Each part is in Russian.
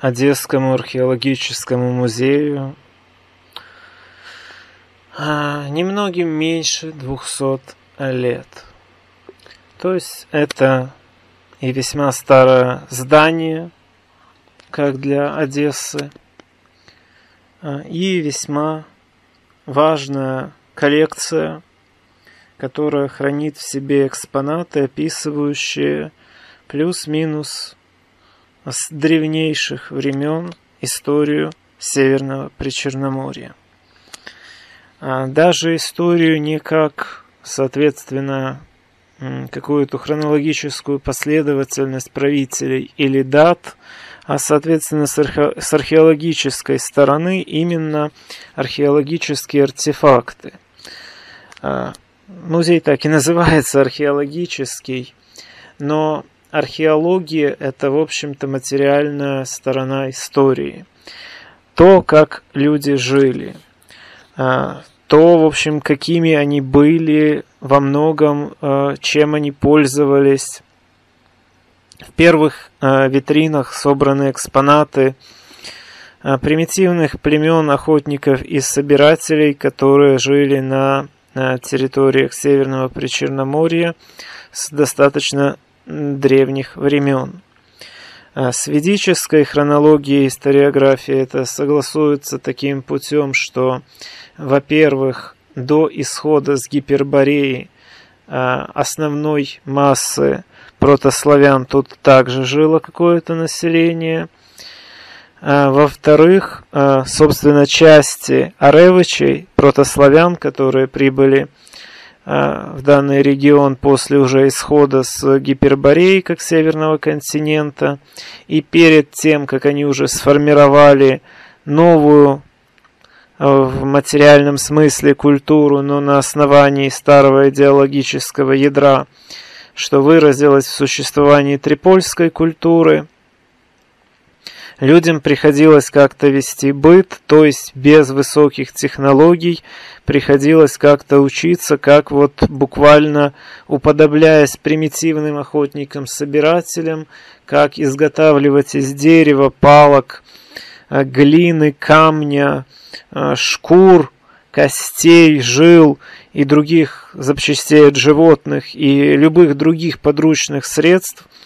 Одесскому археологическому музею а, немногим меньше 200 лет. То есть это и весьма старое здание, как для Одессы, а, и весьма важная коллекция, которая хранит в себе экспонаты, описывающие плюс-минус с древнейших времен историю Северного Причерноморья. А даже историю не как, соответственно, какую-то хронологическую последовательность правителей или дат, а, соответственно, с, с археологической стороны именно археологические артефакты. А, музей так и называется археологический, но археология – это, в общем-то, материальная сторона истории. То, как люди жили, а, то, в общем, какими они были во многом, а, чем они пользовались. В первых а, витринах собраны экспонаты примитивных племен охотников и собирателей, которые жили на территориях Северного Причерноморья с достаточно древних времен. А с ведической хронологией и историографией это согласуется таким путем, что, во-первых, до исхода с Гипербореи а, основной массы протославян тут также жило какое-то население. А, во-вторых, собственно, части аревычей, протославян, которые прибыли в данный регион после уже исхода с Гипербореи как северного континента и перед тем, как они уже сформировали новую а, в материальном смысле культуру, но на основании старого идеологического ядра, что выразилось в существовании трипольской культуры – Людям приходилось как-то вести быт, то есть без высоких технологий приходилось как-то учиться, как вот буквально уподобляясь примитивным охотникам-собирателям, как изготавливать из дерева, палок, э, глины, камня, э, шкур, костей, жил и других запчастей от животных и любых других подручных средств –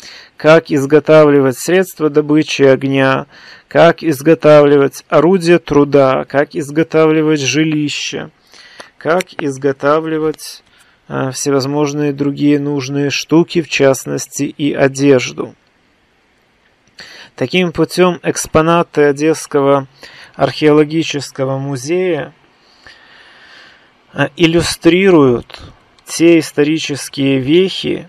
как изготавливать средства добычи огня, как изготавливать орудия труда, как изготавливать жилища, как изготавливать э, всевозможные другие нужные штуки, в частности и одежду. Таким путем экспонаты Одесского археологического музея э, иллюстрируют те исторические вехи,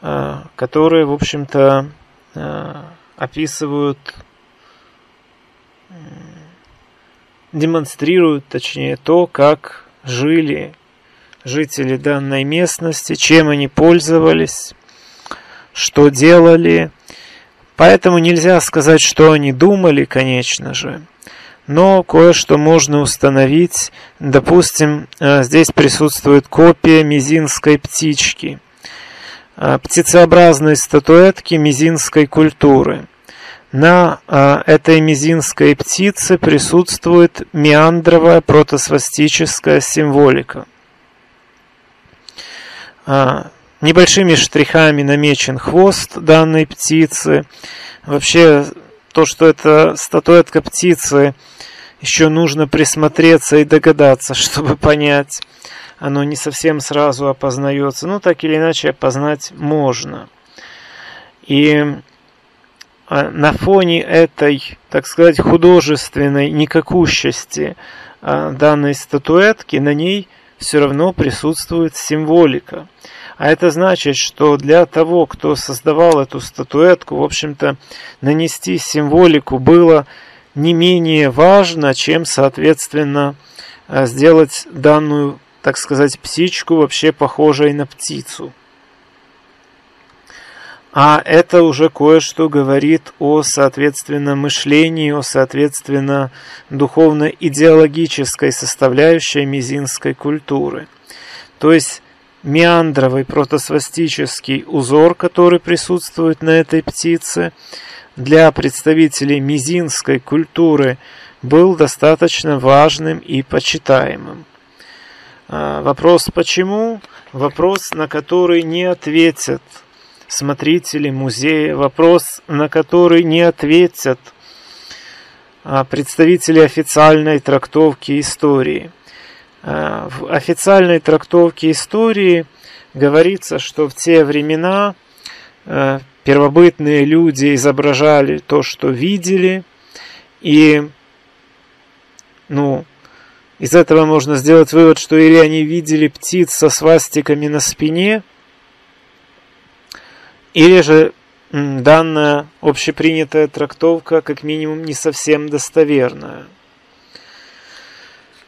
которые, в общем-то, э, описывают, демонстрируют, точнее, то, как жили жители данной местности, чем они пользовались, что делали. Поэтому нельзя сказать, что они думали, конечно же, но кое-что можно установить. Допустим, э, здесь присутствует копия мизинской птички – Э, птицеобразной статуэтки мизинской культуры. На э, этой мизинской птице присутствует меандровая протосвастическая символика. Э, небольшими штрихами намечен хвост данной птицы. Вообще, то, что это статуэтка птицы, еще нужно присмотреться и догадаться, чтобы понять оно не совсем сразу опознается, но так или иначе опознать можно. И а, на фоне этой, так сказать, художественной никакущести а, данной статуэтки, на ней все равно присутствует символика. А это значит, что для того, кто создавал эту статуэтку, в общем-то, нанести символику было не менее важно, чем, соответственно, а, сделать данную так сказать, птичку, вообще похожей на птицу. А это уже кое-что говорит о, соответственно, мышлении, о, соответственно, духовно-идеологической составляющей мизинской культуры. То есть меандровый протосвастический узор, который присутствует на этой птице, для представителей мизинской культуры был достаточно важным и почитаемым. А, вопрос почему? Вопрос, на который не ответят смотрители музея, вопрос, на который не ответят а, представители официальной трактовки истории. А, в официальной трактовке истории говорится, что в те времена первобытные люди изображали то, что видели, и, ну, из этого можно сделать вывод, что или они видели птиц со свастиками на спине, или же данная общепринятая трактовка как минимум не совсем достоверная.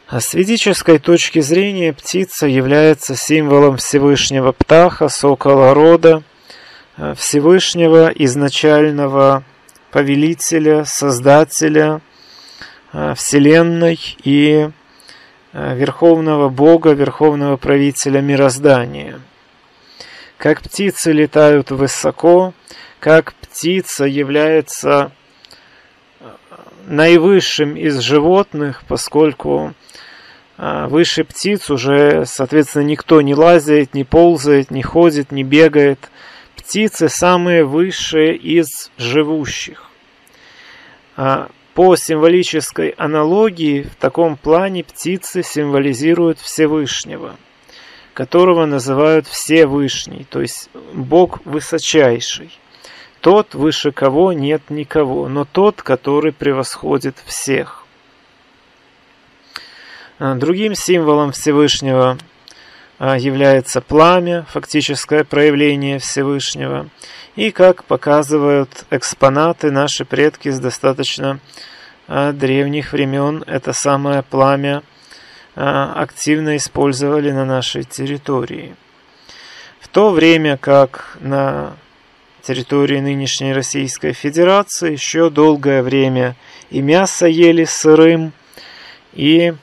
А с ведической точки зрения птица является символом Всевышнего птаха, сокола рода, Э, Всевышнего, изначального повелителя, создателя э, Вселенной и Верховного Бога, Верховного правителя мироздания. Как птицы летают высоко, как птица является наивысшим из животных, поскольку выше птиц уже, соответственно, никто не лазает, не ползает, не ходит, не бегает – птицы самые высшие из живущих. По символической аналогии в таком плане птицы символизируют Всевышнего, которого называют Всевышний, то есть Бог высочайший. Тот, выше кого нет никого, но тот, который превосходит всех. А другим символом Всевышнего а, является пламя, фактическое проявление Всевышнего. И, как показывают экспонаты, наши предки с достаточно а, древних времен это самое пламя а, активно использовали на нашей территории. В то время как на территории нынешней Российской Федерации еще долгое время и мясо ели сырым, и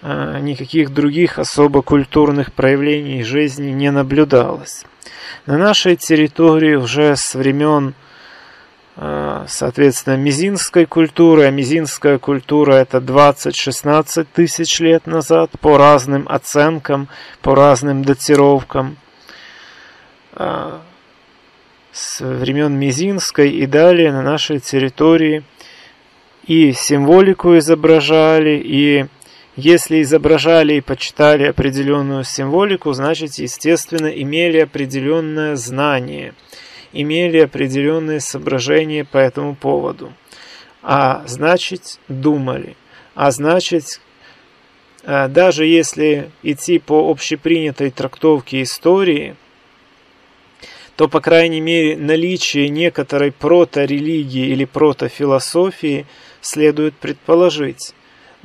а, никаких других особо культурных проявлений жизни не наблюдалось. На нашей территории уже с времен, а, соответственно, мизинской культуры, а мизинская культура это 20-16 тысяч лет назад по разным оценкам, по разным датировкам. А, с времен Мизинской и далее на нашей территории и символику изображали, и если изображали и почитали определенную символику, значит, естественно, имели определенное знание, имели определенные соображения по этому поводу. А значит, думали. А значит, э, даже если идти по общепринятой трактовке истории, то, по крайней мере, наличие некоторой прото-религии или прото-философии следует предположить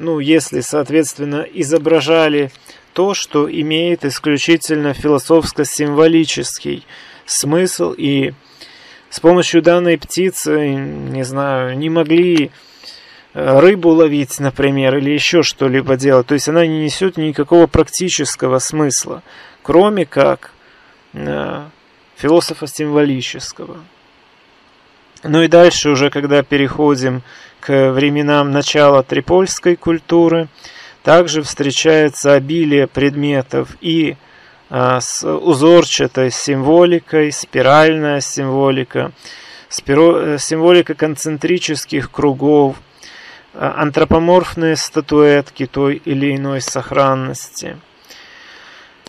ну, если, соответственно, изображали то, что имеет исключительно философско-символический смысл, и с помощью данной птицы, не знаю, не могли э, рыбу ловить, например, или еще что-либо делать. То есть она не несет никакого практического смысла, кроме как э, философа-символического. Ну и дальше уже, когда переходим к временам начала трипольской культуры, также встречается обилие предметов и а, с узорчатой символикой, спиральная символика, э, символика концентрических кругов, а, антропоморфные статуэтки той или иной сохранности –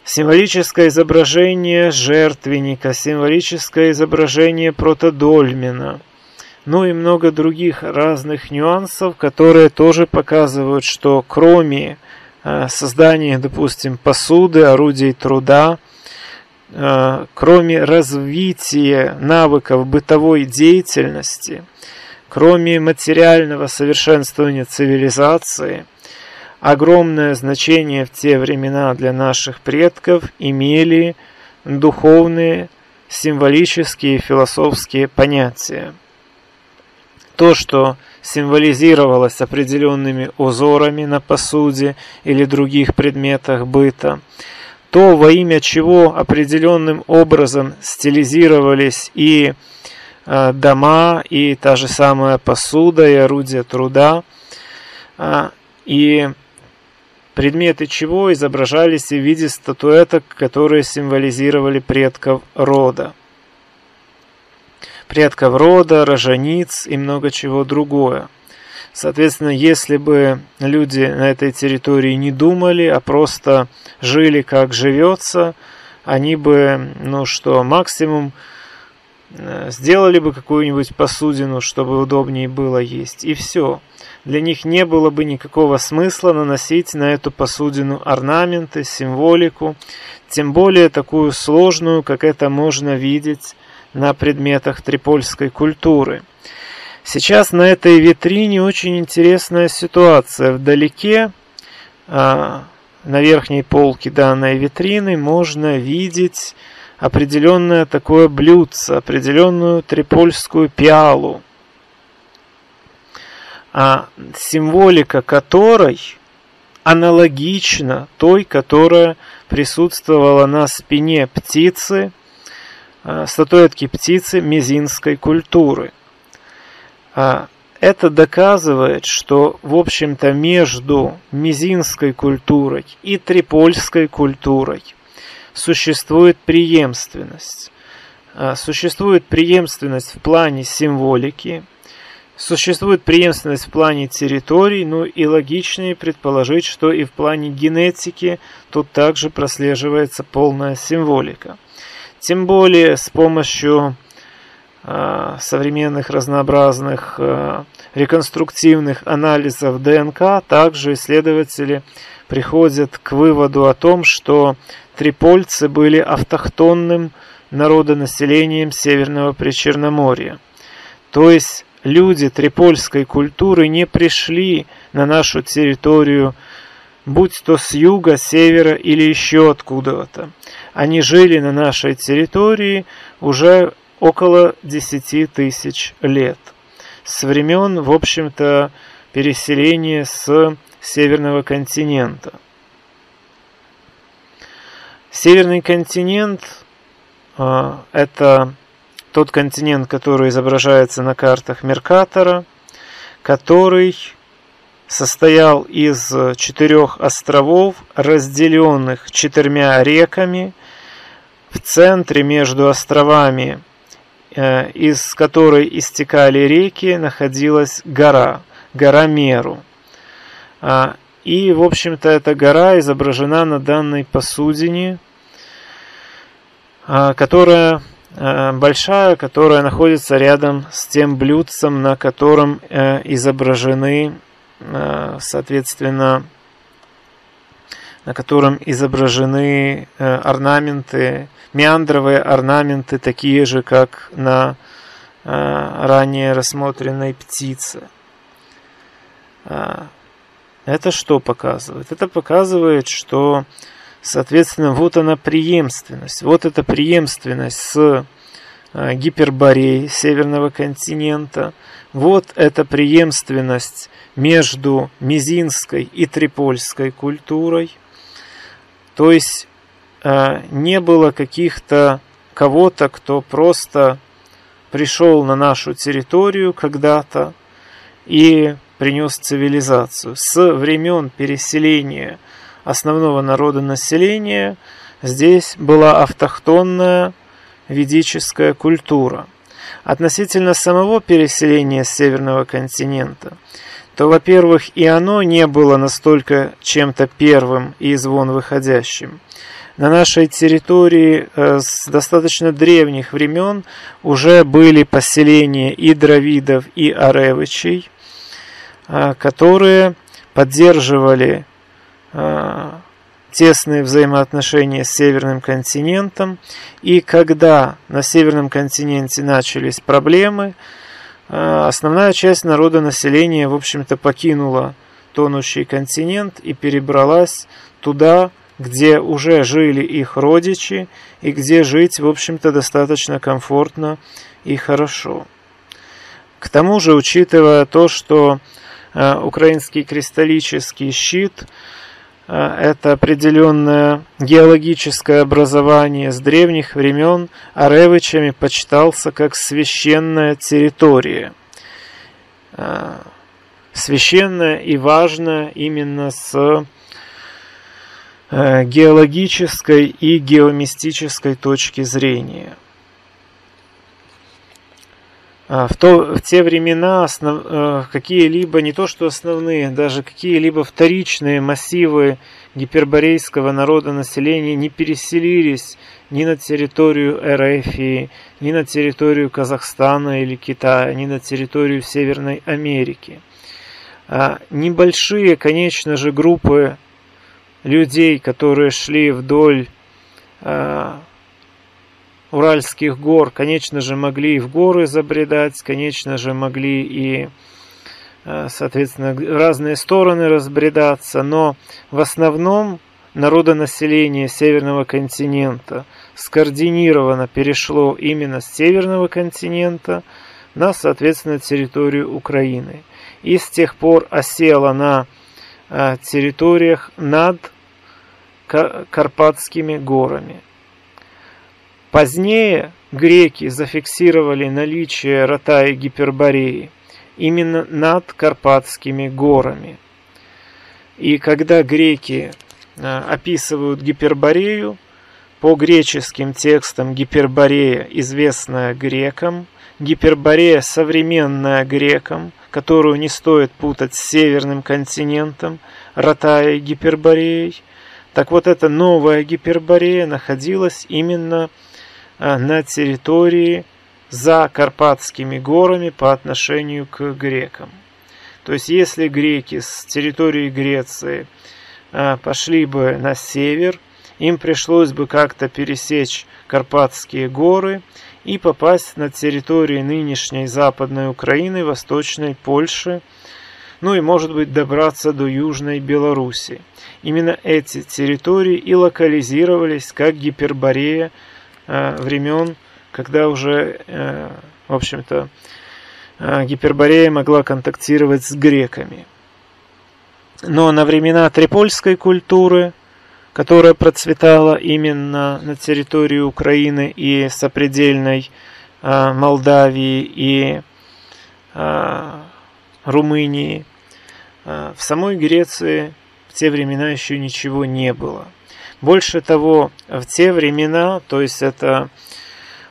Символическое изображение жертвенника, символическое изображение протодольмена, ну и много других разных нюансов, которые тоже показывают, что кроме э, создания, допустим, посуды, орудий труда, э, кроме развития навыков бытовой деятельности, кроме материального совершенствования цивилизации – огромное значение в те времена для наших предков имели духовные, символические и философские понятия. То, что символизировалось определенными узорами на посуде или других предметах быта, то во имя чего определенным образом стилизировались и дома и та же самая посуда и орудия труда. И предметы чего изображались в виде статуэток, которые символизировали предков рода. Предков рода, рожениц и много чего другое. Соответственно, если бы люди на этой территории не думали, а просто жили как живется, они бы, ну что, максимум э, сделали бы какую-нибудь посудину, чтобы удобнее было есть, и все для них не было бы никакого смысла наносить на эту посудину орнаменты, символику, тем более такую сложную, как это можно видеть на предметах трипольской культуры. Сейчас на этой витрине очень интересная ситуация. Вдалеке, а, на верхней полке данной витрины, можно видеть определенное такое блюдце, определенную трипольскую пиалу а символика которой аналогична той, которая присутствовала на спине птицы, статуэтки птицы мизинской культуры. А, это доказывает, что, в общем-то, между мизинской культурой и трипольской культурой существует преемственность. А, существует преемственность в плане символики, Существует преемственность в плане территорий, ну и логичнее предположить, что и в плане генетики тут также прослеживается полная символика. Тем более с помощью э, современных разнообразных э, реконструктивных анализов ДНК также исследователи приходят к выводу о том, что трипольцы были автохтонным народонаселением Северного Причерноморья. То есть люди трипольской культуры не пришли на нашу территорию, будь то с юга, севера или еще откуда-то. Они жили на нашей территории уже около 10 тысяч лет. С времен, в общем-то, переселения с северного континента. Северный континент э, это тот континент, который изображается на картах Меркатора, который состоял из четырех островов, разделенных четырьмя реками. В центре между островами, э, из которой истекали реки, находилась гора, гора Меру. А, и, в общем-то, эта гора изображена на данной посудине, а, которая Э, большая, которая находится рядом с тем блюдцем, на котором э, изображены, соответственно, на котором изображены орнаменты, меандровые орнаменты, такие же, как на ранее рассмотренной птице. Это что показывает? Это показывает, что Соответственно, вот она преемственность. Вот эта преемственность с гипербореей северного континента. Вот эта преемственность между мизинской и трипольской культурой. То есть а, не было каких-то кого-то, кто просто пришел на нашу территорию когда-то и принес цивилизацию. С времен переселения основного народа населения здесь была автохтонная ведическая культура. Относительно самого переселения с северного континента, то, во-первых, и оно не было настолько чем-то первым и из вон выходящим. На нашей территории э, с достаточно древних времен уже были поселения и дровидов, и аревичей, э, которые поддерживали Э, тесные взаимоотношения с Северным континентом. И когда на Северном континенте начались проблемы, э, основная часть народа населения, в общем-то, покинула тонущий континент и перебралась туда, где уже жили их родичи и где жить, в общем-то, достаточно комфортно и хорошо. К тому же, учитывая то, что э, украинский кристаллический щит – это определенное геологическое образование с древних времен Аревичами почитался как священная территория. Священная и важная именно с геологической и геомистической точки зрения. А, в, то, в те времена основ, э, какие-либо, не то что основные, даже какие-либо вторичные массивы гиперборейского народа населения не переселились ни на территорию РФ, ни на территорию Казахстана или Китая, ни на территорию Северной Америки. А небольшие, конечно же, группы людей, которые шли вдоль а, Уральских гор, конечно же, могли и в горы забредать, конечно же, могли и, э, соответственно, разные стороны разбредаться, но в основном народонаселение Северного континента скоординированно перешло именно с Северного континента на, соответственно, территорию Украины. И с тех пор осело на э, территориях над Карпатскими горами. Позднее греки зафиксировали наличие Ратаи Гипербореи именно над Карпатскими горами. И когда греки э, описывают Гиперборею, по греческим текстам Гиперборея, известная грекам, Гиперборея современная грекам, которую не стоит путать с северным континентом, Ратаей Гипербореей. Так вот, эта новая Гиперборея находилась именно в на территории за Карпатскими горами по отношению к грекам. То есть, если греки с территории Греции э, пошли бы на север, им пришлось бы как-то пересечь Карпатские горы и попасть на территории нынешней Западной Украины, Восточной Польши, ну и, может быть, добраться до Южной Белоруссии. Именно эти территории и локализировались как Гиперборея времен, когда уже, э, в общем-то, э, Гиперборея могла контактировать с греками. Но на времена трипольской культуры, которая процветала именно на территории Украины и сопредельной Молдавии и Румынии, в самой Греции в те времена еще ничего не было – больше того, в те времена, то есть это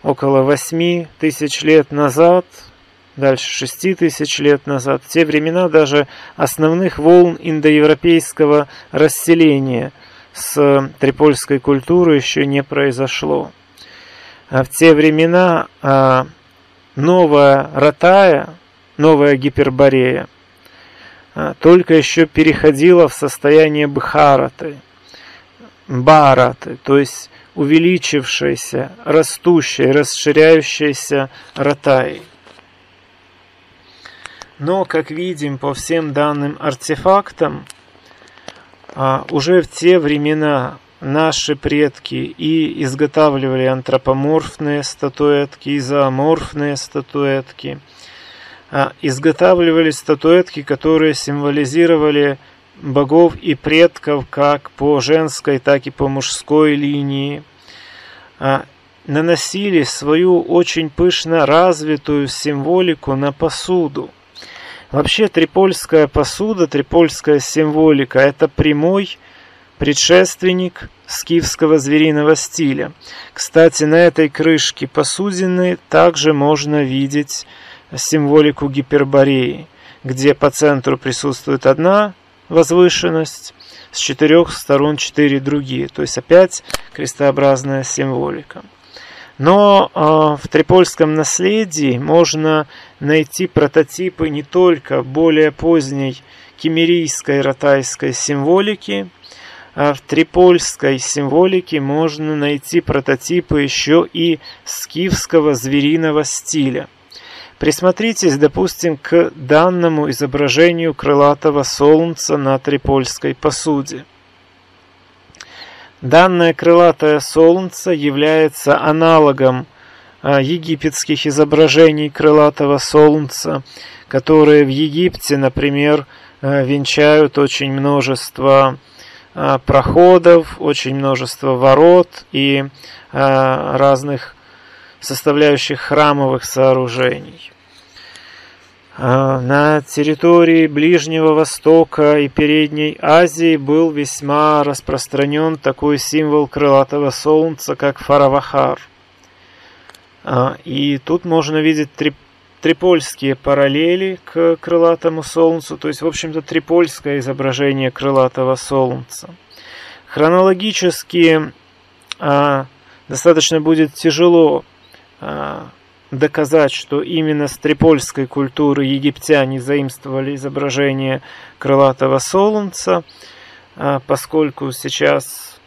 около 8 тысяч лет назад, дальше 6 тысяч лет назад, в те времена даже основных волн индоевропейского расселения с трипольской культуры еще не произошло. А в те времена а, новая Ратая, новая Гиперборея, а, только еще переходила в состояние Бхараты – бараты, то есть увеличившаяся, растущая, расширяющаяся ротай. Но, как видим по всем данным артефактам, а, уже в те времена наши предки и изготавливали антропоморфные статуэтки, и зооморфные статуэтки, а, изготавливали статуэтки, которые символизировали богов и предков как по женской, так и по мужской линии, а, наносили свою очень пышно развитую символику на посуду. Вообще трипольская посуда, трипольская символика – это прямой предшественник скифского звериного стиля. Кстати, на этой крышке посудины также можно видеть символику Гипербореи, где по центру присутствует одна возвышенность, с четырех сторон четыре другие. То есть опять крестообразная символика. Но э, в трипольском наследии можно найти прототипы не только более поздней кемерийской ротайской символики, а в трипольской символике можно найти прототипы еще и скифского звериного стиля – Присмотритесь, допустим, к данному изображению крылатого солнца на трипольской посуде. Данное крылатое солнце является аналогом а, египетских изображений крылатого солнца, которые в Египте, например, а, венчают очень множество проходов, очень множество ворот и разных составляющих храмовых сооружений. На территории Ближнего Востока и Передней Азии был весьма распространен такой символ крылатого солнца, как Фаравахар. И тут можно видеть три трипольские параллели к крылатому солнцу, то есть, в общем-то, трипольское изображение крылатого солнца. Хронологически а, достаточно будет тяжело а, доказать, что именно с трипольской культуры египтяне заимствовали изображение крылатого солнца, а, поскольку сейчас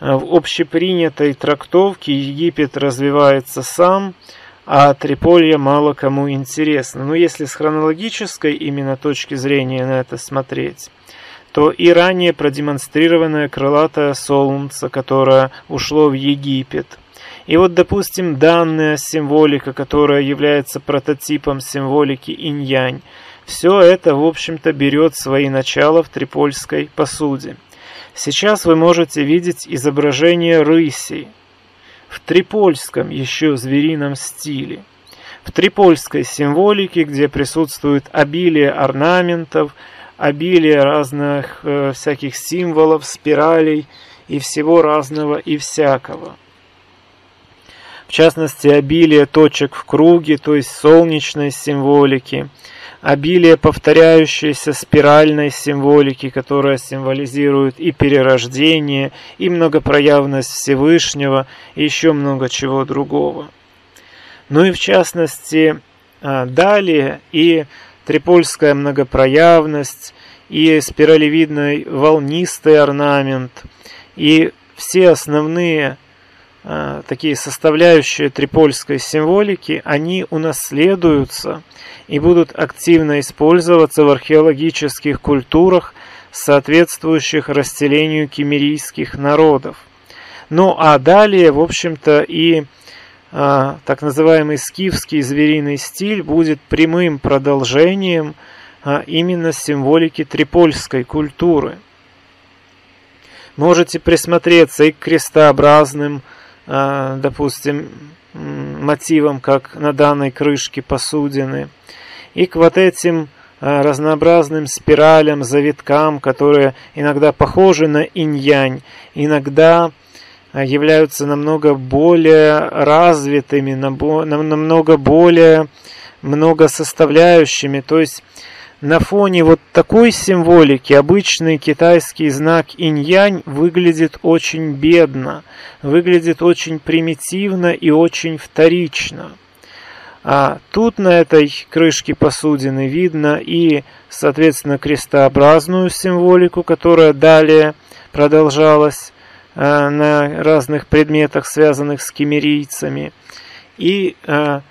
а, в общепринятой трактовке Египет развивается сам – а Триполье мало кому интересно. Но если с хронологической именно точки зрения на это смотреть, то и ранее продемонстрированное крылатое солнце, которое ушло в Египет, и вот, допустим, данная символика, которая является прототипом символики инь-янь, все это, в общем-то, берет свои начала в трипольской посуде. Сейчас вы можете видеть изображение рыси, в трипольском еще зверином стиле. В трипольской символике, где присутствует обилие орнаментов, обилие разных э, всяких символов, спиралей и всего разного и всякого. В частности, обилие точек в круге, то есть солнечной символики – обилие повторяющейся спиральной символики, которая символизирует и перерождение, и многопроявность Всевышнего, и еще много чего другого. Ну и в частности, а, далее и трипольская многопроявность, и спиралевидный волнистый орнамент, и все основные такие составляющие трипольской символики, они унаследуются и будут активно использоваться в археологических культурах, соответствующих расселению кемерийских народов. Ну а далее, в общем-то, и а, так называемый скифский звериный стиль будет прямым продолжением а, именно символики трипольской культуры. Можете присмотреться и к крестообразным а, допустим, мотивам, как на данной крышке посудины, и к вот этим а, разнообразным спиралям, завиткам, которые иногда похожи на инь-янь, иногда а, являются намного более развитыми, намного более многосоставляющими, то есть на фоне вот такой символики обычный китайский знак инь-янь выглядит очень бедно, выглядит очень примитивно и очень вторично. А тут на этой крышке посудины видно и, соответственно, крестообразную символику, которая далее продолжалась а, на разных предметах, связанных с кемерийцами, и а,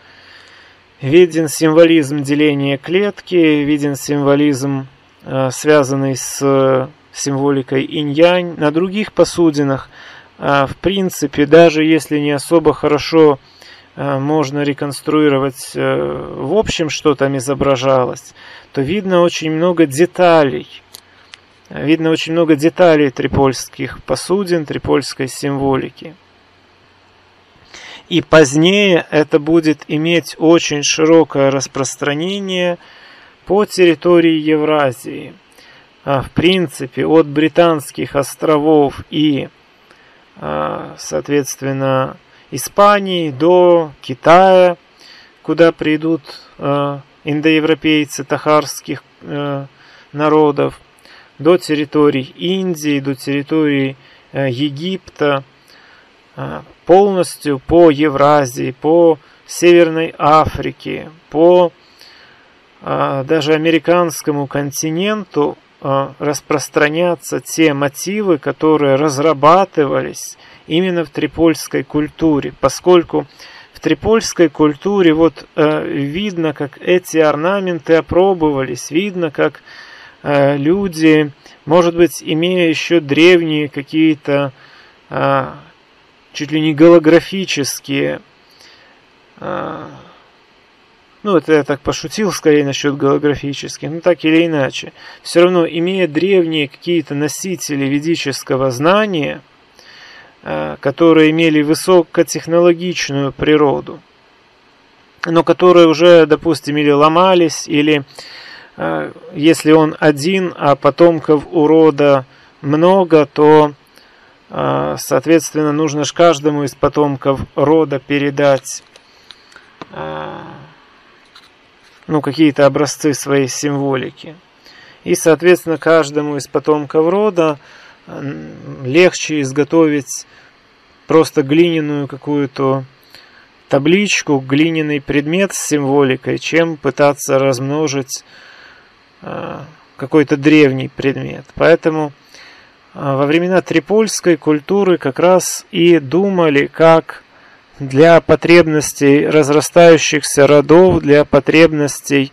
Виден символизм деления клетки, виден символизм, э, связанный с э, символикой инь-янь. На других посудинах, э, в принципе, даже если не особо хорошо можно реконструировать в общем, что там изображалось, то видно очень много деталей. Видно очень много деталей трипольских посудин, трипольской символики. И позднее это будет иметь очень широкое распространение по территории Евразии. А, в принципе, от Британских островов и, а, соответственно, Испании до Китая, куда придут а, индоевропейцы тахарских э, народов, до территорий Индии, до территории э, Египта, полностью по Евразии, по Северной Африке, по а, даже американскому континенту а, распространятся те мотивы, которые разрабатывались именно в трипольской культуре, поскольку в трипольской культуре вот э, видно, как эти орнаменты опробовались, видно, как э, люди, может быть, имея еще древние какие-то чуть ли не голографические а, ну, это я так пошутил скорее насчет голографических, но так или иначе. Все равно, имея древние какие-то носители ведического знания, э, которые имели высокотехнологичную природу, но которые уже, допустим, или ломались, или э, если он один, а потомков урода много, то, соответственно, нужно же каждому из потомков рода передать ну, какие-то образцы своей символики. И, соответственно, каждому из потомков рода легче изготовить просто глиняную какую-то табличку, глиняный предмет с символикой, чем пытаться размножить э, какой-то древний предмет. Поэтому во времена трипольской культуры как раз и думали, как для потребностей разрастающихся родов, для потребностей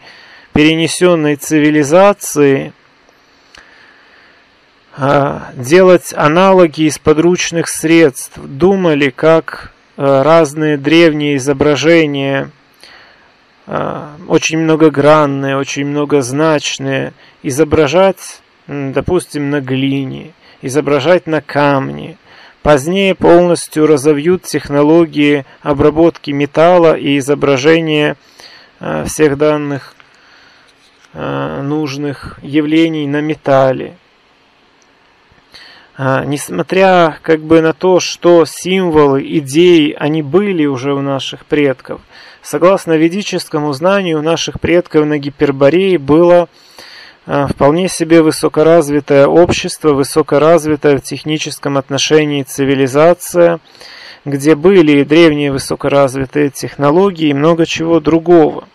перенесенной цивилизации, а, делать аналоги из подручных средств. Думали, как а, разные древние изображения, а, очень многогранные, очень многозначные, изображать, допустим, на глине, изображать на камне – Позднее полностью разовьют технологии обработки металла и изображения э, всех данных э, нужных явлений на металле. А, несмотря как бы на то, что символы, идеи, они были уже у наших предков, согласно ведическому знанию, у наших предков на Гиперборее было вполне себе высокоразвитое общество, высокоразвитая в техническом отношении цивилизация, где были древние высокоразвитые технологии и много чего другого.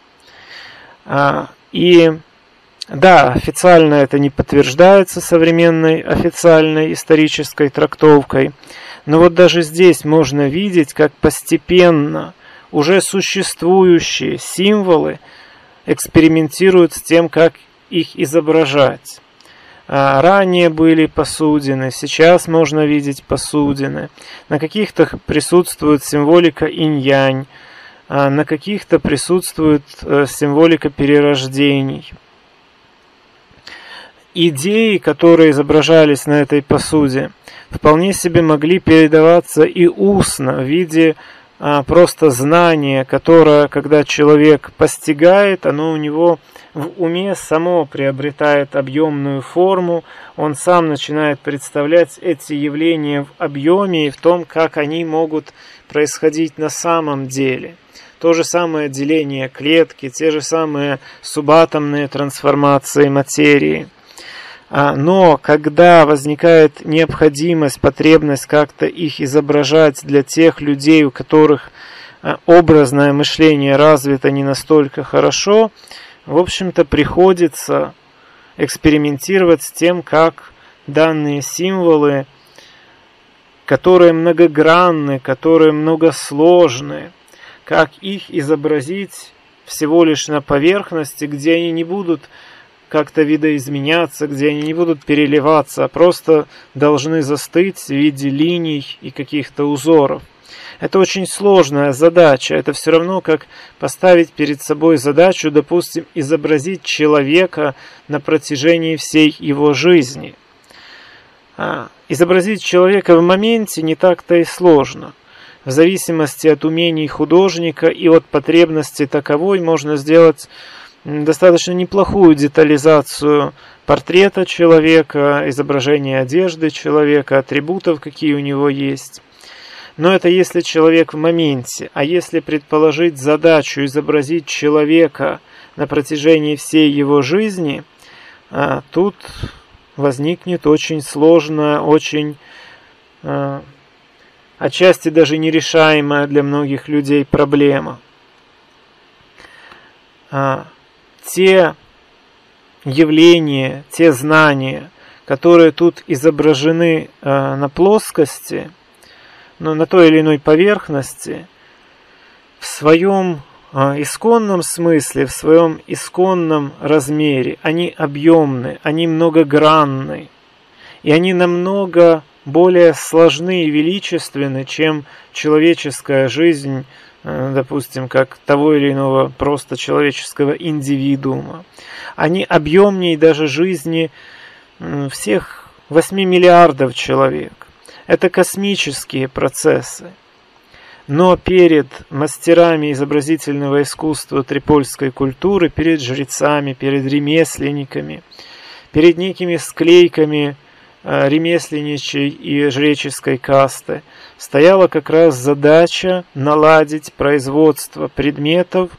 А, и да, официально это не подтверждается современной официальной исторической трактовкой, но вот даже здесь можно видеть, как постепенно уже существующие символы экспериментируют с тем, как их изображать. А, ранее были посудины, сейчас можно видеть посудины. На каких-то присутствует символика инь-янь, а на каких-то присутствует э, символика перерождений. Идеи, которые изображались на этой посуде, вполне себе могли передаваться и устно в виде просто знания, которое, когда человек постигает, оно у него в уме само приобретает объемную форму, он сам начинает представлять эти явления в объеме и в том, как они могут происходить на самом деле. То же самое деление клетки, те же самые субатомные трансформации материи. А, но когда возникает необходимость, потребность как-то их изображать для тех людей, у которых а, образное мышление развито не настолько хорошо, в общем-то, приходится экспериментировать с тем, как данные символы, которые многогранны, которые многосложны, как их изобразить всего лишь на поверхности, где они не будут как-то видоизменяться, где они не будут переливаться, а просто должны застыть в виде линий и каких-то узоров. Это очень сложная задача. Это все равно, как поставить перед собой задачу, допустим, изобразить человека на протяжении всей его жизни. А, изобразить человека в моменте не так-то и сложно. В зависимости от умений художника и от потребности таковой можно сделать достаточно неплохую детализацию портрета человека, изображение одежды человека, атрибутов, какие у него есть. Но это если человек в моменте. А если предположить задачу изобразить человека на протяжении всей его жизни, а, тут возникнет очень сложная, очень а, отчасти даже нерешаемая для многих людей проблема. Те явления, те знания, которые тут изображены на плоскости – но на той или иной поверхности в своем а, исконном смысле, в своем исконном размере, они объемны, они многогранны, и они намного более сложны и величественны, чем человеческая жизнь э, допустим, как того или иного просто человеческого индивидуума. Они объемнее даже жизни всех 8 миллиардов человек. Это космические процессы. Но перед мастерами изобразительного искусства трипольской культуры, перед жрецами, перед ремесленниками, перед некими склейками э, ремесленничей и жреческой касты стояла как раз задача наладить производство предметов,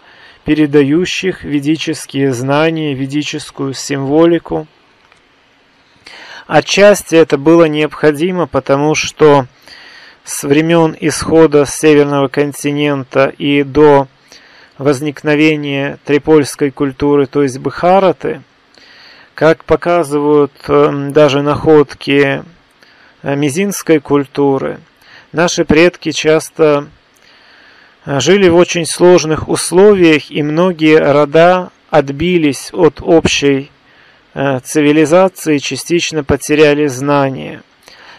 передающих ведические знания, ведическую символику. Отчасти это было необходимо, потому что с времен исхода с Северного континента и до возникновения трипольской культуры, то есть Бхараты, как показывают эм, даже находки э, мизинской культуры, наши предки часто э, жили в очень сложных условиях, и многие рода отбились от общей э, цивилизации, частично потеряли знания –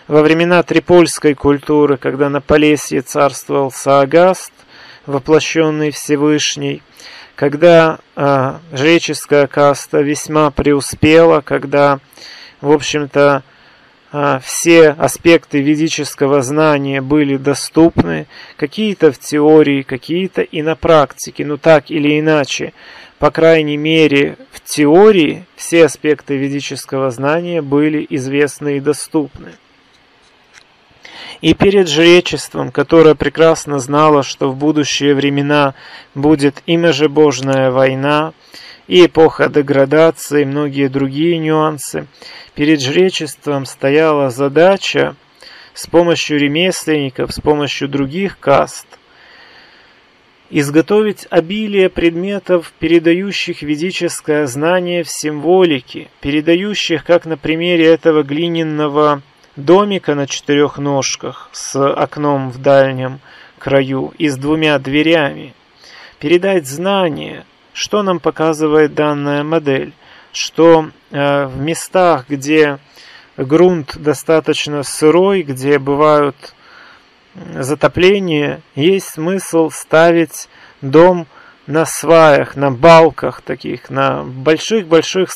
во времена трипольской культуры, когда на Полесье царствовал Саагаст, воплощенный Всевышний, когда э, жреческая каста весьма преуспела, когда, в общем-то, все аспекты ведического знания были доступны, какие-то в теории, какие-то и на практике, но так или иначе, по крайней мере, в теории все аспекты ведического знания были известны и доступны. И перед жречеством, которое прекрасно знало, что в будущие времена будет и межебожная война, и эпоха деградации, и многие другие нюансы, перед жречеством стояла задача с помощью ремесленников, с помощью других каст – изготовить обилие предметов, передающих ведическое знание в символике, передающих, как на примере этого глиняного домика на четырех ножках с окном в дальнем краю и с двумя дверями. Передать знание, что нам показывает данная модель, что э, в местах, где грунт достаточно сырой, где бывают затопления, есть смысл ставить дом на сваях, на балках таких, на больших-больших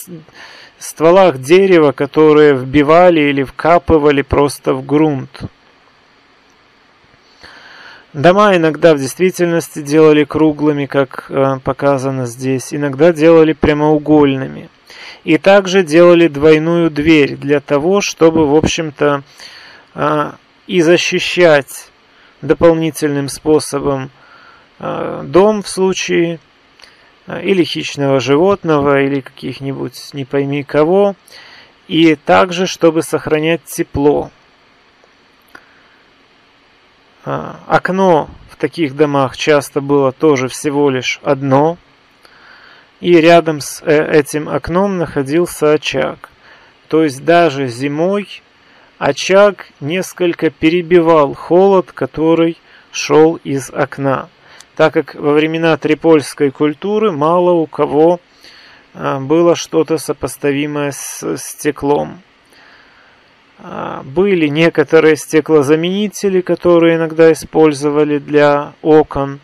стволах дерева, которые вбивали или вкапывали просто в грунт. Дома иногда в действительности делали круглыми, как э, показано здесь, иногда делали прямоугольными. И также делали двойную дверь для того, чтобы, в общем-то, э, и защищать дополнительным способом э, дом в случае или хищного животного, или каких-нибудь не пойми кого, и также, чтобы сохранять тепло. А, окно в таких домах часто было тоже всего лишь одно, и рядом с э, этим окном находился очаг. То есть даже зимой очаг несколько перебивал холод, который шел из окна так как во времена трипольской культуры мало у кого а, было что-то сопоставимое с стеклом. А, были некоторые стеклозаменители, которые иногда использовали для окон,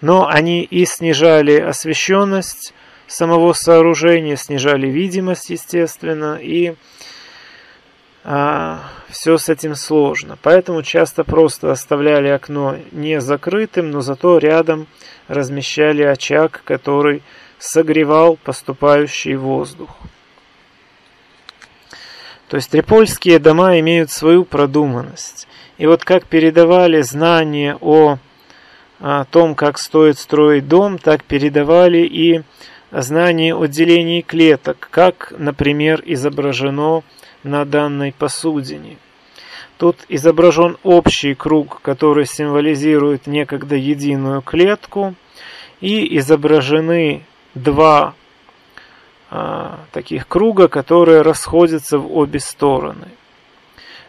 но они и снижали освещенность самого сооружения, снижали видимость, естественно, и а, все с этим сложно. Поэтому часто просто оставляли окно не закрытым, но зато рядом размещали очаг, который согревал поступающий воздух. То есть трипольские дома имеют свою продуманность. И вот как передавали знания о, о том, как стоит строить дом, так передавали и знания о делении клеток, как, например, изображено на данной посудине. Тут изображен общий круг, который символизирует некогда единую клетку, и изображены два таких круга, которые расходятся в обе стороны.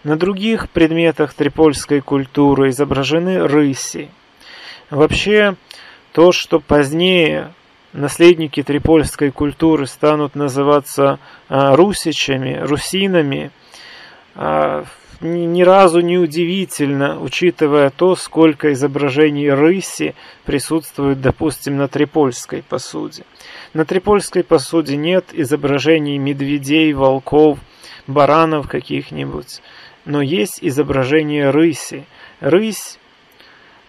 На других предметах трипольской культуры изображены рыси. Вообще, то, что позднее наследники трипольской культуры станут называться а, русичами, русинами, а, ни, разу не удивительно, учитывая то, сколько изображений рыси присутствует, допустим, на трипольской посуде. На трипольской посуде нет изображений медведей, волков, баранов каких-нибудь, но есть изображение рыси. Рысь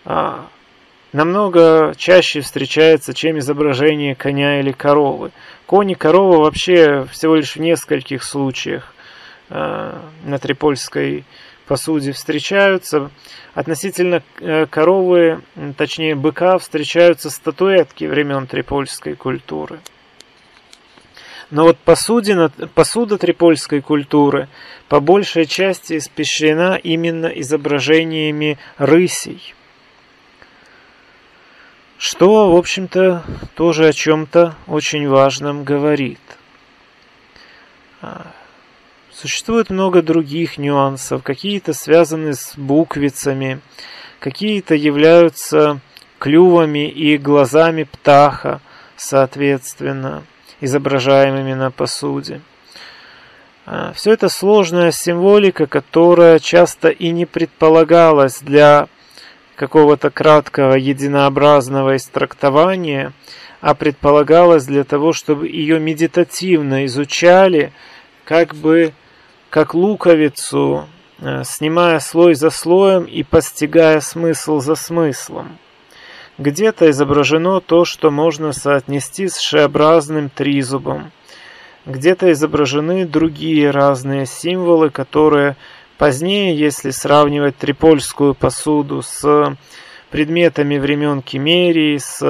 а, намного чаще встречается, чем изображение коня или коровы. Конь и корова вообще всего лишь в нескольких случаях на Трипольской посуде встречаются. Относительно э, коровы, точнее быка, встречаются статуэтки времен Трипольской культуры. Но вот посудина, посуда трипольской культуры по большей части испещрена именно изображениями рысей что, в общем-то, тоже о чем-то очень важном говорит. Существует много других нюансов, какие-то связаны с буквицами, какие-то являются клювами и глазами птаха, соответственно, изображаемыми на посуде. А, Все это сложная символика, которая часто и не предполагалась для какого-то краткого единообразного истрактования, а предполагалось для того, чтобы ее медитативно изучали, как бы как луковицу, э, снимая слой за слоем и постигая смысл за смыслом. Где-то изображено то, что можно соотнести с шеобразным тризубом. Где-то изображены другие разные символы, которые Позднее, если сравнивать трипольскую посуду с предметами времен Кемерии, с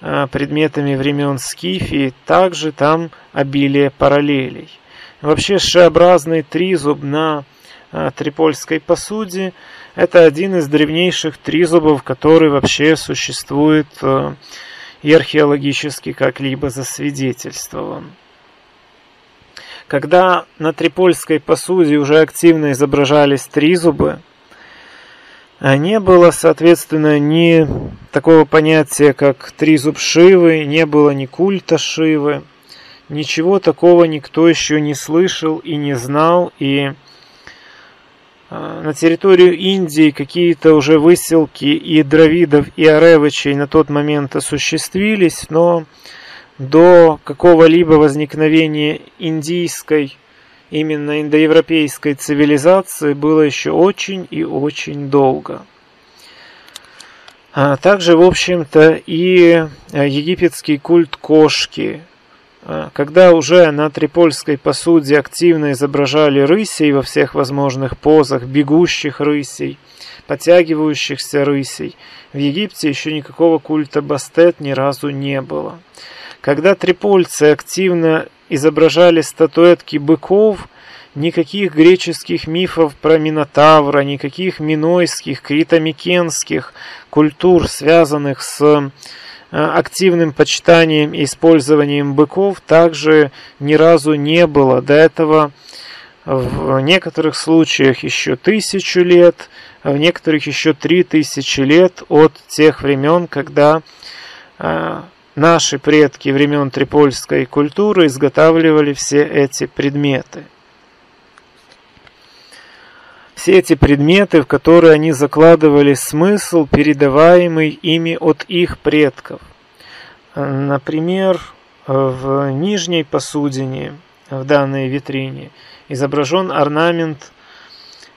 э, предметами времен Скифии, также там обилие параллелей. Вообще шеобразный тризуб на э, трипольской посуде – это один из древнейших тризубов, который вообще существует э, и археологически как-либо засвидетельствован. Когда на трипольской посуде уже активно изображались тризубы, а не было, соответственно, ни такого понятия, как тризуб Шивы, не было ни культа Шивы. Ничего такого никто еще не слышал и не знал, и а, на территорию Индии какие-то уже выселки и дравидов, и аревичей на тот момент осуществились, но до какого-либо возникновения индийской, именно индоевропейской цивилизации было еще очень и очень долго. А также, в общем-то, и э, египетский культ кошки, а, когда уже на трипольской посуде активно изображали рысей во всех возможных позах, бегущих рысей, подтягивающихся рысей, в Египте еще никакого культа бастет ни разу не было. Когда трипольцы активно изображали статуэтки быков, никаких греческих мифов про Минотавра, никаких минойских, критомикенских культур, связанных с активным почитанием и использованием быков, также ни разу не было. До этого в некоторых случаях еще тысячу лет, в некоторых еще три тысячи лет от тех времен, когда э, Наши предки времен трипольской культуры изготавливали все эти предметы. Все эти предметы, в которые они закладывали смысл, передаваемый ими от их предков. Например, в нижней посудине, в данной витрине, изображен орнамент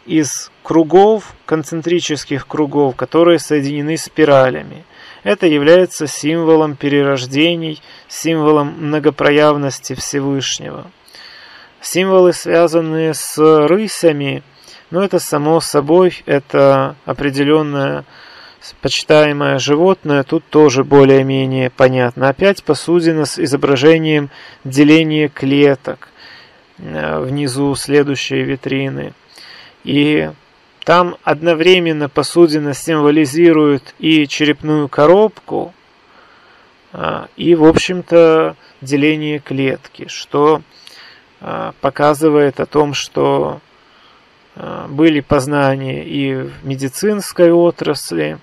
из кругов, концентрических кругов, которые соединены спиралями. Это является символом перерождений, символом многопроявности Всевышнего. Символы, связанные с рысями, но это само собой, это определенное почитаемое животное, тут тоже более-менее понятно. Опять посудина с изображением деления клеток э, внизу следующей витрины. И там одновременно посудина символизирует и черепную коробку, а, и, в общем-то, деление клетки, что а, показывает о том, что были познания и в медицинской отрасли.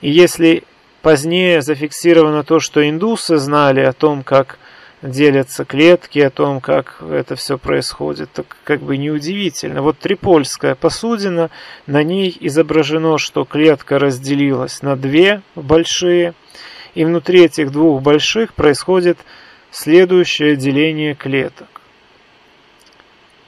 И если позднее зафиксировано то, что индусы знали о том, как делятся клетки, о том, как это все происходит, так как бы неудивительно. Вот трипольская посудина, на ней изображено, что клетка разделилась на две большие, и внутри этих двух больших происходит следующее деление клеток.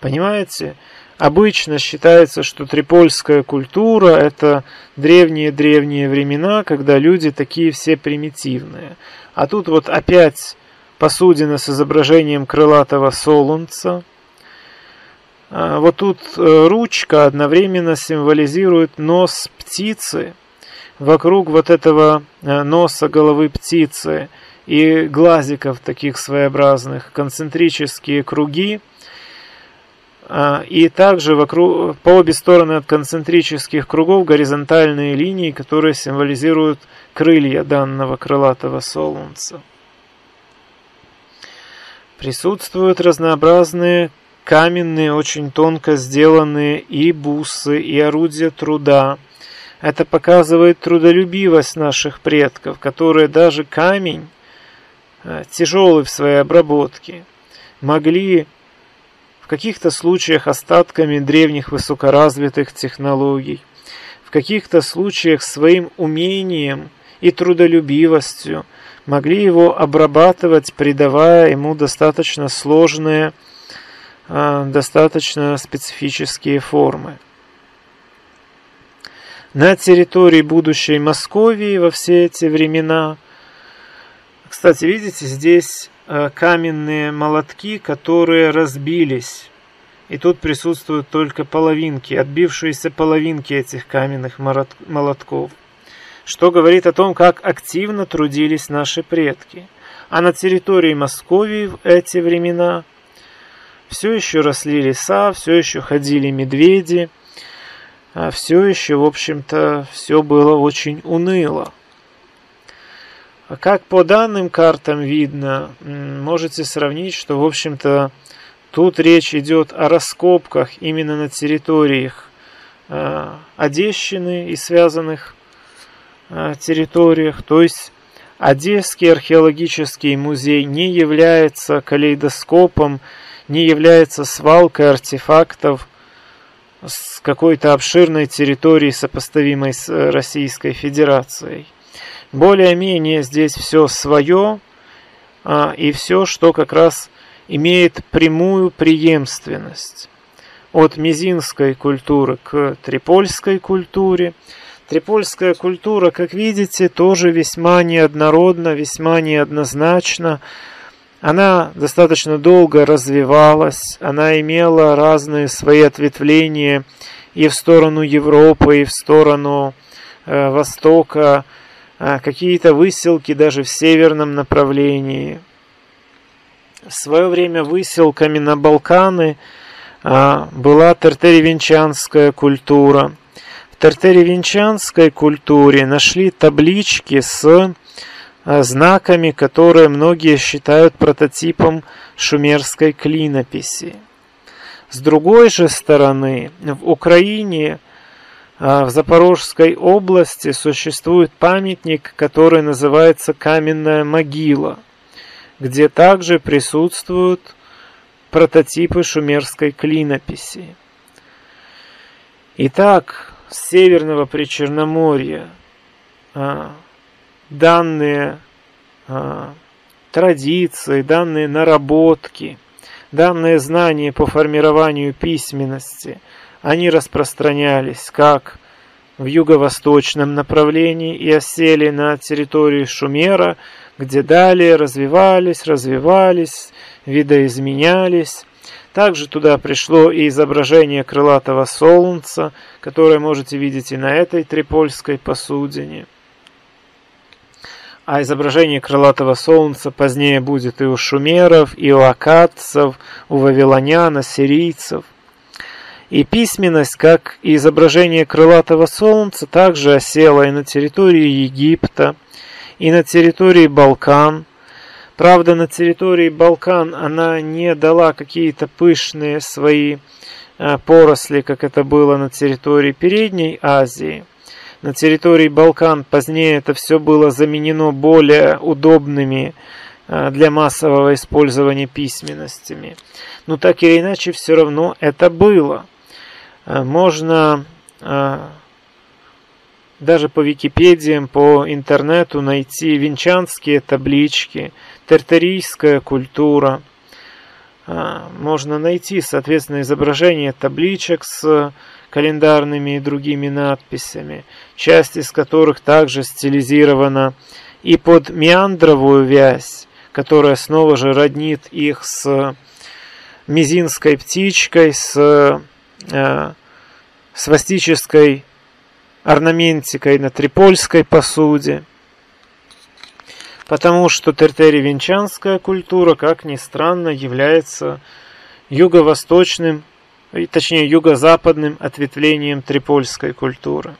Понимаете? Обычно считается, что трипольская культура – это древние-древние времена, когда люди такие все примитивные. А тут вот опять посудина с изображением крылатого солунца. А, вот тут э, ручка одновременно символизирует нос птицы. Вокруг вот этого э, носа головы птицы и глазиков таких своеобразных концентрические круги. А, и также вокруг, по обе стороны от концентрических кругов горизонтальные линии, которые символизируют крылья данного крылатого солнца. Присутствуют разнообразные каменные, очень тонко сделанные и бусы, и орудия труда. Это показывает трудолюбивость наших предков, которые даже камень, э, тяжелый в своей обработке, могли в каких-то случаях остатками древних высокоразвитых технологий, в каких-то случаях своим умением и трудолюбивостью могли его обрабатывать, придавая ему достаточно сложные, а, достаточно специфические формы. На территории будущей Московии во все эти времена, кстати, видите, здесь каменные молотки, которые разбились. И тут присутствуют только половинки, отбившиеся половинки этих каменных молотков что говорит о том, как активно трудились наши предки. А на территории Московии в эти времена все еще росли леса, все еще ходили медведи, а все еще, в общем-то, все было очень уныло. А как по данным картам видно, можете сравнить, что, в общем-то, тут речь идет о раскопках именно на территориях а, Одещины и связанных Э, территориях. То есть Одесский археологический музей не является калейдоскопом, не является свалкой артефактов с какой-то обширной территории, сопоставимой с э, Российской Федерацией. Более-менее здесь все свое, а, и все, что как раз имеет прямую преемственность. От мизинской культуры к трипольской культуре, Трипольская культура, как видите, тоже весьма неоднородна, весьма неоднозначна. Она достаточно долго развивалась, она имела разные свои ответвления и в сторону Европы, и в сторону э, Востока, э, какие-то выселки даже в северном направлении. В свое время выселками на Балканы э, была тертеревенчанская культура – тартеревенчанской культуре нашли таблички с э, знаками, которые многие считают прототипом шумерской клинописи. С другой же стороны, в Украине, в Запорожской области существует памятник, который называется Каменная могила, где также присутствуют прототипы шумерской клинописи. Итак, с Северного Причерноморья а, данные а, традиции, данные наработки, данные знания по формированию письменности, они распространялись как в юго-восточном направлении и осели на территории Шумера, где далее развивались, развивались, видоизменялись, также туда пришло и изображение крылатого солнца, которое можете видеть и на этой трипольской посудине. А изображение крылатого солнца позднее будет и у шумеров, и у акадцев, у вавилонян, ассирийцев. И письменность, как и изображение крылатого солнца, также осела и на территории Египта, и на территории Балкан – Правда, на территории Балкан она не дала какие-то пышные свои э, поросли, как это было на территории Передней Азии. На территории Балкан позднее это все было заменено более удобными а, для массового использования письменностями. Но так или иначе, все равно это было. А, можно даже по Википедиям, по интернету найти венчанские таблички, тертерийская культура. Можно найти, соответственно, изображение табличек с календарными и другими надписями, часть из которых также стилизирована и под меандровую вязь, которая снова же роднит их с мизинской птичкой, с э, свастической орнаментикой на трипольской посуде. Потому что тертерий-венчанская культура, как ни странно, является юго-восточным точнее юго-западным ответвлением трипольской культуры.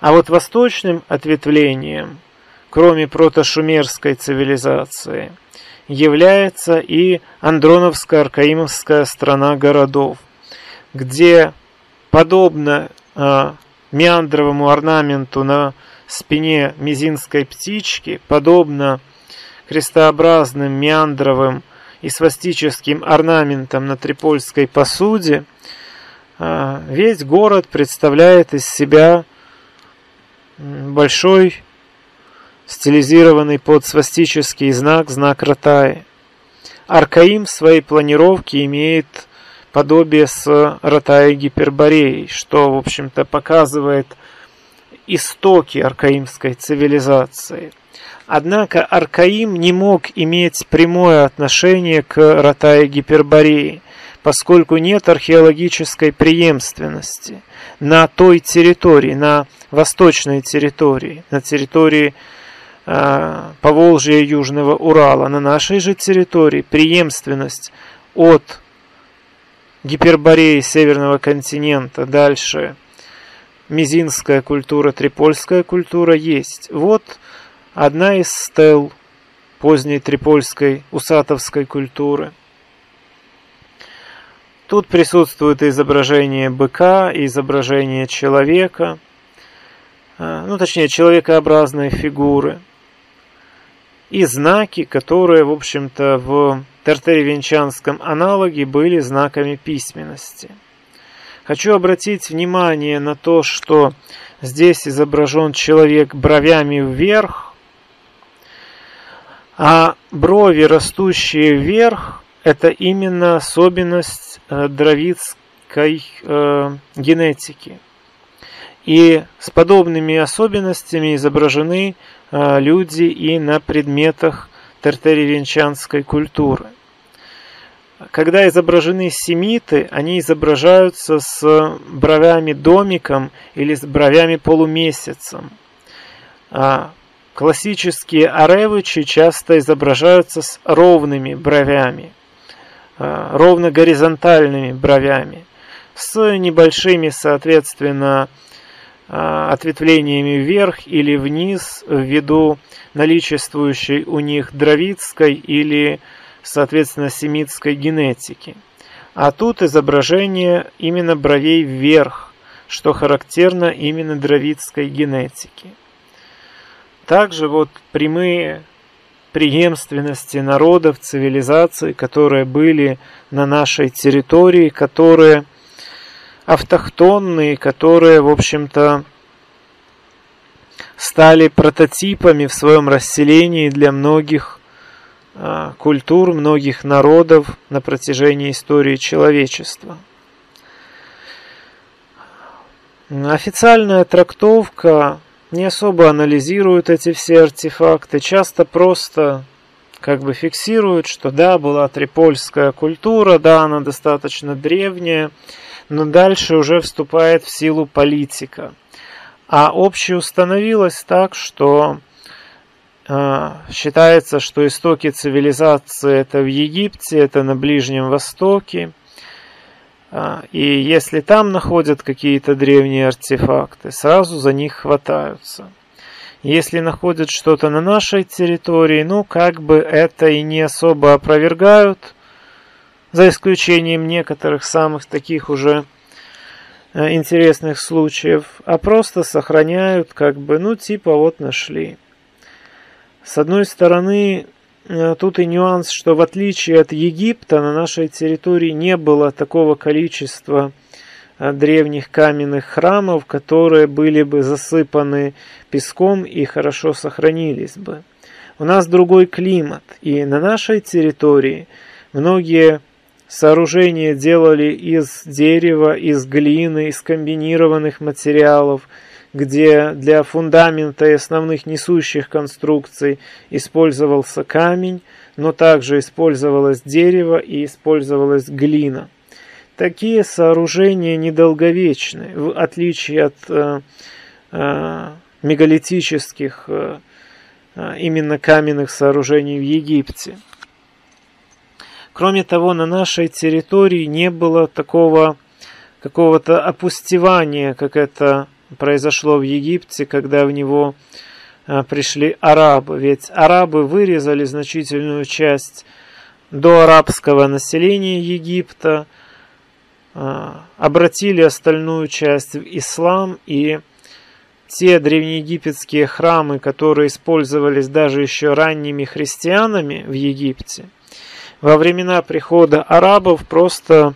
А вот восточным ответвлением, кроме протошумерской цивилизации, является и Андроновско-Аркаимовская страна городов, где, подобно э, меандровому орнаменту на спине мизинской птички, подобно крестообразным меандровым и свастическим орнаментом на трипольской посуде, а, весь город представляет из себя большой стилизированный под свастический знак, знак Ратаи. Аркаим в своей планировке имеет подобие с Ратаей Гипербореей, что, в общем-то, показывает истоки аркаимской цивилизации – Однако Аркаим не мог иметь прямое отношение к Ратае Гипербореи, поскольку нет археологической преемственности на той территории, на восточной территории, на территории э, Поволжья и Южного Урала. На нашей же территории преемственность от Гипербореи Северного континента дальше Мизинская культура, Трипольская культура есть. Вот одна из стел поздней трипольской усатовской культуры. Тут присутствует изображение быка, изображение человека, а, ну точнее человекообразные фигуры и знаки, которые, в общем-то, в тертеревенчанском аналоге были знаками письменности. Хочу обратить внимание на то, что здесь изображен человек бровями вверх, а брови, растущие вверх, это именно особенность э, дровицкой э, генетики. И с подобными особенностями изображены э, люди и на предметах тертеревенчанской культуры. Когда изображены семиты, они изображаются с бровями домиком или с бровями полумесяцем. А Классические аревычи часто изображаются с ровными бровями, а, ровно горизонтальными бровями, с небольшими, соответственно, а, ответвлениями вверх или вниз ввиду наличествующей у них дровицкой или, соответственно, семитской генетики. А тут изображение именно бровей вверх, что характерно именно дровицкой генетике. Также вот прямые преемственности народов, цивилизаций, которые были на нашей территории, которые автохтонные, которые, в общем-то, стали прототипами в своем расселении для многих культур, многих народов на протяжении истории человечества. Официальная трактовка не особо анализируют эти все артефакты, часто просто как бы фиксируют, что да, была трипольская культура, да, она достаточно древняя, но дальше уже вступает в силу политика. А общеустановилось так, что считается, что истоки цивилизации это в Египте, это на Ближнем Востоке – а, и если там находят какие-то древние артефакты, сразу за них хватаются. Если находят что-то на нашей территории, ну, как бы это и не особо опровергают, за исключением некоторых самых таких уже э, интересных случаев, а просто сохраняют, как бы, ну, типа вот нашли. С одной стороны, э, тут и нюанс, что в отличие от Египта на нашей территории не было такого количества э, древних каменных храмов, которые были бы засыпаны песком и хорошо сохранились бы. У нас другой климат, и на нашей территории многие сооружения делали из дерева, из глины, из комбинированных материалов – где для фундамента и основных несущих конструкций использовался камень, но также использовалось дерево и использовалась глина. Такие сооружения недолговечны, в отличие от э, э, мегалитических э, э именно каменных сооружений в Египте. Кроме того, на нашей территории не было такого какого-то опустевания, как это произошло в Египте, когда в него а, пришли арабы. Ведь арабы вырезали значительную часть до арабского населения Египта, а, обратили остальную часть в ислам и те древнеегипетские храмы, которые использовались даже еще ранними христианами в Египте, во времена прихода арабов просто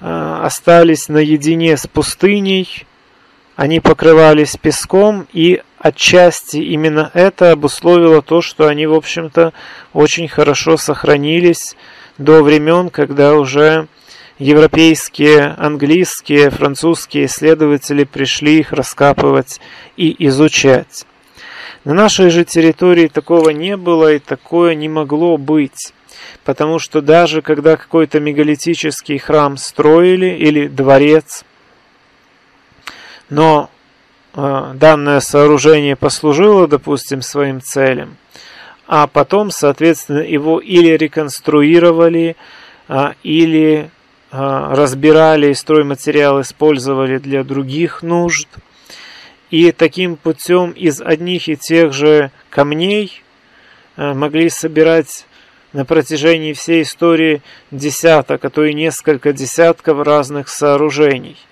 а, остались наедине с пустыней, они покрывались песком, и отчасти именно это обусловило то, что они, в общем-то, очень хорошо сохранились до времен, когда уже европейские, английские, французские исследователи пришли их раскапывать и изучать. На нашей же территории такого не было и такое не могло быть, потому что даже когда какой-то мегалитический храм строили или дворец – но э, данное сооружение послужило, допустим, своим целям, а потом, соответственно, его или реконструировали, э, или э, разбирали и стройматериал использовали для других нужд. И таким путем из одних и тех же камней э, могли собирать на протяжении всей истории десяток, а то и несколько десятков разных сооружений –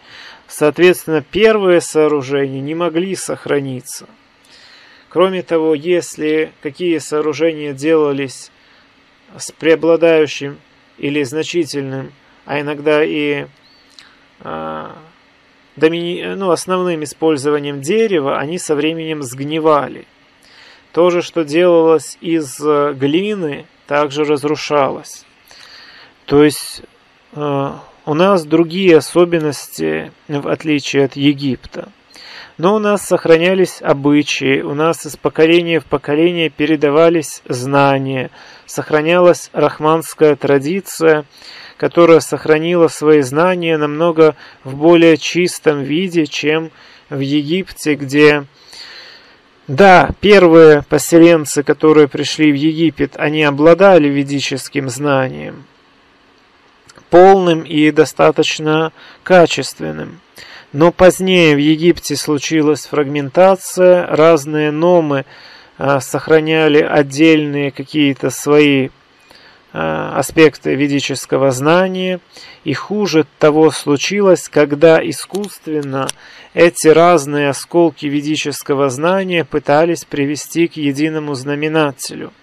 Соответственно, первые сооружения не могли сохраниться. Кроме того, если какие сооружения делались с преобладающим или значительным, а иногда и а, домини... ну, основным использованием дерева, они со временем сгнивали. То же, что делалось из э, глины, также разрушалось. То есть э, у нас другие особенности, в отличие от Египта. Но у нас сохранялись обычаи, у нас из поколения в поколение передавались знания, сохранялась рахманская традиция, которая сохранила свои знания намного в более чистом виде, чем в Египте, где да, первые поселенцы, которые пришли в Египет, они обладали ведическим знанием, полным и достаточно качественным. Но позднее в Египте случилась фрагментация, разные номы а, сохраняли отдельные какие-то свои а, аспекты ведического знания, и хуже того случилось, когда искусственно эти разные осколки ведического знания пытались привести к единому знаменателю –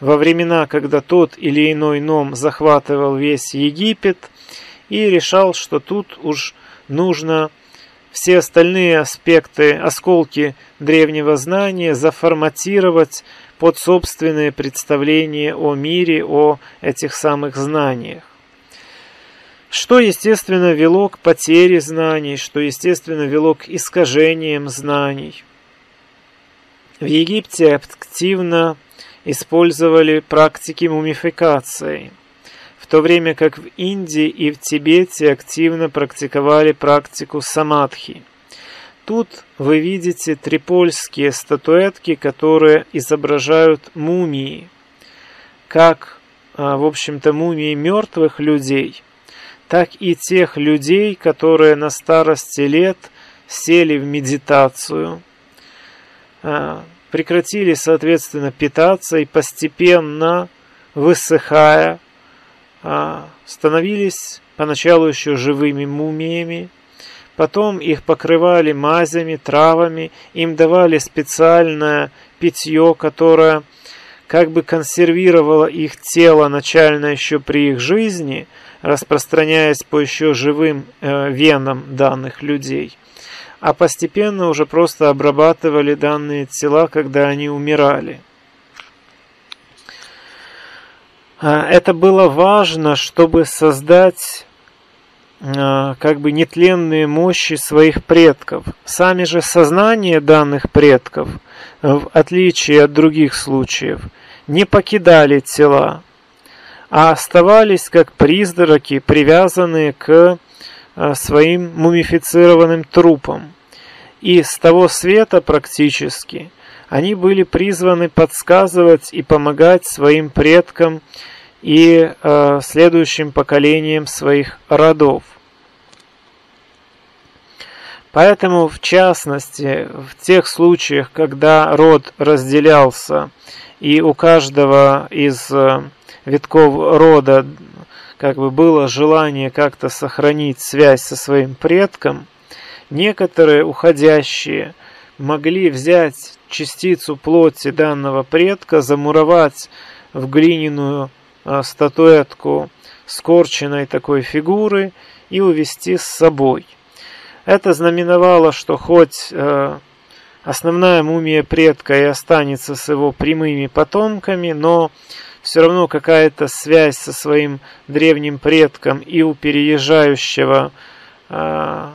во времена, когда тот или иной ном захватывал весь Египет и решал, что тут уж нужно все остальные аспекты, осколки древнего знания заформатировать под собственные представления о мире, о этих самых знаниях. Что, естественно, вело к потере знаний, что, естественно, вело к искажениям знаний. В Египте активно использовали практики мумификации, в то время как в Индии и в Тибете активно практиковали практику самадхи. Тут вы видите трипольские статуэтки, которые изображают мумии, как, а, в общем-то, мумии мертвых людей, так и тех людей, которые на старости лет сели в медитацию, а, прекратили, соответственно, питаться и постепенно, высыхая, а, становились поначалу еще живыми мумиями, потом их покрывали мазями, травами, им давали специальное питье, которое как бы консервировало их тело начально еще при их жизни, распространяясь по еще живым э, венам данных людей, а постепенно уже просто обрабатывали данные тела, когда они умирали. А, это было важно, чтобы создать а, как бы нетленные мощи своих предков. Сами же сознания данных предков, в отличие от других случаев, не покидали тела, а оставались как призраки, привязанные к своим мумифицированным трупам. И с того света практически они были призваны подсказывать и помогать своим предкам и э, следующим поколениям своих родов. Поэтому, в частности, в тех случаях, когда род разделялся, и у каждого из э, витков рода как бы было желание как-то сохранить связь со своим предком, некоторые уходящие могли взять частицу плоти данного предка, замуровать в глиняную Э, статуэтку скорченной такой фигуры и увести с собой. Это знаменовало, что хоть э, основная мумия предка и останется с его прямыми потомками, но все равно какая-то связь со своим древним предком и у переезжающего э,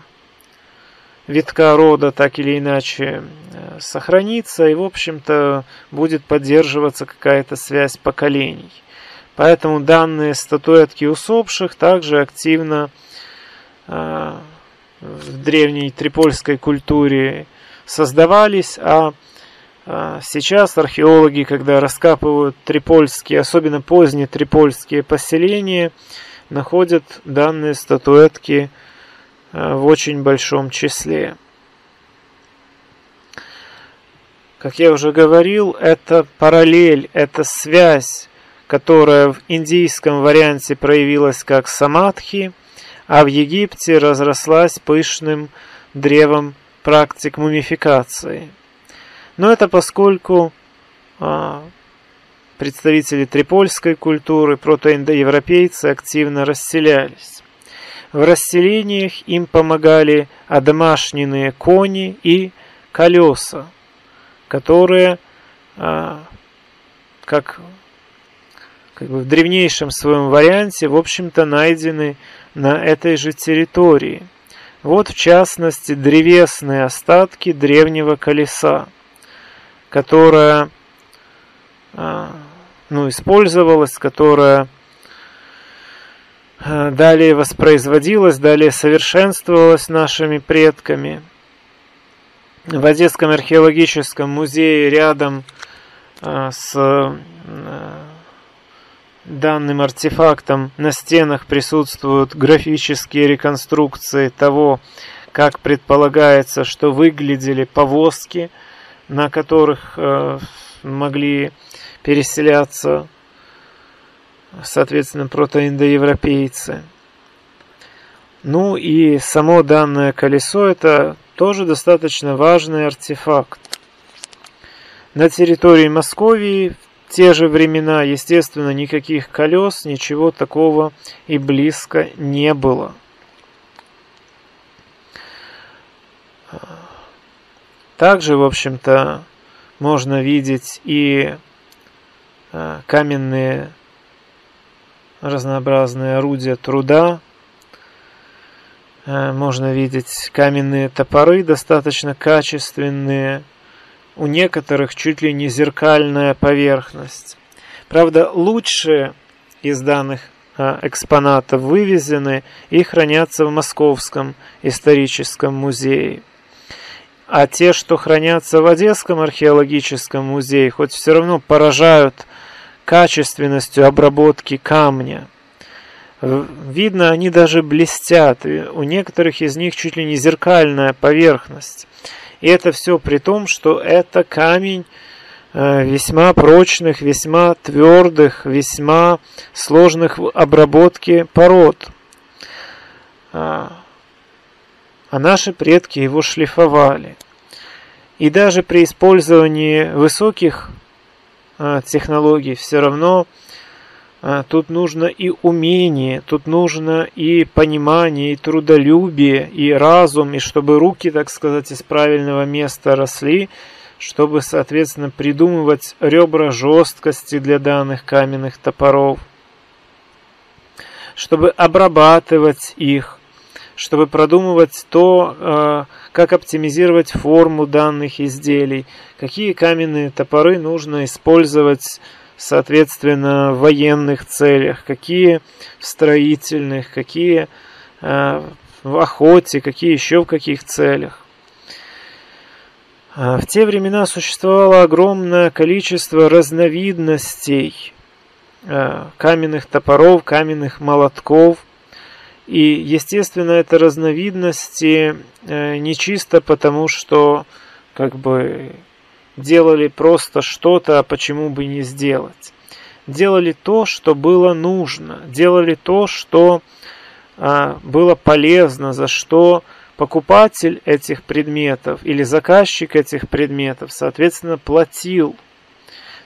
витка рода так или иначе э, сохранится, и, в общем-то, будет поддерживаться какая-то связь поколений. Поэтому данные статуэтки усопших также активно э, в древней трипольской культуре создавались, а сейчас археологи, когда раскапывают трипольские, особенно поздние трипольские поселения, находят данные статуэтки э, в очень большом числе. Как я уже говорил, это параллель, это связь которая в индийском варианте проявилась как самадхи, а в Египте разрослась пышным древом практик мумификации. Но это поскольку а, представители трипольской культуры, протоиндоевропейцы активно расселялись. В расселениях им помогали одомашненные кони и колеса, которые, а, как как бы в древнейшем своем варианте, в общем-то, найдены на этой же территории. Вот, в частности, древесные остатки древнего колеса, которое а, ну, использовалось, которое а, далее воспроизводилось, далее совершенствовалось нашими предками. В Одесском археологическом музее рядом а, с данным артефактом на стенах присутствуют графические реконструкции того, как предполагается, что выглядели повозки, на которых э, могли переселяться, соответственно, протоиндоевропейцы. Ну и само данное колесо это тоже достаточно важный артефакт. На территории Московии те же времена, естественно, никаких колес, ничего такого и близко не было. Также, в общем-то, можно видеть и а, каменные разнообразные орудия труда. А, можно видеть каменные топоры достаточно качественные – у некоторых чуть ли не зеркальная поверхность. Правда, лучшие из данных а, экспонатов вывезены и хранятся в Московском историческом музее. А те, что хранятся в Одесском археологическом музее, хоть все равно поражают качественностью обработки камня. Видно, они даже блестят, и у некоторых из них чуть ли не зеркальная поверхность. И это все при том, что это камень э, весьма прочных, весьма твердых, весьма сложных в обработке пород. А, а наши предки его шлифовали. И даже при использовании высоких технологий, все равно тут нужно и умение, тут нужно и понимание, и трудолюбие, и разум, и чтобы руки, так сказать, из правильного места росли, чтобы, соответственно, придумывать ребра жесткости для данных каменных топоров, чтобы обрабатывать их, чтобы продумывать то, э, как оптимизировать форму данных изделий, какие каменные топоры нужно использовать, соответственно, в военных целях, какие в строительных, какие э, в охоте, какие еще в каких целях. Э, в те времена существовало огромное количество разновидностей каменных топоров, каменных молотков – и, естественно, это разновидности э, не чисто потому, что как бы делали просто что-то, а почему бы не сделать. Делали то, что было нужно, делали то, что а, было полезно, за что покупатель этих предметов или заказчик этих предметов, соответственно, платил.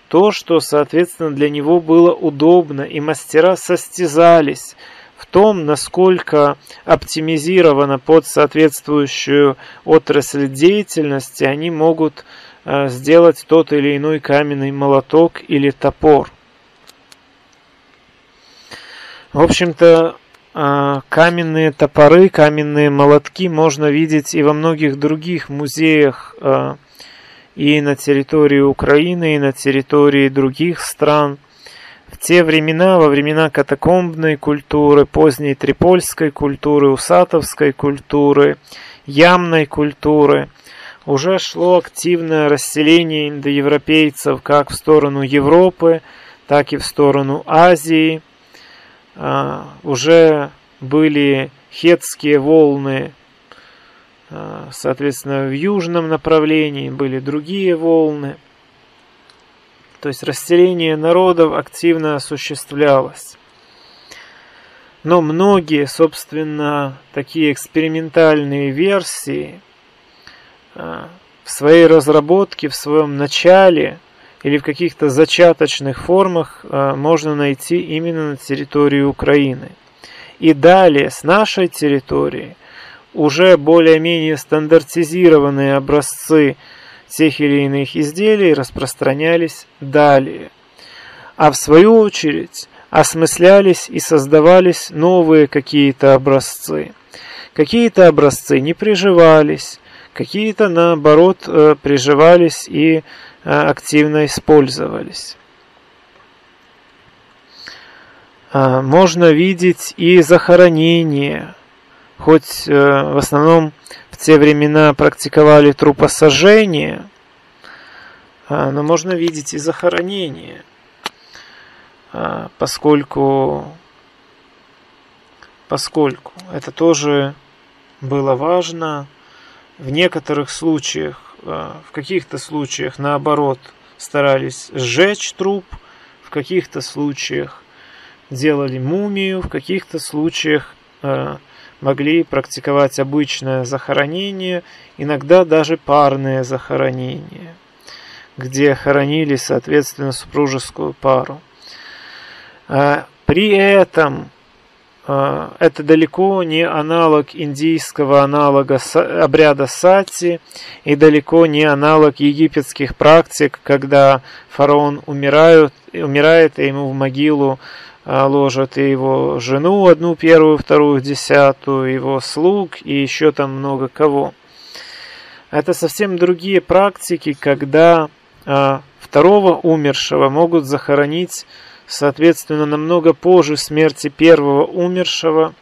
То, что, соответственно, для него было удобно, и мастера состязались – том, насколько оптимизировано под соответствующую отрасль деятельности они могут э, сделать тот или иной каменный молоток или топор. В общем-то, э, каменные топоры, каменные молотки можно видеть и во многих других музеях э, и на территории Украины, и на территории других стран – в те времена, во времена катакомбной культуры, поздней трипольской культуры, усатовской культуры, ямной культуры, уже шло активное расселение индоевропейцев как в сторону Европы, так и в сторону Азии. А, уже были хетские волны, а, соответственно, в южном направлении были другие волны – то есть расселение народов активно осуществлялось. Но многие, собственно, такие экспериментальные версии а, в своей разработке, в своем начале или в каких-то зачаточных формах а, можно найти именно на территории Украины. И далее с нашей территории уже более-менее стандартизированные образцы тех или иных изделий распространялись далее. А в свою очередь осмыслялись и создавались новые какие-то образцы. Какие-то образцы не приживались, какие-то наоборот э, приживались и э, активно использовались. А, можно видеть и захоронения, хоть э, в основном те времена практиковали трупосожжение, а, но можно видеть и захоронение, а, поскольку, поскольку это тоже было важно. В некоторых случаях, а, в каких-то случаях наоборот, старались сжечь труп, в каких-то случаях делали мумию, в каких-то случаях могли практиковать обычное захоронение, иногда даже парное захоронение, где хоронили, соответственно, супружескую пару. А, при этом а, это далеко не аналог индийского аналога обряда сати и далеко не аналог египетских практик, когда фараон умирает, умирает и ему в могилу ложат и его жену, одну первую, вторую, десятую, его слуг и еще там много кого. Это совсем другие практики, когда а, второго умершего могут захоронить, соответственно, намного позже смерти первого умершего,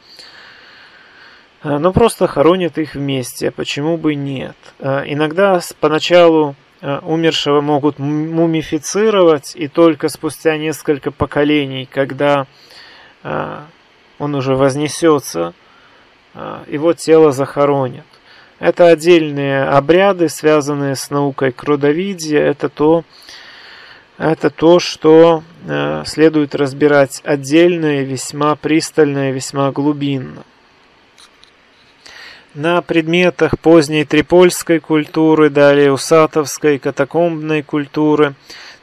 а, но просто хоронят их вместе, почему бы нет. Иногда поначалу Э, умершего могут мумифицировать, и только спустя несколько поколений, когда э, он уже вознесется, э, его тело захоронят. Это отдельные обряды, связанные с наукой крудовидия. Это то, это то что следует разбирать отдельно и весьма пристально и весьма глубинно на предметах поздней трипольской культуры, далее усатовской, катакомбной культуры,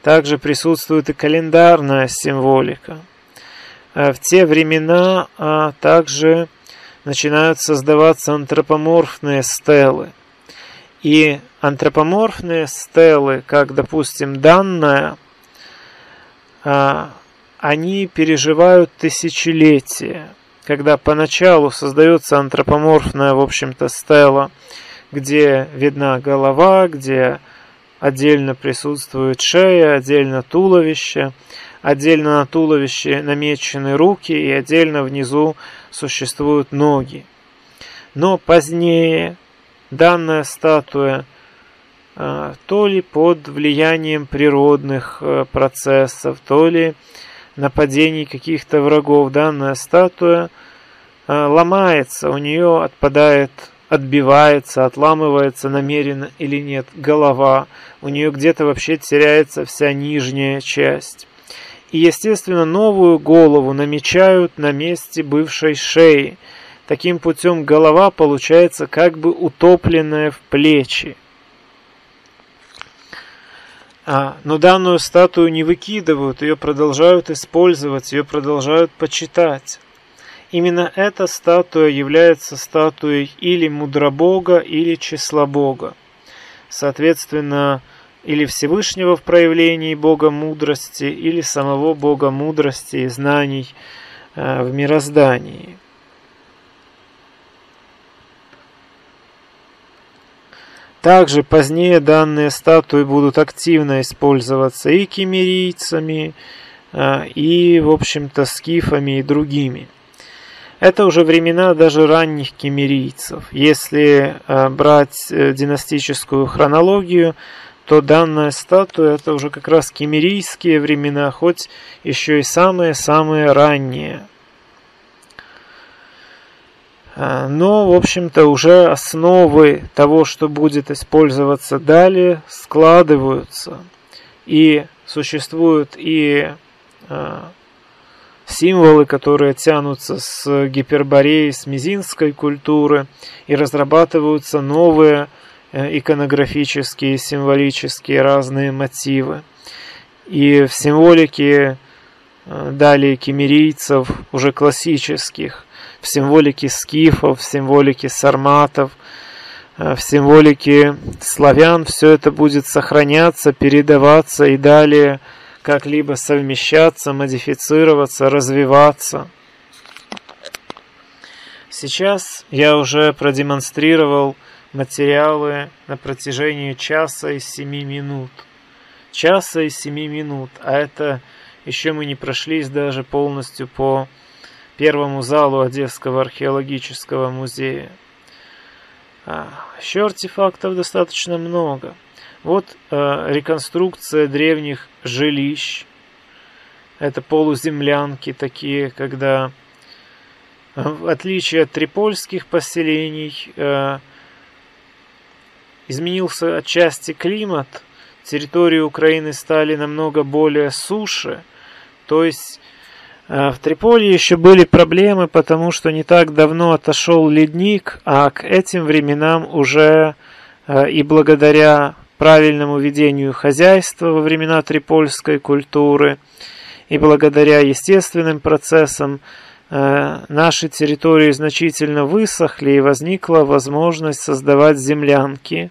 также присутствует и календарная символика. Э, в те времена а, также начинают создаваться антропоморфные стелы. И антропоморфные стелы, как, допустим, данная, а, они переживают тысячелетия. Когда поначалу создается антропоморфная, в общем-то, стела, где видна голова, где отдельно присутствует шея, отдельно туловище, отдельно на туловище намечены руки и отдельно внизу существуют ноги. Но позднее данная статуя а, то ли под влиянием природных э, процессов, то ли нападений каких-то врагов, данная статуя а, ломается, у нее отпадает, отбивается, отламывается намеренно или нет голова, у нее где-то вообще теряется вся нижняя часть. И, естественно, новую голову намечают на месте бывшей шеи. Таким путем голова получается как бы утопленная в плечи. А, но данную статую не выкидывают, ее продолжают использовать, ее продолжают почитать. Именно эта статуя является статуей или мудробога, или числобога. Соответственно, или Всевышнего в проявлении Бога мудрости, или самого Бога мудрости и знаний э, в мироздании. Также позднее данные статуи будут активно использоваться и кемерийцами, а, и, в общем-то, скифами и другими. Это уже времена даже ранних кемерийцев. Если а, брать э, династическую хронологию, то данная статуя это уже как раз кемерийские времена, хоть еще и самые-самые ранние. А, но, в общем-то, уже основы того, что будет использоваться далее, складываются. И существуют и а, символы, которые тянутся с гипербореи, с мизинской культуры, и разрабатываются новые э, иконографические, символические разные мотивы. И в символике э, далее кемерийцев, уже классических, в символике скифов, в символике сарматов, э, в символике славян все это будет сохраняться, передаваться и далее как-либо совмещаться, модифицироваться, развиваться. Сейчас я уже продемонстрировал материалы на протяжении часа и семи минут. Часа и семи минут, а это еще мы не прошлись даже полностью по первому залу Одесского археологического музея. А, еще артефактов достаточно много. Вот э, реконструкция древних жилищ. Это полуземлянки такие, когда э, в отличие от трипольских поселений э, изменился отчасти климат, территории Украины стали намного более суше, то есть в Триполи еще были проблемы, потому что не так давно отошел ледник, а к этим временам уже э, и благодаря правильному ведению хозяйства во времена трипольской культуры, и благодаря естественным процессам э, наши территории значительно высохли, и возникла возможность создавать землянки,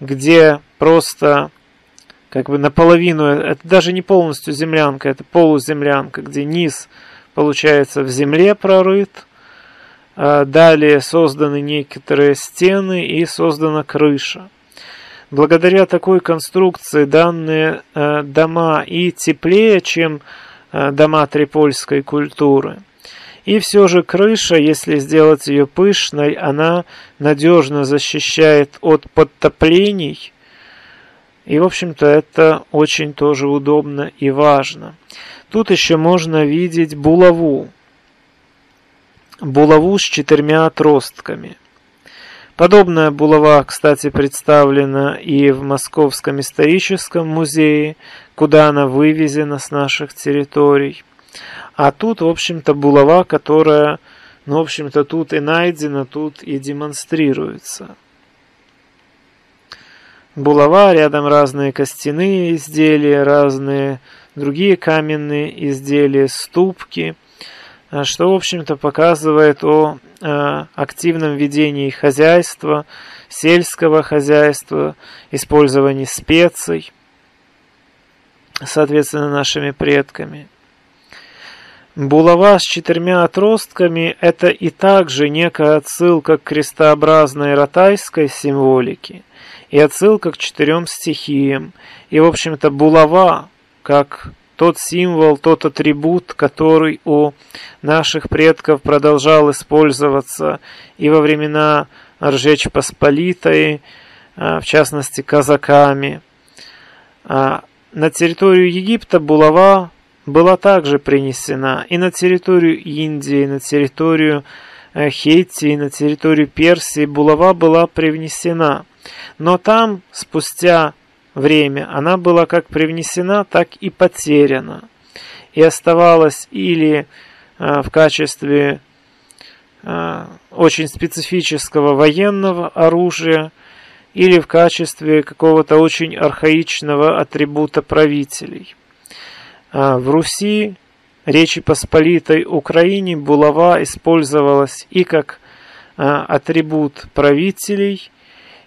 где просто как бы наполовину, это даже не полностью землянка, это полуземлянка, где низ получается в земле прорыт, а далее созданы некоторые стены и создана крыша. Благодаря такой конструкции данные э, дома и теплее, чем э, дома трипольской культуры. И все же крыша, если сделать ее пышной, она надежно защищает от подтоплений и, в общем-то, это очень тоже удобно и важно. Тут еще можно видеть булаву. Булаву с четырьмя отростками. Подобная булава, кстати, представлена и в Московском историческом музее, куда она вывезена с наших территорий. А тут, в общем-то, булава, которая, ну, в общем-то, тут и найдена, тут и демонстрируется. Булава, рядом разные костяные изделия, разные другие каменные изделия, ступки, что, в общем-то, показывает о активном ведении хозяйства, сельского хозяйства, использовании специй, соответственно, нашими предками. Булава с четырьмя отростками – это и также некая отсылка к крестообразной ротайской символике и отсылка к четырем стихиям. И, в общем-то, булава, как тот символ, тот атрибут, который у наших предков продолжал использоваться и во времена Ржечь Посполитой, а, в частности казаками. А, на территорию Египта булава была также принесена и на территорию Индии, и на территорию э, Хетии, на территорию Персии булава была привнесена. Но там, спустя время, она была как привнесена, так и потеряна. И оставалась или э, в качестве э, очень специфического военного оружия, или в качестве какого-то очень архаичного атрибута правителей. А, в Руси, Речи Посполитой Украине булава использовалась и как а, атрибут правителей,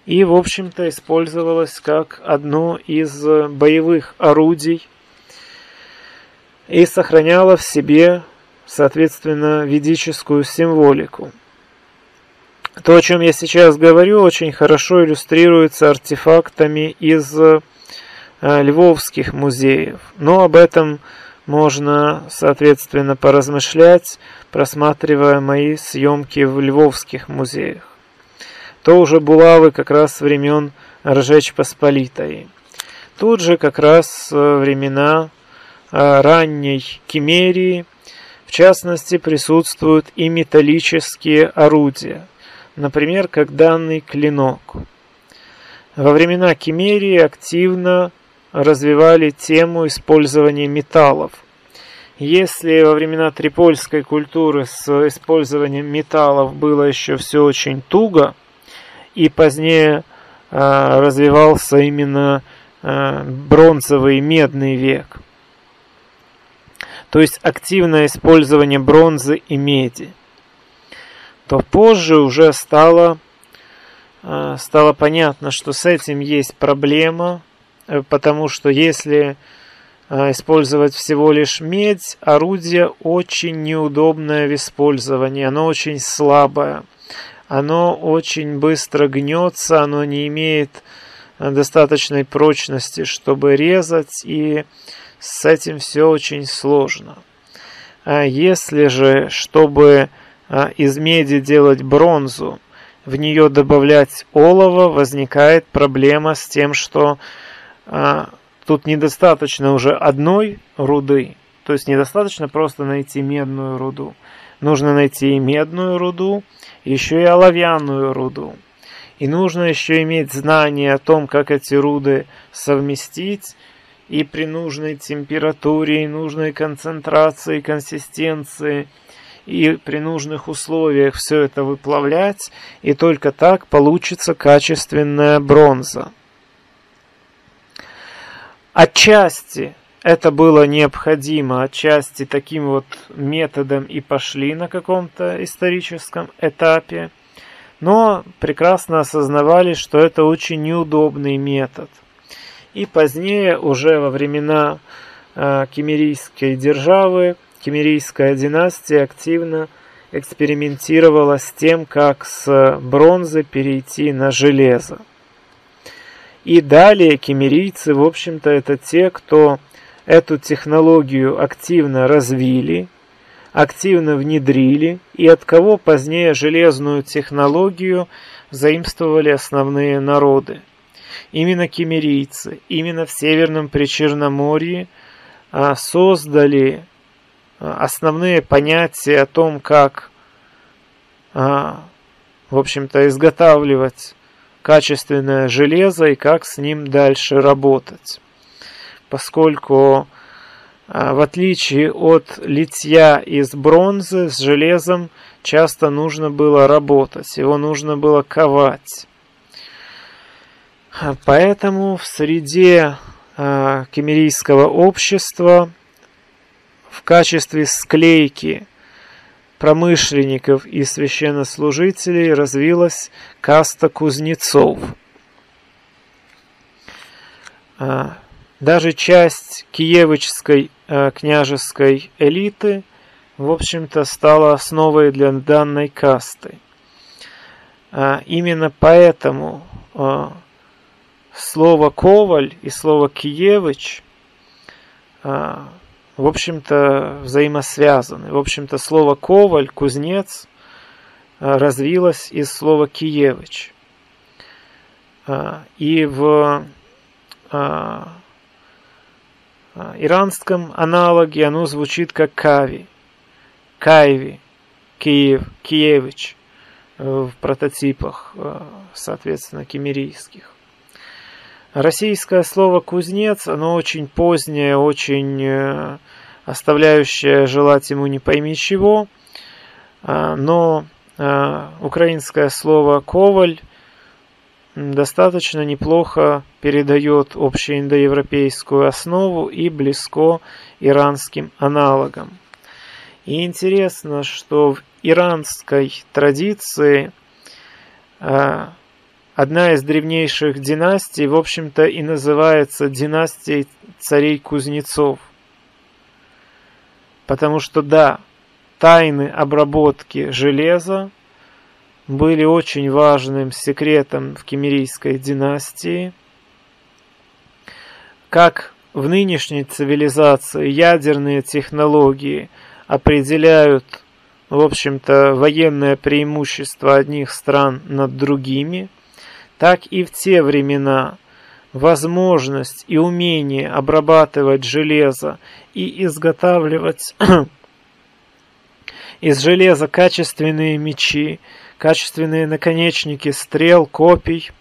и, в общем-то, использовалась как одно из боевых орудий и сохраняла в себе, соответственно, ведическую символику. То, о чем я сейчас говорю, очень хорошо иллюстрируется артефактами из Э, львовских музеев. Но об этом можно, соответственно, поразмышлять, просматривая мои съемки в львовских музеях. То уже булавы как раз времен Ржечь Посполитой. Тут же как раз э, времена э, ранней Кемерии, в частности, присутствуют и металлические орудия, например, как данный клинок. Во времена Кемерии активно развивали тему использования металлов. Если во времена трипольской культуры с использованием металлов было еще все очень туго, и позднее э, развивался именно э, бронзовый медный век, то есть активное использование бронзы и меди, то позже уже стало, э, стало понятно, что с этим есть проблема, Э, потому что если использовать всего лишь медь, орудие очень неудобное в использовании, оно очень слабое, оно очень быстро гнется, оно не имеет э, достаточной прочности, чтобы резать, и с этим все очень сложно. А если же, чтобы из меди делать бронзу, в нее добавлять олово, возникает проблема с тем, что а, тут недостаточно уже одной руды, то есть недостаточно просто найти медную руду. Нужно найти и медную руду, еще и оловянную руду. И нужно еще иметь знание о том, как эти руды совместить, и при нужной температуре, и нужной концентрации, консистенции, и при нужных условиях все это выплавлять, и только так получится качественная бронза. Отчасти это было необходимо, отчасти таким вот методом и пошли на каком-то историческом этапе, но прекрасно осознавали, что это очень неудобный метод. И позднее, уже во времена э, кемерийской державы, кемерийская династия активно экспериментировала с тем, как с бронзы перейти на железо. И далее кемерийцы, в общем-то, это те, кто эту технологию активно развили, активно внедрили, и от кого позднее железную технологию заимствовали основные народы. Именно кемерийцы, именно в Северном Причерноморье а, создали а, основные понятия о том, как, а, в общем-то, изготавливать качественное железо и как с ним дальше работать. Поскольку а, в отличие от литья из бронзы, с железом часто нужно было работать, его нужно было ковать. Поэтому в среде э, кемерийского общества в качестве склейки промышленников и священнослужителей развилась каста кузнецов. Даже часть киевической э, княжеской элиты, в общем-то, стала основой для данной касты. А, именно поэтому а, слово «коваль» и слово «киевич» в общем-то, взаимосвязаны. В общем-то, слово «коваль», «кузнец» развилось из слова «киевич». И в иранском аналоге оно звучит как Кави, Кайви, Киев, Киевич в прототипах, соответственно, кемерийских. Российское слово «кузнец», оно очень позднее, очень э, оставляющее желать ему не пойми чего, а, но а, украинское слово «коваль» достаточно неплохо передает общеиндоевропейскую основу и близко иранским аналогам. И интересно, что в иранской традиции а, одна из древнейших династий, в общем-то, и называется династией царей-кузнецов. Потому что, да, тайны обработки железа были очень важным секретом в кемерийской династии. Как в нынешней цивилизации ядерные технологии определяют, в общем-то, военное преимущество одних стран над другими – так и в те времена возможность и умение обрабатывать железо и изготавливать из железа качественные мечи, качественные наконечники стрел, копий,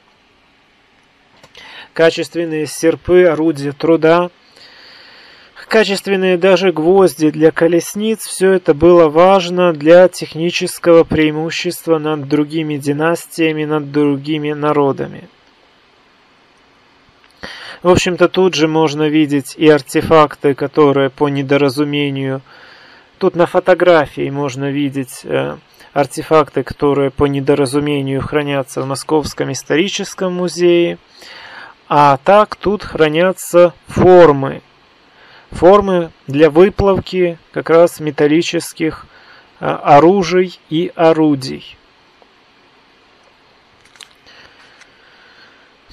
качественные серпы, орудия труда – Качественные даже гвозди для колесниц, все это было важно для технического преимущества над другими династиями, над другими народами. В общем-то, тут же можно видеть и артефакты, которые по недоразумению... Тут на фотографии можно видеть э, артефакты, которые по недоразумению хранятся в Московском историческом музее. А так тут хранятся формы формы для выплавки как раз металлических а, оружий и орудий.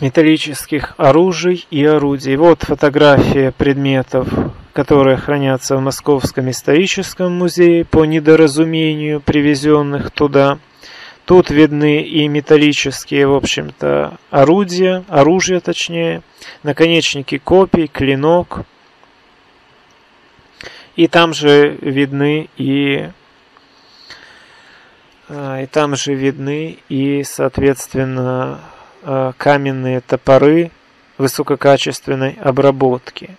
металлических оружий и орудий. Вот фотография предметов, которые хранятся в Московском историческом музее по недоразумению, привезенных туда. Тут видны и металлические, в общем-то, орудия, оружия точнее, наконечники копий, клинок, и там же видны и а, и там же видны и, соответственно, а, каменные топоры высококачественной обработки.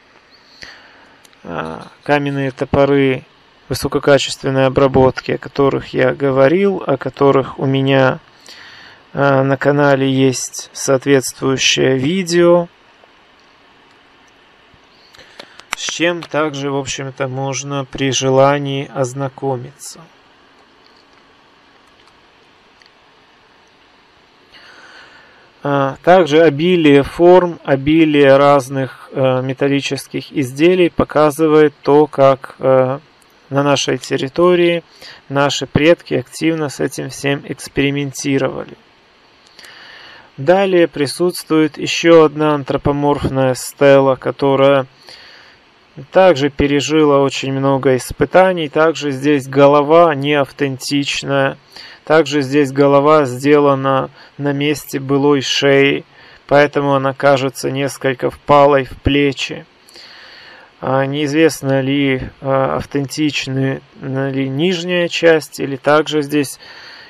А, каменные топоры высококачественной обработки, о которых я говорил, о которых у меня на канале есть соответствующее видео – с чем также, в общем-то, можно при желании ознакомиться. Также обилие форм, обилие разных э, металлических изделий показывает то, как э, на нашей территории наши предки активно с этим всем экспериментировали. Далее присутствует еще одна антропоморфная стела, которая также пережила очень много испытаний. Также здесь голова не автентичная. Также здесь голова сделана на месте былой шеи, поэтому она кажется несколько впалой в плечи. А неизвестно ли а, автентична ли нижняя часть, или также здесь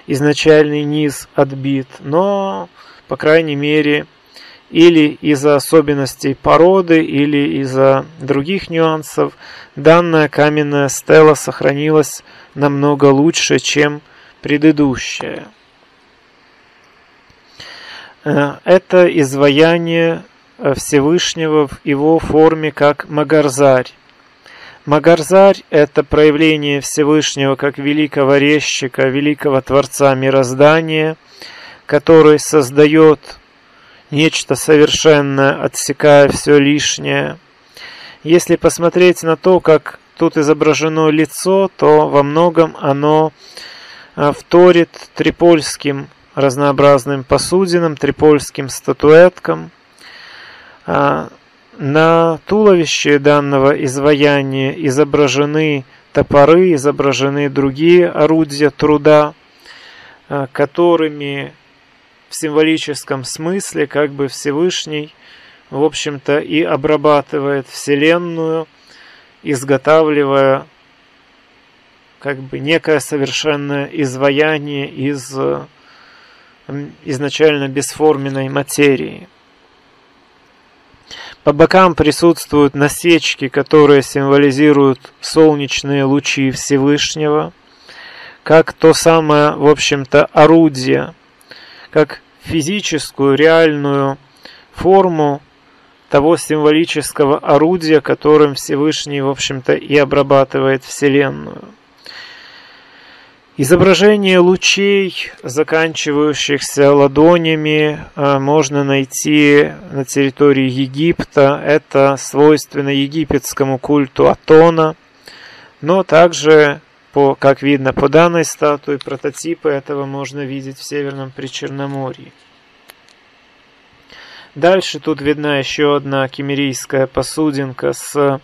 изначальный низ отбит. Но, по крайней мере, или из-за особенностей породы, или из-за других нюансов, данная каменная стела сохранилась намного лучше, чем предыдущая. э, это изваяние Всевышнего в его форме как Магарзарь. Магарзарь – это проявление Всевышнего как великого резчика, великого Творца мироздания, который создает нечто совершенное, отсекая все лишнее. Если посмотреть на то, как тут изображено лицо, то во многом оно вторит трипольским разнообразным посудинам, трипольским статуэткам. А, на туловище данного изваяния изображены топоры, изображены другие орудия труда, а, которыми в символическом смысле как бы Всевышний, в общем-то, и обрабатывает Вселенную, изготавливая как бы некое совершенное изваяние из изначально бесформенной материи. По бокам присутствуют насечки, которые символизируют солнечные лучи Всевышнего, как то самое, в общем-то, орудие, как физическую, реальную форму того символического орудия, которым Всевышний, в общем-то, и обрабатывает Вселенную. Изображение лучей, заканчивающихся ладонями, э, можно найти на территории Египта. Это свойственно египетскому культу Атона, но также, по, как видно по данной статуе, прототипы этого можно видеть в Северном Причерноморье. Дальше тут видна еще одна кемерийская посудинка с э,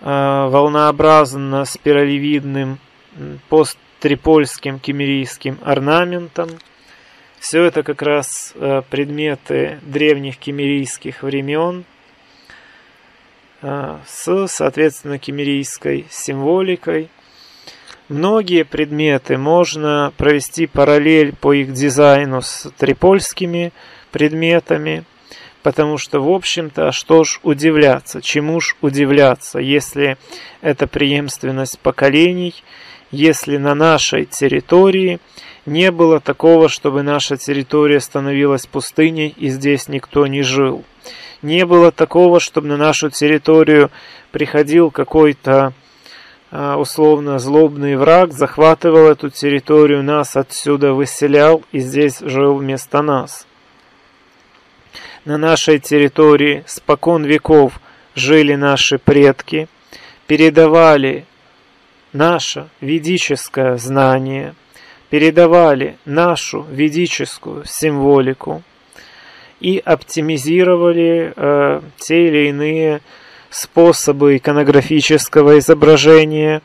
волнообразно спиралевидным посттрипольским кемерийским орнаментом. Все это как раз э, предметы древних кемерийских времен э, с, соответственно, кемерийской символикой. Многие предметы можно провести параллель по их дизайну с трипольскими предметами, потому что, в общем-то, что ж удивляться, чему ж удивляться, если это преемственность поколений – если на нашей территории не было такого, чтобы наша территория становилась пустыней и здесь никто не жил. Не было такого, чтобы на нашу территорию приходил какой-то а, условно злобный враг, захватывал эту территорию, нас отсюда выселял и здесь жил вместо нас. На нашей территории спокон веков жили наши предки, передавали наше ведическое знание, передавали нашу ведическую символику и оптимизировали э, те или иные способы иконографического изображения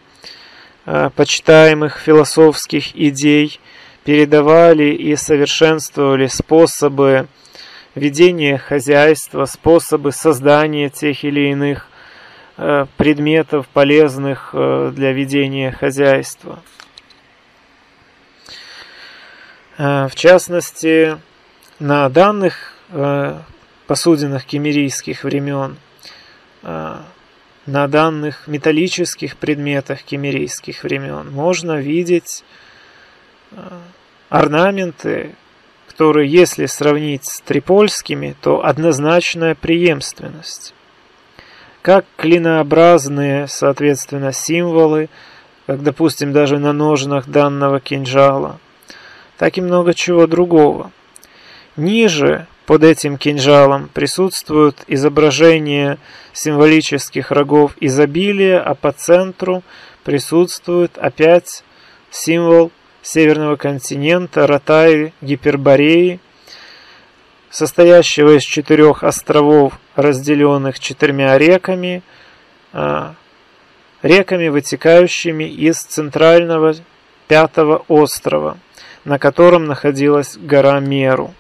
э, почитаемых философских идей, передавали и совершенствовали способы ведения хозяйства, способы создания тех или иных предметов, полезных э, для ведения хозяйства. Э, в частности, на данных посудинах кемерийских времен, на данных металлических предметах кемерийских времен можно видеть орнаменты, которые, если сравнить с трипольскими, то однозначная преемственность как клинообразные, соответственно, символы, как, допустим, даже на ножнах данного кинжала, так и много чего другого. Ниже под этим кинжалом присутствуют изображения символических рогов изобилия, а по центру присутствует опять символ северного континента, Ратаи, Гипербореи – состоящего из четырех островов, разделенных четырьмя реками, а, реками, вытекающими из центрального пятого острова, на котором находилась гора Меру.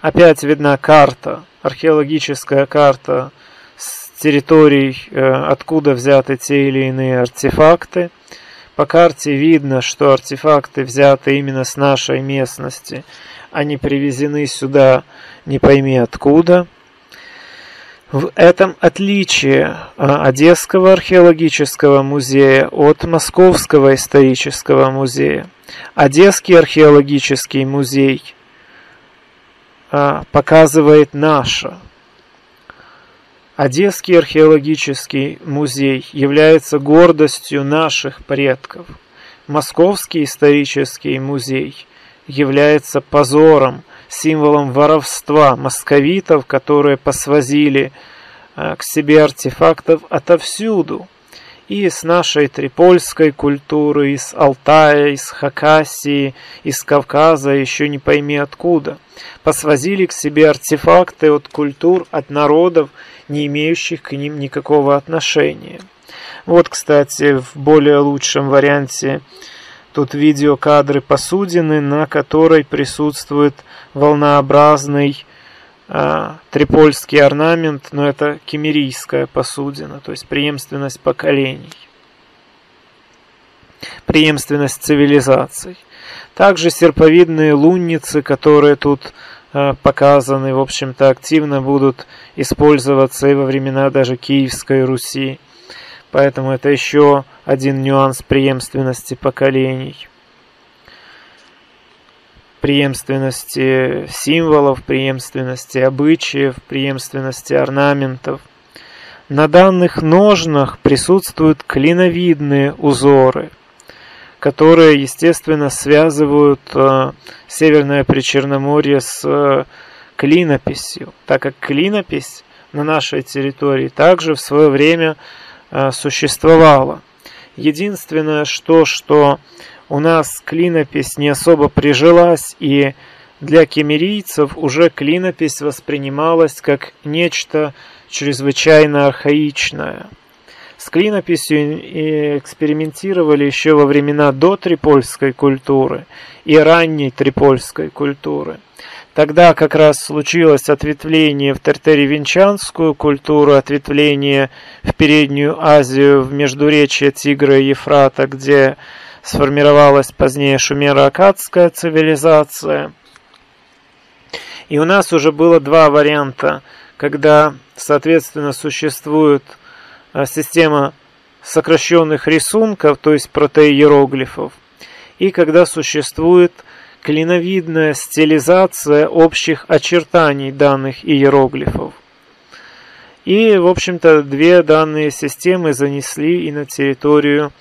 Опять видна карта, археологическая карта с территорий, э, откуда взяты те или иные артефакты. По карте видно, что артефакты взяты именно с нашей местности – они привезены сюда не пойми откуда. В этом отличие а, Одесского археологического музея от Московского исторического музея. Одесский археологический музей а, показывает наше. Одесский археологический музей является гордостью наших предков. Московский исторический музей является позором, символом воровства московитов, которые посвозили а, к себе артефактов отовсюду – и с нашей трипольской культуры, из Алтая, из Хакасии, из Кавказа, еще не пойми откуда. Посвозили к себе артефакты от культур, от народов, не имеющих к ним никакого отношения. Вот, кстати, в более лучшем варианте тут видеокадры посудины, на которой присутствует волнообразный а, трипольский орнамент, но это кемерийская посудина, то есть преемственность поколений, преемственность цивилизаций. Также серповидные лунницы, которые тут а, показаны, в общем-то, активно будут использоваться и во времена даже Киевской Руси. Поэтому это еще один нюанс преемственности поколений преемственности символов, преемственности обычаев, преемственности орнаментов. На данных ножнах присутствуют клиновидные узоры, которые, естественно, связывают э, Северное Причерноморье с э, клинописью, так как клинопись на нашей территории также в свое время э, существовала. Единственное, что, что у нас клинопись не особо прижилась, и для кемерийцев уже клинопись воспринималась как нечто чрезвычайно архаичное. С клинописью экспериментировали еще во времена до трипольской культуры и ранней трипольской культуры. Тогда как раз случилось ответвление в Тартеревенчанскую культуру, ответвление в Переднюю Азию, в Междуречье Тигра и Ефрата, где сформировалась позднее шумеро-акадская цивилизация. И у нас уже было два варианта, когда, соответственно, существует а, система сокращенных рисунков, то есть протеиероглифов, и когда существует клиновидная стилизация общих очертаний данных иероглифов. И, в общем-то, две данные системы занесли и на территорию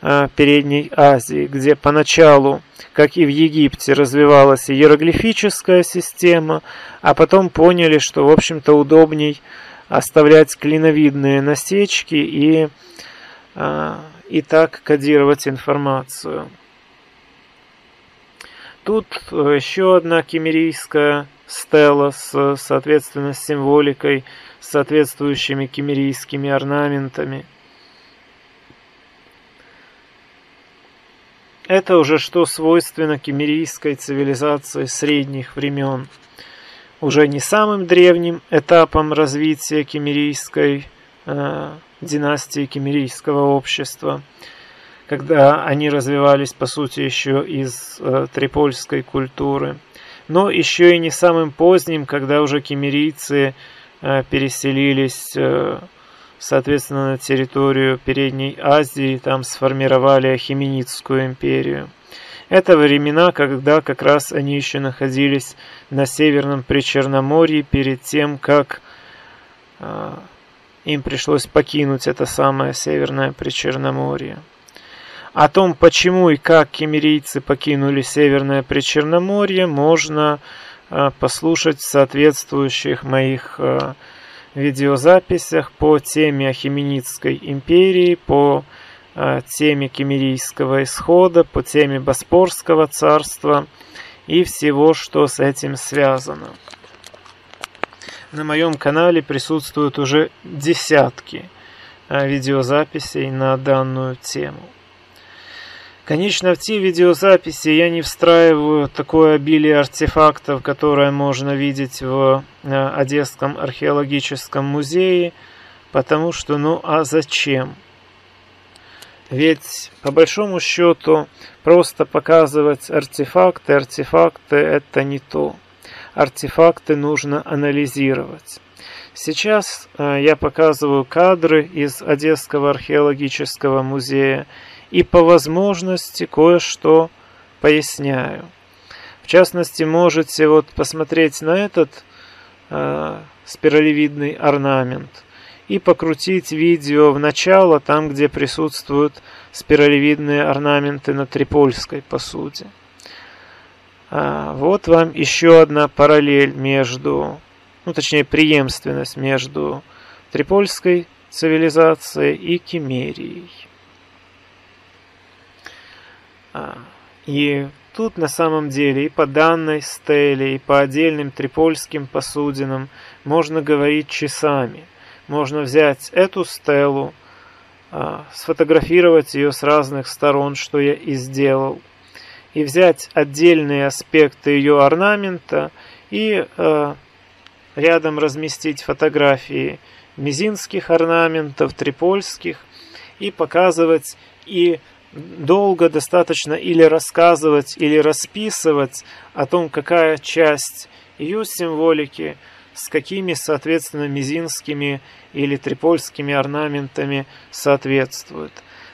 а, Передней Азии, где поначалу, как и в Египте, развивалась иероглифическая система, а потом поняли, что, в общем-то, удобней оставлять клиновидные насечки и, а, и так кодировать информацию. Тут э, еще одна кемерийская стела с, соответственно, символикой, соответствующими кемерийскими орнаментами – Это уже что свойственно кемерийской цивилизации средних времен. Уже не самым древним этапом развития кемерийской э, династии кемерийского общества, когда они развивались по сути еще из э, трипольской культуры, но еще и не самым поздним, когда уже кемерийцы э, переселились э, соответственно, на территорию Передней Азии, там сформировали Ахименидскую империю. Это времена, когда как раз они еще находились на Северном Причерноморье перед тем, как э, им пришлось покинуть это самое Северное Причерноморье. О том, почему и как кемерийцы покинули Северное Причерноморье, можно э, послушать в соответствующих моих э, видеозаписях по теме Ахименидской империи, по э, теме Кемерийского исхода, по теме Боспорского царства и всего, что с этим связано. На моем канале присутствуют уже десятки видеозаписей на данную тему. Конечно, в те видеозаписи я не встраиваю такое обилие артефактов, которое можно видеть в э, Одесском археологическом музее, потому что, ну а зачем? Ведь, по большому счету, просто показывать артефакты, артефакты это не то. Артефакты нужно анализировать. Сейчас э, я показываю кадры из Одесского археологического музея, и по возможности кое-что поясняю. В частности, можете вот посмотреть на этот э, спиралевидный орнамент и покрутить видео в начало, там, где присутствуют спиралевидные орнаменты на трипольской посуде. А, вот вам еще одна параллель между, ну точнее преемственность между трипольской цивилизацией и Кемерией. А, и тут на самом деле и по данной стеле, и по отдельным трипольским посудинам можно говорить часами. Можно взять эту стелу, а, сфотографировать ее с разных сторон, что я и сделал, и взять отдельные аспекты ее орнамента и э, рядом разместить фотографии мизинских орнаментов, трипольских, и показывать и долго достаточно или рассказывать, или расписывать о том, какая часть ее символики с какими, соответственно, мизинскими или трипольскими орнаментами соответствует.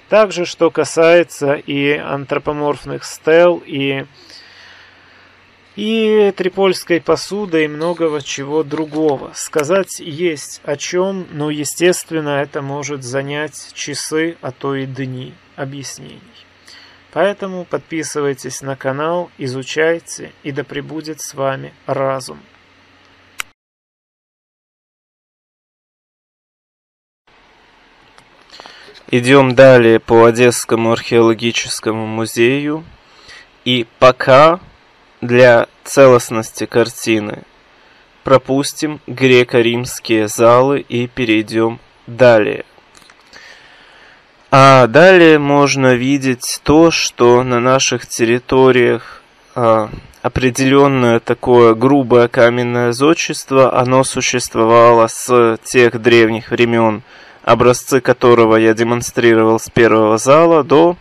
Также, что касается и антропоморфных стел, и, и трипольской посуды, и многого чего другого. Сказать есть о чем, но, естественно, это может занять часы, а то и дни объяснений. Поэтому подписывайтесь на канал, изучайте, и да пребудет с вами разум. Идем далее по Одесскому археологическому музею. И пока для целостности картины пропустим греко-римские залы и перейдем далее. А далее можно видеть то, что на наших территориях а, определенное такое грубое каменное зодчество, оно существовало с тех древних времен, образцы которого я демонстрировал с первого зала, до,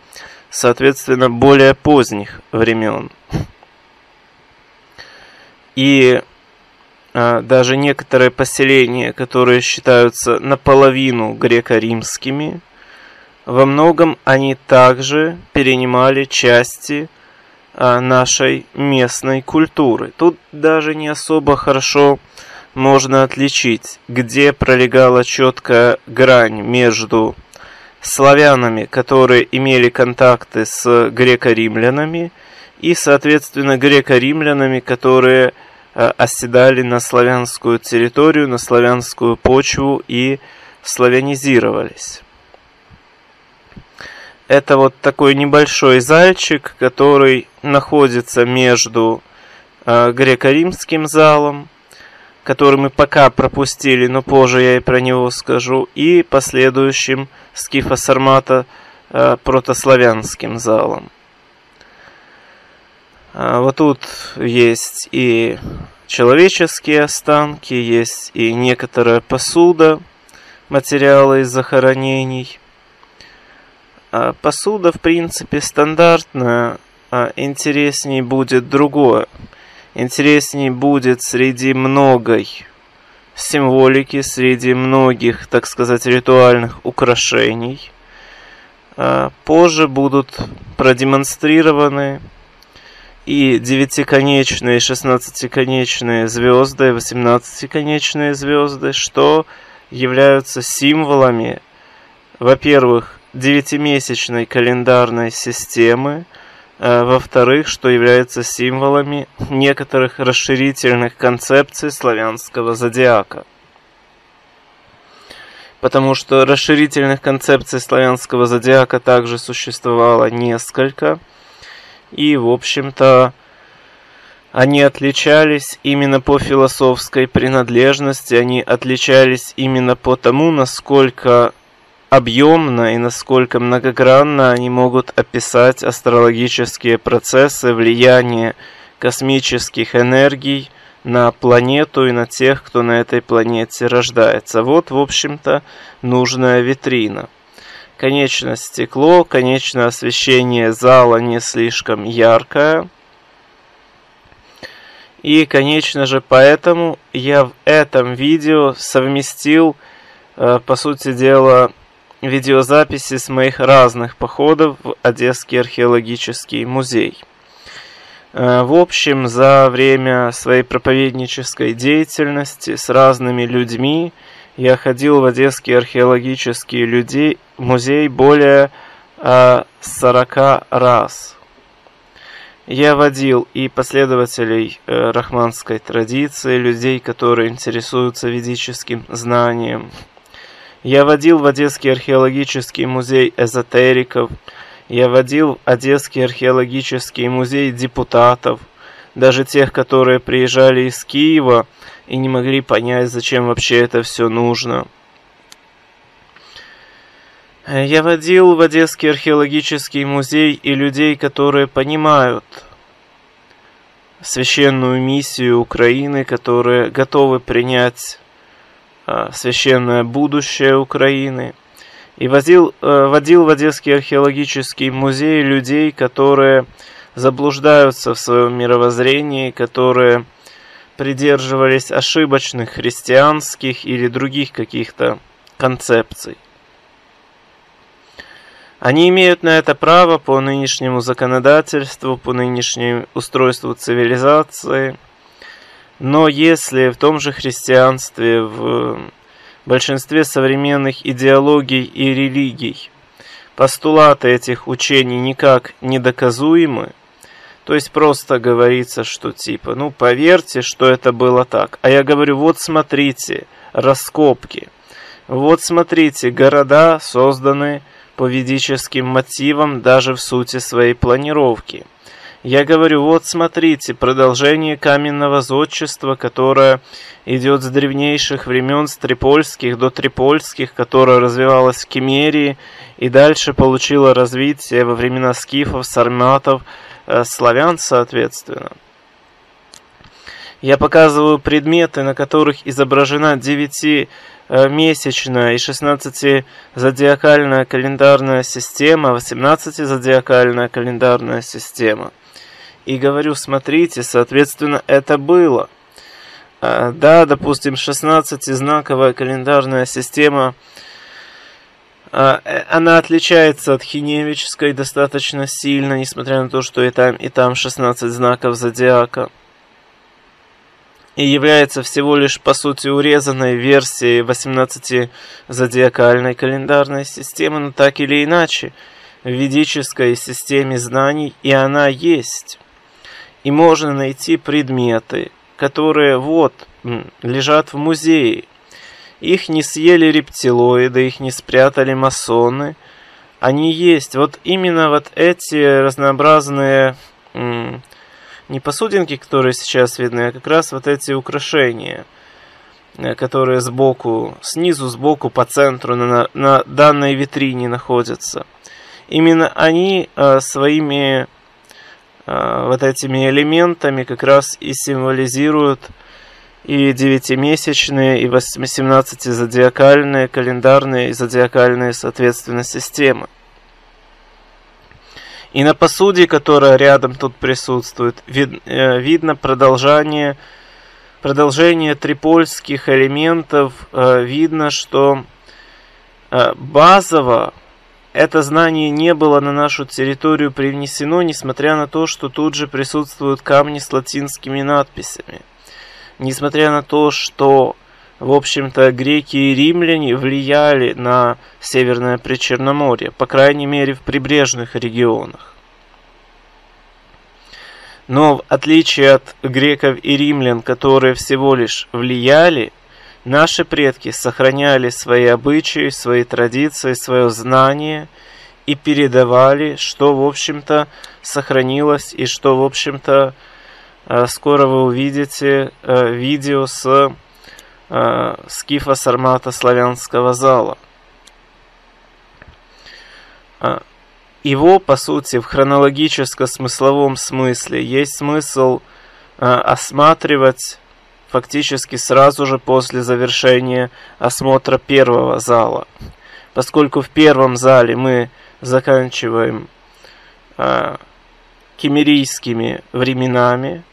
соответственно, более поздних времен. И а, даже некоторые поселения, которые считаются наполовину греко-римскими, во многом они также перенимали части а, нашей местной культуры. Тут даже не особо хорошо можно отличить, где пролегала четкая грань между славянами, которые имели контакты с греко-римлянами, и, соответственно, греко-римлянами, которые э, оседали на славянскую территорию, на славянскую почву и славянизировались. Это вот такой небольшой зальчик, который находится между э, греко-римским залом который мы пока пропустили, но позже я и про него скажу, и последующим скифа-сармата э, протославянским залом. А вот тут есть и человеческие останки, есть и некоторая посуда, материалы из захоронений. А посуда, в принципе, стандартная, а интересней будет другое – интересней будет среди многой символики, среди многих, так сказать, ритуальных украшений. А позже будут продемонстрированы и девятиконечные, шестнадцатиконечные звезды, восемнадцатиконечные звезды, что являются символами, во-первых, девятимесячной календарной системы, Э, во-вторых, что является символами некоторых расширительных концепций славянского зодиака. Потому что расширительных концепций славянского зодиака также существовало несколько. И, в общем-то, они отличались именно по философской принадлежности, они отличались именно по тому, насколько объемно и насколько многогранно они могут описать астрологические процессы влияния космических энергий на планету и на тех, кто на этой планете рождается. Вот, в общем-то, нужная витрина. Конечно, стекло, конечно, освещение зала не слишком яркое. И, конечно же, поэтому я в этом видео совместил, э, по сути дела, видеозаписи с моих разных походов в Одесский археологический музей. Э, в общем, за время своей проповеднической деятельности с разными людьми я ходил в Одесский археологический людей, музей более 40 э, раз. Я водил и последователей э, рахманской традиции, людей, которые интересуются ведическим знанием. Я водил в Одесский археологический музей эзотериков – я водил в Одесский археологический музей депутатов, даже тех, которые приезжали из Киева и не могли понять, зачем вообще это все нужно. Я водил в Одесский археологический музей и людей, которые понимают священную миссию Украины, которые готовы принять священное будущее Украины – и возил, э, водил в Одесский археологический музей людей, которые заблуждаются в своем мировоззрении, которые придерживались ошибочных христианских или других каких-то концепций. Они имеют на это право по нынешнему законодательству, по нынешнему устройству цивилизации. Но если в том же христианстве, в большинстве современных идеологий и религий. Постулаты этих учений никак не доказуемы, то есть просто говорится, что типа, ну поверьте, что это было так. А я говорю, вот смотрите, раскопки. Вот смотрите, города созданы по ведическим мотивам даже в сути своей планировки. Я говорю, вот смотрите, продолжение каменного зодчества, которое идет с древнейших времен, с трипольских до трипольских, которое развивалось в Кемерии и дальше получило развитие во времена скифов, сарматов, э, славян, соответственно. Я показываю предметы, на которых изображена 9-месячная и 16-зодиакальная календарная система, 18-зодиакальная календарная система – и говорю, смотрите, соответственно, это было. А, да, допустим, 16-знаковая календарная система, а, э, она отличается от хиневической достаточно сильно, несмотря на то, что и там, и там 16 знаков зодиака. И является всего лишь, по сути, урезанной версией 18-зодиакальной календарной системы, но так или иначе, в ведической системе знаний и она есть и можно найти предметы, которые вот лежат в музее. Их не съели рептилоиды, их не спрятали масоны. Они есть. Вот именно вот эти разнообразные не посудинки, которые сейчас видны, а как раз вот эти украшения, э, которые сбоку, снизу, сбоку, по центру на, на данной витрине находятся. Именно они э, своими вот этими элементами как раз и символизируют и девятимесячные, и 18-зодиакальные, календарные и зодиакальные, соответственно, системы. И на посуде, которая рядом тут присутствует, вид, э, видно продолжение, продолжение трипольских элементов. Э, видно, что э, базово это знание не было на нашу территорию привнесено, несмотря на то, что тут же присутствуют камни с латинскими надписями. Несмотря на то, что, в общем-то, греки и римляне влияли на Северное Причерноморье, по крайней мере в прибрежных регионах. Но в отличие от греков и римлян, которые всего лишь влияли, Наши предки сохраняли свои обычаи, свои традиции, свое знание и передавали, что, в общем-то, сохранилось и что, в общем-то, э, скоро вы увидите э, видео с э, скифа Сармата славянского зала. Его, по сути, в хронологическо-смысловом смысле есть смысл осматривать фактически сразу же после завершения осмотра первого зала. Поскольку в первом зале мы заканчиваем э, кемерийскими временами,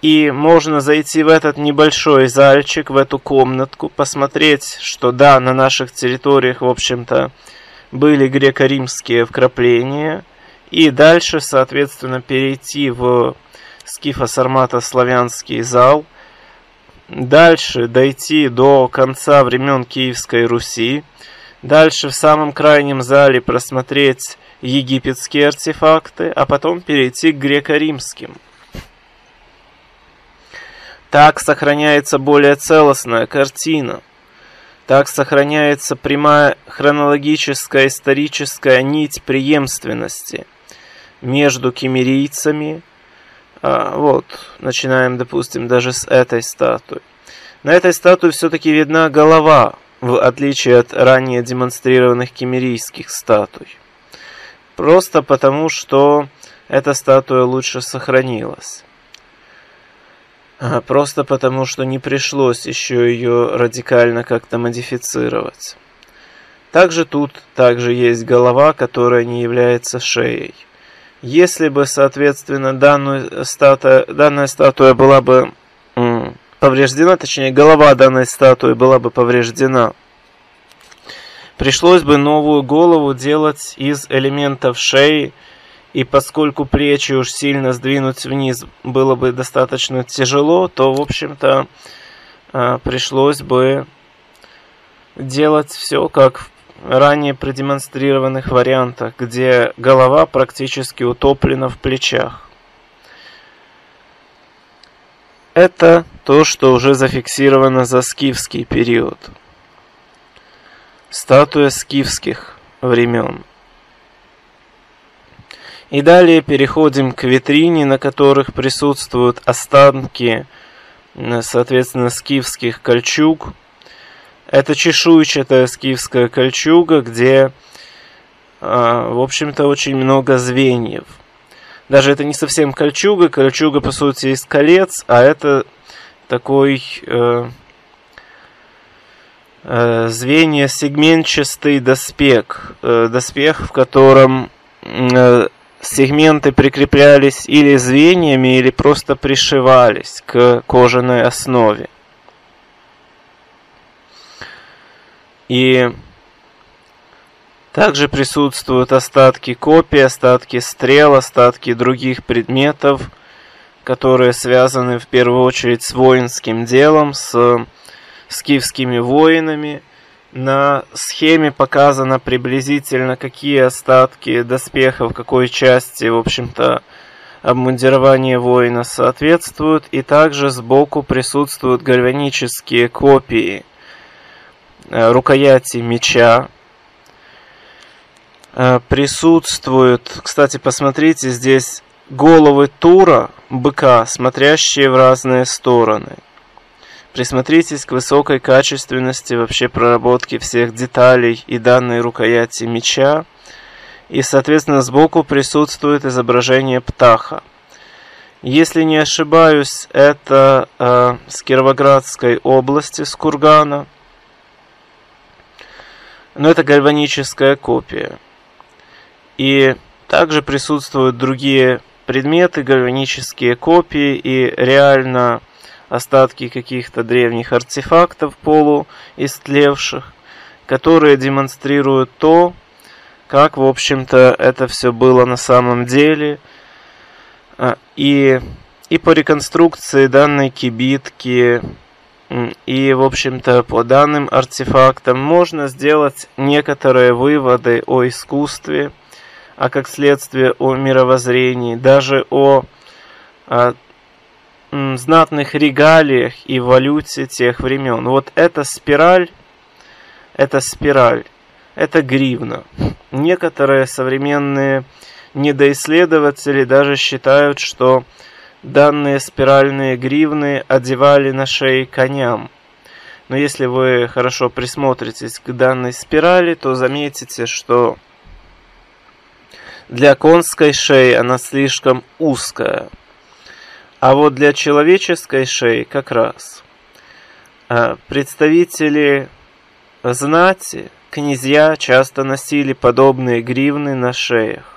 и можно зайти в этот небольшой зальчик, в эту комнатку, посмотреть, что да, на наших территориях, в общем-то, были греко-римские вкрапления, И дальше, соответственно, перейти в скифо-сармато-славянский зал. Дальше дойти до конца времен Киевской Руси. Дальше в самом крайнем зале просмотреть египетские артефакты, а потом перейти к греко-римским. Так сохраняется более целостная картина. Так сохраняется прямая хронологическая историческая нить преемственности между кемерийцами. Вот, начинаем, допустим, даже с этой статуи. На этой статуе все-таки видна голова, в отличие от ранее демонстрированных кемерийских статуй. Просто потому, что эта статуя лучше сохранилась. Просто потому, что не пришлось еще ее радикально как-то модифицировать. Также тут также есть голова, которая не является шеей. Если бы, соответственно, данную статуя, данная статуя была бы повреждена, точнее, голова данной статуи была бы повреждена, пришлось бы новую голову делать из элементов шеи, и поскольку плечи уж сильно сдвинуть вниз было бы достаточно тяжело, то, в общем-то, а, пришлось бы делать все как в ранее продемонстрированных вариантах, где голова практически утоплена в плечах. Это то, что уже зафиксировано за скифский период. Статуя скифских времен. И далее переходим к витрине, на которых присутствуют останки, соответственно, скифских кольчуг. Это чешуйчатая скифская кольчуга, где, а, в общем-то, очень много звеньев. Даже это не совсем кольчуга, кольчуга, по сути, из колец, а это такой э, э, звенья сегментчатый доспех, э, доспех, в котором э, сегменты прикреплялись или звеньями, или просто пришивались к кожаной основе. И также присутствуют остатки копий, остатки стрел, остатки других предметов, которые связаны в первую очередь с воинским делом, с скифскими воинами – на схеме показано приблизительно, какие остатки доспеха в какой части, в общем-то, обмундирование воина соответствуют. И также сбоку присутствуют гальванические копии рукояти меча. Э, присутствуют, кстати, посмотрите, здесь головы тура, быка, смотрящие в разные стороны. Присмотритесь к высокой качественности вообще проработки всех деталей и данной рукояти меча. И, соответственно, сбоку присутствует изображение птаха. Если не ошибаюсь, это э, с Кировоградской области, с Кургана. Но это гальваническая копия. И также присутствуют другие предметы, гальванические копии, и реально остатки каких-то древних артефактов полуистлевших, которые демонстрируют то, как, в общем-то, это все было на самом деле. А, и, и по реконструкции данной кибитки, и, в общем-то, по данным артефактам можно сделать некоторые выводы о искусстве, а как следствие о мировоззрении, даже о, о знатных регалиях и валюте тех времен. Вот эта спираль, эта спираль, это гривна. Некоторые современные недоисследователи даже считают, что данные спиральные гривны одевали на шеи коням. Но если вы хорошо присмотритесь к данной спирали, то заметите, что для конской шеи она слишком узкая. А вот для человеческой шеи как раз а, представители знати, князья часто носили подобные гривны на шеях.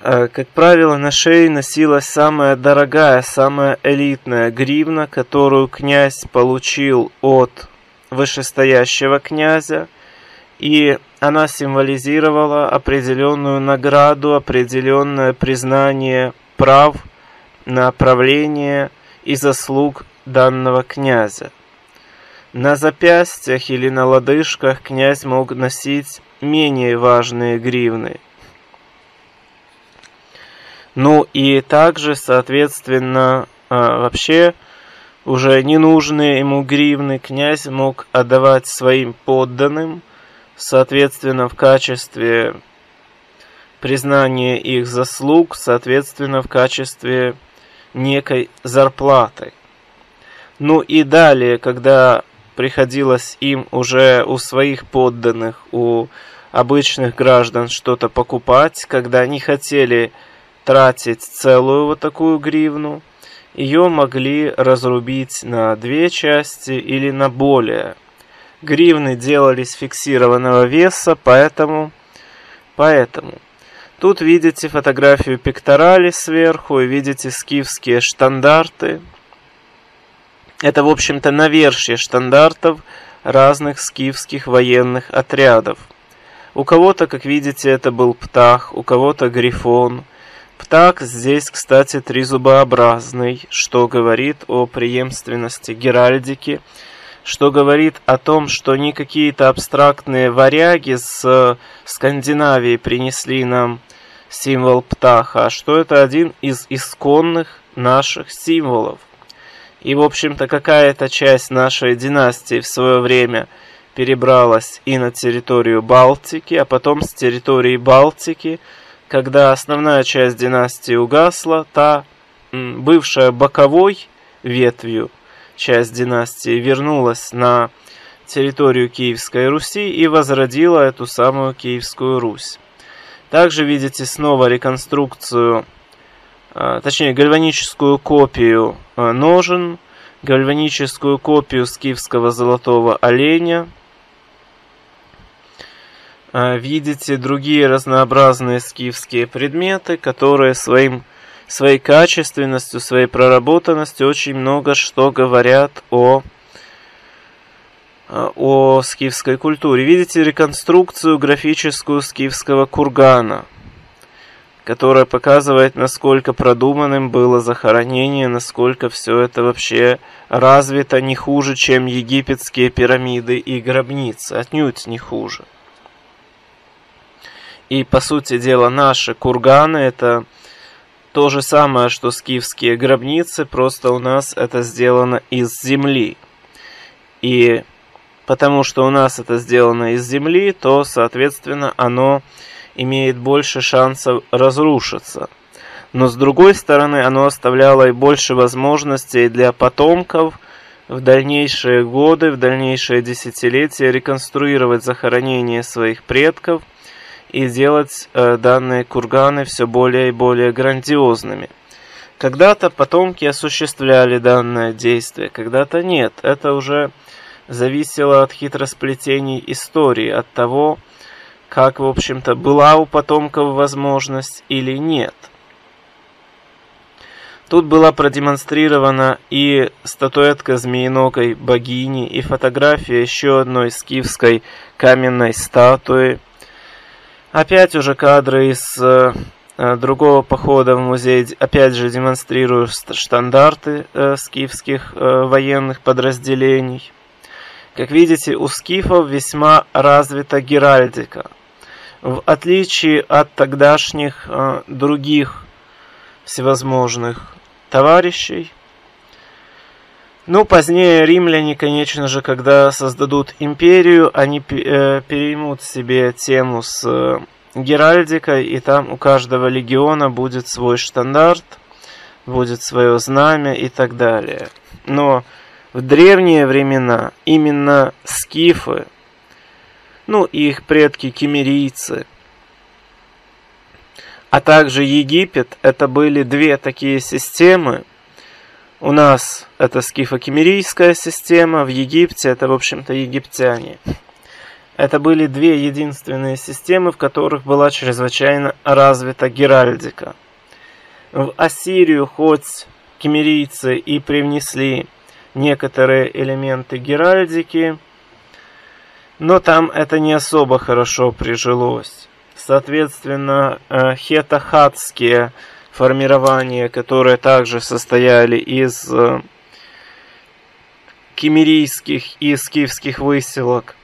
А, как правило, на шее носилась самая дорогая, самая элитная гривна, которую князь получил от вышестоящего князя. И она символизировала определенную награду, определенное признание прав на правление и заслуг данного князя. На запястьях или на лодыжках князь мог носить менее важные гривны. Ну и также, соответственно, а, вообще уже ненужные ему гривны князь мог отдавать своим подданным, соответственно, в качестве признания их заслуг, соответственно, в качестве некой зарплаты. Ну и далее, когда приходилось им уже у своих подданных, у обычных граждан что-то покупать, когда они хотели тратить целую вот такую гривну, ее могли разрубить на две части или на более. Гривны делались фиксированного веса, поэтому... Поэтому... Тут видите фотографию пекторали сверху и видите скифские штандарты. Это, в общем-то, навершие штандартов разных скифских военных отрядов. У кого-то, как видите, это был птах, у кого-то грифон – Птак здесь, кстати, трезубообразный, что говорит о преемственности геральдики, что говорит о том, что не какие-то абстрактные варяги с Скандинавии принесли нам символ птаха, а что это один из исконных наших символов. И, в общем-то, какая-то часть нашей династии в свое время перебралась и на территорию Балтики, а потом с территории Балтики – когда основная часть династии угасла, та, бывшая боковой ветвью часть династии, вернулась на территорию Киевской Руси и возродила эту самую Киевскую Русь. Также видите снова реконструкцию, а, точнее гальваническую копию а, ножен, гальваническую копию скифского золотого оленя, видите другие разнообразные скифские предметы, которые своим, своей качественностью, своей проработанностью очень много что говорят о, а, о скифской культуре. Видите реконструкцию графическую скифского кургана, которая показывает, насколько продуманным было захоронение, насколько все это вообще развито не хуже, чем египетские пирамиды и гробницы, отнюдь не хуже. И, по сути дела, наши курганы это то же самое, что скифские гробницы, просто у нас это сделано из земли. И потому что у нас это сделано из земли, то, соответственно, оно имеет больше шансов разрушиться. Но с другой стороны, оно оставляло и больше возможностей для потомков в дальнейшие годы, в дальнейшие десятилетия реконструировать захоронение своих предков – и делать э, данные курганы все более и более грандиозными. Когда-то потомки осуществляли данное действие, когда-то нет. Это уже зависело от хитросплетений истории, от того, как, в общем-то, была у потомков возможность или нет. Тут была продемонстрирована и статуэтка змеиногой богини, и фотография еще одной скифской каменной статуи – Опять уже кадры из э, э, другого похода в музей, опять же демонстрируют штандарты э, скифских э, военных подразделений. Как видите, у скифов весьма развита геральдика. В отличие от тогдашних э, других всевозможных товарищей, ну, позднее римляне, конечно же, когда создадут империю, они э, переймут себе тему с э, геральдикой, и там у каждого легиона будет свой штандарт, будет свое знамя и так далее. Но в древние времена именно скифы, ну и их предки кемерийцы, а также Египет, это были две такие системы, у нас это скифо-кемерийская система, в Египте это, в общем-то, египтяне. Это были две единственные системы, в которых была чрезвычайно развита геральдика. В Ассирию хоть кемерийцы и привнесли некоторые элементы геральдики, Но там это не особо хорошо прижилось. Соответственно, э, хетахатские формирования, которые также состояли из э, кемерийских и скифских выселок,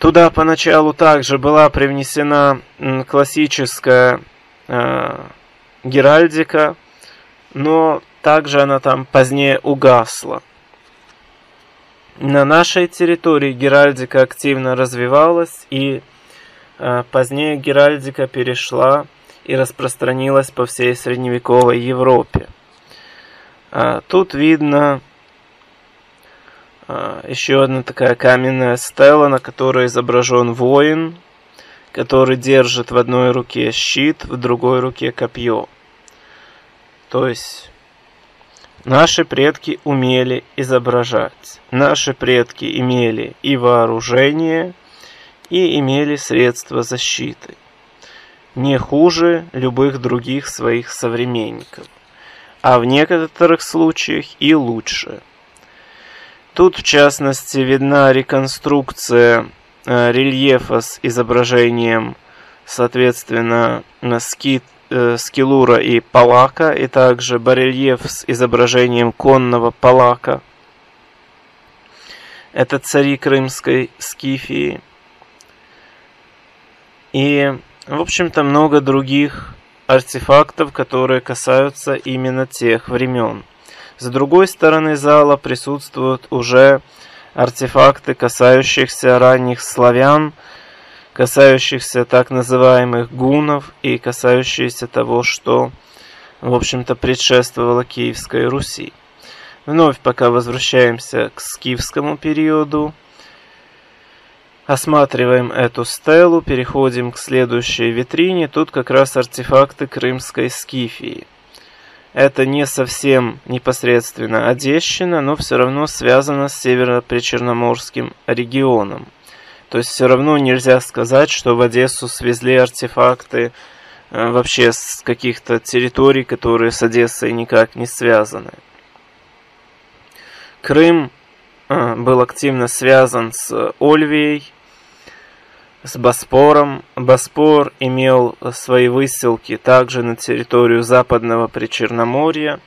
Туда поначалу также была привнесена классическая э, геральдика, но также она там позднее угасла. На нашей территории геральдика активно развивалась, и э, позднее геральдика перешла и распространилась по всей средневековой Европе. Э, тут видно э, еще одна такая каменная стела, на которой изображен воин, который держит в одной руке щит, в другой руке копье. То есть наши предки умели изображать. Наши предки имели и вооружение, и имели средства защиты. Не хуже любых других своих современников. А в некоторых случаях и лучше. Тут, в частности, видна реконструкция э, рельефа с изображением, соответственно, скит э, скилура и палака, и также барельеф с изображением конного палака. Это цари крымской скифии. И, в общем-то, много других артефактов, которые касаются именно тех времен. С другой стороны зала присутствуют уже артефакты, касающихся ранних славян, касающихся так называемых гунов и касающиеся того, что, в общем-то, предшествовало Киевской Руси. Вновь пока возвращаемся к скифскому периоду, осматриваем эту стелу, переходим к следующей витрине, тут как раз артефакты крымской скифии. Это не совсем непосредственно Одещина, но все равно связано с северо-причерноморским регионом. То есть все равно нельзя сказать, что в Одессу свезли артефакты э, вообще с каких-то территорий, которые с Одессой никак не связаны. Крым э, был активно связан с Ольвией, с Боспором. Боспор имел свои выселки также на территорию западного Причерноморья.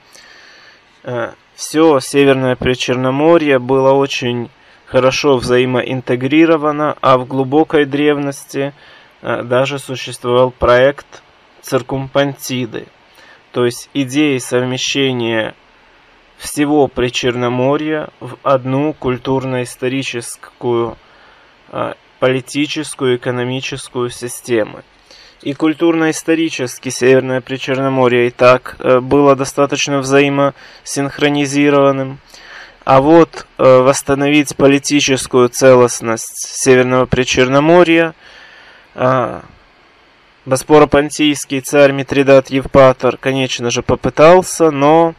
Э, Все северное Причерноморье было очень хорошо взаимоинтегрировано, а в глубокой древности э, даже существовал проект циркумпантиды, то есть идеи совмещения всего Причерноморья в одну культурно-историческую, политическую, экономическую систему. И культурно-исторически Северное Причерноморье и так э, было достаточно взаимосинхронизированным. А вот э, восстановить политическую целостность Северного Причерноморья э, Боспоро-Понтийский царь Митридат Евпатор, конечно же, попытался, но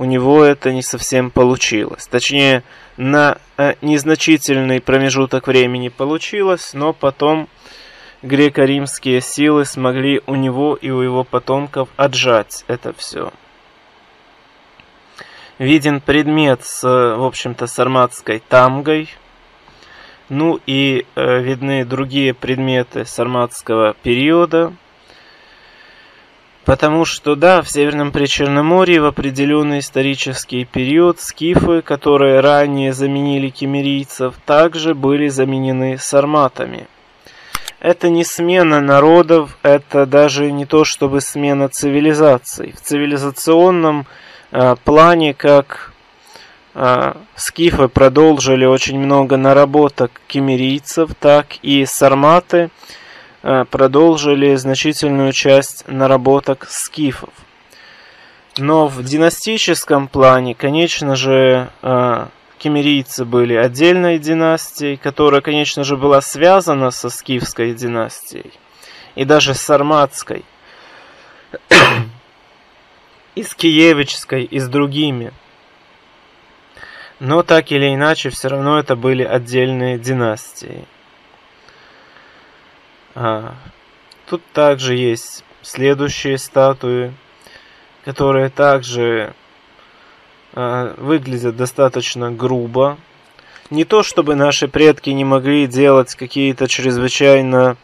у него это не совсем получилось. Точнее, на э, незначительный промежуток времени получилось, но потом греко-римские силы смогли у него и у его потомков отжать это все виден предмет с, в общем-то, сарматской тамгой. Ну и э, видны другие предметы сарматского периода. Потому что, да, в Северном Причерноморье в определенный исторический период скифы, которые ранее заменили кемерийцев, также были заменены сарматами. Это не смена народов, это даже не то чтобы смена цивилизаций. В цивилизационном Э, плане, как э, скифы продолжили очень много наработок кемерийцев, так и сарматы продолжили значительную часть наработок скифов. Но в династическом плане, конечно же, кемерийцы были отдельной династией, которая, конечно же, была связана со скифской династией и даже с сарматской и с Киевической, и с другими. Но так или иначе, все равно это были отдельные династии. А, тут также есть следующие статуи, которые также а, выглядят достаточно грубо. Не то, чтобы наши предки не могли делать какие-то чрезвычайно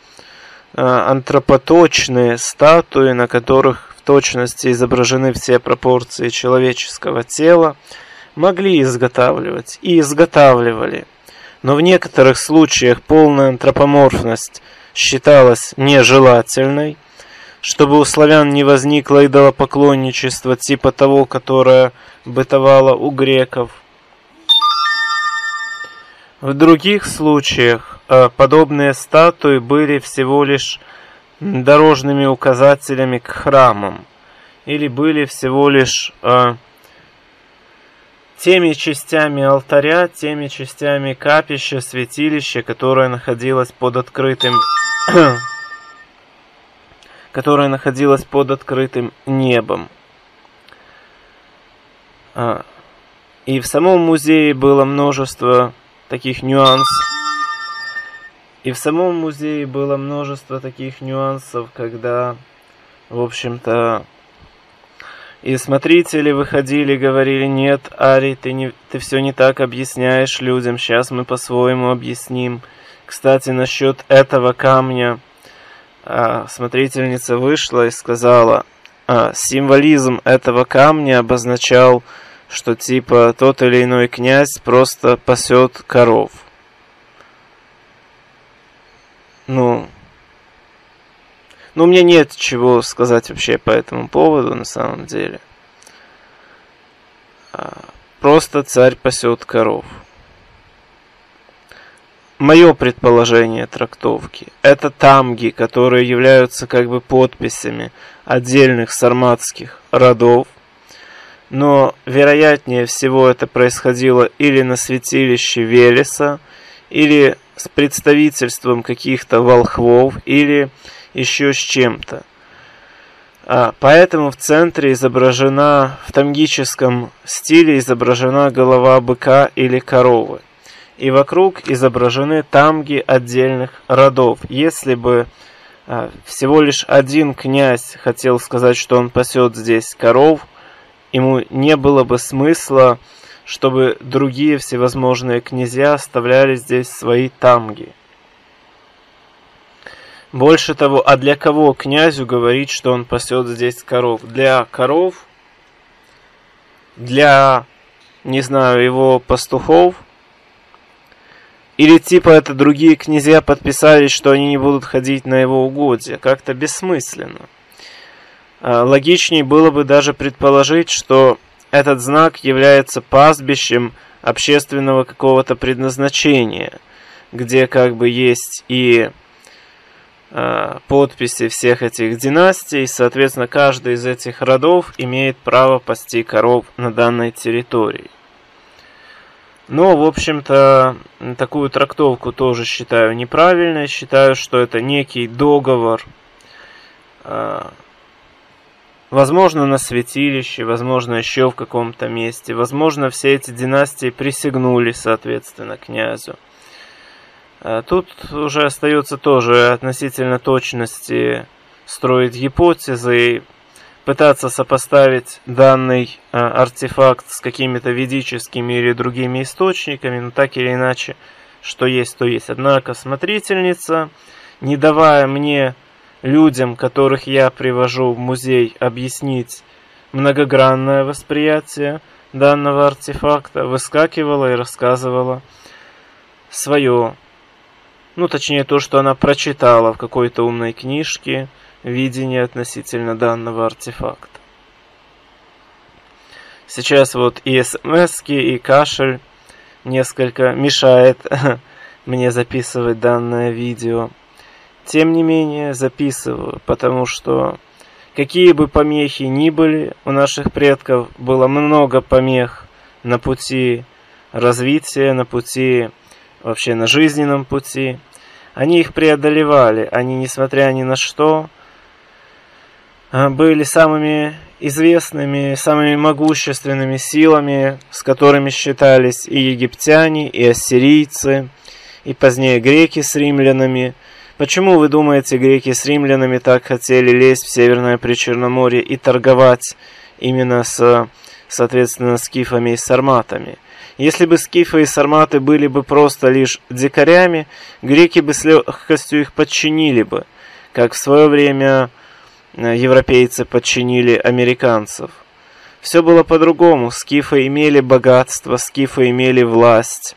э, антропоточные статуи, на которых в точности изображены все пропорции человеческого тела, могли изготавливать и изготавливали. Но в некоторых случаях полная антропоморфность считалась нежелательной, чтобы у славян не возникло идолопоклонничество типа того, которое бытовало у греков – в других случаях э, подобные статуи были всего лишь дорожными указателями к храмам или были всего лишь э, теми частями алтаря, теми частями капища, святилища, которое находилось под открытым которое находилось под открытым небом. А, и в самом музее было множество таких нюансов. И в самом музее было множество таких нюансов, когда, в общем-то, и смотрители выходили, говорили, нет, Ари, ты, не, ты все не так объясняешь людям, сейчас мы по-своему объясним. Кстати, насчет этого камня, а, смотрительница вышла и сказала, а, символизм этого камня обозначал что типа тот или иной князь просто пасет коров. Ну, ну, у меня нет чего сказать вообще по этому поводу на самом деле. А, просто царь пасет коров. Мое предположение трактовки – это тамги, которые являются как бы подписями отдельных сарматских родов, но вероятнее всего это происходило или на святилище Велеса, или с представительством каких-то волхвов, или еще с чем-то. А, поэтому в центре изображена, в тамгическом стиле изображена голова быка или коровы. И вокруг изображены тамги отдельных родов. Если бы а, всего лишь один князь хотел сказать, что он пасет здесь коров – ему не было бы смысла, чтобы другие всевозможные князья оставляли здесь свои тамги. Больше того, а для кого князю говорить, что он пасет здесь коров? Для коров? Для, не знаю, его пастухов? Или типа это другие князья подписались, что они не будут ходить на его угодья? Как-то бессмысленно. А, логичнее было бы даже предположить, что этот знак является пастбищем общественного какого-то предназначения, где как бы есть и подписи всех этих династий, соответственно, каждый из этих родов имеет право пасти коров на данной территории. Но, в общем-то, такую трактовку тоже считаю неправильной. Считаю, что это некий договор э, Возможно, на святилище, возможно, еще в каком-то месте. Возможно, все эти династии присягнули, соответственно, князю. А тут уже остается тоже относительно точности строить гипотезы и пытаться сопоставить данный а, артефакт с какими-то ведическими или другими источниками, но так или иначе, что есть, то есть. Однако смотрительница, не давая мне людям, которых я привожу в музей, объяснить многогранное восприятие данного артефакта, выскакивала и рассказывала свое, ну точнее то, что она прочитала в какой-то умной книжке, видение относительно данного артефакта. Сейчас вот и смс и кашель несколько мешает мне записывать данное видео. Тем не менее, записываю, потому что какие бы помехи ни были, у наших предков было много помех на пути развития, на пути, вообще на жизненном пути. Они их преодолевали, они, несмотря ни на что, а, были самыми известными, самыми могущественными силами, с которыми считались и египтяне, и ассирийцы, и позднее греки с римлянами – Почему, вы думаете, греки с римлянами так хотели лезть в Северное Причерноморье и торговать именно с, соответственно, скифами и сарматами? Если бы скифы и сарматы были бы просто лишь дикарями, греки бы с легкостью их подчинили бы, как в свое время э, европейцы подчинили американцев. Все было по-другому. Скифы имели богатство, скифы имели власть.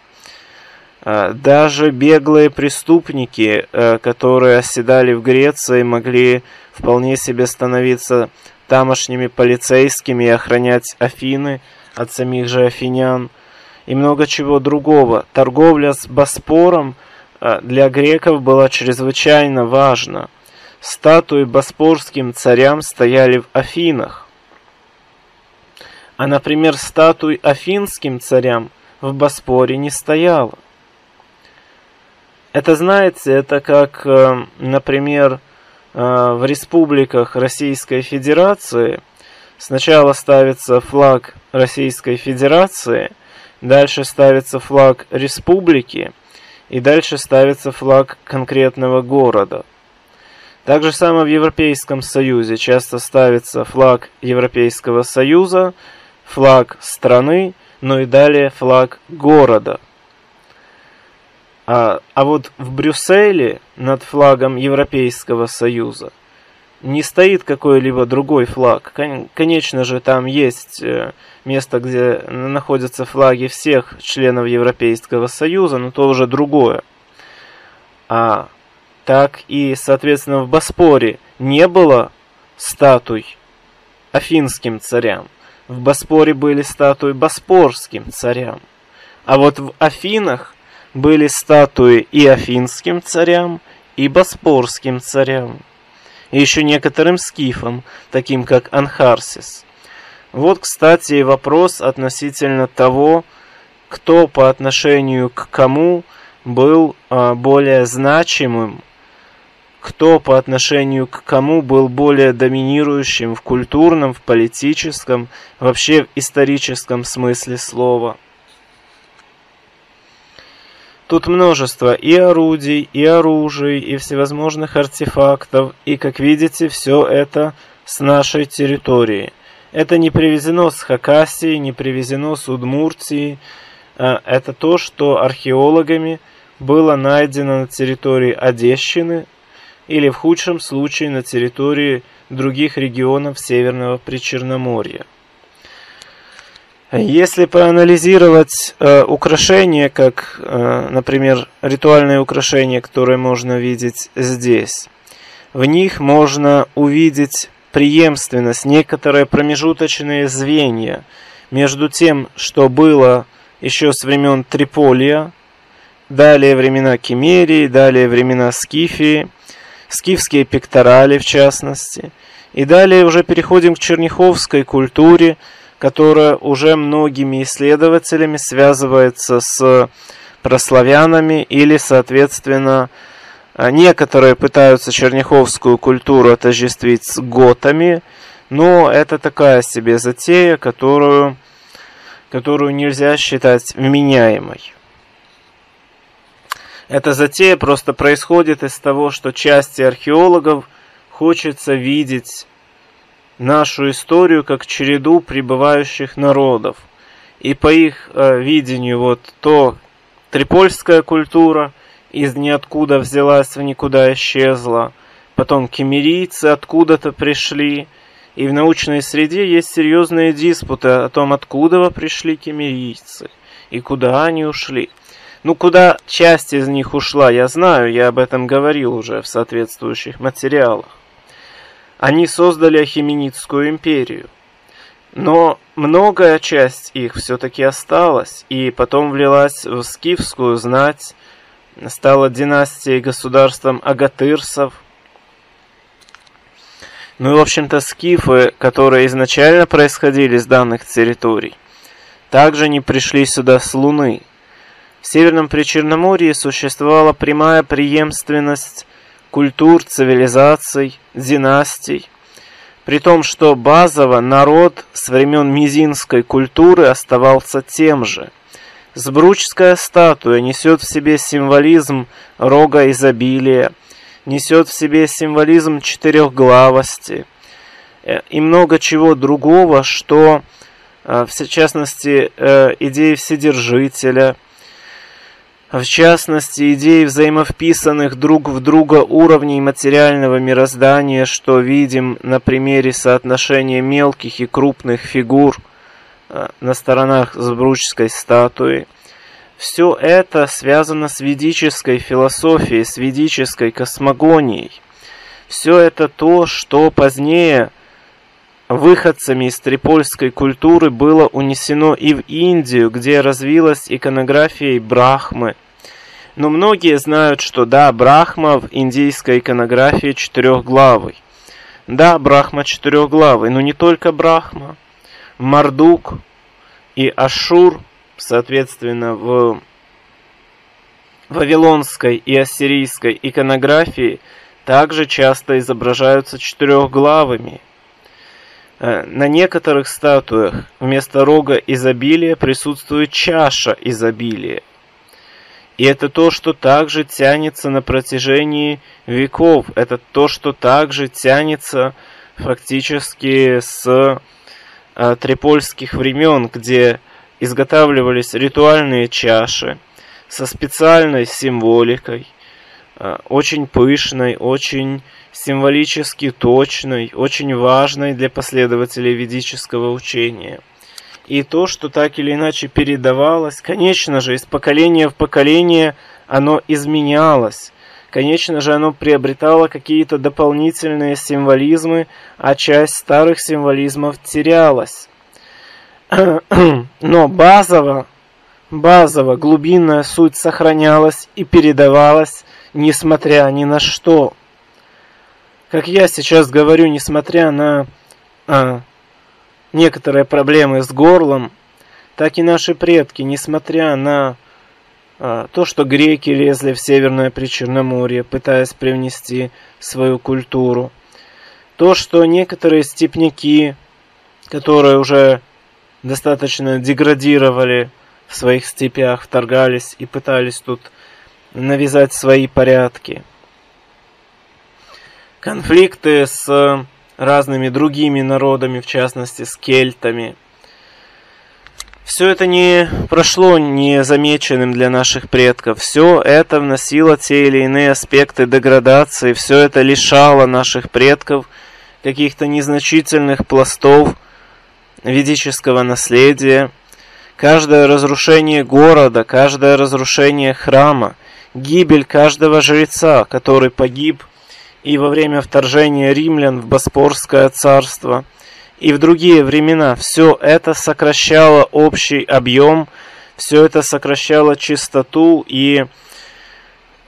А, даже беглые преступники, э, которые оседали в Греции, могли вполне себе становиться тамошними полицейскими и охранять Афины от самих же афинян и много чего другого. Торговля с Боспором э, для греков была чрезвычайно важна. Статуи боспорским царям стояли в Афинах. А, например, статуй афинским царям в Боспоре не стояла. Это, знаете, это как, э, например, э, в республиках Российской Федерации сначала ставится флаг Российской Федерации, дальше ставится флаг республики, и дальше ставится флаг конкретного города. Так же самое в Европейском Союзе часто ставится флаг Европейского Союза, флаг страны, ну и далее флаг города. А, а вот в Брюсселе над флагом Европейского Союза не стоит какой-либо другой флаг. Конечно же, там есть э, место, где находятся флаги всех членов Европейского Союза, но то уже другое. А так и, соответственно, в Боспоре не было статуй афинским царям. В Боспоре были статуи боспорским царям. А вот в Афинах были статуи и афинским царям, и боспорским царям и еще некоторым скифам, таким как Анхарсис. Вот, кстати, вопрос относительно того, кто по отношению к кому был а, более значимым, кто по отношению к кому был более доминирующим в культурном, в политическом, вообще в историческом смысле слова. Тут множество и орудий, и оружий, и всевозможных артефактов, и, как видите, все это с нашей территории. Это не привезено с Хакасии, не привезено с Удмуртии. А, это то, что археологами было найдено на территории Одещины или в худшем случае на территории других регионов Северного Причерноморья. Если проанализировать э, украшения, как, э, например, ритуальные украшения, которые можно видеть здесь, в них можно увидеть преемственность, некоторые промежуточные звенья. Между тем, что было еще с времен Триполия, далее времена Кемерии, далее времена Скифии, скифские пекторали в частности, и далее уже переходим к черняховской культуре, которая уже многими исследователями связывается с прославянами или, соответственно, некоторые пытаются черняховскую культуру отождествить с готами, но это такая себе затея, которую, которую нельзя считать вменяемой. Эта затея просто происходит из того, что части археологов хочется видеть нашу историю как череду пребывающих народов. И по их э, видению вот то трипольская культура из ниоткуда взялась в никуда исчезла, потом кемерийцы откуда-то пришли, и в научной среде есть серьезные диспуты о том, откуда пришли кемерийцы и куда они ушли. Ну, куда часть из них ушла, я знаю, я об этом говорил уже в соответствующих материалах. Они создали Ахименидскую империю. Но многая часть их все-таки осталась, и потом влилась в скифскую знать, стала династией государством агатырсов. Ну и, в общем-то, скифы, которые изначально происходили с данных территорий, также не пришли сюда с Луны. В Северном Причерноморье существовала прямая преемственность культур, цивилизаций, династий. При том, что базово народ с времен мизинской культуры оставался тем же. Сбручская статуя несет в себе символизм рога изобилия, несет в себе символизм четырехглавости э, и много чего другого, что в частности, идеи Вседержителя – в частности, идеи взаимовписанных друг в друга уровней материального мироздания, что видим на примере соотношения мелких и крупных фигур э, на сторонах Збручской статуи. Все это связано с ведической философией, с ведической космогонией. Все это то, что позднее выходцами из трипольской культуры было унесено и в Индию, где развилась иконография Брахмы. Но многие знают, что да, Брахма в индийской иконографии четырехглавый. Да, Брахма четырехглавый, но не только Брахма. Мардук и Ашур, соответственно, в вавилонской и ассирийской иконографии также часто изображаются четырехглавыми – на некоторых статуях вместо рога изобилия присутствует чаша изобилия. И это то, что также тянется на протяжении веков. Это то, что также тянется фактически с а, трипольских времен, где изготавливались ритуальные чаши со специальной символикой, а, очень пышной, очень символически точной, очень важной для последователей ведического учения. И то, что так или иначе передавалось, конечно же, из поколения в поколение оно изменялось. Конечно же, оно приобретало какие-то дополнительные символизмы, а часть старых символизмов терялась. Но базово, базово глубинная суть сохранялась и передавалась, несмотря ни на что. Как я сейчас говорю, несмотря на а, некоторые проблемы с горлом, так и наши предки, несмотря на а, то, что греки лезли в Северное Причерноморье, пытаясь привнести свою культуру, то, что некоторые степняки, которые уже достаточно деградировали в своих степях, вторгались и пытались тут навязать свои порядки – конфликты с разными другими народами, в частности с кельтами. Все это не прошло незамеченным для наших предков. Все это вносило те или иные аспекты деградации. Все это лишало наших предков каких-то незначительных пластов ведического наследия. Каждое разрушение города, каждое разрушение храма, гибель каждого жреца, который погиб и во время вторжения римлян в Боспорское царство, и в другие времена. Все это сокращало общий объем, все это сокращало чистоту и, э,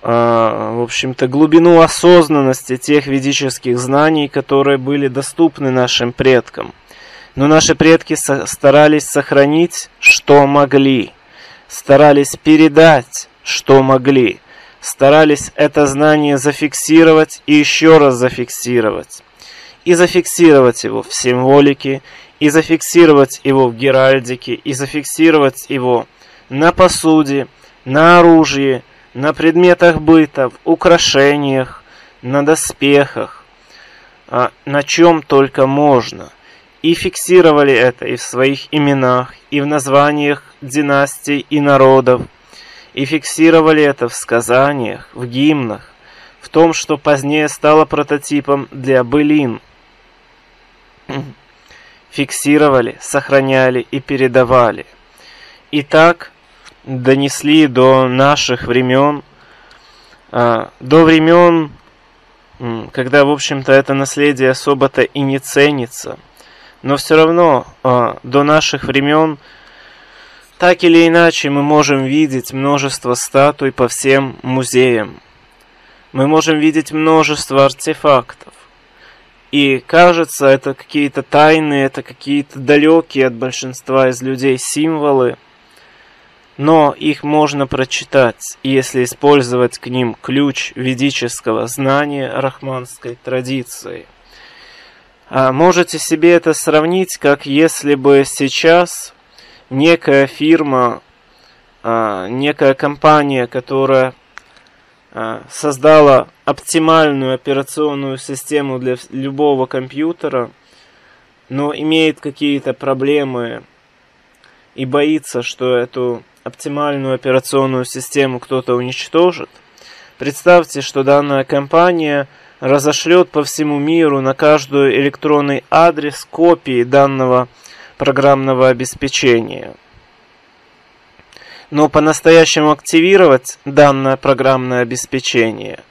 в общем-то, глубину осознанности тех ведических знаний, которые были доступны нашим предкам. Но наши предки старались сохранить, что могли, старались передать, что могли – старались это знание зафиксировать и еще раз зафиксировать. И зафиксировать его в символике, и зафиксировать его в геральдике, и зафиксировать его на посуде, на оружии, на предметах быта, в украшениях, на доспехах, а на чем только можно. И фиксировали это и в своих именах, и в названиях династий и народов, и фиксировали это в сказаниях, в гимнах, в том, что позднее стало прототипом для былин. Фиксировали, сохраняли и передавали. И так донесли до наших времен, а, до времен, когда, в общем-то, это наследие особо-то и не ценится. Но все равно а, до наших времен так или иначе, мы можем видеть множество статуй по всем музеям. Мы можем видеть множество артефактов. И кажется, это какие-то тайные, это какие-то далекие от большинства из людей символы. Но их можно прочитать, если использовать к ним ключ ведического знания рахманской традиции. А можете себе это сравнить, как если бы сейчас некая фирма, а, некая компания, которая а, создала оптимальную операционную систему для любого компьютера, но имеет какие-то проблемы и боится, что эту оптимальную операционную систему кто-то уничтожит, представьте, что данная компания разошлет по всему миру на каждую электронный адрес копии данного программного обеспечения. Но по-настоящему активировать данное программное обеспечение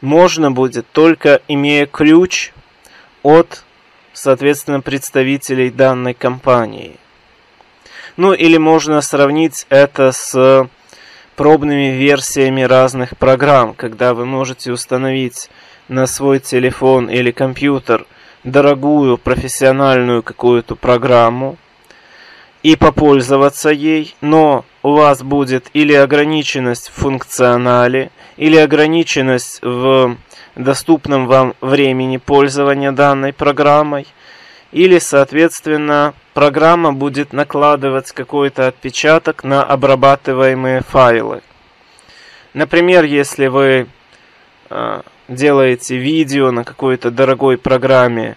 можно будет только имея ключ от, соответственно, представителей данной компании. Ну или можно сравнить это с пробными версиями разных программ, когда вы можете установить на свой телефон или компьютер дорогую профессиональную какую-то программу и попользоваться ей, но у вас будет или ограниченность в функционале, или ограниченность в доступном вам времени пользования данной программой, или, соответственно, программа будет накладывать какой-то отпечаток на обрабатываемые файлы. Например, если вы э, делаете видео на какой-то дорогой программе,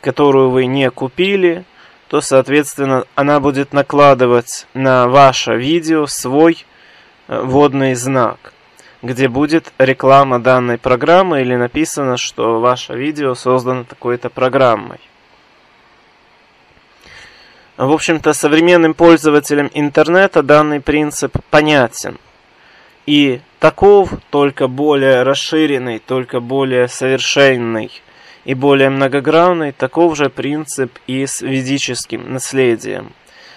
которую вы не купили, то, соответственно, она будет накладывать на ваше видео свой э, вводный знак, где будет реклама данной программы или написано, что ваше видео создано такой-то программой. В общем-то, современным пользователям интернета данный принцип понятен. И таков, только более расширенный, только более совершенный и более многогранный, таков же принцип и с ведическим наследием.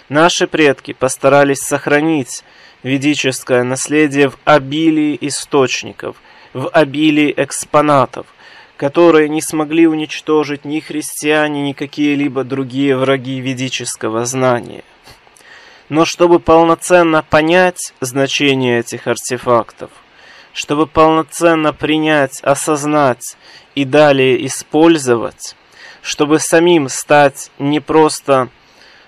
Наши предки постарались сохранить ведическое наследие в обилии источников, в обилии экспонатов – которые не смогли уничтожить ни христиане, ни какие-либо другие враги ведического знания. Но чтобы полноценно понять значение этих артефактов, чтобы полноценно принять, осознать и далее использовать, чтобы самим стать не просто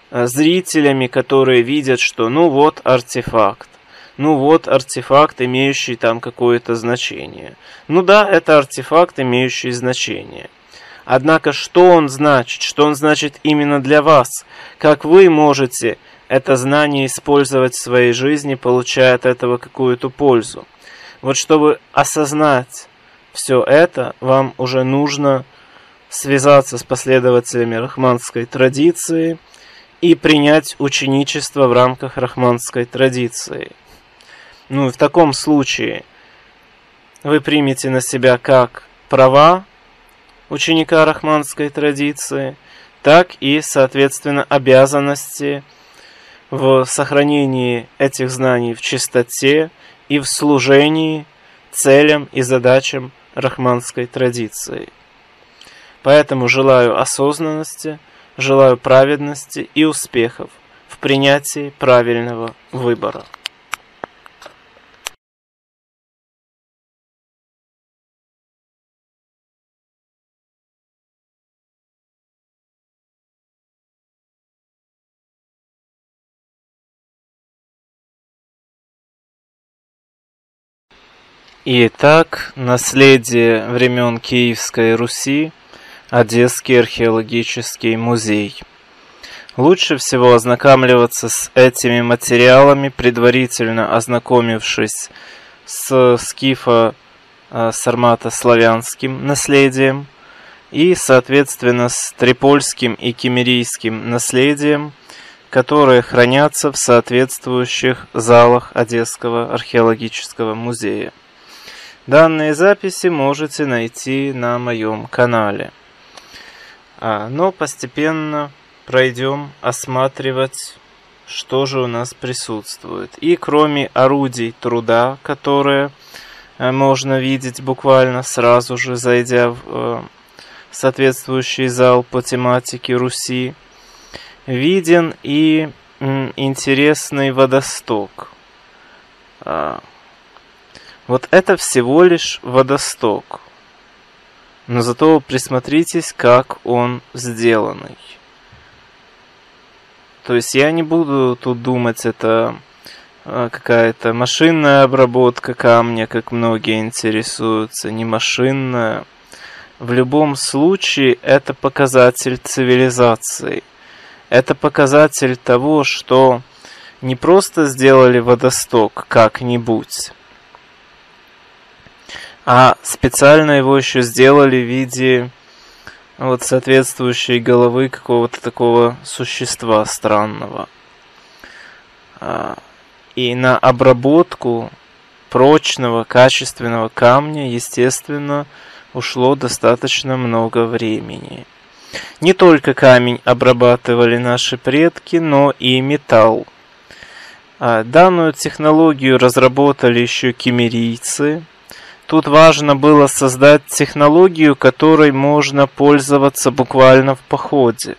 э, зрителями, которые видят, что ну вот артефакт, ну вот артефакт, имеющий там какое-то значение. Ну да, это артефакт, имеющий значение. Однако, что он значит? Что он значит именно для вас? Как вы можете это знание использовать в своей жизни, получая от этого какую-то пользу? Вот чтобы осознать все это, вам уже нужно связаться с последователями рахманской традиции и принять ученичество в рамках рахманской традиции. Ну, в таком случае вы примете на себя как права ученика рахманской традиции, так и, соответственно, обязанности в сохранении этих знаний в чистоте и в служении целям и задачам рахманской традиции. Поэтому желаю осознанности, желаю праведности и успехов в принятии правильного выбора. Итак, наследие времен Киевской Руси, Одесский археологический музей. Лучше всего ознакомливаться с этими материалами, предварительно ознакомившись с скифа э, сармато-славянским наследием и, соответственно, с трипольским и кемерийским наследием, которые хранятся в соответствующих залах Одесского археологического музея. Данные записи можете найти на моем канале. А, но постепенно пройдем осматривать, что же у нас присутствует. И кроме орудий труда, которые э, можно видеть буквально сразу же, зайдя в э, соответствующий зал по тематике Руси, виден и интересный водосток. Вот это всего лишь водосток. Но зато присмотритесь, как он сделанный. То есть я не буду тут думать, это а, какая-то машинная обработка камня, как многие интересуются, не машинная. В любом случае это показатель цивилизации. это показатель того, что не просто сделали водосток как-нибудь, а специально его еще сделали в виде вот соответствующей головы какого-то такого существа странного. А, и на обработку прочного, качественного камня, естественно, ушло достаточно много времени. Не только камень обрабатывали наши предки, но и металл. А, данную технологию разработали еще кемерийцы. Тут важно было создать технологию, которой можно пользоваться буквально в походе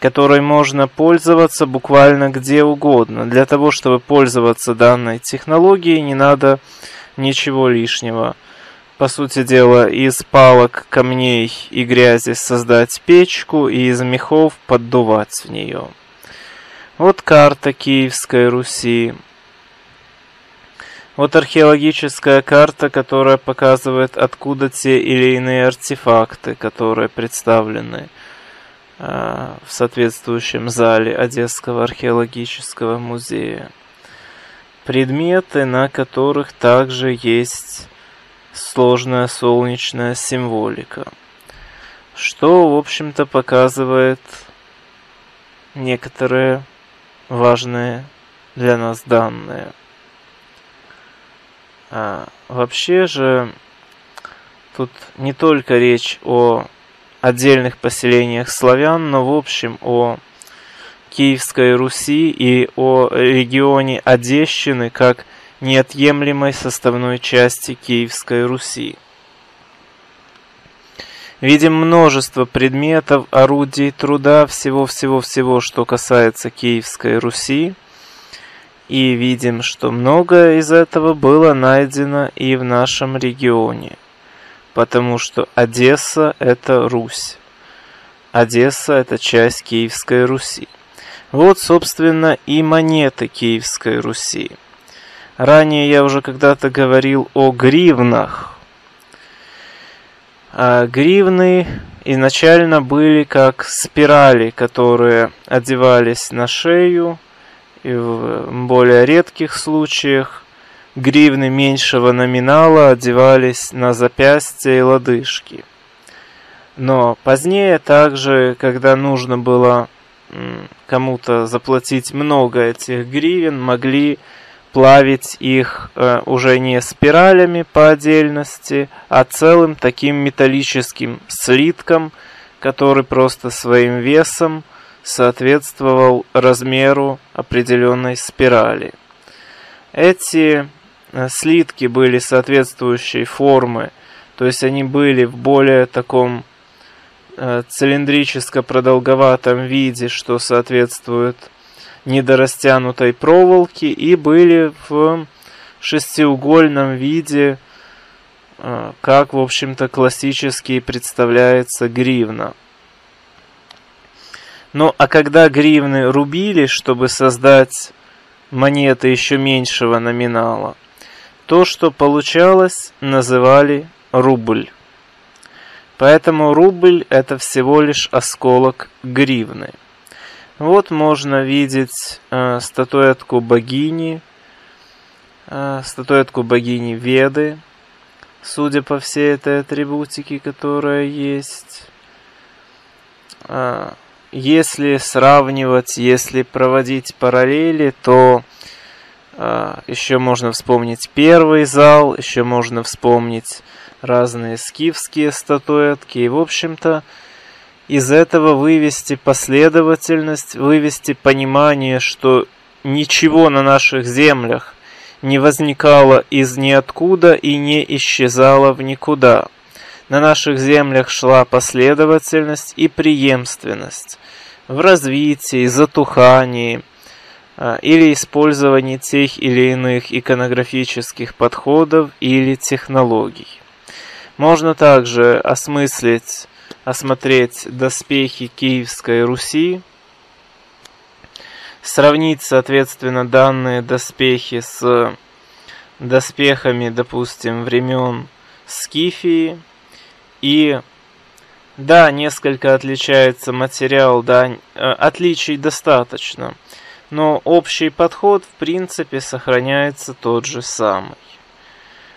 которой можно пользоваться буквально где угодно. Для того, чтобы пользоваться данной технологией, не надо ничего лишнего по сути дела, из палок, камней и грязи создать печку и из мехов поддувать в нее. Вот карта Киевской Руси. Вот археологическая карта, которая показывает, откуда те или иные артефакты, которые представлены э, в соответствующем зале Одесского археологического музея. Предметы, на которых также есть сложная солнечная символика, что, в общем-то, показывает некоторые важные для нас данные. А, вообще же, тут не только речь о отдельных поселениях славян, но в общем о Киевской Руси и о регионе Одещины как неотъемлемой составной части Киевской Руси. Видим множество предметов, орудий труда, всего-всего-всего, что касается Киевской Руси. И видим, что многое из этого было найдено и в нашем регионе. Потому что Одесса – это Русь. Одесса – это часть Киевской Руси. Вот, собственно, и монеты Киевской Руси. Ранее я уже когда-то говорил о гривнах. А гривны изначально были как спирали, которые одевались на шею, и в более редких случаях гривны меньшего номинала одевались на запястья и лодыжки. Но позднее также, когда нужно было кому-то заплатить много этих гривен, могли плавить их э, уже не спиралями по отдельности, а целым таким металлическим слитком, который просто своим весом соответствовал размеру определенной спирали. Эти э, слитки были соответствующей формы, то есть они были в более таком э, цилиндрическо-продолговатом виде, что соответствует недорастянутой проволоки и были в шестиугольном виде, э, как, в общем-то, классически представляется гривна. Ну, а когда гривны рубили, чтобы создать монеты еще меньшего номинала, то, что получалось, называли рубль. Поэтому рубль это всего лишь осколок гривны. Вот можно видеть э, статуэтку богини, э, статуэтку богини Веды, судя по всей этой атрибутике, которая есть. Э, если сравнивать, если проводить параллели, то э, еще можно вспомнить первый зал, еще можно вспомнить разные скифские статуэтки. И, в общем-то, из этого вывести последовательность, вывести понимание, что ничего на наших землях не возникало из ниоткуда и не исчезало в никуда. На наших землях шла последовательность и преемственность в развитии, затухании а, или использовании тех или иных иконографических подходов или технологий. Можно также осмыслить осмотреть доспехи Киевской Руси, сравнить, соответственно, данные доспехи с доспехами, допустим, времен Скифии и Да, несколько отличается материал, да, э, отличий достаточно, но общий подход в принципе сохраняется тот же самый.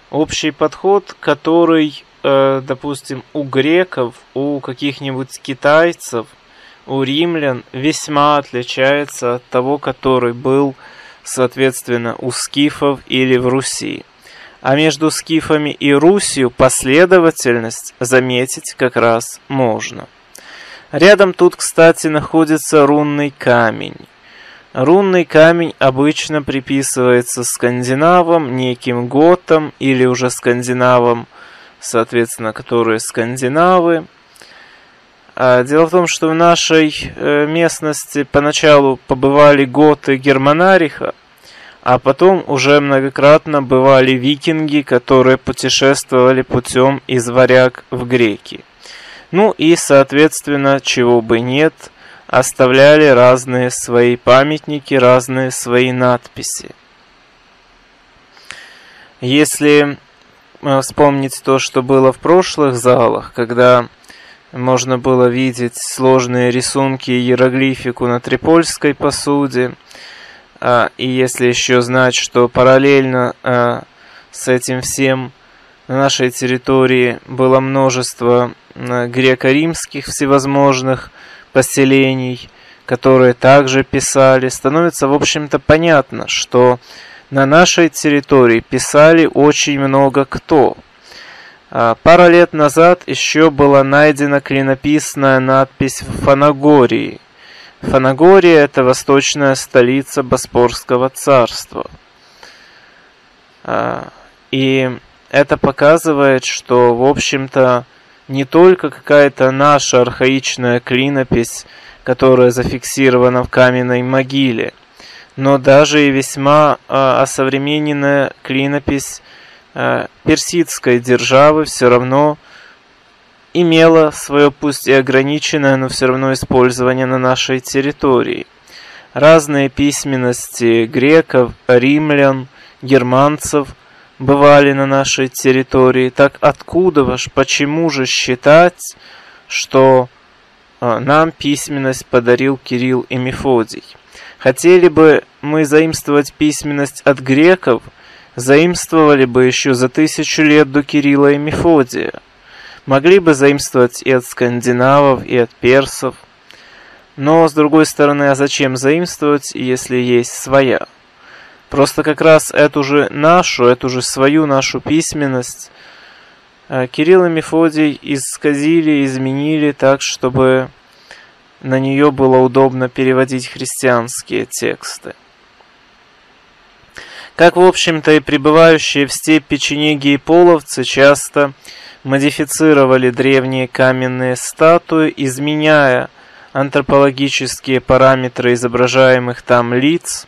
Общий подход, который, э, допустим, у греков, у каких-нибудь китайцев, у римлян весьма отличается от того, который был, соответственно, у скифов или в Руси а между скифами и Русью последовательность заметить как раз можно. Рядом тут, кстати, находится рунный камень. Рунный камень обычно приписывается скандинавам, неким готам или уже скандинавам, соответственно, которые скандинавы. А дело в том, что в нашей э, местности поначалу побывали готы Германариха, а потом уже многократно бывали викинги, которые путешествовали путем из варяг в греки. Ну и, соответственно, чего бы нет, оставляли разные свои памятники, разные свои надписи. Если э, вспомнить то, что было в прошлых залах, когда можно было видеть сложные рисунки и иероглифику на трипольской посуде, и если еще знать, что параллельно а, с этим всем на нашей территории было множество а, греко-римских всевозможных поселений, которые также писали, становится, в общем-то, понятно, что на нашей территории писали очень много кто. Пара лет назад еще была найдена клинописная надпись в Фанагории – Фанагория – это восточная столица Боспорского царства. А, и это показывает, что, в общем-то, не только какая-то наша архаичная клинопись, которая зафиксирована в каменной могиле, но даже и весьма а, осовремененная клинопись а, персидской державы все равно – имела свое пусть и ограниченное, но все равно использование на нашей территории. Разные письменности греков, римлян, германцев бывали на нашей территории. Так откуда ваш, почему же считать, что а, нам письменность подарил Кирилл и Мефодий? Хотели бы мы заимствовать письменность от греков, заимствовали бы еще за тысячу лет до Кирилла и Мефодия – могли бы заимствовать и от скандинавов, и от персов. Но, с другой стороны, а зачем заимствовать, если есть своя? Просто как раз эту же нашу, эту же свою нашу письменность э, Кирилл и Мефодий исказили, изменили так, чтобы на нее было удобно переводить христианские тексты. Как, в общем-то, и пребывающие в степь печенеги и половцы часто модифицировали древние каменные статуи, изменяя антропологические параметры изображаемых там лиц,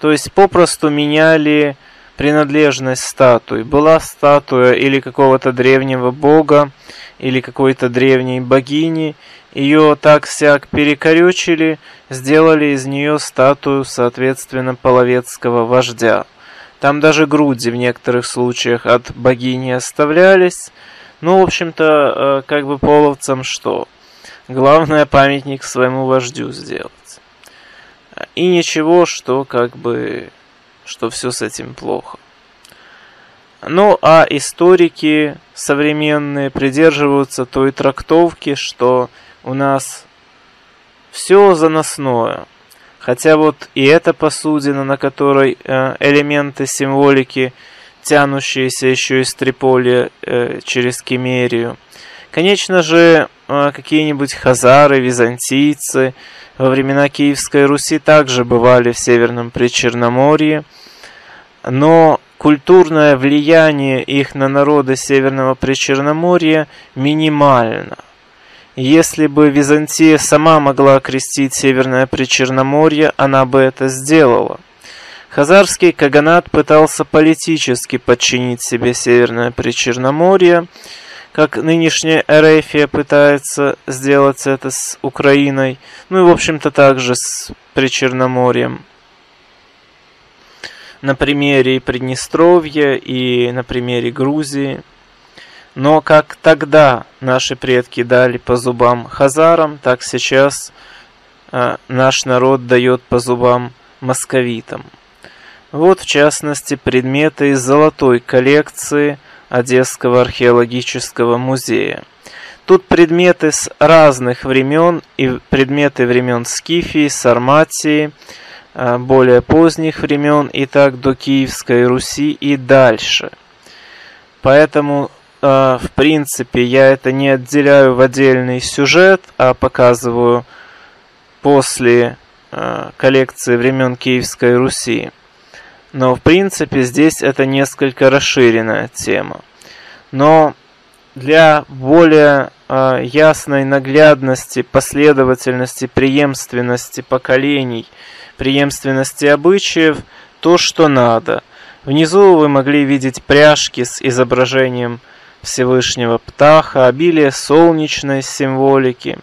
то есть попросту меняли принадлежность статуи. Была статуя или какого-то древнего бога, или какой-то древней богини, ее так-сяк перекорючили, сделали из нее статую, соответственно, половецкого вождя. Там даже груди в некоторых случаях от богини оставлялись, ну, в общем-то, э, как бы половцам что? Главное памятник своему вождю сделать. И ничего, что как бы, что все с этим плохо. Ну, а историки современные придерживаются той трактовки, что у нас все заносное. Хотя вот и эта посудина, на которой э, элементы символики – тянущиеся еще из Триполи э, через Кемерию. Конечно же, э, какие-нибудь хазары, византийцы во времена Киевской Руси также бывали в Северном Причерноморье, но культурное влияние их на народы Северного Причерноморья минимально. Если бы Византия сама могла окрестить Северное Причерноморье, она бы это сделала. Хазарский каганат пытался политически подчинить себе Северное Причерноморье, как нынешняя Эрефия пытается сделать это с Украиной, ну и в общем-то также с Причерноморьем. На примере Приднестровья и на примере Грузии. Но как тогда наши предки дали по зубам хазарам, так сейчас э, наш народ дает по зубам московитам. Вот, в частности, предметы из золотой коллекции Одесского археологического музея. Тут предметы с разных времен, и предметы времен Скифии, Сарматии, э, более поздних времен, и так до Киевской Руси и дальше. Поэтому а, в принципе, я это не отделяю в отдельный сюжет, а показываю после а, коллекции времен Киевской Руси. Но, в принципе, здесь это несколько расширенная тема. Но для более э, ясной наглядности, последовательности, преемственности поколений, преемственности обычаев, то, что надо. Внизу вы могли видеть пряжки с изображением Всевышнего Птаха, обилие солнечной символики.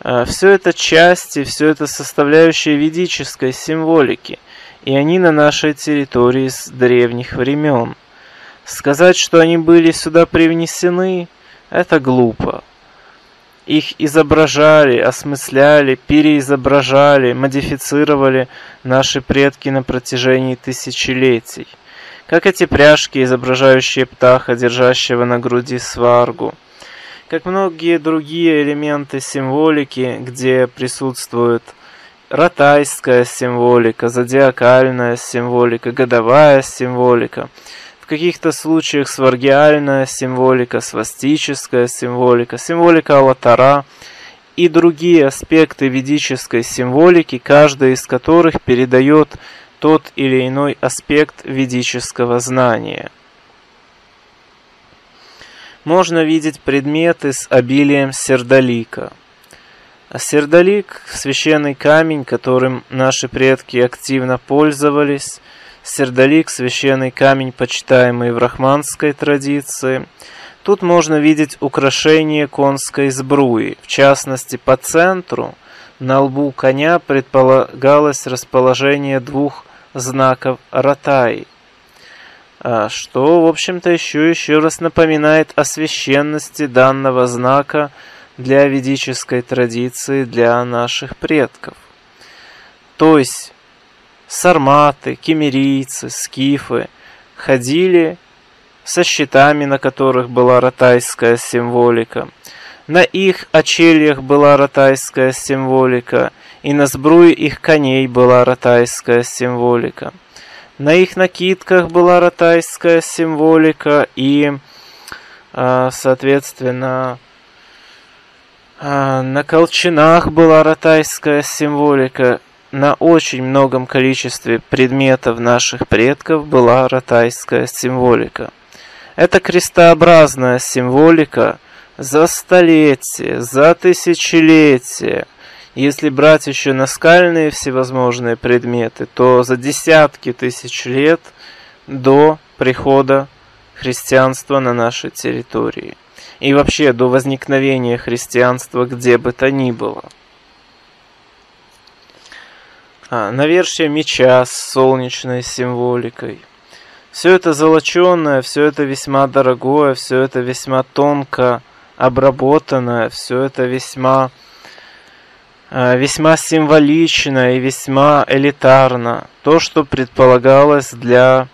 А, все это части, все это составляющие ведической символики, и они на нашей территории с древних времен. Сказать, что они были сюда привнесены, это глупо. Их изображали, осмысляли, переизображали, модифицировали наши предки на протяжении тысячелетий как эти пряжки, изображающие птаха, держащего на груди сваргу, как многие другие элементы символики, где присутствует ротайская символика, зодиакальная символика, годовая символика, в каких-то случаях сваргиальная символика, свастическая символика, символика Алатара и другие аспекты ведической символики, каждый из которых передает тот или иной аспект ведического знания. Можно видеть предметы с обилием сердолика. Сердолик – священный камень, которым наши предки активно пользовались. Сердолик – священный камень, почитаемый в рахманской традиции. Тут можно видеть украшение конской сбруи, в частности по центру – на лбу коня предполагалось расположение двух знаков Ратай, а что, в общем-то, еще еще раз напоминает о священности данного знака для ведической традиции, для наших предков. То есть сарматы, кемерийцы, скифы ходили со щитами, на которых была ротайская символика. На их очельях была ротайская символика – и на сбруе их коней была ротайская символика. На их накидках была ротайская символика и, а, соответственно, а, на колчанах была ротайская символика. На очень многом количестве предметов наших предков была ротайская символика. Это крестообразная символика за столетия, за тысячелетия – если брать еще наскальные всевозможные предметы, то за десятки тысяч лет до прихода христианства на нашей территории. И вообще до возникновения христианства где бы то ни было. А, навершие меча с солнечной символикой. Все это золоченое, все это весьма дорогое, все это весьма тонко обработанное, все это весьма Э, весьма символично и весьма элитарно. То, что предполагалось для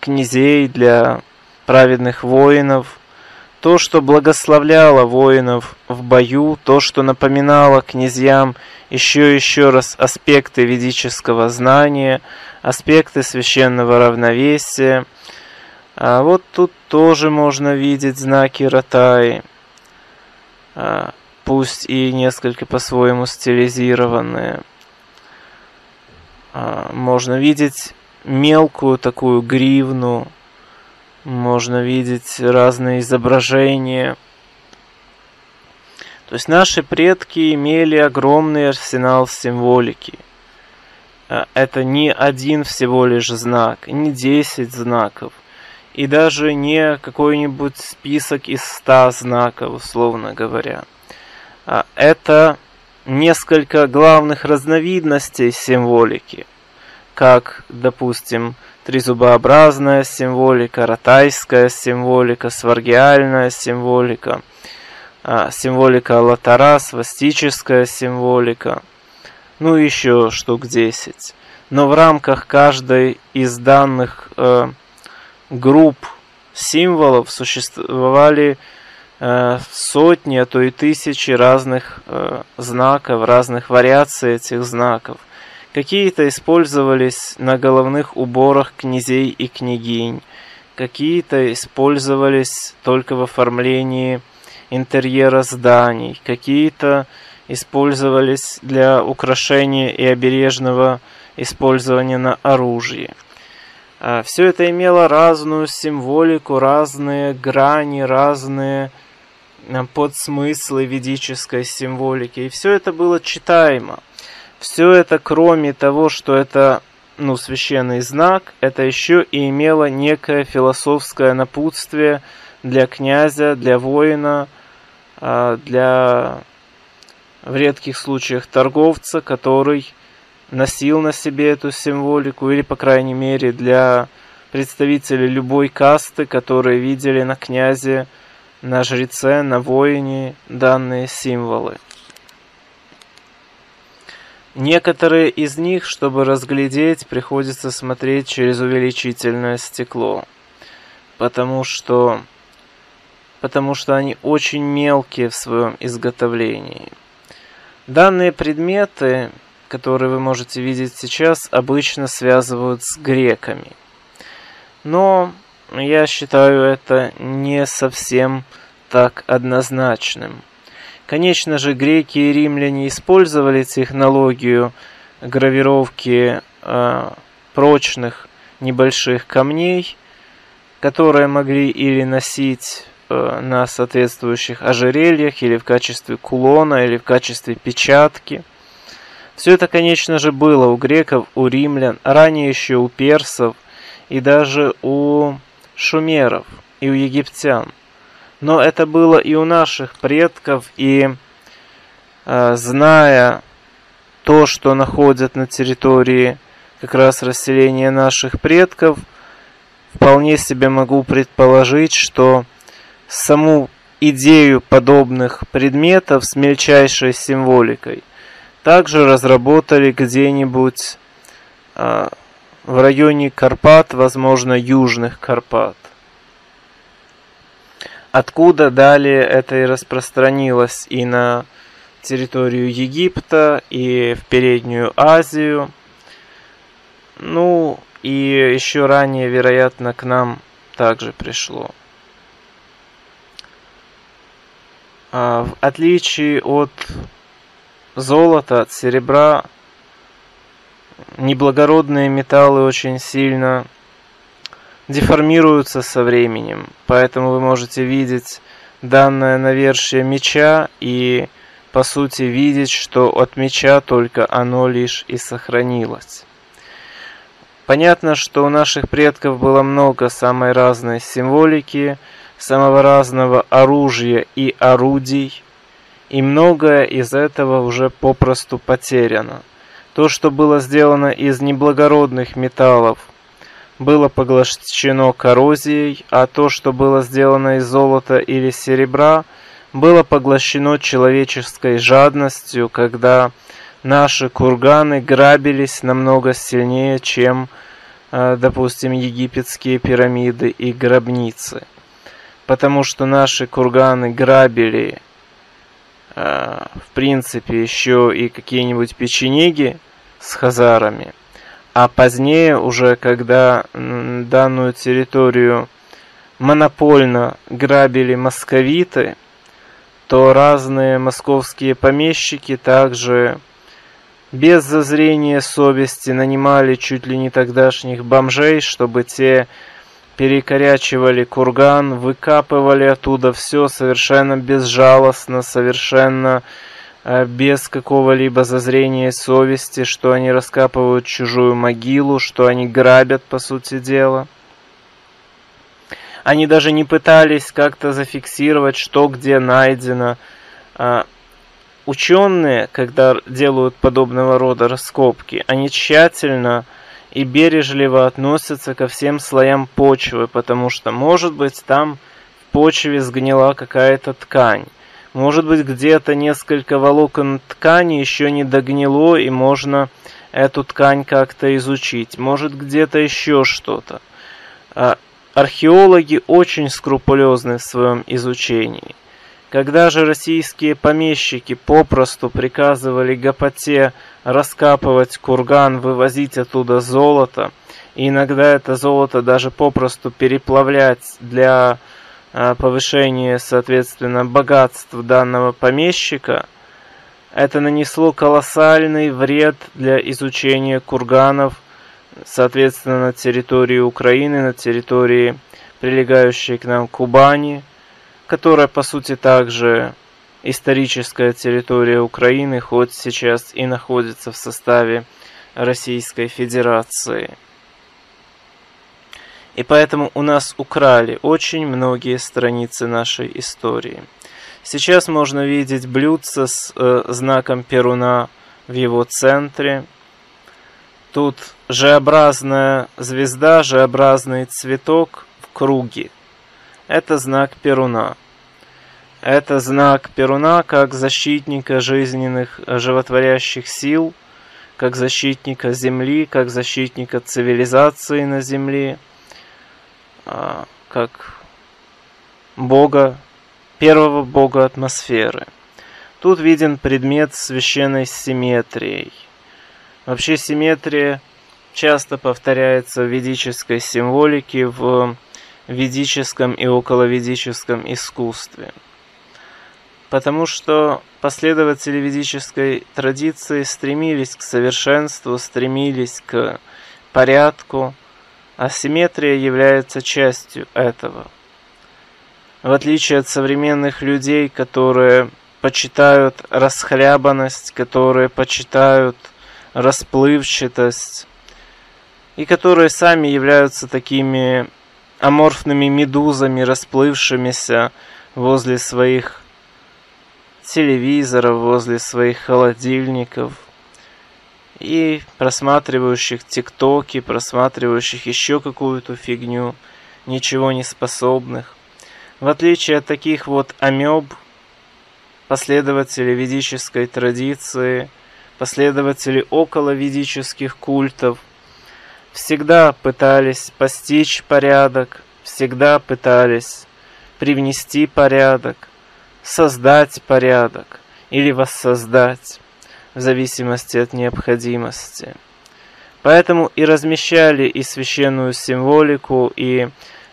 князей, для праведных воинов, то, что благословляло воинов в бою, то, что напоминало князьям еще и еще раз аспекты ведического знания, аспекты священного равновесия. А вот тут тоже можно видеть знаки Ратаи. А, пусть и несколько по-своему стилизированные. А, можно видеть мелкую такую гривну, можно видеть разные изображения. То есть наши предки имели огромный арсенал символики. А, это не один всего лишь знак, не десять знаков. И даже не какой-нибудь список из ста знаков, условно говоря. А, это несколько главных разновидностей символики, как, допустим, трезубообразная символика, ротайская символика, сваргиальная символика, а, символика латара, свастическая символика, ну еще штук 10. Но в рамках каждой из данных э, групп символов существовали э, сотни, а то и тысячи разных э, знаков, разных вариаций этих знаков. Какие-то использовались на головных уборах князей и княгинь, какие-то использовались только в оформлении интерьера зданий, какие-то использовались для украшения и обережного использования на оружии. А, Все это имело разную символику, разные грани, разные а, подсмыслы ведической символики. И все это было читаемо. Все это, кроме того, что это ну, священный знак, это еще и имело некое философское напутствие для князя, для воина, а, для в редких случаях торговца, который носил на себе эту символику, или, по крайней мере, для представителей любой касты, которые видели на князе, на жреце, на воине данные символы. Некоторые из них, чтобы разглядеть, приходится смотреть через увеличительное стекло, потому что, потому что они очень мелкие в своем изготовлении. Данные предметы, которые вы можете видеть сейчас, обычно связывают с греками. Но я считаю это не совсем так однозначным. Конечно же, греки и римляне использовали технологию гравировки э, прочных небольших камней, которые могли или носить э, на соответствующих ожерельях, или в качестве кулона, или в качестве печатки. Все это, конечно же, было у греков, у римлян, ранее еще у персов и даже у шумеров и у египтян. Но это было и у наших предков, и э, зная то, что находят на территории как раз расселения наших предков, вполне себе могу предположить, что саму идею подобных предметов с мельчайшей символикой также разработали где-нибудь э, в районе Карпат, возможно, Южных Карпат откуда далее это и распространилось и на территорию Египта, и в Переднюю Азию. Ну, и еще ранее, вероятно, к нам также пришло. А, в отличие от золота, от серебра, неблагородные металлы очень сильно деформируются со временем, поэтому вы можете видеть данное навершие меча и по сути видеть, что от меча только оно лишь и сохранилось. Понятно, что у наших предков было много самой разной символики, самого разного оружия и орудий, и многое из этого уже попросту потеряно. То, что было сделано из неблагородных металлов – было поглощено коррозией, а то, что было сделано из золота или серебра, было поглощено человеческой жадностью, когда наши курганы грабились намного сильнее, чем, э, допустим, египетские пирамиды и гробницы. Потому что наши курганы грабили, э, в принципе, еще и какие-нибудь печенеги с хазарами – а позднее, уже когда данную территорию монопольно грабили московиты, то разные московские помещики также без зазрения совести нанимали чуть ли не тогдашних бомжей, чтобы те перекорячивали курган, выкапывали оттуда все совершенно безжалостно, совершенно без какого-либо зазрения совести, что они раскапывают чужую могилу, что они грабят, по сути дела. Они даже не пытались как-то зафиксировать, что где найдено. А, ученые, когда делают подобного рода раскопки, они тщательно и бережливо относятся ко всем слоям почвы, потому что, может быть, там в почве сгнила какая-то ткань. Может быть, где-то несколько волокон ткани еще не догнило, и можно эту ткань как-то изучить. Может, где-то еще что-то. А археологи очень скрупулезны в своем изучении. Когда же российские помещики попросту приказывали Гапоте раскапывать курган, вывозить оттуда золото, и иногда это золото даже попросту переплавлять для а, повышения, соответственно, богатств данного помещика, это нанесло колоссальный вред для изучения курганов, соответственно, на территории Украины, на территории, прилегающей к нам Кубани, которая, по сути, также историческая территория Украины, хоть сейчас и находится в составе Российской Федерации. И поэтому у нас украли очень многие страницы нашей истории. Сейчас можно видеть блюдце с э, знаком Перуна в его центре. Тут Ж-образная звезда, Ж-образный цветок в круге. Это знак Перуна. Это знак Перуна как защитника жизненных животворящих сил, как защитника Земли, как защитника цивилизации на Земле, как Бога, первого Бога атмосферы. Тут виден предмет священной симметрией. Вообще симметрия часто повторяется в ведической символике, в ведическом и околоведическом искусстве. Потому что последователи ведической традиции стремились к совершенству, стремились к порядку, а симметрия является частью этого. В отличие от современных людей, которые почитают расхлябанность, которые почитают расплывчатость, и которые сами являются такими аморфными медузами, расплывшимися возле своих телевизоров, возле своих холодильников и просматривающих тиктоки, просматривающих еще какую-то фигню, ничего не способных. В отличие от таких вот амеб, последователей ведической традиции, последователи околоведических культов, всегда пытались постичь порядок, всегда пытались привнести порядок, создать порядок или воссоздать, в зависимости от необходимости. Поэтому и размещали и священную символику, и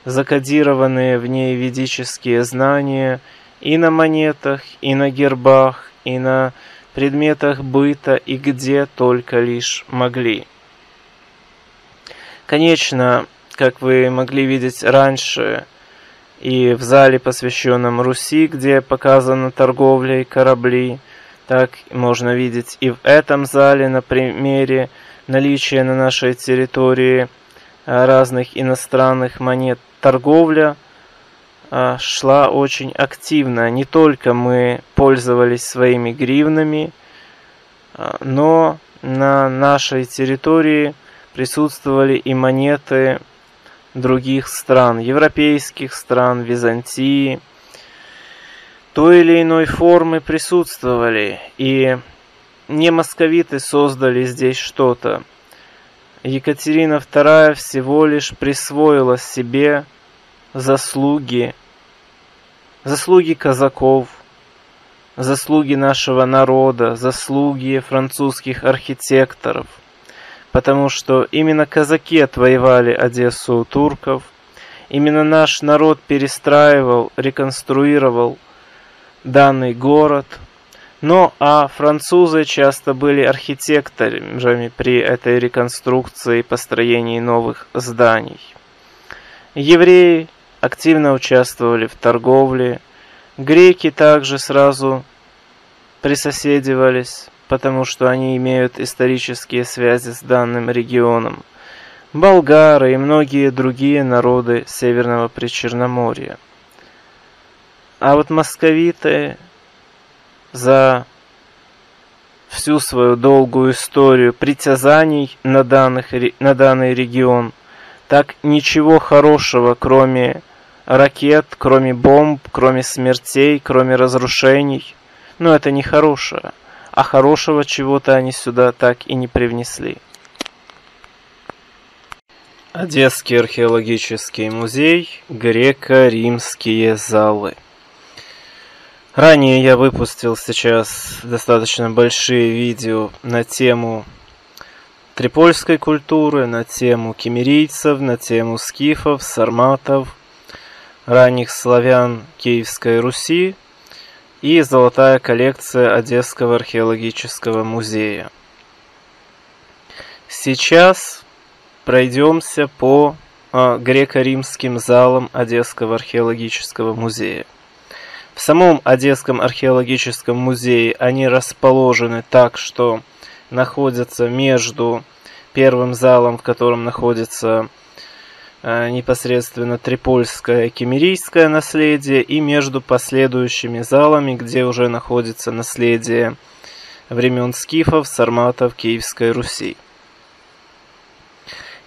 закодированные в ней ведические знания и на монетах, и на гербах, и на предметах быта, и где только лишь могли. Конечно, как вы могли видеть раньше, и в зале, посвященном Руси, где показана торговля и корабли, так можно видеть и в этом зале на примере наличия на нашей территории а, разных иностранных монет. Торговля а, шла очень активно. Не только мы пользовались своими гривнами, а, но на нашей территории присутствовали и монеты других стран, европейских стран, Византии, той или иной формы присутствовали, и не московиты создали здесь что-то. Екатерина II всего лишь присвоила себе заслуги, заслуги казаков, заслуги нашего народа, заслуги французских архитекторов – потому что именно казаки отвоевали Одессу у турков, именно наш народ перестраивал, реконструировал данный город, но а французы часто были архитекторами при этой реконструкции и построении новых зданий. Евреи активно участвовали в торговле, греки также сразу присоседивались потому что они имеют исторические связи с данным регионом. Болгары и многие другие народы Северного Причерноморья. А вот московиты за всю свою долгую историю притязаний на, данных, на данный регион, так ничего хорошего, кроме ракет, кроме бомб, кроме смертей, кроме разрушений, ну это не хорошее, а хорошего чего-то они сюда так и не привнесли. Одесский археологический музей, греко-римские залы. Ранее я выпустил сейчас достаточно большие видео на тему трипольской культуры, на тему кемерийцев, на тему скифов, сарматов, ранних славян Киевской Руси и золотая коллекция Одесского археологического музея. Сейчас пройдемся по э, греко-римским залам Одесского археологического музея. В самом Одесском археологическом музее они расположены так, что находятся между первым залом, в котором находится э, непосредственно трипольское кемерийское наследие, и между последующими залами, где уже находится наследие времен скифов, сарматов, Киевской Руси.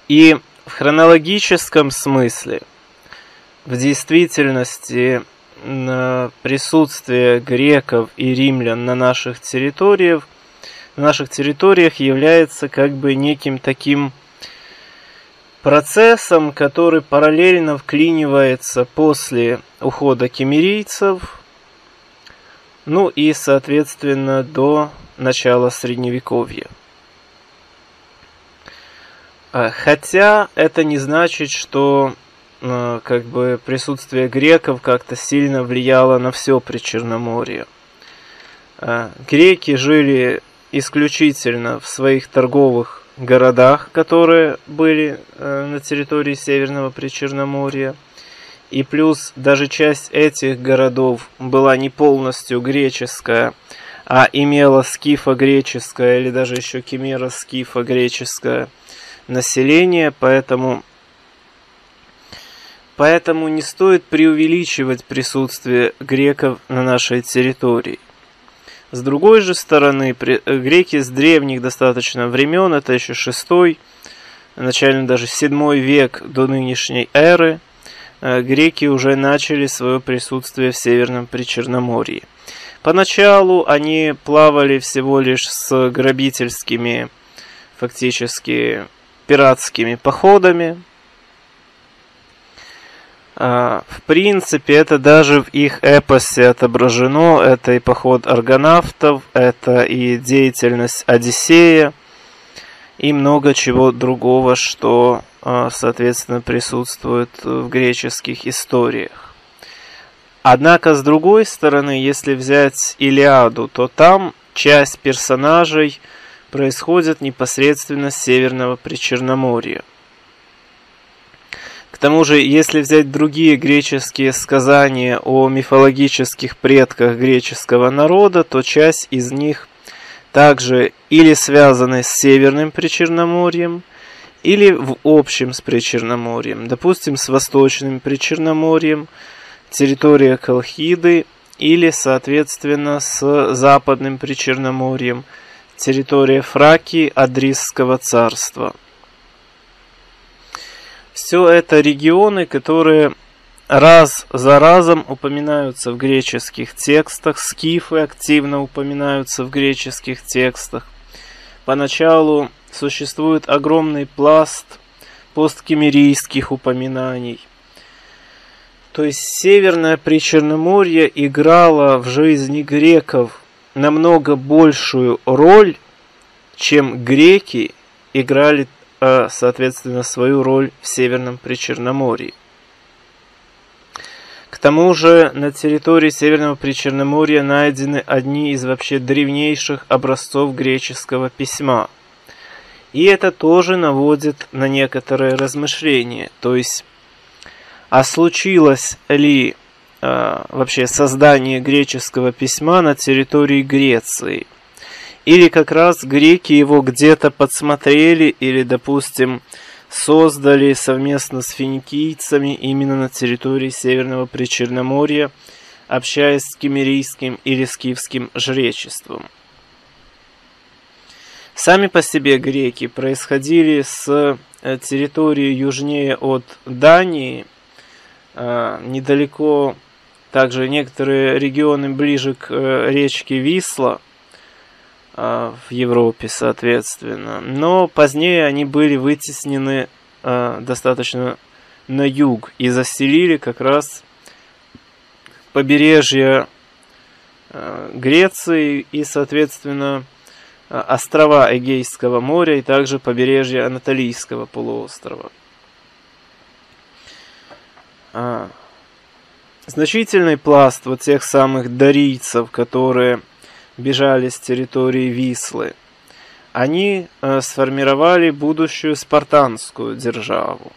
И в хронологическом смысле, в действительности, присутствие греков и римлян на наших территориях, на наших территориях является как бы неким таким процессом, который параллельно вклинивается после ухода кемерийцев, ну и, соответственно, до начала Средневековья. А, хотя это не значит, что как бы присутствие греков как-то сильно влияло на все Причерноморье. А, греки жили исключительно в своих торговых городах, которые были э, на территории Северного Причерноморья. И плюс даже часть этих городов была не полностью греческая, а имела скифо-греческое или даже еще кемера-скифо-греческое населения, поэтому, поэтому не стоит преувеличивать присутствие греков на нашей территории. С другой же стороны, греки с древних достаточно времен, это еще шестой, начально даже седьмой век до нынешней эры, э, греки уже начали свое присутствие в Северном Причерноморье. Поначалу они плавали всего лишь с грабительскими фактически пиратскими походами. А, в принципе, это даже в их эпосе отображено. Это и поход аргонавтов, это и деятельность Одиссея, и много чего другого, что, а, соответственно, присутствует в греческих историях. Однако, с другой стороны, если взять Илиаду, то там часть персонажей – происходят непосредственно с Северного Причерноморья. К тому же, если взять другие греческие сказания о мифологических предках греческого народа, то часть из них также или связаны с Северным Причерноморьем, или в общем с Причерноморьем, допустим, с Восточным Причерноморьем, территория Колхиды, или, соответственно, с Западным Причерноморьем – территория Фракии Адрисского царства. Все это регионы, которые раз за разом упоминаются в греческих текстах, скифы активно упоминаются в греческих текстах. Поначалу существует огромный пласт посткемерийских упоминаний. То есть Северное Причерноморье играло в жизни греков намного большую роль, чем греки играли, э, соответственно, свою роль в Северном Причерноморье. К тому же на территории Северного Причерноморья найдены одни из вообще древнейших образцов греческого письма. И это тоже наводит на некоторые размышления. То есть, а случилось ли э, вообще создание греческого письма на территории Греции. Или как раз греки его где-то подсмотрели или, допустим, создали совместно с финикийцами именно на территории Северного Причерноморья, общаясь с кемерийским или скифским жречеством. Сами по себе греки происходили с территории южнее от Дании, недалеко также некоторые регионы ближе к речке Висла, в Европе, соответственно. Но позднее они были вытеснены достаточно на юг и заселили как раз побережье э, Греции и, соответственно, острова Эгейского моря и также побережье Анатолийского полуострова. А, значительный пласт вот тех самых дарийцев, которые бежали с территории Вислы, они э, сформировали будущую спартанскую державу.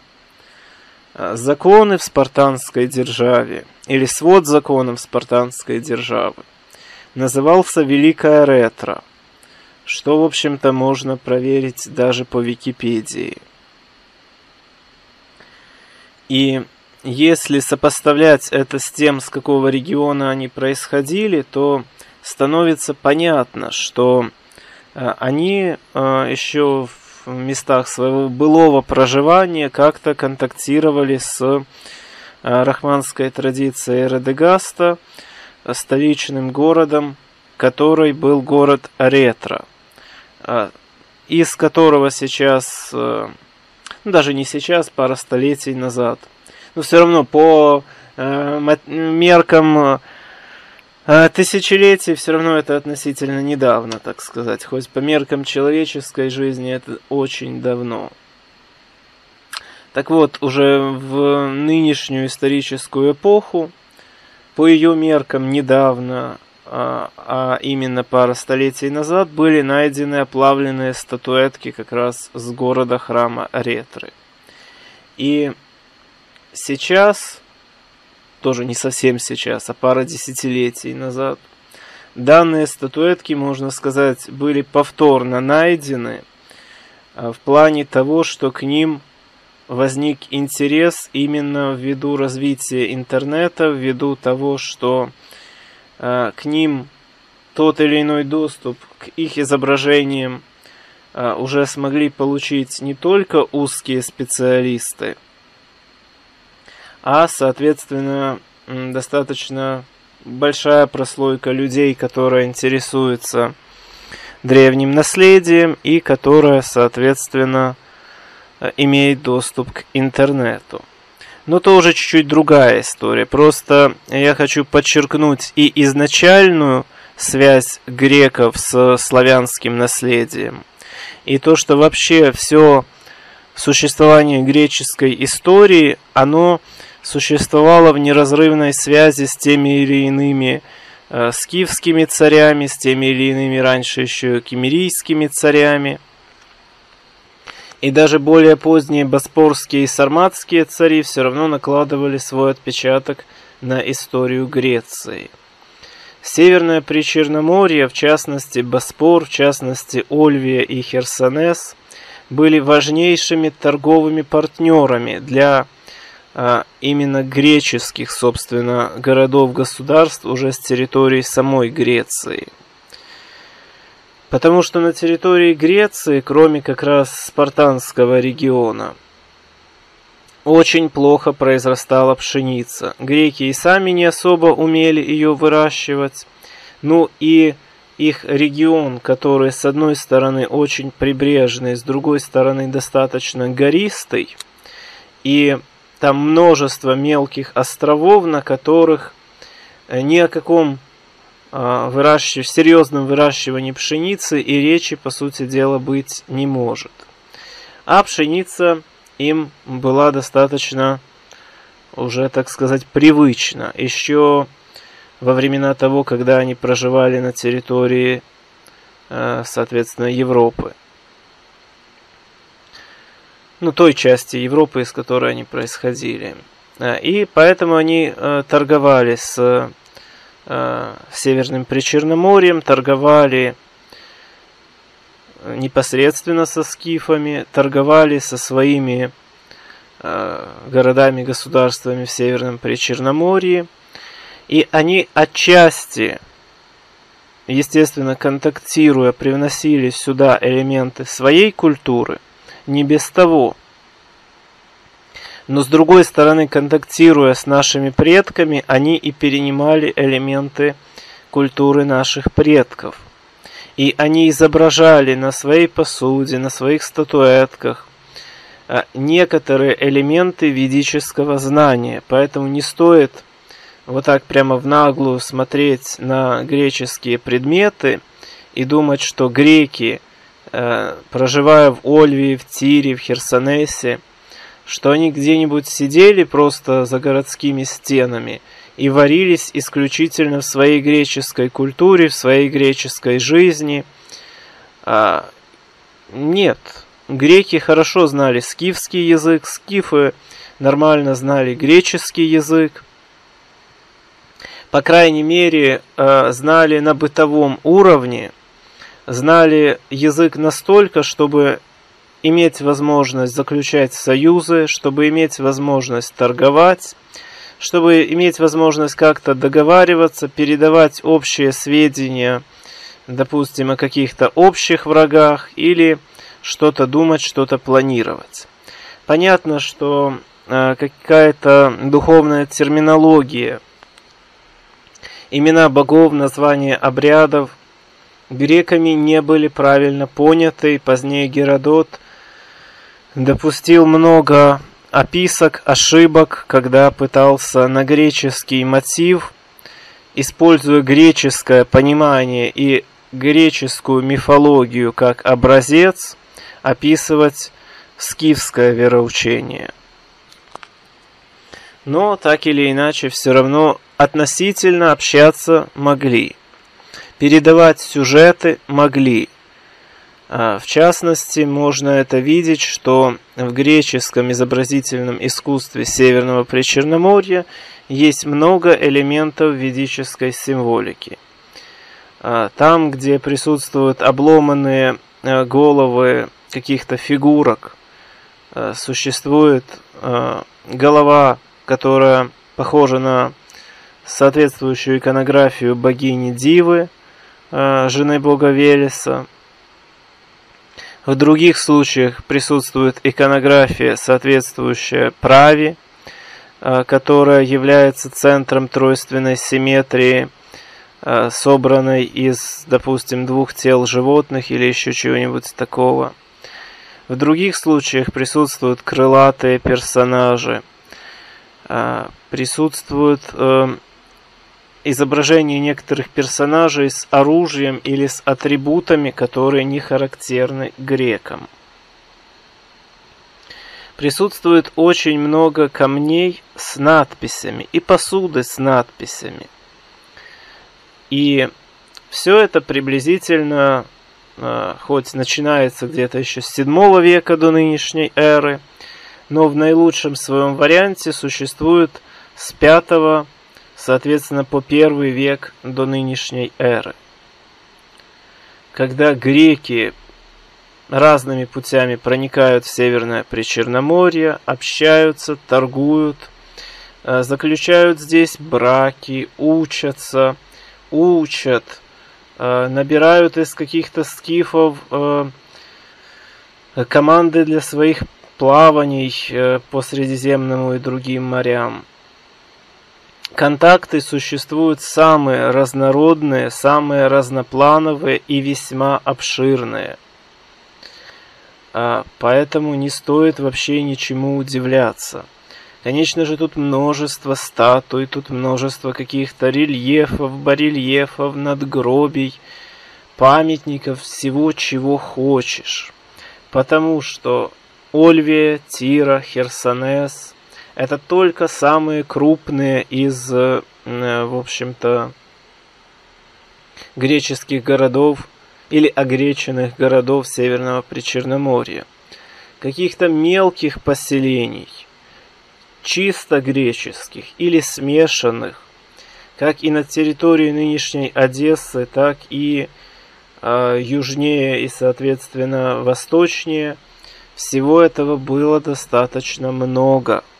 Э, законы в спартанской державе, или свод законов спартанской державы, назывался Великая Ретро, что, в общем-то, можно проверить даже по Википедии. И если сопоставлять это с тем, с какого региона они происходили, то становится понятно, что э, они э, еще в местах своего былого проживания как-то контактировали с э, рахманской традицией Редегаста, столичным городом, который был город Ретро, из которого сейчас, ну, даже не сейчас, пара столетий назад, но все равно по меркам а тысячелетие все равно это относительно недавно, так сказать. Хоть по меркам человеческой жизни это очень давно. Так вот, уже в нынешнюю историческую эпоху, по ее меркам недавно, а, а именно пара столетий назад, были найдены оплавленные статуэтки как раз с города храма Ретры. И сейчас тоже не совсем сейчас, а пара десятилетий назад. Данные статуэтки, можно сказать, были повторно найдены а, в плане того, что к ним возник интерес именно ввиду развития интернета, ввиду того, что а, к ним тот или иной доступ к их изображениям а, уже смогли получить не только узкие специалисты, а, соответственно, достаточно большая прослойка людей, которая интересуется древним наследием и которая, соответственно, э, имеет доступ к интернету. Но это уже чуть-чуть другая история. Просто я хочу подчеркнуть и изначальную связь греков с славянским наследием, и то, что вообще все существование греческой истории, оно существовала в неразрывной связи с теми или иными э, скифскими царями, с теми или иными раньше еще кемерийскими царями. И даже более поздние боспорские и сарматские цари все равно накладывали свой отпечаток на историю Греции. Северное Причерноморье, в частности Боспор, в частности Ольвия и Херсонес, были важнейшими торговыми партнерами для именно греческих, собственно, городов-государств уже с территории самой Греции. Потому что на территории Греции, кроме как раз спартанского региона, очень плохо произрастала пшеница. Греки и сами не особо умели ее выращивать. Ну и их регион, который с одной стороны очень прибрежный, с другой стороны достаточно гористый, и там множество мелких островов, на которых э, ни о каком а, выращив... серьезном выращивании пшеницы и речи, по сути дела, быть не может. А пшеница им была достаточно уже, так сказать, привычна. Еще во времена того, когда они проживали на территории, э, соответственно, Европы ну, той части Европы, из которой они происходили. Э, и поэтому они э, торговали с э, Северным Причерноморьем, торговали непосредственно со скифами, торговали со своими городами, государствами в Северном Причерноморье. И они отчасти естественно, контактируя, привносили сюда элементы своей культуры, не без того. Но с другой стороны, контактируя с нашими предками, они и перенимали элементы культуры наших предков. И они изображали на своей посуде, на своих статуэтках а, некоторые элементы ведического знания. Поэтому не стоит вот так прямо в наглую смотреть на греческие предметы и думать, что греки, проживая в Ольвии, в Тире, в Херсонесе, что они где-нибудь сидели просто за городскими стенами и варились исключительно в своей греческой культуре, в своей греческой жизни. А, нет, греки хорошо знали скифский язык, скифы нормально знали греческий язык, по крайней мере, э, знали на бытовом уровне, знали язык настолько, чтобы иметь возможность заключать союзы, чтобы иметь возможность торговать, чтобы иметь возможность как-то договариваться, передавать общие сведения, допустим, о каких-то общих врагах или что-то думать, что-то планировать. Понятно, что э, какая-то духовная терминология – Имена богов, названия обрядов греками не были правильно поняты, и позднее Геродот допустил много описок, ошибок, когда пытался на греческий мотив, используя греческое понимание и греческую мифологию как образец, описывать скифское вероучение. Но так или иначе, все равно относительно общаться могли. Передавать сюжеты могли. А, в частности, можно это видеть, что в греческом изобразительном искусстве Северного Причерноморья есть много элементов ведической символики. А, там, где присутствуют обломанные а, головы каких-то фигурок, существует голова, которая похожа на соответствующую иконографию богини Дивы, жены бога Велеса. В других случаях присутствует иконография, соответствующая праве, э, которая является центром тройственной симметрии, э, собранной из, допустим, двух тел животных или еще чего-нибудь такого. В других случаях присутствуют крылатые персонажи, присутствуют изображение некоторых персонажей с оружием или с атрибутами, которые не характерны грекам. Присутствует очень много камней с надписями и посуды с надписями. И все это приблизительно, э, хоть начинается где-то еще с 7 века до нынешней эры, но в наилучшем своем варианте существует с 5 соответственно, по первый век до нынешней эры. Когда греки разными путями проникают в Северное Причерноморье, общаются, торгуют, э, заключают здесь браки, учатся, учат, э, набирают из каких-то скифов э, команды для своих плаваний по Средиземному и другим морям. Контакты существуют самые разнородные, самые разноплановые и весьма обширные. А, поэтому не стоит вообще ничему удивляться. Конечно же, тут множество статуй, тут множество каких-то рельефов, барельефов, надгробий, памятников, всего, чего хочешь. Потому что Ольвия, Тира, Херсонес, это только самые крупные из, э, в общем-то, греческих городов или огреченных городов Северного Причерноморья. Каких-то мелких поселений, чисто греческих или смешанных, как и на территории нынешней Одессы, так и э, южнее и, соответственно, восточнее. Всего этого было достаточно много –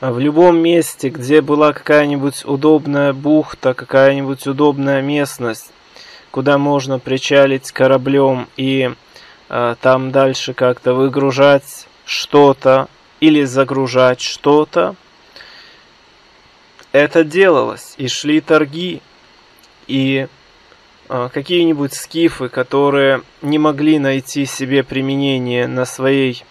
в любом месте, где была какая-нибудь удобная бухта, какая-нибудь удобная местность, куда можно причалить кораблем и э, там дальше как-то выгружать что-то или загружать что-то, это делалось, и шли торги, и э, какие-нибудь скифы, которые не могли найти себе применение на своей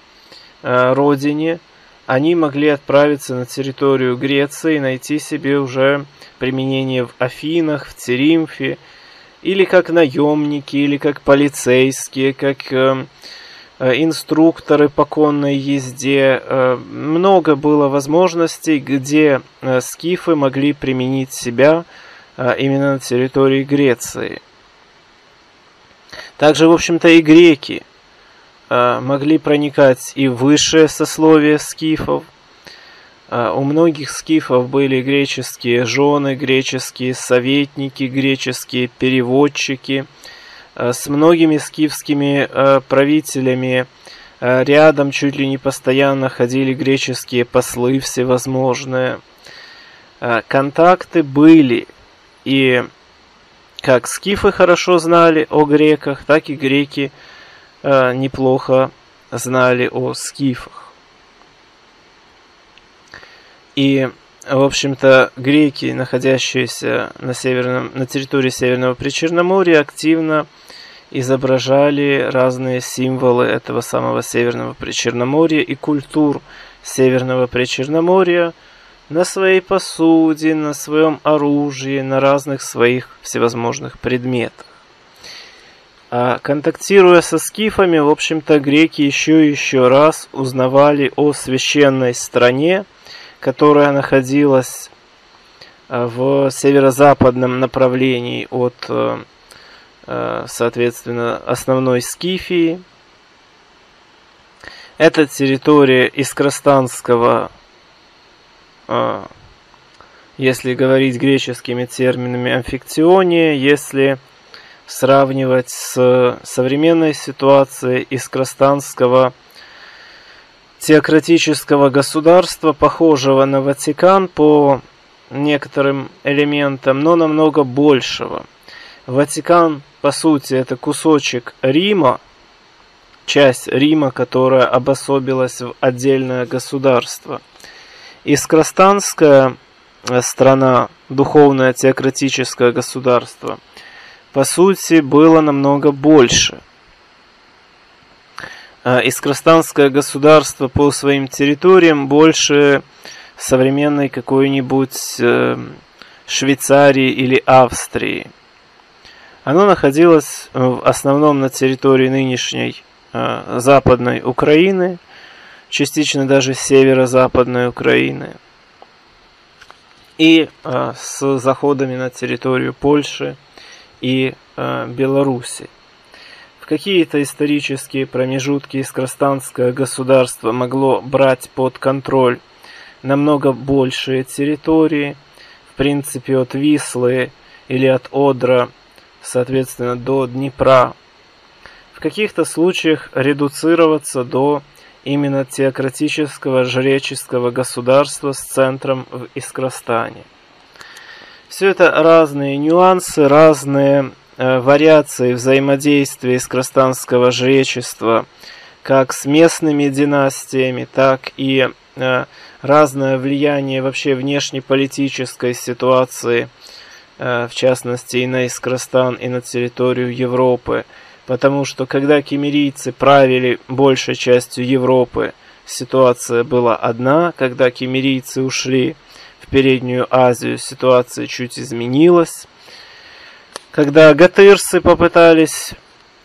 э, родине – они могли отправиться на территорию Греции и найти себе уже применение в Афинах, в Церимфе, или как наемники, или как полицейские, как э, э, инструкторы по конной езде. Э, много было возможностей, где э, скифы могли применить себя э, именно на территории Греции. Также, в общем-то, и греки – могли проникать и высшее сословие скифов. А, у многих скифов были греческие жены, греческие советники, греческие переводчики. А, с многими скифскими правителями рядом чуть ли не постоянно ходили греческие послы всевозможные. Контакты были, и как скифы хорошо знали о греках, так и греки – э, неплохо знали о скифах. И, в общем-то, греки, находящиеся на, северном, на территории Северного Причерноморья, активно изображали разные символы этого самого Северного Причерноморья и культур Северного Причерноморья на своей посуде, на своем оружии, на разных своих всевозможных предметах. А контактируя со скифами, в общем-то, греки еще и еще раз узнавали о священной стране, которая находилась а, в северо-западном направлении от, э, э, соответственно, основной Скифии. Это территория Искростанского, э, если говорить греческими терминами, амфиктиония, если сравнивать с современной ситуацией из Крастанского теократического государства, похожего на Ватикан по некоторым элементам, но намного большего. Ватикан, по сути, это кусочек Рима, часть Рима, которая обособилась в отдельное государство. Искростанская страна, духовное теократическое государство – по сути, было намного больше. А, Искростанское государство по своим территориям больше современной какой-нибудь э, Швейцарии или Австрии. Оно находилось в основном на территории нынешней э, западной Украины, частично даже северо-западной Украины. И э, с заходами на территорию Польши – и э, Беларуси. В какие-то исторические промежутки Искростанское государство могло брать под контроль намного большие территории, в принципе от Вислы или от Одра, соответственно, до Днепра. В каких-то случаях редуцироваться до именно теократического жреческого государства с центром в Искростане. Все это разные нюансы, разные э, вариации взаимодействия искростанского жречества, как с местными династиями, так и э, разное влияние вообще внешнеполитической ситуации, э, в частности и на Искростан, и на территорию Европы. Потому что когда кемерийцы правили большей частью Европы, ситуация была одна, когда кемерийцы ушли в Переднюю Азию ситуация чуть изменилась. Когда гатырсы попытались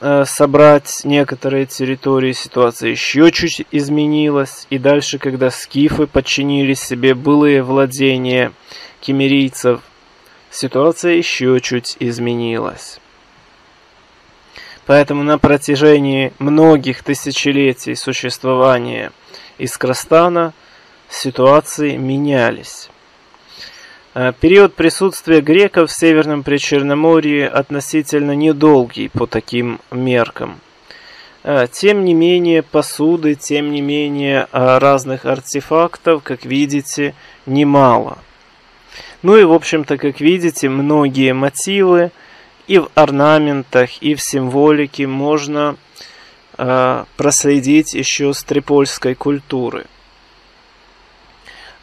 э, собрать некоторые территории, ситуация еще чуть изменилась. И дальше, когда скифы подчинили себе былые владения кемерийцев, ситуация еще чуть изменилась. Поэтому на протяжении многих тысячелетий существования Искростана ситуации менялись. Э, период присутствия греков в Северном Причерноморье относительно недолгий по таким меркам. Тем не менее, посуды, тем не менее, разных артефактов, как видите, немало. Ну и, в общем-то, как видите, многие мотивы и в орнаментах, и в символике можно э, проследить еще с трипольской культуры.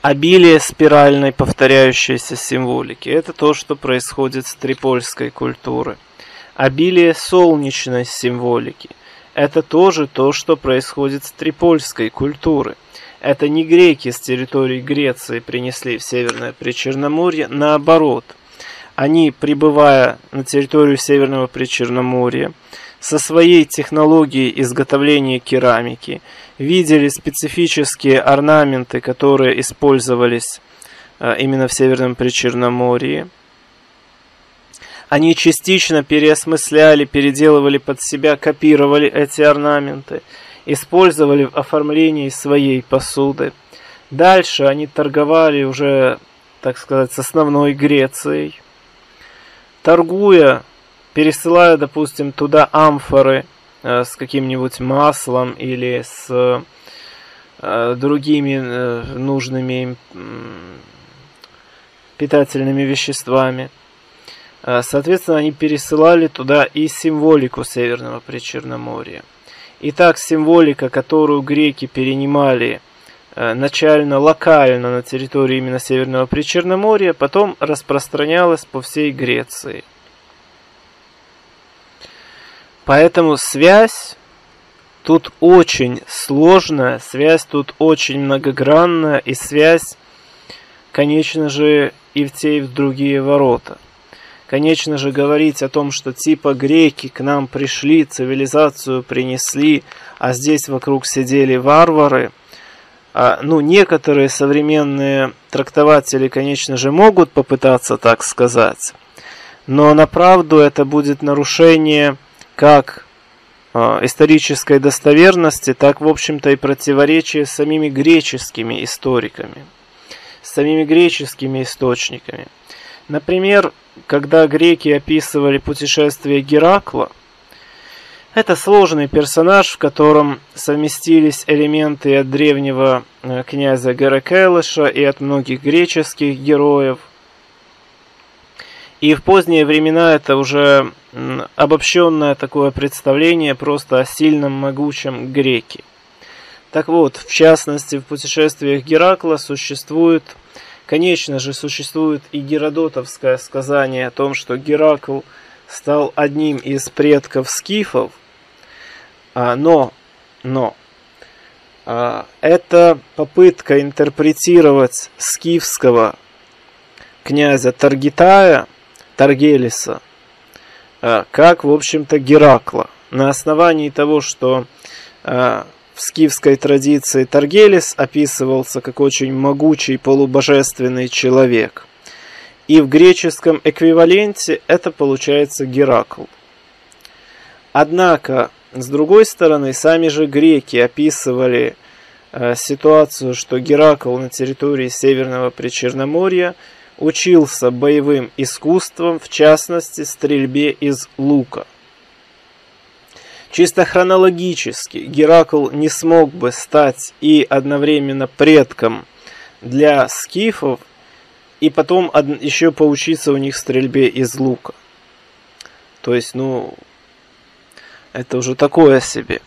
Обилие спиральной повторяющейся символики – это то, что происходит с трипольской культуры. Обилие солнечной символики – это тоже то, что происходит с трипольской культуры – это не греки с территории Греции принесли в Северное Причерноморье, наоборот. Они, прибывая на территорию Северного Причерноморья, со своей технологией изготовления керамики, видели специфические орнаменты, которые использовались э, именно в Северном Причерноморье. Они частично переосмысляли, переделывали под себя, копировали эти орнаменты – использовали в оформлении своей посуды. Дальше они торговали уже, так сказать, с основной Грецией. Торгуя, пересылая, допустим, туда амфоры с каким-нибудь маслом или с э, другими э, нужными питательными веществами. Э, соответственно, они пересылали туда и символику Северного Причерноморья. Итак, символика, которую греки перенимали э, начально локально на территории именно Северного Причерноморья, потом распространялась по всей Греции. Поэтому связь тут очень сложная, связь тут очень многогранная, и связь, конечно же, и в те, и в другие ворота. Конечно же, говорить о том, что типа греки к нам пришли, цивилизацию принесли, а здесь вокруг сидели варвары, а, ну, некоторые современные трактователи, конечно же, могут попытаться так сказать, но на правду это будет нарушение как а, исторической достоверности, так, в общем-то, и противоречие с самими греческими историками, с самими греческими источниками. Например, когда греки описывали путешествие Геракла, это сложный персонаж, в котором совместились элементы от древнего э, князя Геракелыша и от многих греческих героев. И в поздние времена это уже обобщенное такое представление просто о сильном, могучем греке. Так вот, в частности, в путешествиях Геракла существует Конечно же, существует и геродотовское сказание о том, что Геракл стал одним из предков скифов, а, но, но, а, это попытка интерпретировать скифского князя Таргитая, Таргелиса, а, как, в общем-то, Геракла. На основании того, что в скифской традиции Таргелис описывался как очень могучий полубожественный человек. И в греческом эквиваленте это получается Геракл. Однако, с другой стороны, сами же греки описывали э, ситуацию, что Геракл на территории Северного Причерноморья учился боевым искусствам, в частности, стрельбе из лука – Чисто хронологически Геракл не смог бы стать и одновременно предком для скифов, и потом еще поучиться у них стрельбе из лука. То есть, ну, это уже такое себе.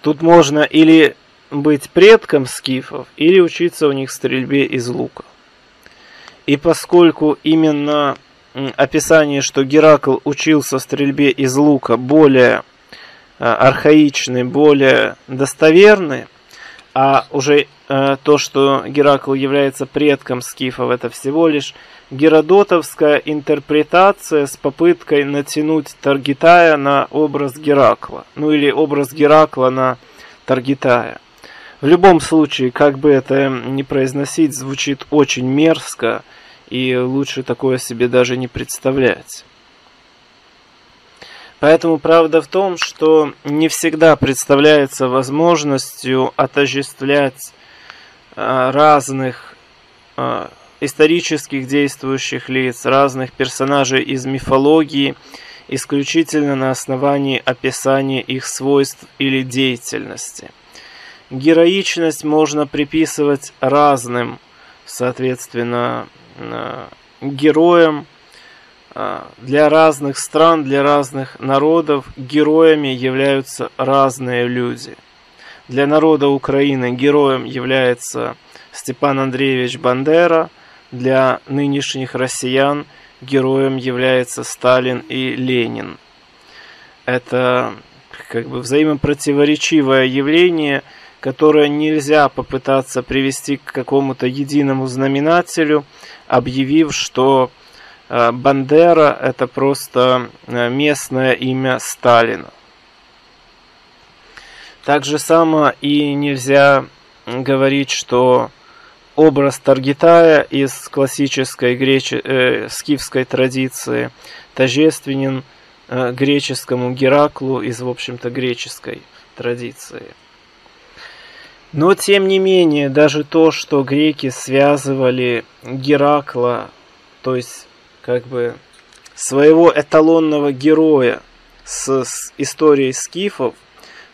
Тут можно или быть предком скифов, или учиться у них стрельбе из лука. И поскольку именно описание, что Геракл учился стрельбе из лука более Э, архаичны, более достоверны, а уже э, то, что Геракл является предком скифов, это всего лишь геродотовская интерпретация с попыткой натянуть Таргитая на образ Геракла, ну или образ Геракла на Таргитая. В любом случае, как бы это ни произносить, звучит очень мерзко, и лучше такое себе даже не представлять. Поэтому правда в том, что не всегда представляется возможностью отождествлять а, разных а, исторических действующих лиц, разных персонажей из мифологии исключительно на основании описания их свойств или деятельности. Героичность можно приписывать разным, соответственно, э, героям, э, для разных стран, для разных народов героями являются разные люди. Для народа Украины героем является Степан Андреевич Бандера, для нынешних россиян героем является Сталин и Ленин. Это как бы взаимопротиворечивое явление, которое нельзя попытаться привести к какому-то единому знаменателю, объявив, что э, Бандера это просто э, местное имя Сталина. Так же само и нельзя говорить, что образ Таргитая из классической грече... э, скифской традиции тожественен э, греческому Гераклу из, в общем-то, греческой традиции. Но, тем не менее, даже то, что греки связывали Геракла, то есть, как бы, своего эталонного героя с, с историей скифов,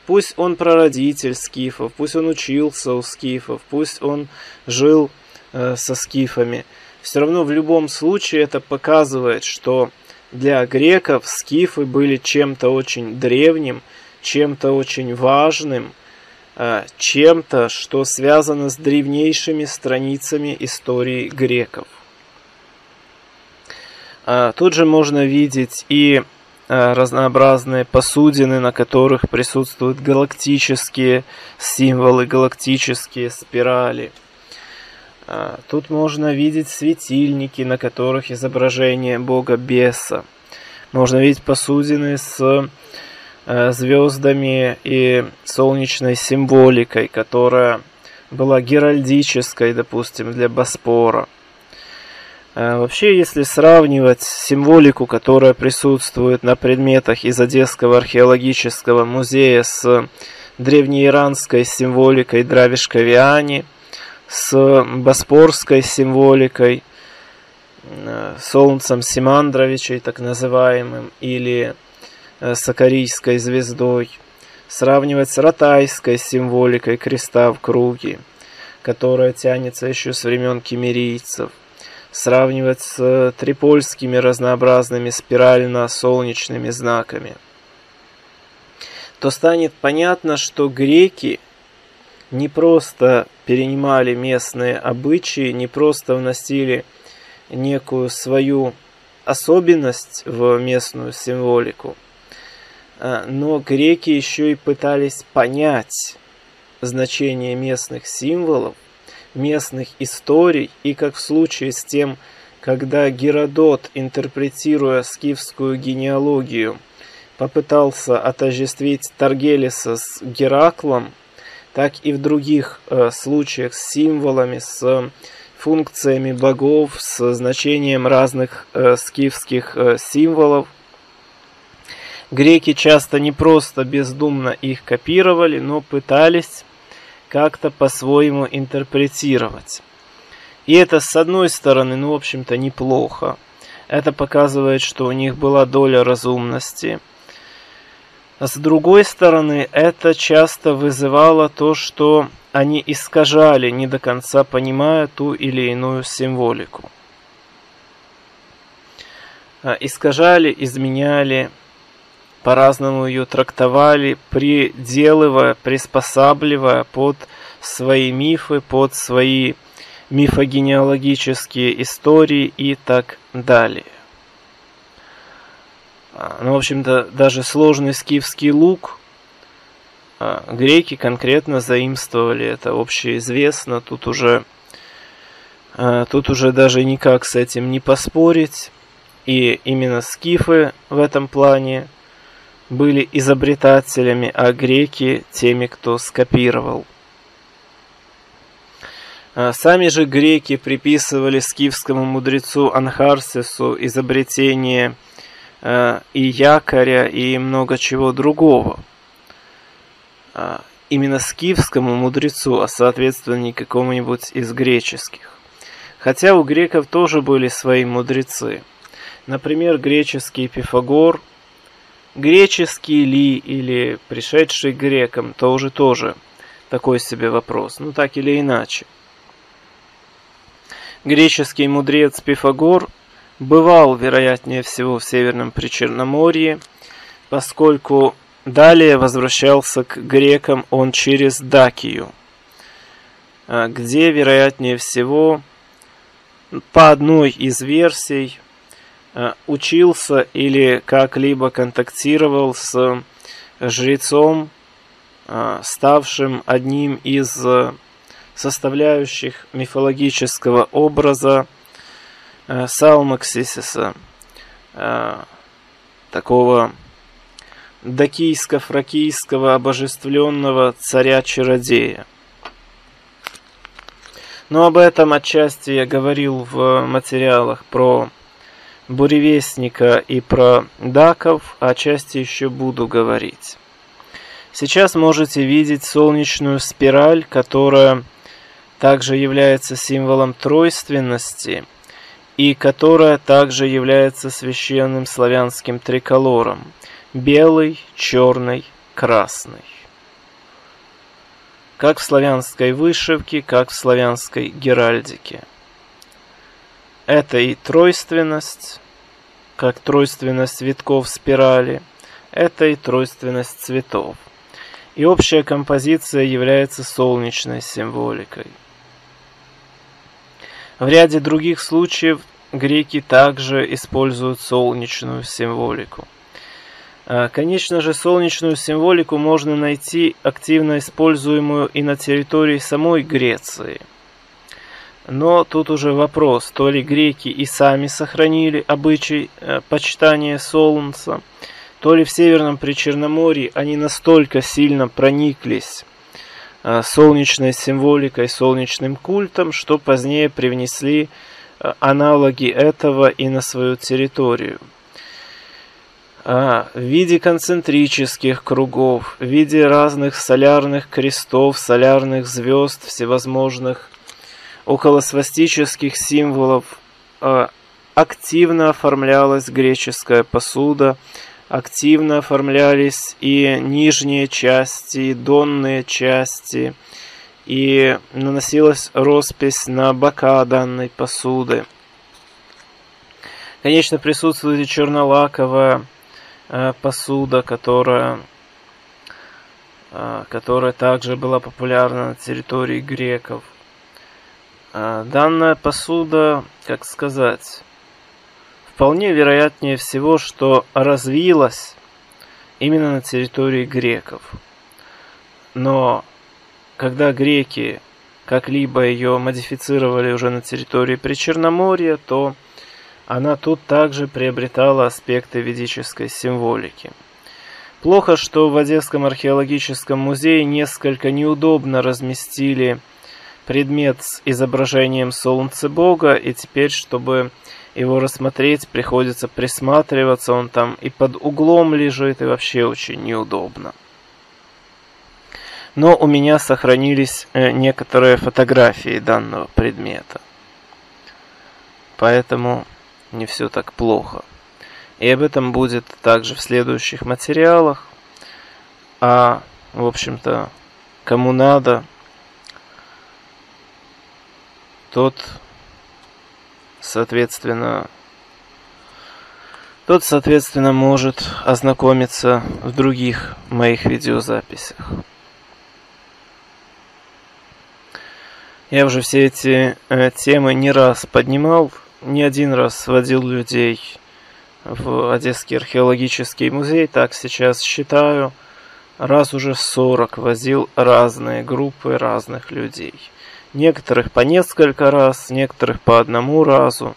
Пусть он прародитель скифов, пусть он учился у скифов, пусть он жил э, со скифами. Все равно в любом случае это показывает, что для греков скифы были чем-то очень древним, чем-то очень важным, чем-то, что связано с древнейшими страницами истории греков. Э, тут же можно видеть и Э, разнообразные посудины, на которых присутствуют галактические символы, галактические спирали. Э, тут можно видеть светильники, на которых изображение бога беса. Можно видеть посудины с э, звездами и солнечной символикой, которая была геральдической, допустим, для Боспора. Э, вообще, если сравнивать символику, которая присутствует на предметах из Одесского археологического музея с древнеиранской символикой Дравишковиани, с боспорской символикой, э, солнцем Симандровичей, так называемым, или э, сакарийской звездой, сравнивать с ратайской символикой креста в круге, которая тянется еще с времен кемерийцев – сравнивать с э, трипольскими разнообразными спирально-солнечными знаками, то станет понятно, что греки не просто перенимали местные обычаи, не просто вносили некую свою особенность в местную символику, но греки еще и пытались понять значение местных символов местных историй и как в случае с тем, когда Геродот, интерпретируя скифскую генеалогию, попытался отождествить Таргелиса с Гераклом, так и в других э, случаях с символами, с функциями богов, с значением разных э, скифских э, символов. Греки часто не просто бездумно их копировали, но пытались как-то по-своему интерпретировать. И это, с одной стороны, ну, в общем-то, неплохо. Это показывает, что у них была доля разумности. А с другой стороны, это часто вызывало то, что они искажали, не до конца понимая ту или иную символику. А искажали, изменяли, по-разному ее трактовали, приделывая, приспосабливая под свои мифы, под свои мифогенеалогические истории и так далее. А, ну, в общем-то, даже сложный скифский лук а, греки конкретно заимствовали, это общеизвестно, тут уже, а, тут уже даже никак с этим не поспорить. И именно скифы в этом плане были изобретателями, а греки теми, кто скопировал. А сами же греки приписывали скифскому мудрецу Анхарсису изобретение э, и якоря, и много чего другого. А, именно скифскому мудрецу, а соответственно не какому-нибудь из греческих. Хотя у греков тоже были свои мудрецы. Например, греческий Пифагор – греческий ли или пришедший к грекам, то уже тоже такой себе вопрос. Ну, так или иначе. Греческий мудрец Пифагор бывал, вероятнее всего, в Северном Причерноморье, поскольку далее возвращался к грекам он через Дакию, а, где, вероятнее всего, по одной из версий, учился или как-либо контактировал с жрецом, а, ставшим одним из составляющих мифологического образа э, Салмаксисиса, э, такого дакийско-фракийского обожествленного царя-чародея. Но об этом отчасти я говорил в материалах про буревестника и про даков, а отчасти еще буду говорить. Сейчас можете видеть солнечную спираль, которая также является символом тройственности и которая также является священным славянским триколором – белый, черный, красный. Как в славянской вышивке, как в славянской геральдике. Это и тройственность, как тройственность витков спирали, это и тройственность цветов. И общая композиция является солнечной символикой – в ряде других случаев греки также используют солнечную символику. А, конечно же, солнечную символику можно найти активно используемую и на территории самой Греции. Но тут уже вопрос, то ли греки и сами сохранили обычай э, почитания солнца, то ли в Северном Причерноморье они настолько сильно прониклись Э, солнечной символикой, солнечным культом, что позднее привнесли э, аналоги этого и на свою территорию. А, в виде концентрических кругов, в виде разных солярных крестов, солярных звезд, всевозможных околосвастических символов э, активно оформлялась греческая посуда – активно оформлялись и нижние части, и донные части, и наносилась роспись на бока данной посуды. Конечно, присутствует и чернолаковая э, посуда, которая, э, которая также была популярна на территории греков. Э, данная посуда, как сказать, Вполне вероятнее всего, что развилась именно на территории греков. Но когда греки как-либо ее модифицировали уже на территории Причерноморья, то она тут также приобретала аспекты ведической символики. Плохо, что в Одесском археологическом музее несколько неудобно разместили предмет с изображением Солнца Бога, и теперь, чтобы его рассмотреть, приходится присматриваться, он там и под углом лежит, и вообще очень неудобно. Но у меня сохранились э, некоторые фотографии данного предмета. Поэтому не все так плохо. И об этом будет также в следующих материалах. А, в общем-то, кому надо, тот соответственно, тот, соответственно, может ознакомиться в других моих видеозаписях. Я уже все эти э, темы не раз поднимал, не один раз сводил людей в Одесский археологический музей, так сейчас считаю, раз уже 40 возил разные группы разных людей некоторых по несколько раз, некоторых по одному разу.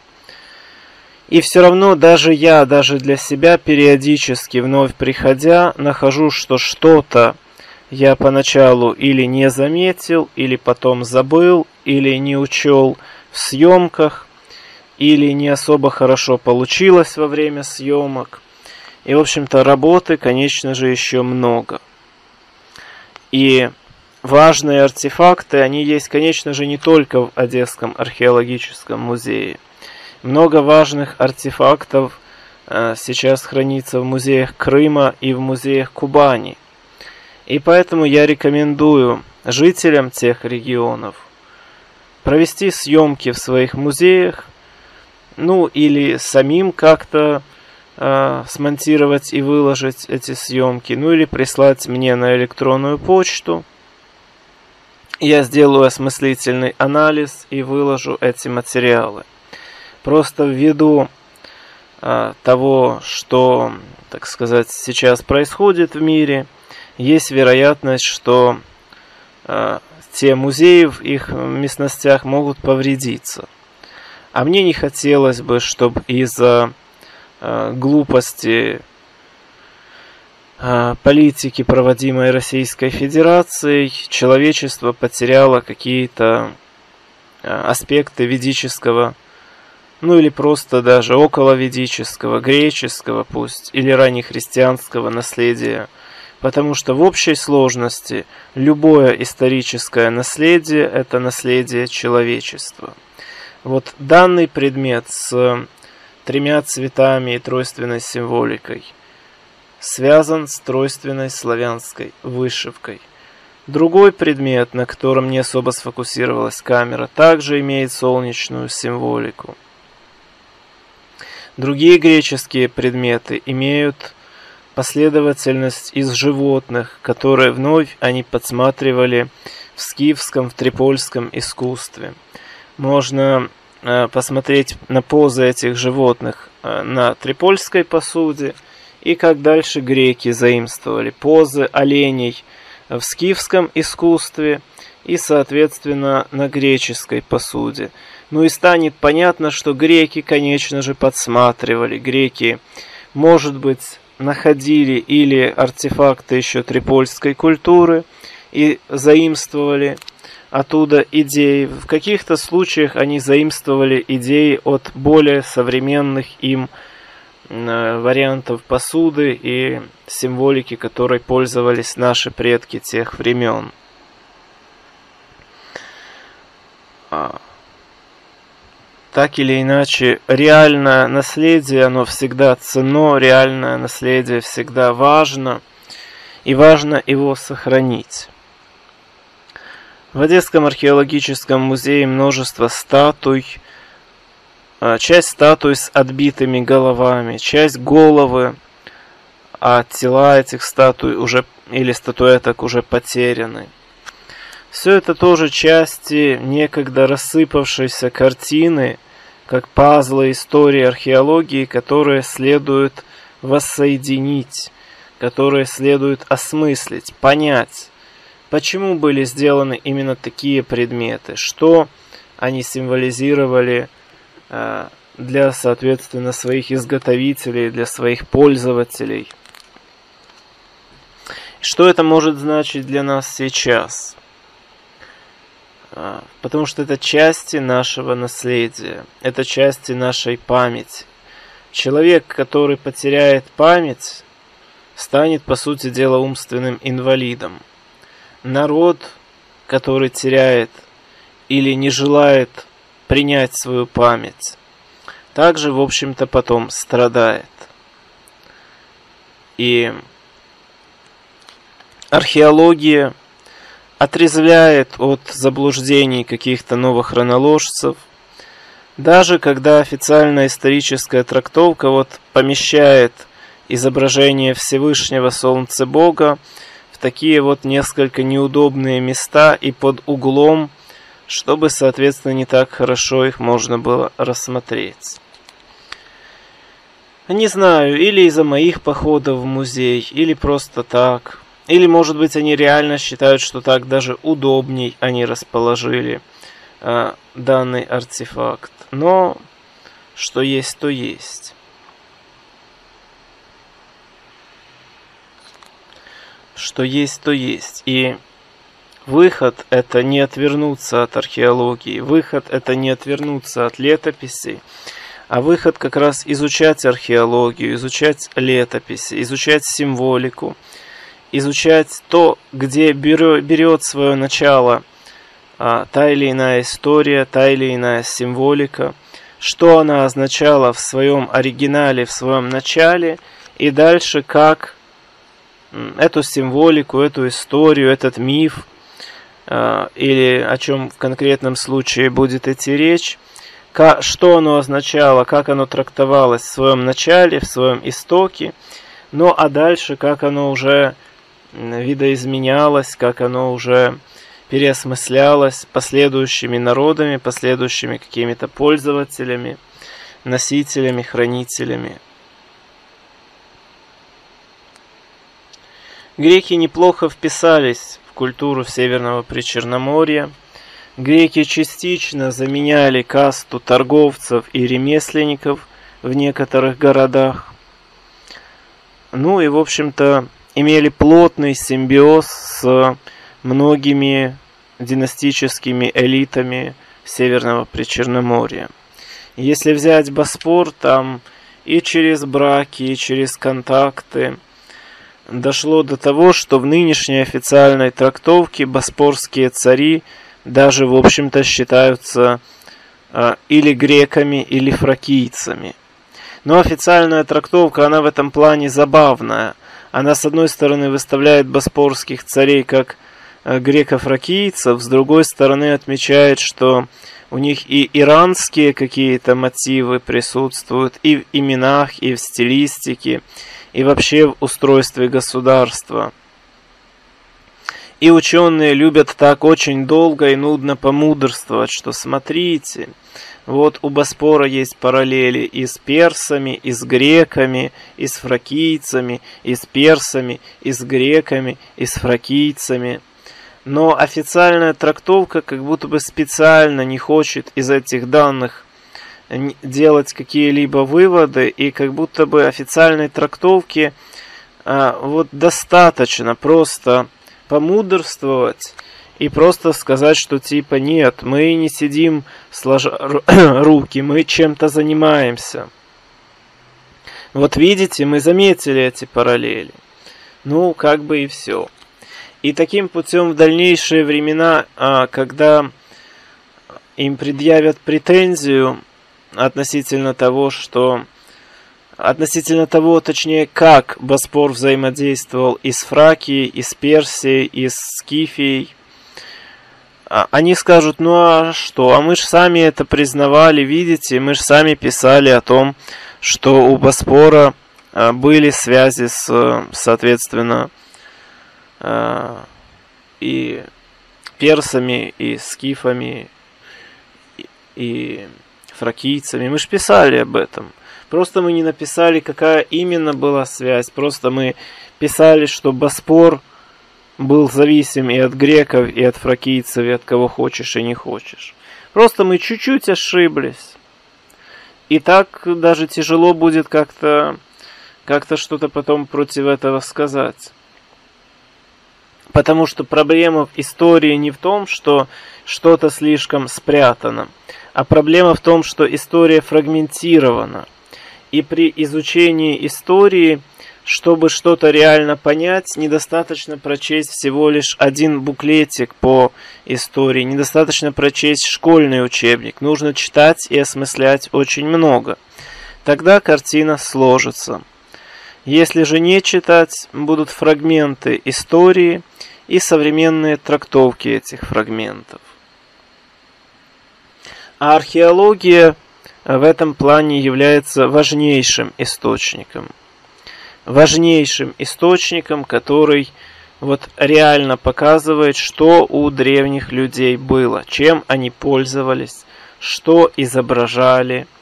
И все равно даже я, даже для себя периодически, вновь приходя, нахожу, что что-то я поначалу или не заметил, или потом забыл, или не учел в съемках, или не особо хорошо получилось во время съемок. И, в общем-то, работы, конечно же, еще много. И важные артефакты, они есть, конечно же, не только в Одесском археологическом музее. Много важных артефактов э, сейчас хранится в музеях Крыма и в музеях Кубани. И поэтому я рекомендую жителям тех регионов провести съемки в своих музеях, ну или самим как-то э, смонтировать и выложить эти съемки, ну или прислать мне на электронную почту. Я сделаю осмыслительный анализ и выложу эти материалы. Просто ввиду э, того, что, так сказать, сейчас происходит в мире, есть вероятность, что э, те музеи в их местностях могут повредиться. А мне не хотелось бы, чтобы из-за э, глупости политики, проводимой Российской Федерацией, человечество потеряло какие-то э, аспекты ведического, ну или просто даже околоведического, греческого пусть, или раннехристианского наследия – потому что в общей сложности любое историческое наследие – это наследие человечества. Вот данный предмет с тремя цветами и тройственной символикой связан с тройственной славянской вышивкой. Другой предмет, на котором не особо сфокусировалась камера, также имеет солнечную символику. Другие греческие предметы имеют последовательность из животных, которые вновь они подсматривали в скифском, в трипольском искусстве. Можно э, посмотреть на позы этих животных э, на трипольской посуде и как дальше греки заимствовали позы оленей в скифском искусстве и, соответственно, на греческой посуде. Ну и станет понятно, что греки, конечно же, подсматривали. Греки, может быть, находили или артефакты еще трипольской культуры и заимствовали оттуда идеи. В каких-то случаях они заимствовали идеи от более современных им вариантов посуды и символики, которой пользовались наши предки тех времен. А, так или иначе, реальное наследие, оно всегда ценно, реальное наследие всегда важно, и важно его сохранить. В Одесском археологическом музее множество статуй, часть статуй с отбитыми головами, часть головы, а тела этих статуй уже или статуэток уже потеряны. Все это тоже части некогда рассыпавшейся картины, как пазлы истории археологии, которые следует воссоединить, которые следует осмыслить, понять, почему были сделаны именно такие предметы, что они символизировали для, соответственно, своих изготовителей, для своих пользователей. Что это может значить для нас сейчас? А, потому что это части нашего наследия, это части нашей памяти. Человек, который потеряет память, станет, по сути дела, умственным инвалидом. Народ, который теряет или не желает принять свою память, также, в общем-то, потом страдает. И археология – отрезвляет от заблуждений каких-то новых хроноложцев. Даже когда официальная историческая трактовка вот помещает изображение Всевышнего Солнца Бога в такие вот несколько неудобные места и под углом, чтобы, соответственно, не так хорошо их можно было рассмотреть. Не знаю, или из-за моих походов в музей, или просто так – или, может быть, они реально считают, что так даже удобней они расположили э, данный артефакт. Но что есть, то есть. Что есть, то есть. И выход – это не отвернуться от археологии. Выход – это не отвернуться от летописей. А выход как раз изучать археологию, изучать летописи, изучать символику – изучать то, где берет свое начало а, та или иная история, та или иная символика, что она означала в своем оригинале, в своем начале, и дальше как эту символику, эту историю, этот миф, или о чем в конкретном случае будет идти речь, что оно означало, как оно трактовалось в своем начале, в своем истоке, ну а дальше как оно уже видоизменялось, как оно уже переосмыслялось последующими народами, последующими какими-то пользователями, носителями, хранителями. Греки неплохо вписались культуру Северного Причерноморья. Греки частично заменяли касту торговцев и ремесленников в некоторых городах. Ну и, в общем-то, имели плотный симбиоз с многими династическими элитами Северного Причерноморья. Если взять Боспор, там и через браки, и через контакты дошло до того, что в нынешней официальной трактовке боспорские цари даже, в общем-то, считаются э, или греками, или фракийцами. Но официальная трактовка, она в этом плане забавная. Она, с одной стороны, выставляет боспорских царей как Э, греков-ракийцев, с другой стороны отмечает, что у них и иранские какие-то мотивы присутствуют и в именах, и в стилистике, и вообще в устройстве государства. И ученые любят так очень долго и нудно помудрствовать, что смотрите, вот у Боспора есть параллели и с персами, и с греками, и с фракийцами, и с персами, и с греками, и с фракийцами – но официальная трактовка как будто бы специально не хочет из этих данных делать какие-либо выводы, и как будто бы официальной трактовки а, вот достаточно просто помудрствовать и просто сказать, что типа нет, мы не сидим сложа руки, мы чем-то занимаемся. Вот видите, мы заметили эти параллели. Ну, как бы и все. И таким путем в дальнейшие времена, а, когда им предъявят претензию относительно того, что относительно того, точнее, как Боспор взаимодействовал и с Фракией, и с Персией, и с Скифией, а, они скажут, ну а что, а мы же сами это признавали, видите, мы же сами писали о том, что у Боспора а, были связи с, соответственно, э, и персами, и скифами, и фракийцами. Мы же писали об этом. Просто мы не написали, какая именно была связь. Просто мы писали, что Боспор был зависим и от греков, и от фракийцев, и от кого хочешь и не хочешь. Просто мы чуть-чуть ошиблись. И так даже тяжело будет как-то как-то что-то потом против этого сказать. Потому что проблема в истории не в том, что что-то слишком спрятано, а проблема в том, что история фрагментирована. И при изучении истории, чтобы что-то реально понять, недостаточно прочесть всего лишь один буклетик по истории, недостаточно прочесть школьный учебник, нужно читать и осмыслять очень много. Тогда картина сложится. Если же не читать, будут фрагменты истории и современные трактовки этих фрагментов. Археология в этом плане является важнейшим источником. Важнейшим источником, который вот реально показывает, что у древних людей было, чем они пользовались, что изображали –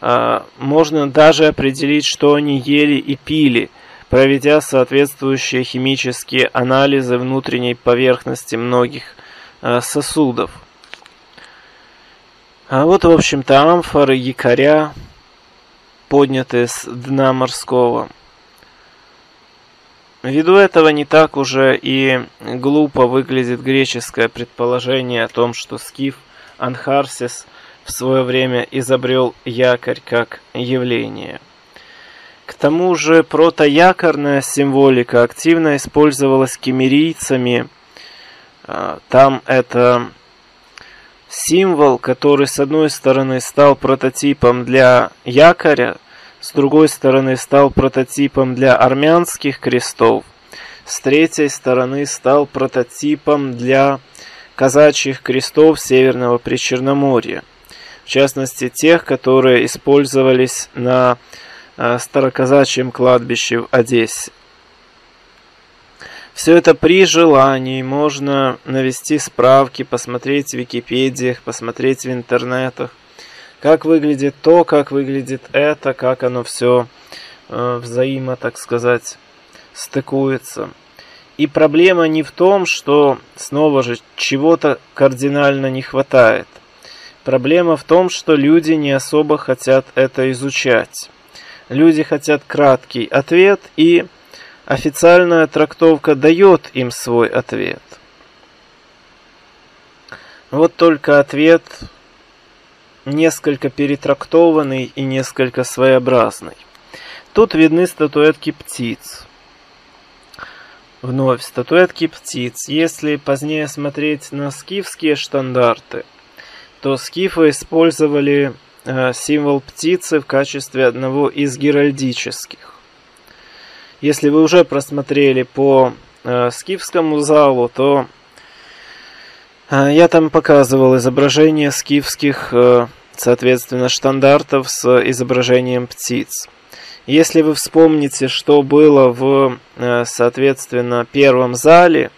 а, можно даже определить, что они ели и пили, проведя соответствующие химические анализы внутренней поверхности многих а, сосудов. А вот, в общем-то, амфоры, якоря, поднятые с дна морского. Ввиду этого не так уже и глупо выглядит греческое предположение о том, что скиф Анхарсис – в свое время изобрел якорь как явление. К тому же протоякорная символика активно использовалась кемерийцами. А, там это символ, который с одной стороны стал прототипом для якоря, с другой стороны стал прототипом для армянских крестов, с третьей стороны стал прототипом для казачьих крестов Северного Причерноморья, в частности тех, которые использовались на э, староказачьем кладбище в Одессе. Все это при желании можно навести справки, посмотреть в Википедиях, посмотреть в интернетах, как выглядит то, как выглядит это, как оно все э, взаимо, так сказать, стыкуется. И проблема не в том, что снова же чего-то кардинально не хватает. Проблема в том, что люди не особо хотят это изучать. Люди хотят краткий ответ и официальная трактовка дает им свой ответ. Вот только ответ несколько перетрактованный и несколько своеобразный. Тут видны статуэтки птиц. Вновь статуэтки птиц. Если позднее смотреть на скифские штандарты, то скифы использовали э, символ птицы в качестве одного из геральдических. Если вы уже просмотрели по э, скифскому залу, то э, я там показывал изображение скифских, э, соответственно, штандартов с изображением птиц. Если вы вспомните, что было в, э, соответственно, первом зале,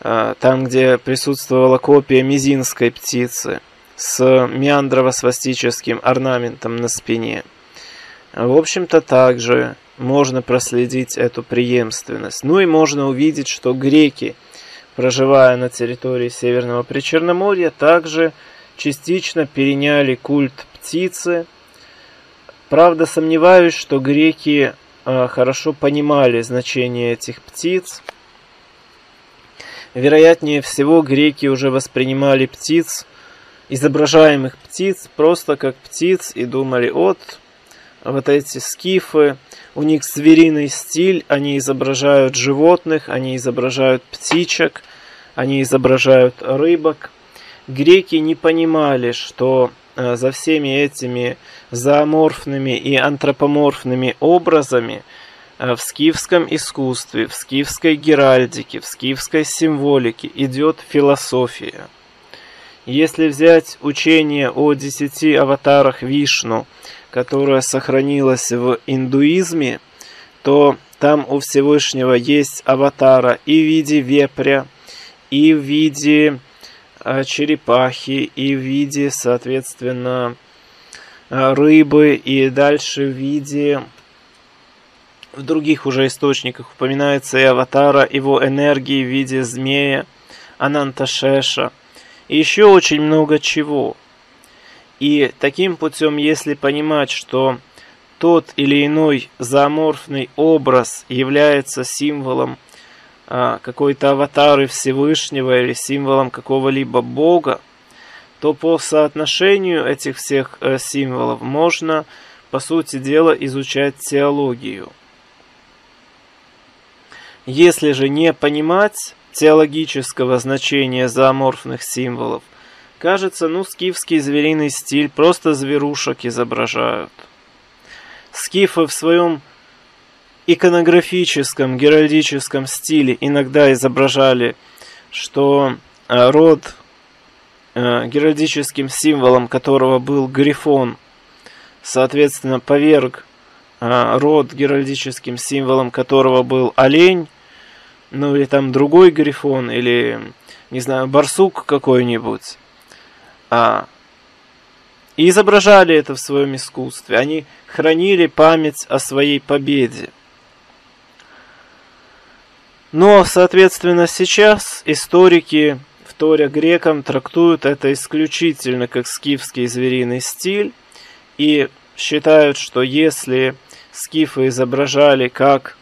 э, там, где присутствовала копия мизинской птицы с меандрово-свастическим орнаментом на спине, в общем-то, также можно проследить эту преемственность. Ну и можно увидеть, что греки, проживая на территории Северного Причерноморья, также частично переняли культ птицы. Правда, сомневаюсь, что греки э, хорошо понимали значение этих птиц. Вероятнее всего, греки уже воспринимали птиц, изображаемых птиц, просто как птиц и думали, от вот эти скифы, у них звериный стиль, они изображают животных, они изображают птичек, они изображают рыбок. Греки не понимали, что э, за всеми этими зооморфными и антропоморфными образами э, в скифском искусстве, в скифской геральдике, в скифской символике идет философия. Если взять учение о десяти аватарах Вишну – которая сохранилась в индуизме, то там у Всевышнего есть аватара и в виде вепря, и в виде э, черепахи, и в виде, соответственно, э, рыбы, и дальше в виде... В других уже источниках упоминается и аватара, его энергии в виде змея, Ананташеша, и еще очень много чего – и таким путем, если понимать, что тот или иной зооморфный образ является символом а, какой-то аватары Всевышнего или символом какого-либо бога, то по соотношению этих всех э, символов можно, по сути дела, изучать теологию. Если же не понимать теологического значения зооморфных символов, Кажется, ну, скифский звериный стиль, просто зверушек изображают. Скифы в своем иконографическом, геральдическом стиле иногда изображали, что э, род, э, геральдическим символом которого был грифон, соответственно, поверг э, род, геральдическим символом которого был олень, ну или там другой грифон, или, не знаю, барсук какой-нибудь. А, и изображали это в своем искусстве. Они хранили память о своей победе. Но, соответственно, сейчас историки, вторя грекам, трактуют это исключительно как скифский звериный стиль и считают, что если скифы изображали как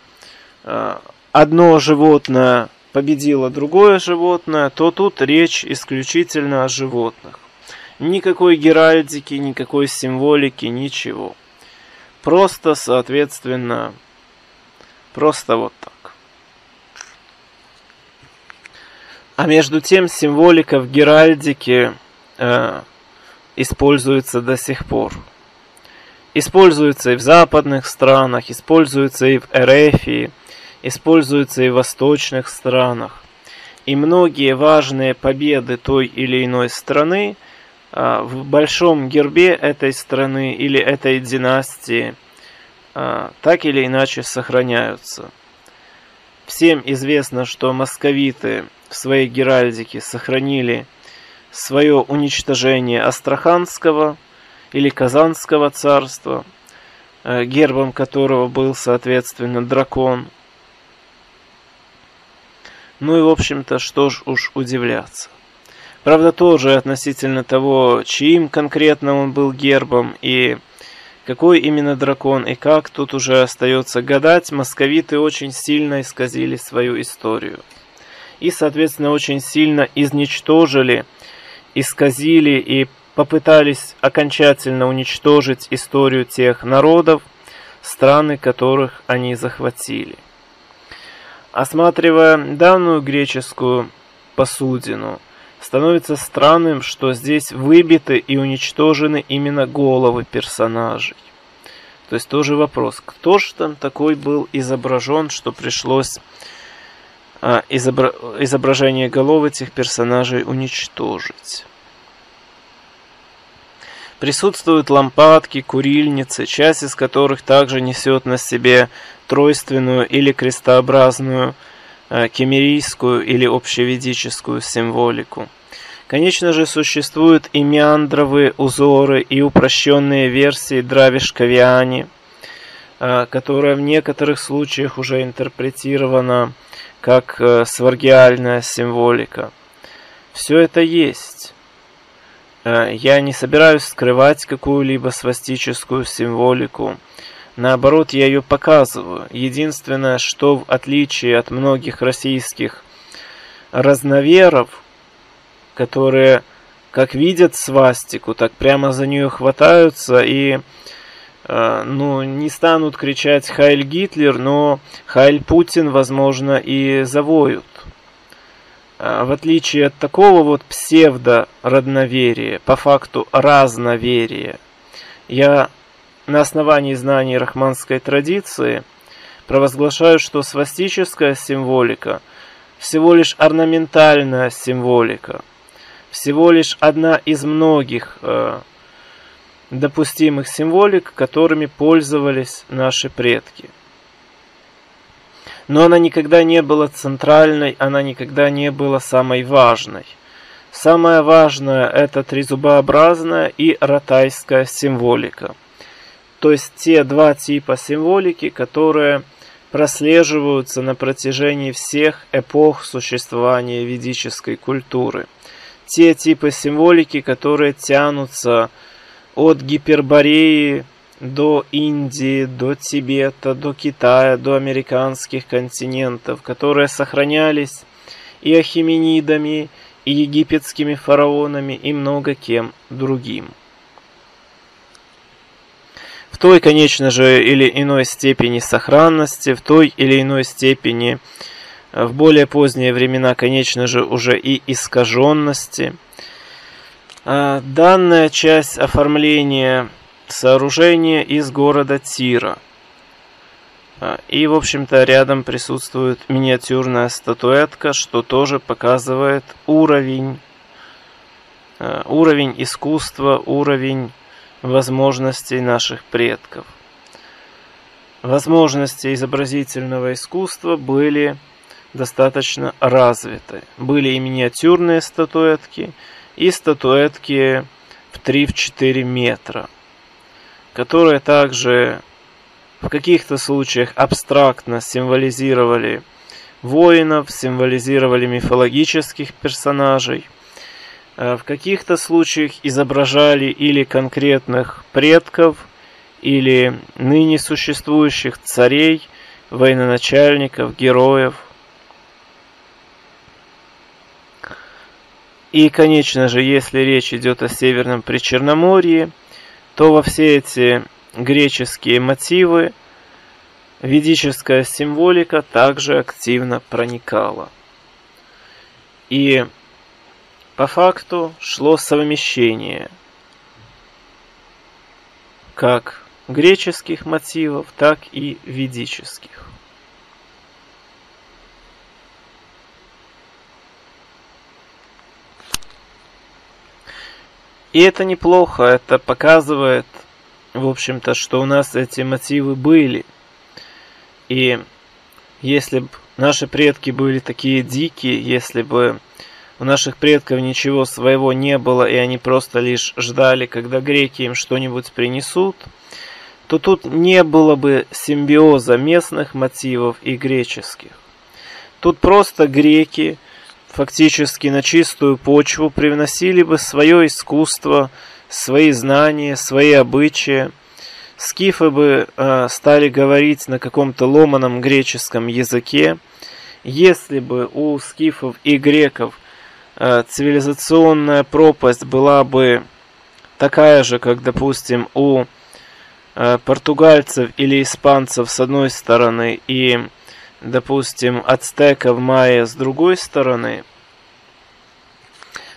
э, одно животное победило другое животное, то тут речь исключительно о животных. Никакой геральдики, никакой символики, ничего. Просто, соответственно, просто вот так. А между тем символика в геральдике э, используется до сих пор. Используется и в западных странах, используется и в Эрефии, используется и в восточных странах. И многие важные победы той или иной страны в большом гербе этой страны или этой династии а, так или иначе сохраняются. Всем известно, что московиты в своей геральдике сохранили свое уничтожение Астраханского или Казанского царства, э, гербом которого был, соответственно, дракон. Ну и, в общем-то, что ж уж удивляться. Правда, тоже относительно того, чьим конкретно он был гербом и какой именно дракон и как, тут уже остается гадать, московиты очень сильно исказили свою историю. И, соответственно, очень сильно изничтожили, исказили и попытались окончательно уничтожить историю тех народов, страны которых они захватили. Осматривая данную греческую посудину, становится странным, что здесь выбиты и уничтожены именно головы персонажей. То есть тоже вопрос, кто же там такой был изображен, что пришлось а, изобра изображение голов этих персонажей уничтожить. Присутствуют лампадки, курильницы, часть из которых также несет на себе тройственную или крестообразную кемерийскую или общеведическую символику. Конечно же, существуют и меандровые узоры, и упрощенные версии Дравиш-Кавиани, э, которая в некоторых случаях уже интерпретирована как э, сваргиальная символика. Все это есть. Э, я не собираюсь скрывать какую-либо свастическую символику. Наоборот, я ее показываю. Единственное, что в отличие от многих российских разноверов, которые как видят свастику, так прямо за нее хватаются и э, ну, не станут кричать «Хайль Гитлер», но «Хайль Путин», возможно, и завоют. А, в отличие от такого вот псевдо-родноверия, по факту разноверия, я на основании знаний рахманской традиции провозглашаю, что свастическая символика всего лишь орнаментальная символика, всего лишь одна из многих э, допустимых символик, которыми пользовались наши предки – но она никогда не была центральной, она никогда не была самой важной. Самое важное – это трезубообразная и ротайская символика. То есть те два типа символики, которые прослеживаются на протяжении всех эпох существования ведической культуры. Те типы символики, которые тянутся от Гипербореи до Индии, до Тибета, до Китая, до американских континентов, которые сохранялись и ахименидами, и египетскими фараонами, и много кем другим. Той, конечно же, или иной степени сохранности, в той или иной степени э, в более поздние времена, конечно же, уже и искаженности. А данная часть оформления Сооружение из города Тира. А, и, в общем-то, рядом присутствует миниатюрная статуэтка, что тоже показывает уровень, а, уровень искусства, уровень возможностей наших предков. Возможности изобразительного искусства были достаточно развиты. Были и миниатюрные статуэтки, и статуэтки в 3-4 метра которые также в каких-то случаях абстрактно символизировали воинов, символизировали мифологических персонажей, в каких-то случаях изображали или конкретных предков, или ныне существующих царей, военачальников, героев. И, конечно же, если речь идет о Северном Причерноморье, то во все эти греческие мотивы ведическая символика также активно проникала. И по факту шло совмещение как греческих мотивов, так и ведических. И это неплохо, это показывает, в общем-то, что у нас эти мотивы были. И если бы наши предки были такие дикие, если бы у наших предков ничего своего не было, и они просто лишь ждали, когда греки им что-нибудь принесут, то тут не было бы симбиоза местных мотивов и греческих. Тут просто греки фактически на чистую почву привносили бы свое искусство, свои знания, свои обычаи. Скифы бы э, стали говорить на каком-то ломаном греческом языке. Если бы у скифов и греков цивилизационная пропасть была бы такая же, как, допустим, у э, португальцев или испанцев с одной стороны и допустим, ацтеков, майя с другой стороны,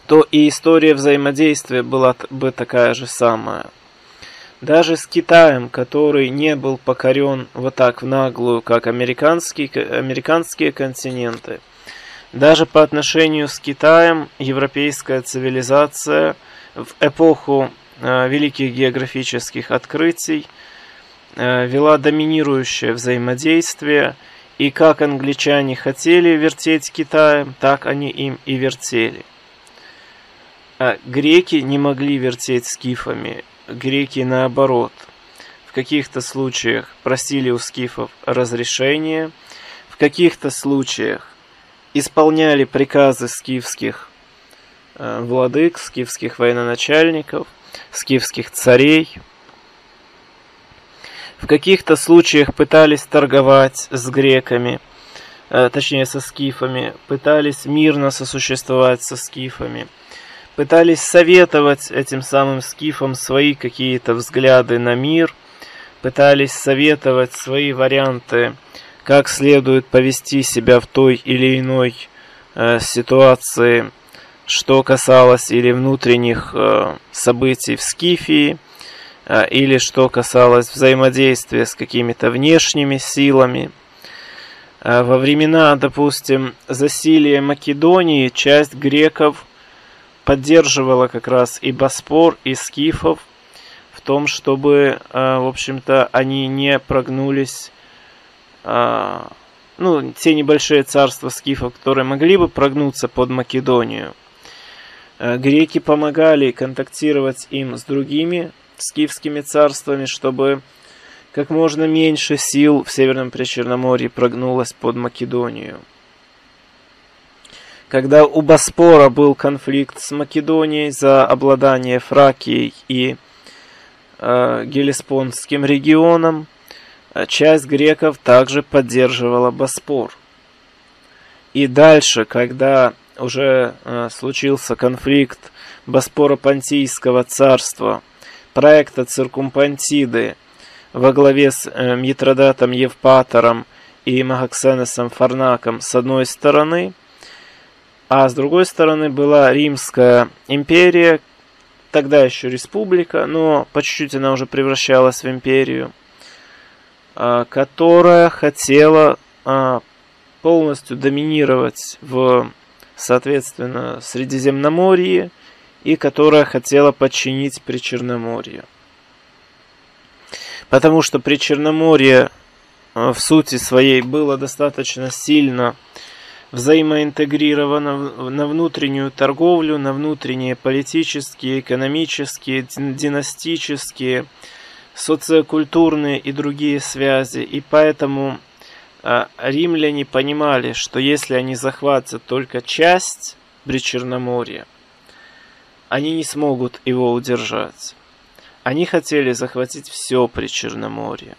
то и история взаимодействия была бы такая же самая. Даже с Китаем, который не был покорен вот так в наглую, как американские, американские континенты, даже по отношению с Китаем европейская цивилизация в эпоху э, великих географических открытий э, вела доминирующее взаимодействие – и как англичане хотели вертеть Китаем, так они им и вертели. А греки не могли вертеть скифами, греки наоборот. В каких-то случаях просили у скифов разрешения, в каких-то случаях исполняли приказы скифских э, владык, скифских военачальников, скифских царей – в каких-то случаях пытались торговать с греками, э, точнее со скифами, пытались мирно сосуществовать со скифами, пытались советовать этим самым скифам свои какие-то взгляды на мир, пытались советовать свои варианты, как следует повести себя в той или иной э, ситуации, что касалось или внутренних э, событий в Скифии, а, или что касалось взаимодействия с какими-то внешними силами. А, во времена, допустим, засилия Македонии часть греков поддерживала как раз и Боспор, и скифов в том, чтобы, а, в общем-то, они не прогнулись, ну, те небольшие царства скифов, которые могли бы прогнуться под Македонию. Греки помогали контактировать им с другими скифскими царствами, чтобы как можно меньше сил в Северном Причерноморье прогнулось под Македонию. Когда у Боспора был конфликт с Македонией за обладание Фракией и э, Гелеспонтским регионом, э, часть греков также поддерживала Боспор. И дальше, когда уже э, случился конфликт Боспоро-Понтийского царства – проекта циркумпантиды во главе с э, Митродатом Евпатором и Магоксенесом Фарнаком с одной стороны, а с другой стороны была Римская империя, тогда еще республика, но по чуть-чуть она уже превращалась в империю, которая хотела э, полностью доминировать в, соответственно, Средиземноморье – и которая хотела подчинить Причерноморье. Потому что Причерноморье э, в сути своей было достаточно сильно взаимоинтегрировано на внутреннюю торговлю, на внутренние политические, экономические, династические, социокультурные и другие связи. И поэтому э, римляне понимали, что если они захватят только часть Причерноморья, они не смогут его удержать. Они хотели захватить все при Черноморье.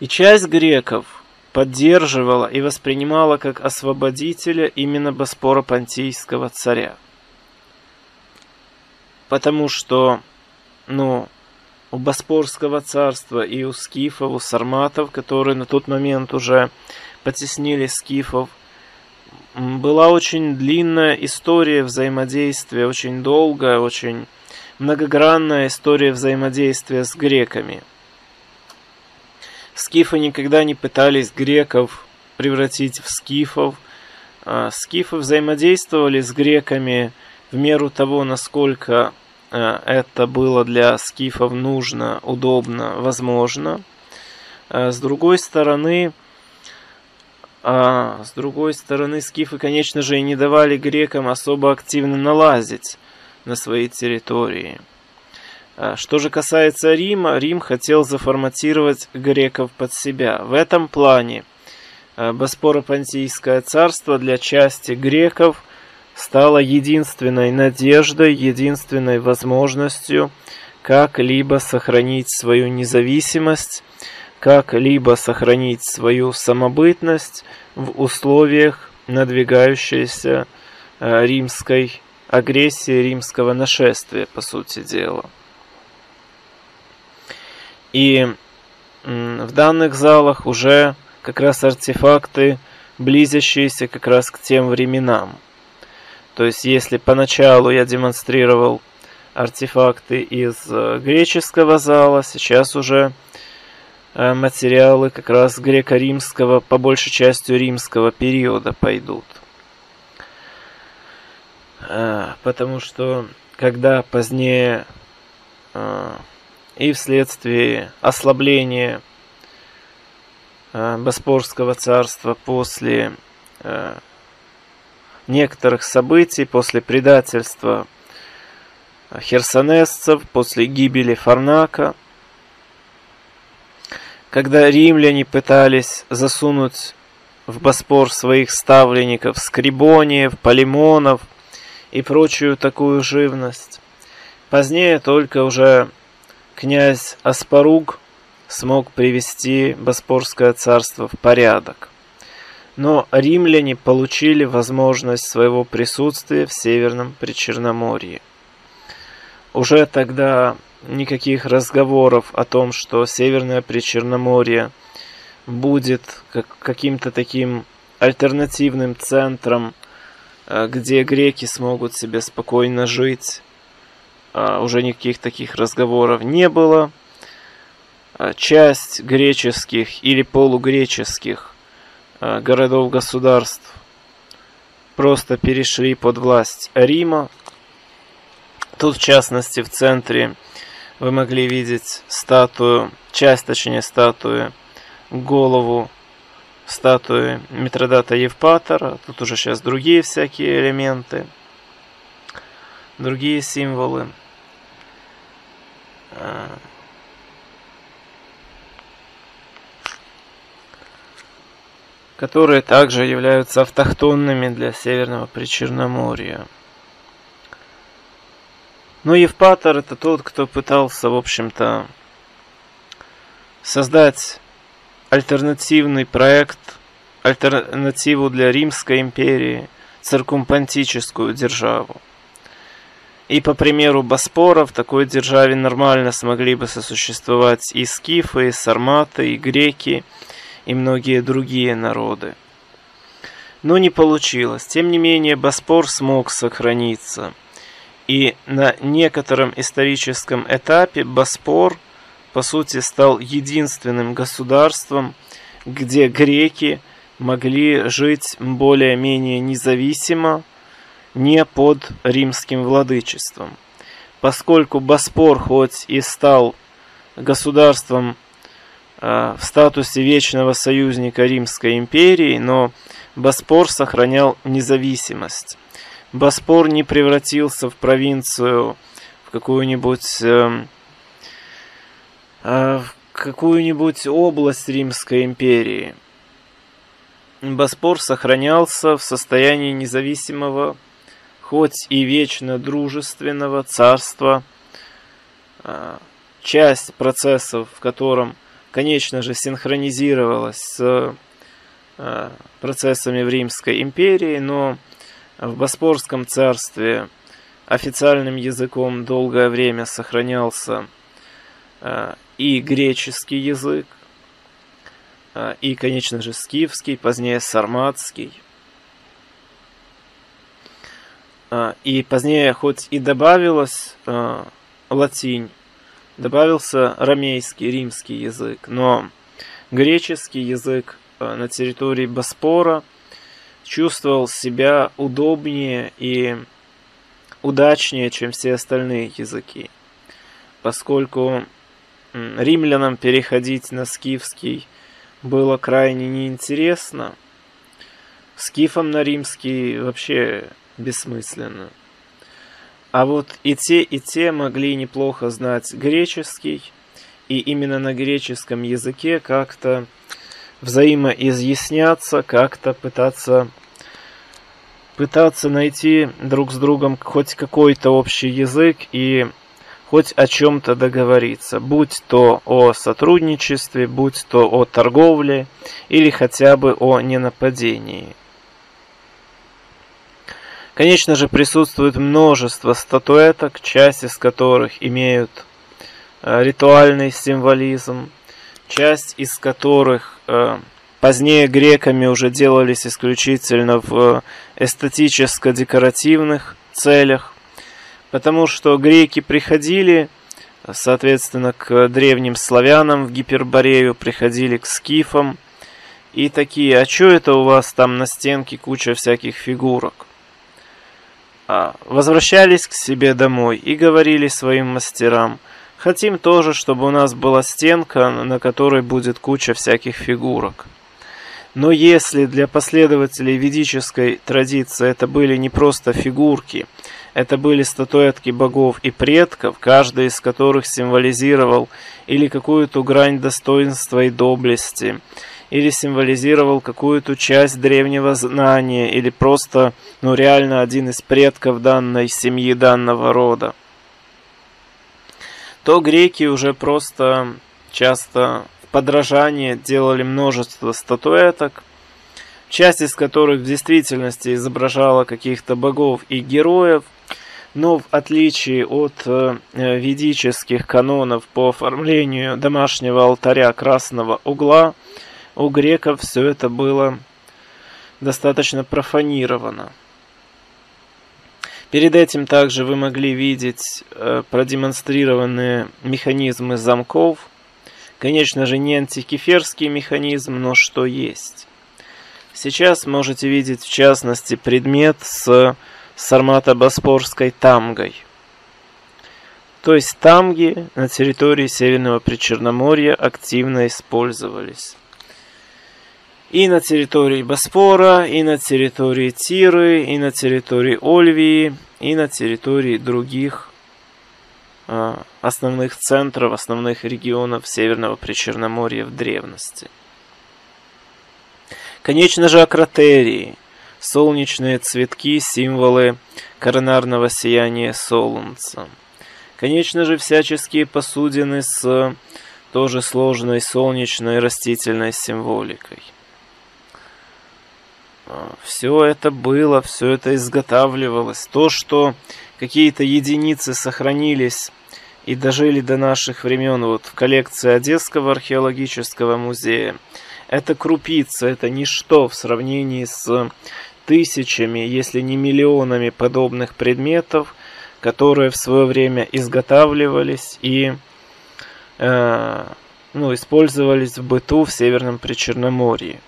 И часть греков поддерживала и воспринимала как освободителя именно Боспора Понтийского царя. Потому что, ну, у Боспорского царства и у скифов, у сарматов, которые на тот момент уже потеснили скифов, была очень длинная история взаимодействия, очень долгая, очень многогранная история взаимодействия с греками. Скифы никогда не пытались греков превратить в скифов. А, скифы взаимодействовали с греками в меру того, насколько это было для скифов нужно, удобно, возможно. А, с другой стороны, а с другой стороны, скифы, конечно же, и не давали грекам особо активно налазить на свои территории. А что же касается Рима, Рим хотел заформатировать греков под себя. В этом плане Боспоро-Понтийское царство для части греков стало единственной надеждой, единственной возможностью как-либо сохранить свою независимость как-либо сохранить свою самобытность в условиях надвигающейся э, римской агрессии, римского нашествия, по сути дела. И в данных залах уже как раз артефакты, близящиеся как раз к тем временам. То есть, если поначалу я демонстрировал артефакты из э, греческого зала, сейчас уже Э, материалы как раз греко-римского, по большей части римского периода пойдут. Э, потому что когда позднее и вследствие ослабления Боспорского царства после некоторых событий, после предательства херсонесцев, после гибели Фарнака – когда римляне пытались засунуть в Боспор своих ставленников скрибониев, полимонов и прочую такую живность. Позднее только уже князь Аспаруг смог привести Боспорское царство в порядок. Но римляне получили возможность своего присутствия в Северном Причерноморье. Уже тогда никаких разговоров о том, что Северное Причерноморье будет как каким-то таким альтернативным центром, э, где греки смогут себе спокойно жить. А уже никаких таких разговоров не было. А часть греческих или полугреческих городов-государств просто перешли под власть Рима. Тут, в частности, в центре вы могли видеть статую, часть, точнее, статуи, голову статуи Митродата Евпатора. Тут уже сейчас другие всякие элементы, другие символы. Которые также являются автохтонными для Северного Причерноморья. Но Евпатор это тот, кто пытался, в общем-то, создать альтернативный проект, альтернативу для Римской империи, циркумпантическую державу. И по примеру Боспора в такой державе нормально смогли бы сосуществовать и скифы, и сарматы, и греки, и многие другие народы. Но не получилось. Тем не менее, Боспор смог сохраниться – и на некотором историческом этапе Боспор, по сути, стал единственным государством, где греки могли жить более-менее независимо, не под римским владычеством. Поскольку Боспор хоть и стал государством в статусе вечного союзника Римской империи, но Боспор сохранял независимость. Боспор не превратился в провинцию, в какую-нибудь э, э, какую-нибудь область Римской империи. Боспор сохранялся в состоянии независимого, хоть и вечно дружественного царства. Э, часть процессов, в котором, конечно же, синхронизировалась с э, процессами в Римской империи, но в Боспорском царстве официальным языком долгое время сохранялся э, и греческий язык, э, и, конечно же, скифский, позднее сарматский. И позднее хоть и добавилась латинь, добавился ромейский, римский язык, но греческий язык а, на территории Боспора чувствовал себя удобнее и удачнее, чем все остальные языки, поскольку римлянам переходить на скифский было крайне неинтересно, скифам на римский вообще бессмысленно. А вот и те, и те могли неплохо знать греческий, и именно на греческом языке как-то взаимоизъясняться, как-то пытаться пытаться найти друг с другом хоть какой-то общий язык и хоть о чем-то договориться, будь то о сотрудничестве, будь то о торговле или хотя бы о ненападении. Конечно же, присутствует множество статуэток, часть из которых имеют э, ритуальный символизм, часть из которых э, позднее греками уже делались исключительно в эстетическо-декоративных целях, потому что греки приходили, соответственно, к древним славянам в Гиперборею, приходили к скифам, и такие, а что это у вас там на стенке куча всяких фигурок? А, возвращались к себе домой и говорили своим мастерам, хотим тоже, чтобы у нас была стенка, на которой будет куча всяких фигурок. Но если для последователей ведической традиции это были не просто фигурки, это были статуэтки богов и предков, каждый из которых символизировал или какую-то грань достоинства и доблести, или символизировал какую-то часть древнего знания, или просто, ну реально один из предков данной семьи, данного рода, то греки уже просто часто в подражание делали множество статуэток, часть из которых в действительности изображала каких-то богов и героев, но в отличие от э, ведических канонов по оформлению домашнего алтаря красного угла, у греков все это было достаточно профанировано. Перед этим также вы могли видеть э, продемонстрированные механизмы замков. Конечно же, не антикеферский механизм, но что есть. Сейчас можете видеть, в частности, предмет с сармато-боспорской тамгой. То есть тамги на территории Северного Причерноморья активно использовались и на территории Боспора, и на территории Тиры, и на территории Ольвии, и на территории других э, основных центров, основных регионов Северного Причерноморья в древности. Конечно же, акротерии, солнечные цветки, символы коронарного сияния Солнца. Конечно же, всяческие посудины с тоже сложной солнечной растительной символикой. Все это было, все это изготавливалось. То, что какие-то единицы сохранились и дожили до наших времен вот в коллекции Одесского археологического музея, это крупица, это ничто в сравнении с тысячами, если не миллионами подобных предметов, которые в свое время изготавливались и э, ну, использовались в быту в Северном Причерноморье.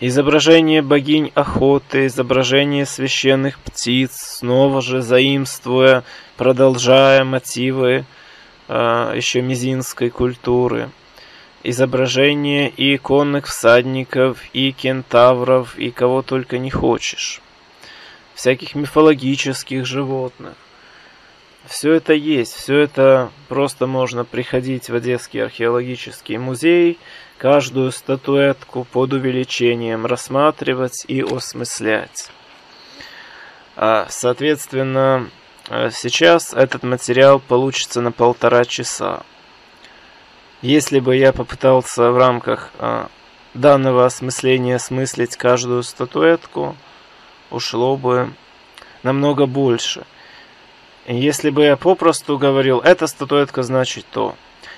Изображение богинь охоты, изображение священных птиц, снова же заимствуя, продолжая мотивы э, еще мизинской культуры. Изображение и иконных всадников, и кентавров, и кого только не хочешь. Всяких мифологических животных. Все это есть, все это просто можно приходить в Одесский археологический музей, каждую статуэтку под увеличением рассматривать и осмыслять. А, соответственно, а, сейчас этот материал получится на полтора часа. Если бы я попытался в рамках а, данного осмысления осмыслить каждую статуэтку, ушло бы намного больше – если бы я попросту говорил, эта статуэтка значит то,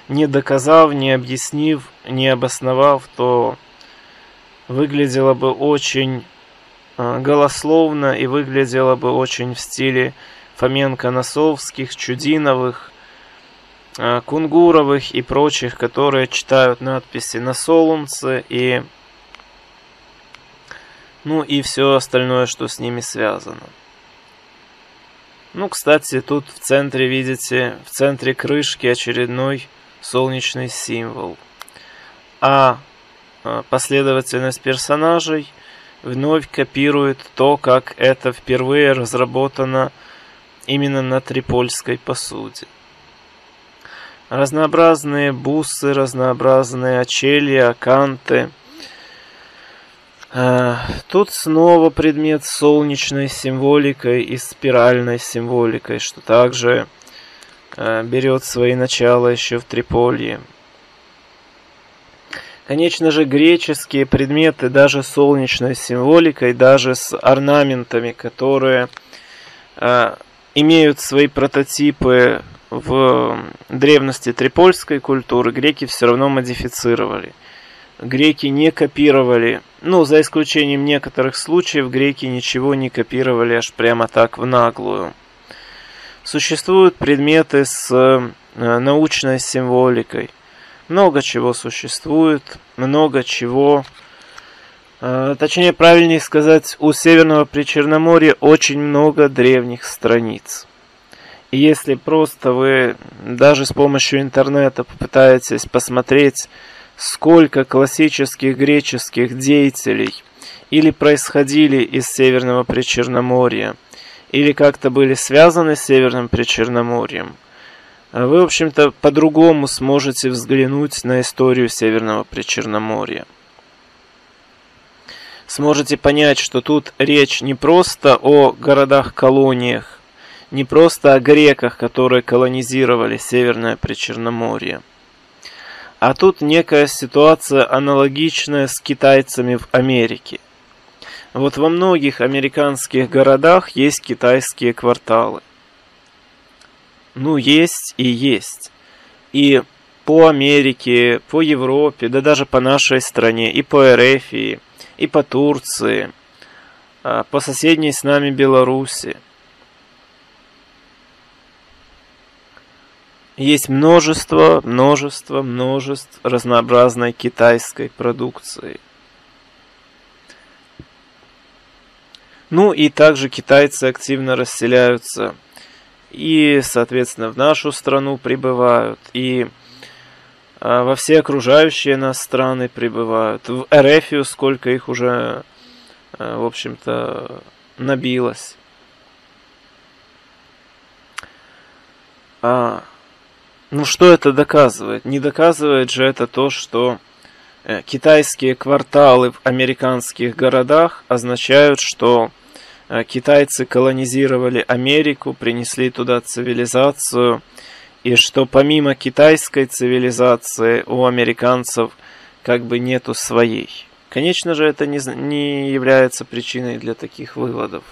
не доказав, не объяснив, не обосновав, то выглядело бы очень э, голословно и выглядело бы очень в стиле Фоменко-Носовских, Чудиновых, э, Кунгуровых и прочих, которые читают надписи на солнце и ну и все остальное, что с ними связано. Ну, кстати, тут в центре, видите, в центре крышки очередной солнечный символ. А, а последовательность персонажей вновь копирует то, как это впервые разработано именно на трипольской посуде. Разнообразные бусы, разнообразные очелья, аканты – а, тут снова предмет с солнечной символикой и спиральной символикой, что также берет свои начала еще в Триполье. Конечно же, греческие предметы даже с солнечной символикой, даже с орнаментами, которые э, имеют свои прототипы в древности трипольской культуры, греки все равно модифицировали – греки не копировали, ну, за исключением некоторых случаев, греки ничего не копировали аж прямо так в наглую. Существуют предметы с э, научной символикой. Много чего существует, много чего... Э, точнее, правильнее сказать, у Северного Причерноморья очень много древних страниц. И если просто вы даже с помощью интернета попытаетесь посмотреть сколько классических греческих деятелей или происходили из Северного Причерноморья, или как-то были связаны с Северным Причерноморьем, вы, в общем-то, по-другому сможете взглянуть на историю Северного Причерноморья. Сможете понять, что тут речь не просто о городах-колониях, не просто о греках, которые колонизировали Северное Причерноморье, а тут некая ситуация аналогичная с китайцами в Америке. Вот во многих американских городах есть китайские кварталы. Ну, есть и есть. И по Америке, по Европе, да даже по нашей стране, и по Эрефии, и по Турции, а, по соседней с нами Беларуси. Есть множество, множество, множеств разнообразной китайской продукции. Ну и также китайцы активно расселяются и, соответственно, в нашу страну прибывают, и а, во все окружающие нас страны прибывают. В Эрефию сколько их уже, а, в общем-то, набилось. А, ну что это доказывает? Не доказывает же это то, что китайские кварталы в американских городах означают, что э, китайцы колонизировали Америку, принесли туда цивилизацию, и что помимо китайской цивилизации у американцев как бы нету своей. Конечно же, это не, не является причиной для таких выводов.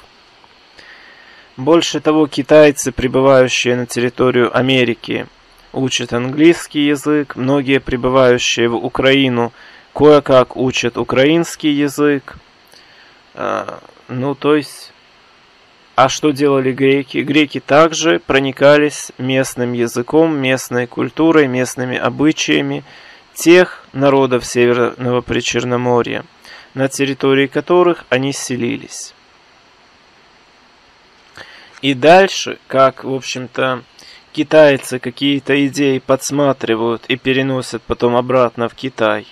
Больше того, китайцы, прибывающие на территорию Америки, учат английский язык, многие прибывающие в Украину кое-как учат украинский язык. А, ну, то есть, а что делали греки? Греки также проникались местным языком, местной культурой, местными обычаями тех народов Северного Причерноморья, на территории которых они селились. И дальше, как, в общем-то, китайцы какие-то идеи подсматривают и переносят потом обратно в Китай.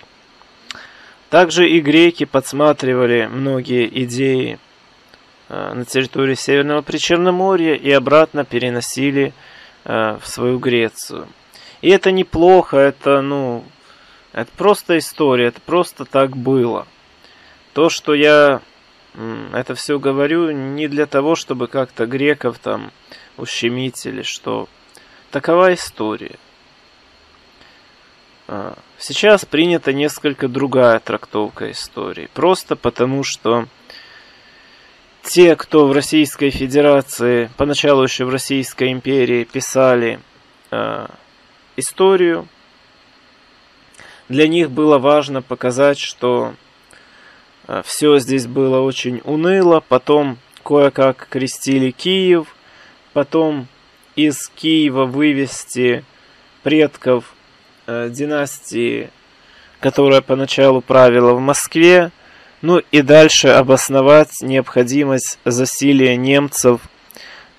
Также и греки подсматривали многие идеи э, на территории Северного Причерноморья и обратно переносили э, в свою Грецию. И это неплохо, это, ну, это просто история, это просто так было. То, что я это все говорю не для того, чтобы как-то греков там ущемить или что. Такова история. А, сейчас принята несколько другая трактовка истории. Просто потому, что те, кто в Российской Федерации, поначалу еще в Российской империи, писали э, историю, для них было важно показать, что э, все здесь было очень уныло, потом кое-как крестили Киев, потом из Киева вывести предков э, династии, которая поначалу правила в Москве, ну и дальше обосновать необходимость засилия немцев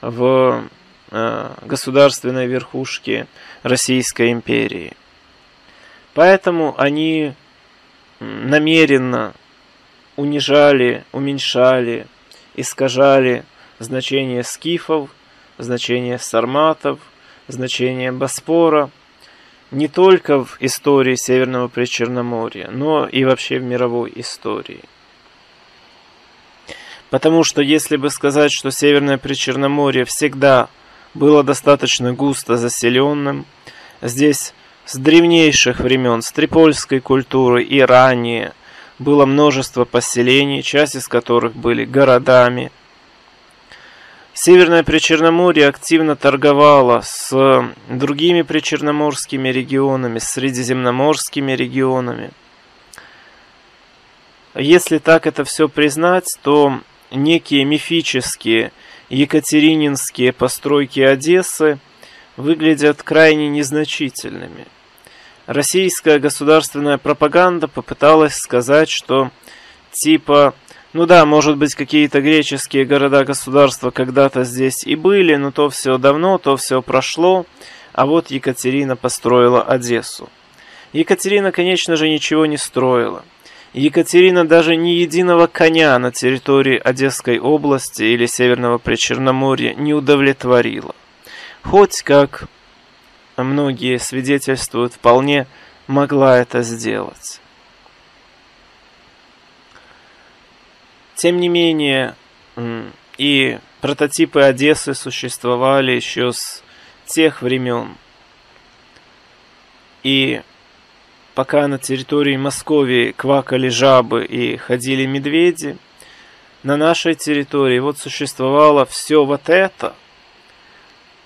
в э, государственной верхушке Российской империи. Поэтому они намеренно унижали, уменьшали, искажали значение скифов, значение сарматов, значение Боспора не только в истории Северного Причерноморья, но и вообще в мировой истории. Потому что если бы сказать, что Северное Причерноморье всегда было достаточно густо заселенным, здесь с древнейших времен, с трипольской культуры и ранее, было множество поселений, часть из которых были городами. Северное Причерноморье активно торговало с другими причерноморскими регионами, с средиземноморскими регионами. Если так это все признать, то некие мифические екатерининские постройки Одессы выглядят крайне незначительными – российская государственная пропаганда попыталась сказать, что типа, ну да, может быть, какие-то греческие города-государства когда-то здесь и были, но то все давно, то все прошло, а вот Екатерина построила Одессу. Екатерина, конечно же, ничего не строила. Екатерина даже ни единого коня на территории Одесской области или Северного Причерноморья не удовлетворила. Хоть как многие свидетельствуют, вполне могла это сделать. Тем не менее, и прототипы Одессы существовали еще с тех времен. И пока на территории Московии квакали жабы и ходили медведи, на нашей территории вот существовало все вот это –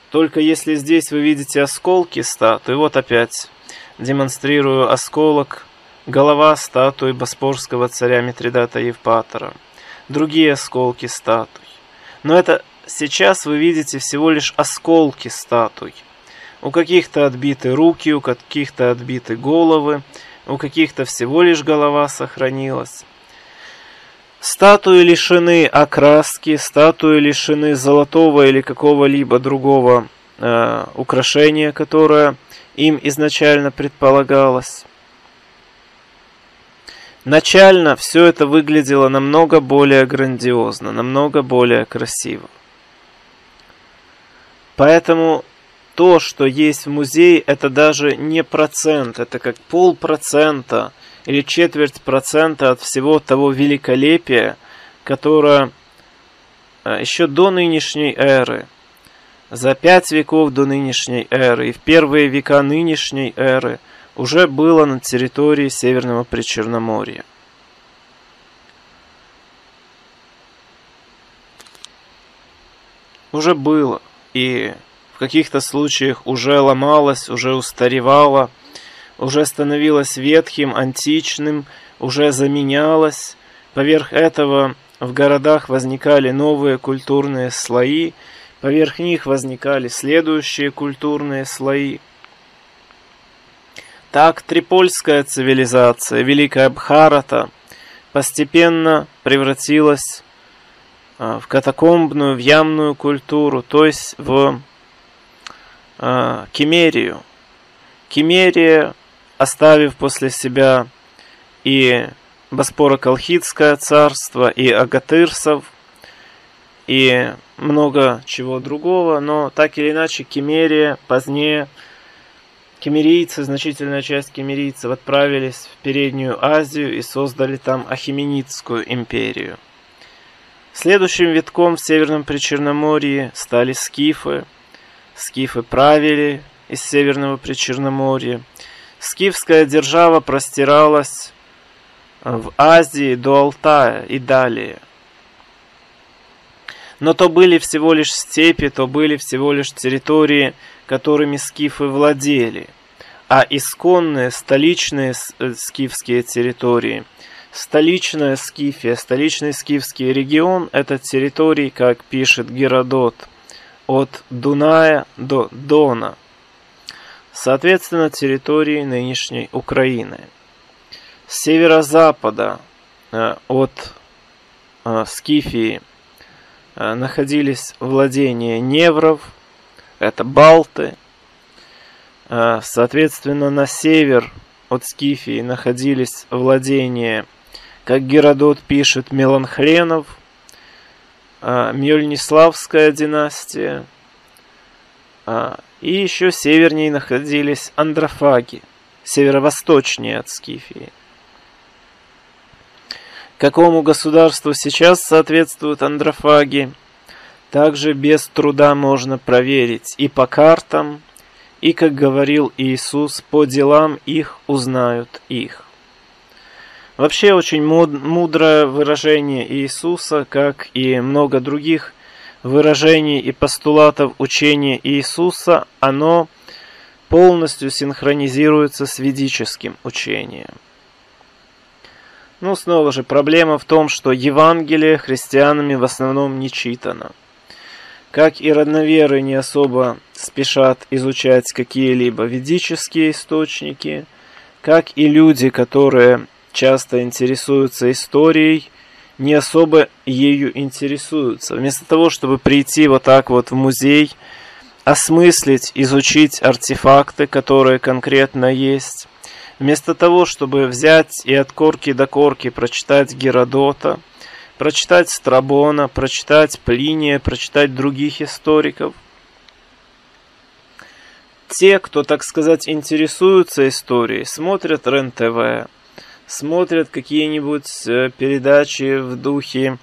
только если здесь вы видите осколки статуи, вот опять демонстрирую осколок, голова статуи Боспорского царя Митридата Евпатора, другие осколки статуй. Но это сейчас вы видите всего лишь осколки статуй. У каких-то отбиты руки, у каких-то отбиты головы, у каких-то всего лишь голова сохранилась. Статуи лишены окраски, статуи лишены золотого или какого-либо другого э, украшения, которое им изначально предполагалось. Начально все это выглядело намного более грандиозно, намного более красиво. Поэтому то, что есть в музее, это даже не процент, это как полпроцента или четверть процента от всего того великолепия, которое э, еще до нынешней эры, за пять веков до нынешней эры и в первые века нынешней эры уже было на территории Северного Причерноморья. Уже было, и в каких-то случаях уже ломалось, уже устаревало – уже становилось ветхим, античным, уже заменялось. Поверх этого в городах возникали новые культурные слои, поверх них возникали следующие культурные слои. Так трипольская цивилизация, Великая Бхарата, постепенно превратилась а, в катакомбную, в ямную культуру, то есть в э, Кемерию. Кемерия оставив после себя и Боспоро-Колхидское царство, и Агатырсов, и много чего другого, но так или иначе Кемерия позднее кемерийцы, значительная часть кемерийцев отправились в Переднюю Азию и создали там Ахименидскую империю. Следующим витком в Северном Причерноморье стали скифы. Скифы правили из Северного Причерноморья – Скифская держава простиралась в Азии до Алтая и далее. Но то были всего лишь степи, то были всего лишь территории, которыми скифы владели. А исконные столичные э, скифские территории Столичная Скифия, столичный скифский регион – это территории, как пишет Геродот, от Дуная до Дона, соответственно, территории нынешней Украины. С северо-запада э, от э, Скифии находились владения Невров, это Балты. Соответственно, на север от Скифии находились владения как Геродот пишет, Меланхренов, а, Мельниславская династия, а, и еще севернее находились андрофаги, северо-восточнее от Скифии. Какому государству сейчас соответствуют андрофаги, также без труда можно проверить и по картам, и, как говорил Иисус, по делам их узнают их. Вообще очень мудрое выражение Иисуса, как и много других выражений и постулатов учения Иисуса, оно полностью синхронизируется с ведическим учением. Ну, снова же, проблема в том, что Евангелие христианами в основном не читано. Как и родноверы не особо спешат изучать какие-либо ведические источники, как и люди, которые часто интересуются историей, не особо ею интересуются. Вместо того, чтобы прийти вот так вот в музей, осмыслить, изучить артефакты, которые конкретно есть, вместо того, чтобы взять и от корки до корки прочитать Геродота, прочитать Страбона, прочитать Плиния, прочитать других историков, те, кто, так сказать, интересуются историей, смотрят РЕН-ТВ, смотрят какие-нибудь э, передачи в духе,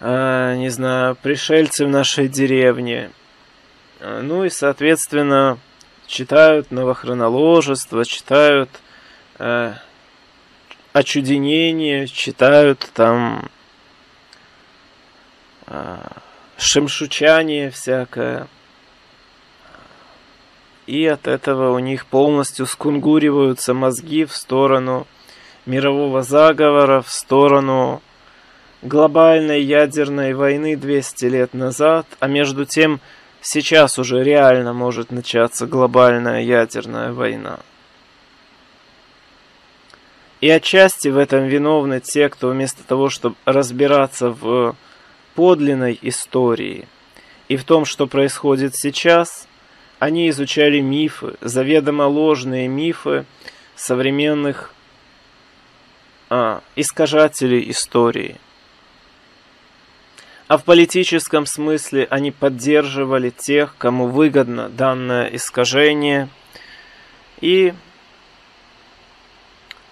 э, не знаю, пришельцы в нашей деревне. Э, ну и, соответственно, читают новохроноложество, читают очуденение, читают там э, шемшучание всякое. И от этого у них полностью скунгуриваются мозги в сторону мирового заговора, в сторону глобальной ядерной войны 200 лет назад, а между тем сейчас уже реально может начаться глобальная ядерная война. И отчасти в этом виновны те, кто вместо того, чтобы разбираться в подлинной истории и в том, что происходит сейчас, они изучали мифы, заведомо ложные мифы современных а, искажателей истории. А в политическом смысле они поддерживали тех, кому выгодно данное искажение. И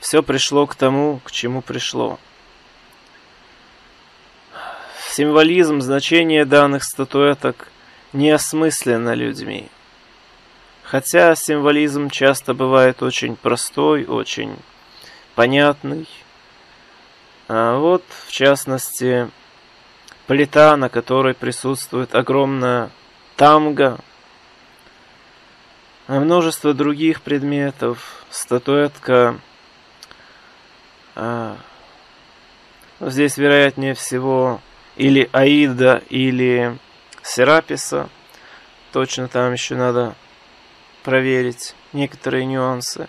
все пришло к тому, к чему пришло. Символизм, значение данных статуэток неосмысленно людьми. Хотя символизм часто бывает очень простой, очень понятный. А вот, в частности, плита, на которой присутствует огромная тамга, а множество других предметов, статуэтка. А, здесь, вероятнее всего, или Аида, или Сераписа. Точно там еще надо проверить некоторые нюансы.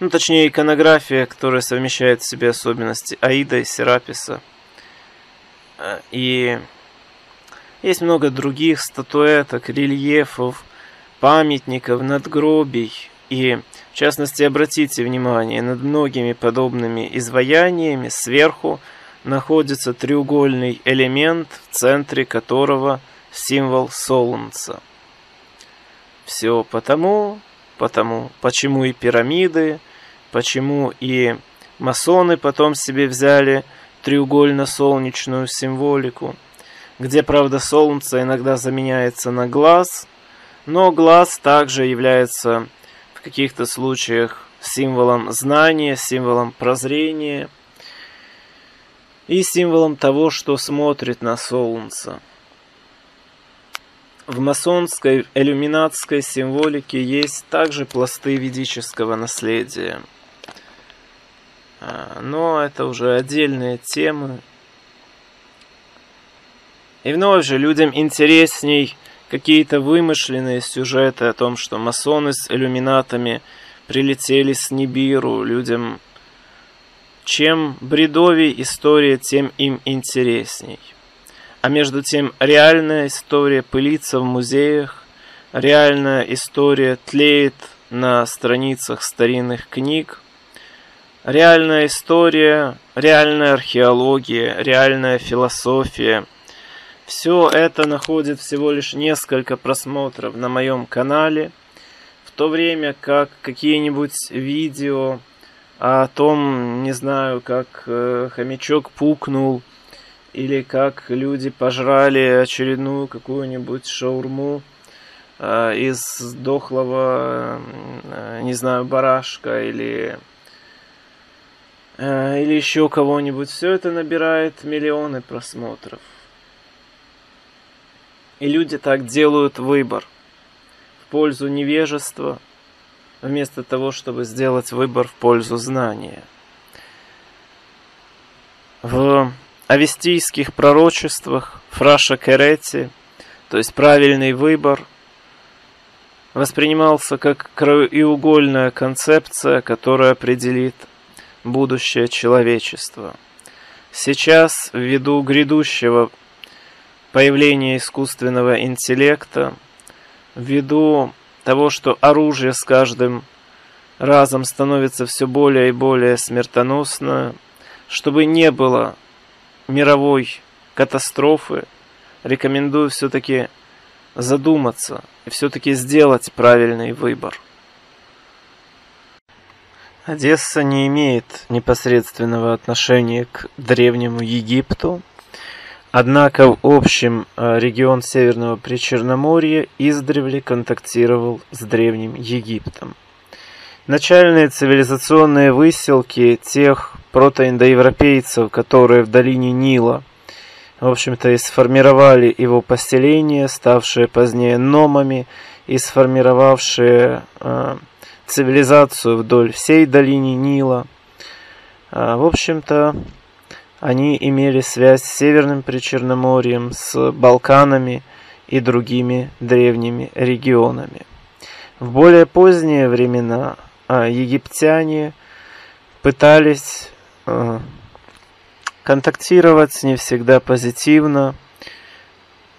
Ну, точнее, иконография, которая совмещает в себе особенности Аида и Сераписа. А, и есть много других статуэток, рельефов, памятников, надгробий. И, в частности, обратите внимание, над многими подобными изваяниями сверху находится треугольный элемент, в центре которого – символ солнца. Все потому, потому, почему и пирамиды, почему и масоны потом себе взяли треугольно-солнечную символику, где, правда, солнце иногда заменяется на глаз, но глаз также является каких-то случаях символом знания, символом прозрения и символом того, что смотрит на солнце. в масонской иллюминатской символике есть также пласты ведического наследия. А, но это уже отдельные темы. И вновь же людям интересней какие-то вымышленные сюжеты о том, что масоны с иллюминатами прилетели с Нибиру. Людям чем бредовей история, тем им интересней. А между тем реальная история пылится в музеях, реальная история тлеет на страницах старинных книг, реальная история, реальная археология, реальная философия. Все это находит всего лишь несколько просмотров на моем канале, в то время как какие-нибудь видео о том, не знаю, как э, хомячок пукнул, или как люди пожрали очередную какую-нибудь шаурму э, из дохлого, э, не знаю, барашка или или еще кого-нибудь. Все это набирает миллионы просмотров. И люди так делают выбор в пользу невежества, вместо того, чтобы сделать выбор в пользу знания. В авестийских пророчествах Фраша Керети, то есть правильный выбор, воспринимался как краеугольная концепция, которая определит будущее человечества. Сейчас, ввиду грядущего появления искусственного интеллекта, ввиду того, что оружие с каждым разом становится все более и более смертоносно, чтобы не было мировой катастрофы, рекомендую все-таки задуматься и все-таки сделать правильный выбор. Одесса не имеет непосредственного отношения к древнему Египту, однако в общем э, регион Северного Причерноморья издревле контактировал с древним Египтом. Начальные цивилизационные выселки тех протоиндоевропейцев, которые в долине Нила, в общем-то, и сформировали его поселение, ставшие позднее номами и сформировавшие э, цивилизацию вдоль всей долины Нила. Э, в общем-то, они имели связь с Северным Причерноморьем, с Балканами и другими древними регионами. В более поздние времена а, египтяне пытались а, контактировать не всегда позитивно.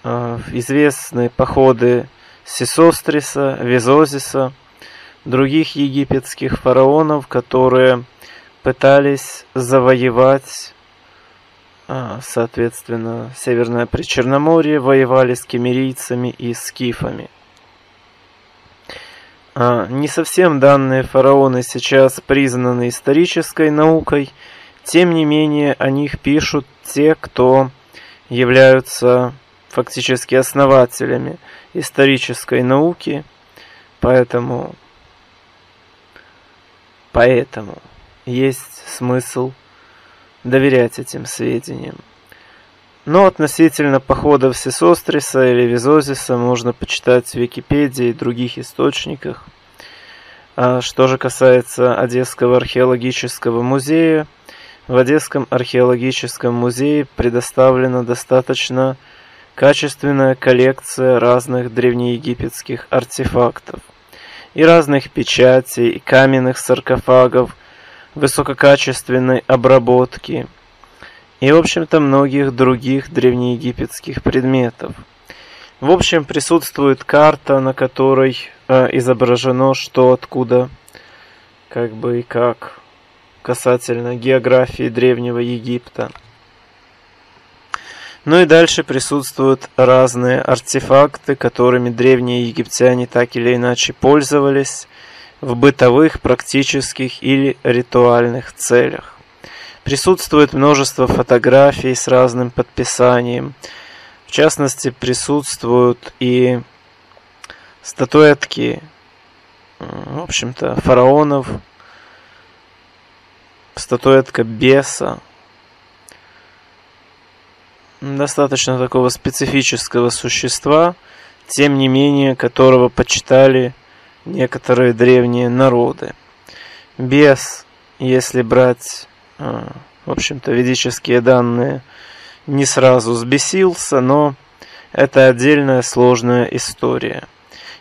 А, известны походы Сесостриса, Визозиса, других египетских фараонов, которые пытались завоевать, соответственно, Северное Причерноморье, воевали с кемерийцами и скифами. А, не совсем данные фараоны сейчас признаны исторической наукой, тем не менее о них пишут те, кто являются фактически основателями исторической науки, поэтому, поэтому есть смысл доверять этим сведениям. Но относительно походов Сесостриса или Визозиса можно почитать в Википедии и других источниках. А что же касается Одесского археологического музея, в Одесском археологическом музее предоставлена достаточно качественная коллекция разных древнеегипетских артефактов и разных печатей и каменных саркофагов высококачественной обработки – и, в общем-то, многих других древнеегипетских предметов. В общем, присутствует карта, на которой э, изображено что откуда, как бы и как, касательно географии Древнего Египта. Ну и дальше присутствуют разные артефакты, которыми древние египтяне так или иначе пользовались в бытовых, практических или ритуальных целях. Присутствует множество фотографий с разным подписанием. В частности, присутствуют и статуэтки, в общем-то, фараонов, статуэтка беса, достаточно такого специфического существа, тем не менее которого почитали некоторые древние народы. Бес, если брать, а, в общем-то, ведические данные, не сразу сбесился, но это отдельная сложная история.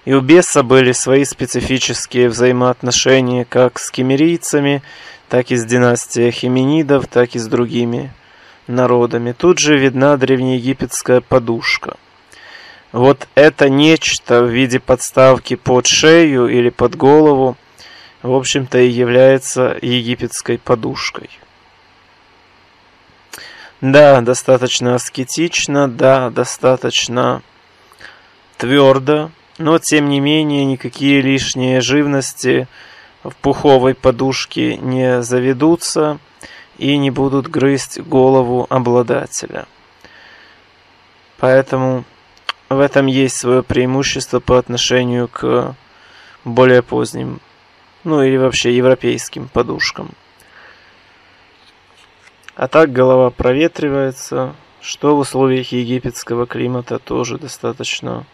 И у беса были свои специфические взаимоотношения как с кемерийцами, так и с династией хименидов, так и с другими народами. Тут же видна древнеегипетская подушка. Вот это нечто в виде подставки под шею или под голову, в общем-то и является египетской подушкой. Да, достаточно аскетично, да, достаточно твердо, но тем не менее никакие лишние живности в пуховой подушке не заведутся и не будут грызть голову обладателя. Поэтому в этом есть свое преимущество по отношению к более поздним, ну или вообще европейским подушкам. А так голова проветривается, что в условиях египетского климата тоже достаточно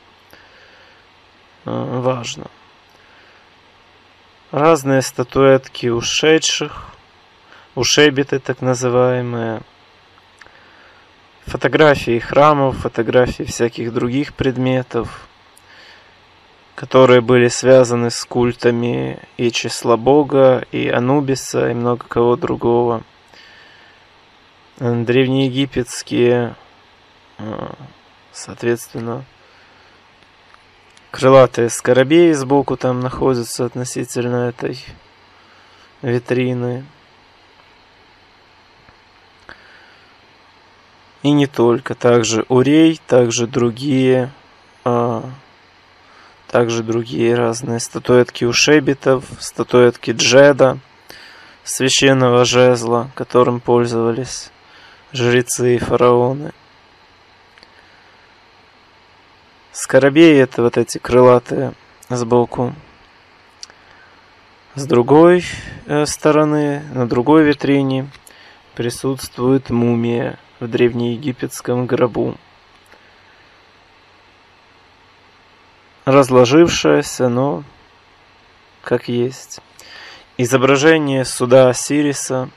э, важно. Разные статуэтки ушедших, ушебиты так называемые, фотографии храмов, фотографии всяких других предметов, которые были связаны с культами и числа Бога, и Анубиса, и много кого другого – древнеегипетские, а, соответственно, крылатые скоробеи сбоку там находятся относительно этой витрины. И не только, также Урей, также другие, а, также другие разные статуэтки у шебетов, статуэтки Джеда, священного жезла, которым пользовались жрецы и фараоны. Скоробеи это вот эти крылатые сбоку. С другой э, стороны, на другой витрине присутствует мумия в древнеегипетском гробу. Разложившаяся, но как есть. Изображение суда Осириса,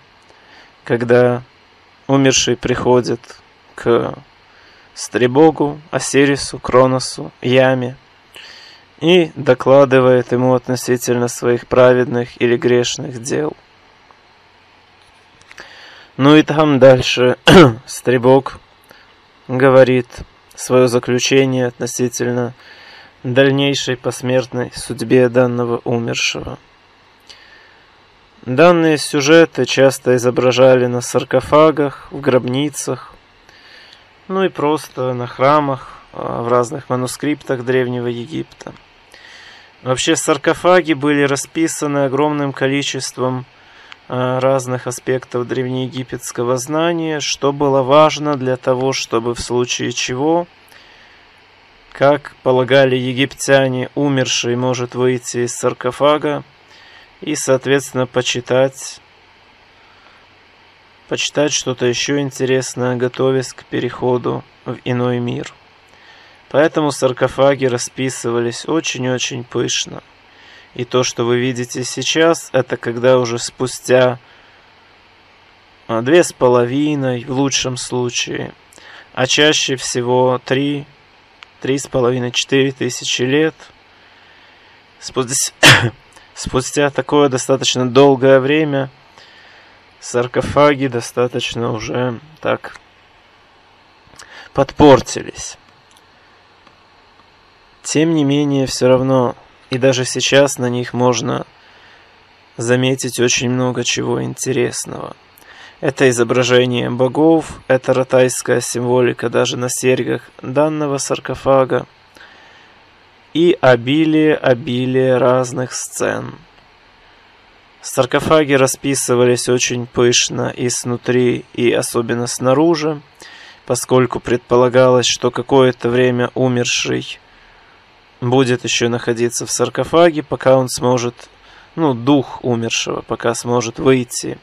когда умерший приходит к Стребогу, Осирису, Кроносу, Яме и докладывает ему относительно своих праведных или грешных дел. Ну и там дальше Стребог говорит свое заключение относительно дальнейшей посмертной судьбе данного умершего. Данные сюжеты часто изображали на саркофагах, в гробницах, ну и просто на храмах, а, в разных манускриптах Древнего Египта. Вообще саркофаги были расписаны огромным количеством разных аспектов древнеегипетского знания, что было важно для того, чтобы в случае чего, как полагали египтяне, умерший может выйти из саркофага, и, соответственно, почитать, почитать что-то еще интересное, готовясь к переходу в иной мир. Поэтому саркофаги расписывались очень-очень пышно. И то, что вы видите сейчас, это когда уже спустя а, две с половиной, в лучшем случае, а чаще всего три, три с половиной, четыре тысячи лет, спустя, Спустя такое достаточно долгое время саркофаги достаточно уже так подпортились. Тем не менее, все равно, и даже сейчас на них можно заметить очень много чего интересного. Это изображение богов, это ротайская символика даже на серьгах данного саркофага – и обилие-обилие разных сцен. Саркофаги расписывались очень пышно и снутри, и особенно снаружи, поскольку предполагалось, что какое-то время умерший будет еще находиться в саркофаге, пока он сможет, ну, дух умершего, пока сможет выйти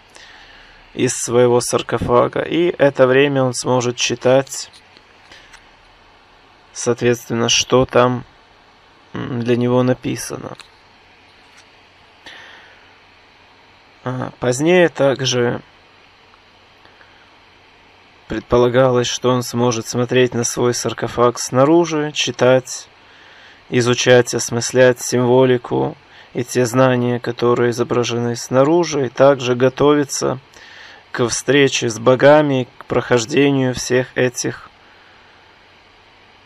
из своего саркофага. И это время он сможет читать соответственно, что там для него написано. А, позднее также предполагалось, что он сможет смотреть на свой саркофаг снаружи, читать, изучать, осмыслять символику и те знания, которые изображены снаружи, и также готовиться к встрече с богами, к прохождению всех этих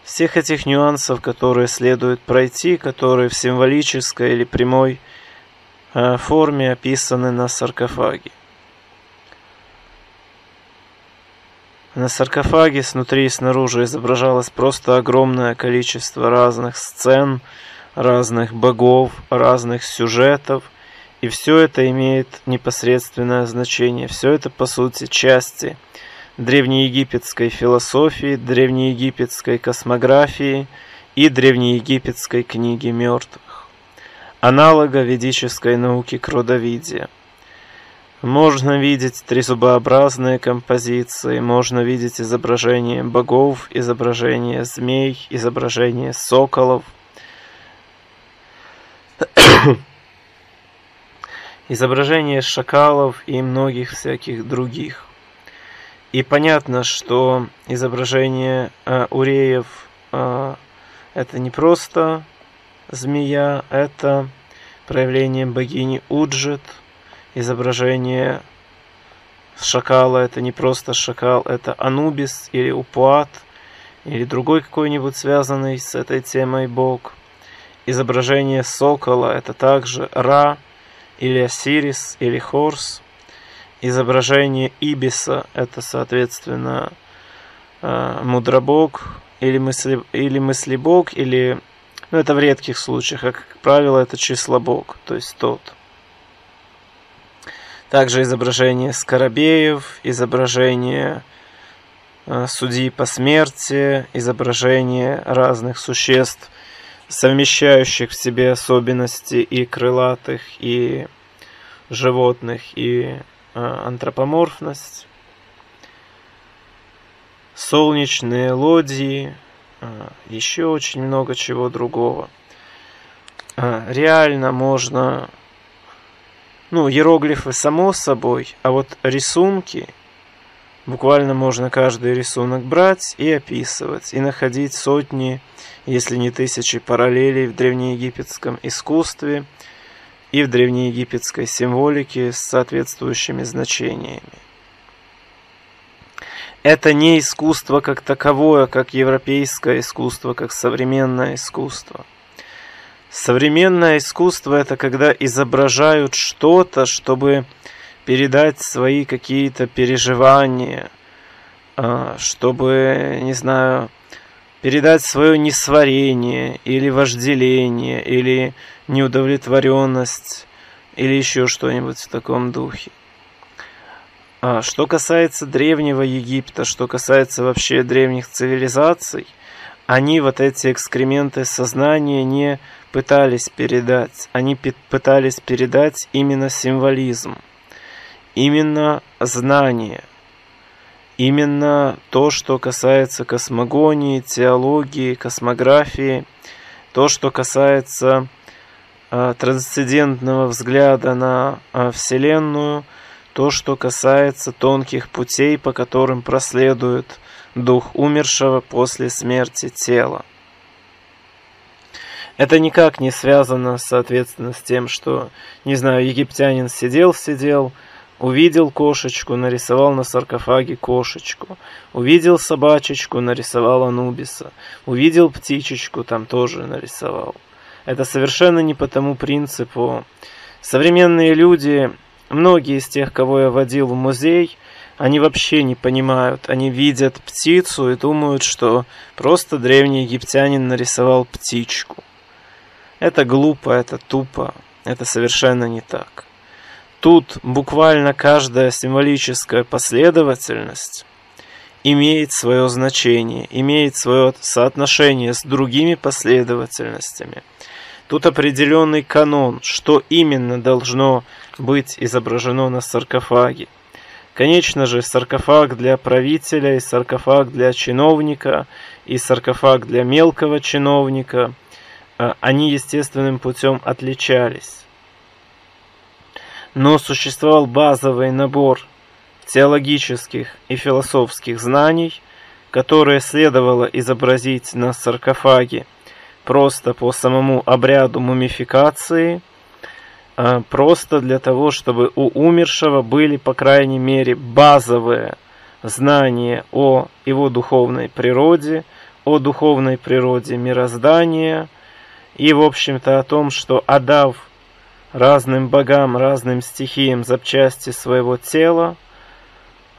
всех этих нюансов, которые следует пройти, которые в символической или прямой э, форме описаны на саркофаге. На саркофаге снутри и снаружи изображалось просто огромное количество разных сцен, разных богов, разных сюжетов, и все это имеет непосредственное значение. Все это, по сути, части древнеегипетской философии, древнеегипетской космографии и древнеегипетской книги мертвых. Аналога ведической науки крудовидия. Можно видеть трезубообразные композиции, можно видеть изображение богов, изображение змей, изображение соколов. изображение шакалов и многих всяких других. И понятно, что изображение э, уреев э, это не просто змея, это проявление богини Уджит – изображение шакала это не просто шакал, это Анубис или Упуат, или другой какой-нибудь связанный с этой темой бог. Изображение сокола это также Ра, или Осирис, или Хорс. Изображение Ибиса это, соответственно, э, мудробог, или, мысли, или мыслебог, или... Ну, это в редких случаях, а, как правило, это числобог, то есть тот. Также изображение скоробеев, изображение э, судей по смерти, изображение разных существ, совмещающих в себе особенности и крылатых, и животных, и э, антропоморфность. Солнечные лодии, э, еще очень много чего другого. Реально можно ну, иероглифы само собой, а вот рисунки, буквально можно каждый рисунок брать и описывать, и находить сотни, если не тысячи параллелей в древнеегипетском искусстве и в древнеегипетской символике с соответствующими значениями. Это не искусство как таковое, как европейское искусство, как современное искусство – Современное искусство это когда изображают что-то, чтобы передать свои какие-то переживания, а, чтобы, не знаю, передать свое несварение или вожделение, или неудовлетворенность, или еще что-нибудь в таком духе. А что касается древнего Египта, что касается вообще древних цивилизаций, они вот эти экскременты сознания не пытались передать. Они пытались передать именно символизм, именно знание, именно то, что касается космогонии, теологии, космографии, то, что касается э, трансцендентного взгляда на э, Вселенную, то, что касается тонких путей, по которым проследует дух умершего после смерти тела. Это никак не связано, соответственно, с тем, что, не знаю, египтянин сидел-сидел, увидел кошечку, нарисовал на саркофаге кошечку, увидел собачечку, нарисовал Анубиса, увидел птичечку, там тоже нарисовал. Это совершенно не по тому принципу. Современные люди, многие из тех, кого я водил в музей, они вообще не понимают. Они видят птицу и думают, что просто древний египтянин нарисовал птичку. Это глупо, это тупо, это совершенно не так. Тут буквально каждая символическая последовательность имеет свое значение, имеет свое соотношение с другими последовательностями. Тут определенный канон, что именно должно быть изображено на саркофаге, Конечно же, саркофаг для правителя и саркофаг для чиновника и саркофаг для мелкого чиновника, они естественным путем отличались. Но существовал базовый набор теологических и философских знаний, которые следовало изобразить на саркофаге просто по самому обряду мумификации – а, просто для того, чтобы у умершего были, по крайней мере, базовые знания о его духовной природе, о духовной природе мироздания и, в общем-то, о том, что отдав разным богам, разным стихиям запчасти своего тела,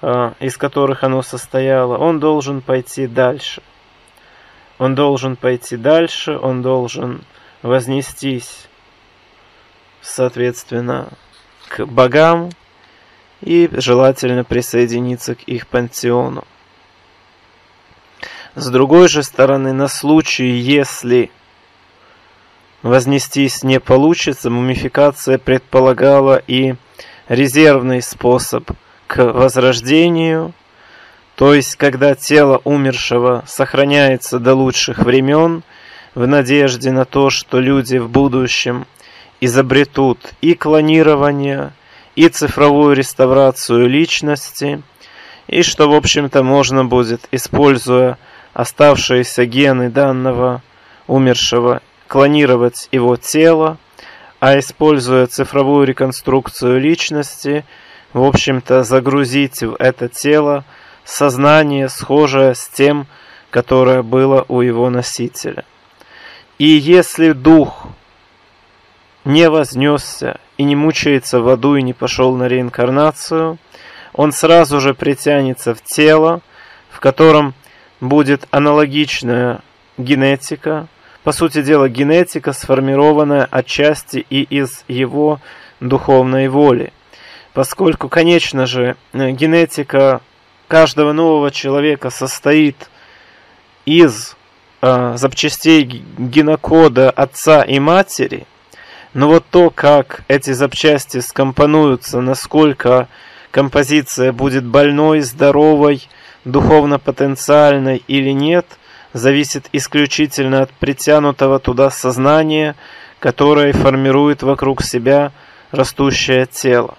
а, из которых оно состояло, он должен пойти дальше. Он должен пойти дальше, он должен вознестись соответственно, к богам и желательно присоединиться к их пантеону. С другой же стороны, на случай, если вознестись не получится, мумификация предполагала и резервный способ к возрождению, то есть когда тело умершего сохраняется до лучших времен, в надежде на то, что люди в будущем изобретут и клонирование, и цифровую реставрацию личности, и что, в общем-то, можно будет, используя оставшиеся гены данного умершего, клонировать его тело, а используя цифровую реконструкцию личности, в общем-то, загрузить в это тело сознание, схожее с тем, которое было у его носителя. И если дух не вознесся и не мучается в аду и не пошел на реинкарнацию, он сразу же притянется в тело, в котором будет аналогичная генетика, по сути дела генетика, сформированная отчасти и из его духовной воли. Поскольку, конечно же, генетика каждого нового человека состоит из э, запчастей генокода отца и матери – но вот то, как эти запчасти скомпонуются, насколько композиция будет больной, здоровой, духовно-потенциальной или нет, зависит исключительно от притянутого туда сознания, которое формирует вокруг себя растущее тело.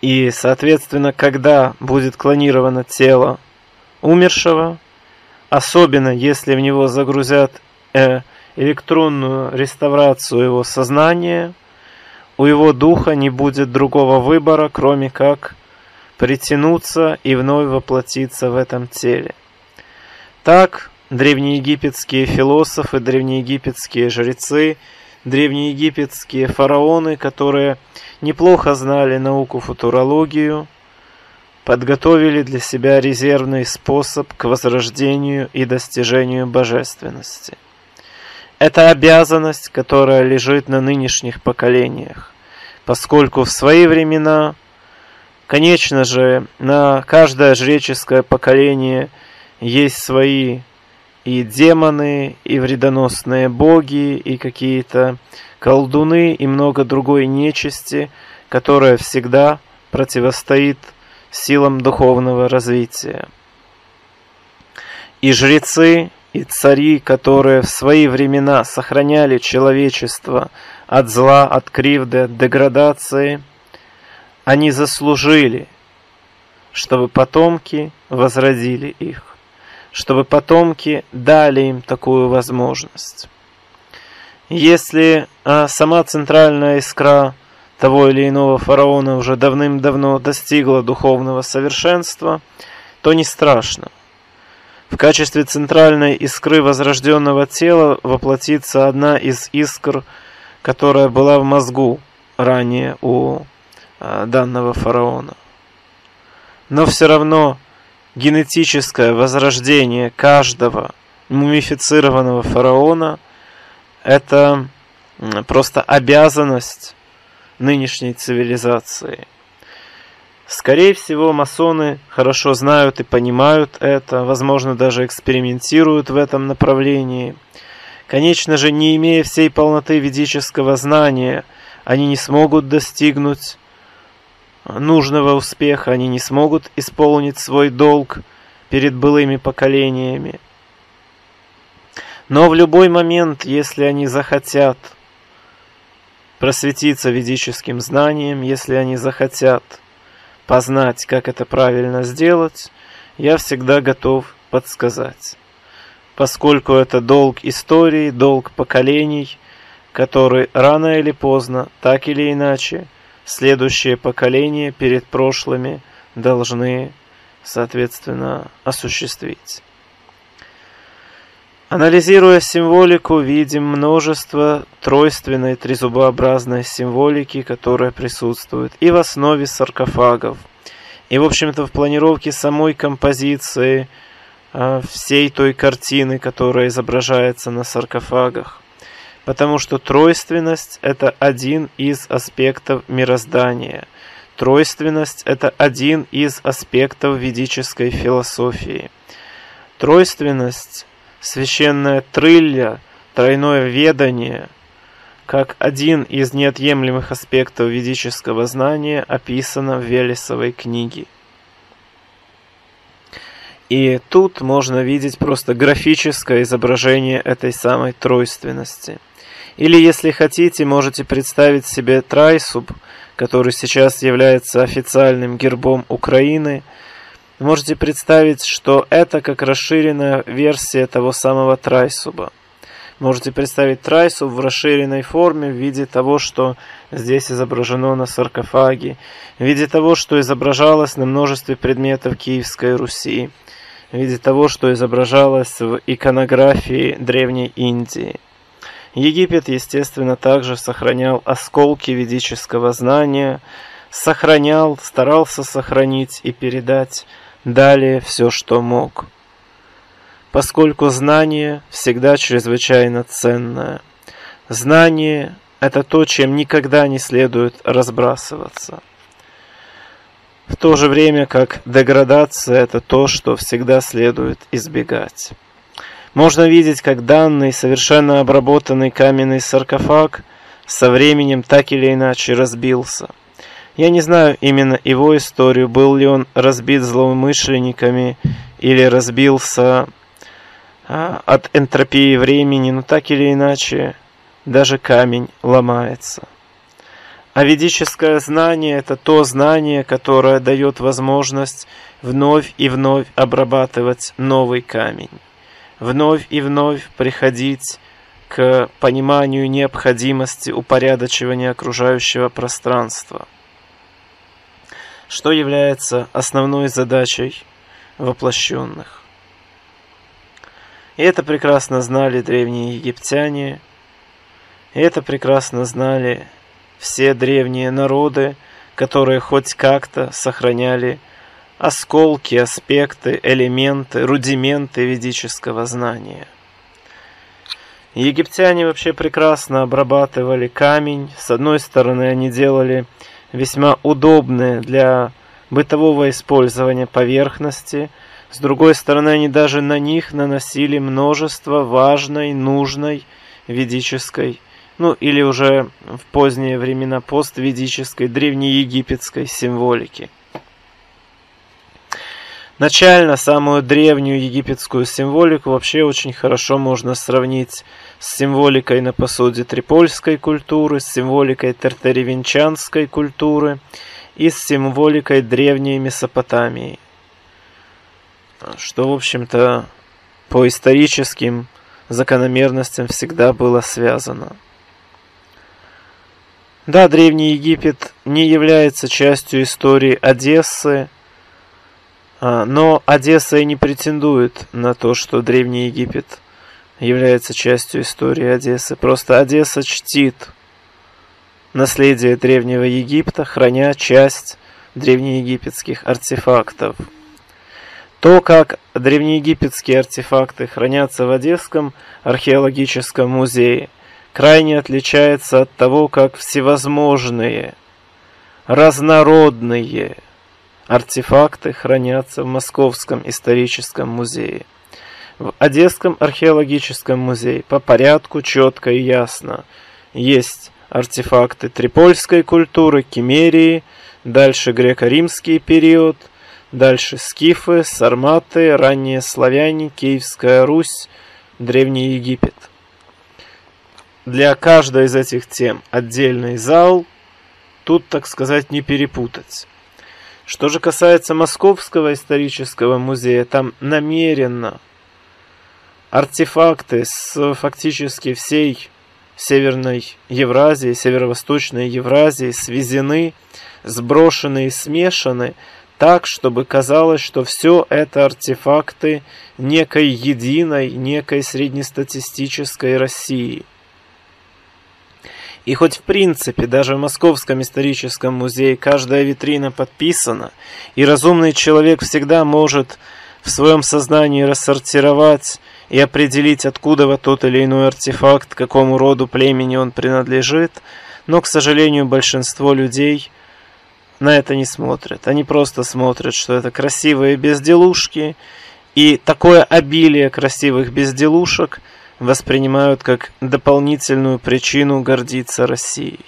И, соответственно, когда будет клонировано тело умершего, особенно если в него загрузят э, электронную реставрацию его сознания, у его духа не будет другого выбора, кроме как притянуться и вновь воплотиться в этом теле. Так, древнеегипетские философы, древнеегипетские жрецы, древнеегипетские фараоны, которые неплохо знали науку футурологию, подготовили для себя резервный способ к возрождению и достижению божественности. Это обязанность, которая лежит на нынешних поколениях, поскольку в свои времена, конечно же, на каждое жреческое поколение есть свои и демоны, и вредоносные боги, и какие-то колдуны, и много другой нечисти, которая всегда противостоит силам духовного развития. И жрецы, и цари, которые в свои времена сохраняли человечество от зла, от кривды, от деградации, они заслужили, чтобы потомки возродили их, чтобы потомки дали им такую возможность. Если а, сама центральная искра того или иного фараона уже давным-давно достигла духовного совершенства, то не страшно – в качестве центральной искры возрожденного тела воплотится одна из искр, которая была в мозгу ранее у а, данного фараона. Но все равно генетическое возрождение каждого мумифицированного фараона – это просто обязанность нынешней цивилизации – Скорее всего, масоны хорошо знают и понимают это, возможно, даже экспериментируют в этом направлении. Конечно же, не имея всей полноты ведического знания, они не смогут достигнуть нужного успеха, они не смогут исполнить свой долг перед былыми поколениями. Но в любой момент, если они захотят просветиться ведическим знанием, если они захотят познать, как это правильно сделать, я всегда готов подсказать. Поскольку это долг истории, долг поколений, который рано или поздно, так или иначе, следующие поколения перед прошлыми должны, соответственно, осуществить. Анализируя символику, видим множество тройственной трезубообразной символики, которая присутствует и в основе саркофагов, и, в общем-то, в планировке самой композиции а, всей той картины, которая изображается на саркофагах. Потому что тройственность – это один из аспектов мироздания. Тройственность – это один из аспектов ведической философии. Тройственность священная трылья, тройное ведание, как один из неотъемлемых аспектов ведического знания, описано в Велесовой книге. И тут можно видеть просто графическое изображение этой самой тройственности. Или, если хотите, можете представить себе трайсуб, который сейчас является официальным гербом Украины – Можете представить, что это как расширенная версия того самого трайсуба. Можете представить трайсуб в расширенной форме в виде того, что здесь изображено на саркофаге, в виде того, что изображалось на множестве предметов Киевской Руси, в виде того, что изображалось в иконографии Древней Индии. Египет, естественно, также сохранял осколки ведического знания, сохранял, старался сохранить и передать далее все, что мог. Поскольку знание всегда чрезвычайно ценное. Знание – это то, чем никогда не следует разбрасываться. В то же время, как деградация – это то, что всегда следует избегать. Можно видеть, как данный, совершенно обработанный каменный саркофаг со временем так или иначе разбился – я не знаю именно его историю, был ли он разбит злоумышленниками или разбился а, от энтропии времени, но так или иначе даже камень ломается. А ведическое знание – это то знание, которое дает возможность вновь и вновь обрабатывать новый камень, вновь и вновь приходить к пониманию необходимости упорядочивания окружающего пространства – что является основной задачей воплощенных. И это прекрасно знали древние египтяне, и это прекрасно знали все древние народы, которые хоть как-то сохраняли осколки, аспекты, элементы, рудименты ведического знания. Египтяне вообще прекрасно обрабатывали камень. С одной стороны, они делали весьма удобные для бытового использования поверхности. С другой стороны, они даже на них наносили множество важной, нужной ведической, ну или уже в поздние времена постведической, древнеегипетской символики. Начально самую древнюю египетскую символику вообще очень хорошо можно сравнить с символикой на посуде трипольской культуры, с символикой тартаревенчанской культуры и с символикой древней Месопотамии. Что, в общем-то, по историческим закономерностям всегда было связано. Да, Древний Египет не является частью истории Одессы, а, но Одесса и не претендует на то, что Древний Египет является частью истории Одессы. Просто Одесса чтит наследие Древнего Египта, храня часть древнеегипетских артефактов. То, как древнеегипетские артефакты хранятся в Одесском археологическом музее, крайне отличается от того, как всевозможные, разнородные, Артефакты хранятся в Московском историческом музее. В Одесском археологическом музее по порядку четко и ясно есть артефакты трипольской культуры, Кемерии, дальше греко-римский период, дальше скифы, сарматы, ранние славяне, Киевская Русь, Древний Египет. Для каждой из этих тем отдельный зал, тут, так сказать, не перепутать. Что же касается Московского исторического музея, там намеренно артефакты с фактически всей Северной Евразии, Северо-Восточной Евразии свезены, сброшены и смешаны так, чтобы казалось, что все это артефакты некой единой, некой среднестатистической России – и хоть в принципе даже в Московском историческом музее каждая витрина подписана, и разумный человек всегда может в своем сознании рассортировать и определить, откуда вот тот или иной артефакт, какому роду племени он принадлежит, но, к сожалению, большинство людей на это не смотрят. Они просто смотрят, что это красивые безделушки, и такое обилие красивых безделушек – воспринимают как дополнительную причину гордиться Россией.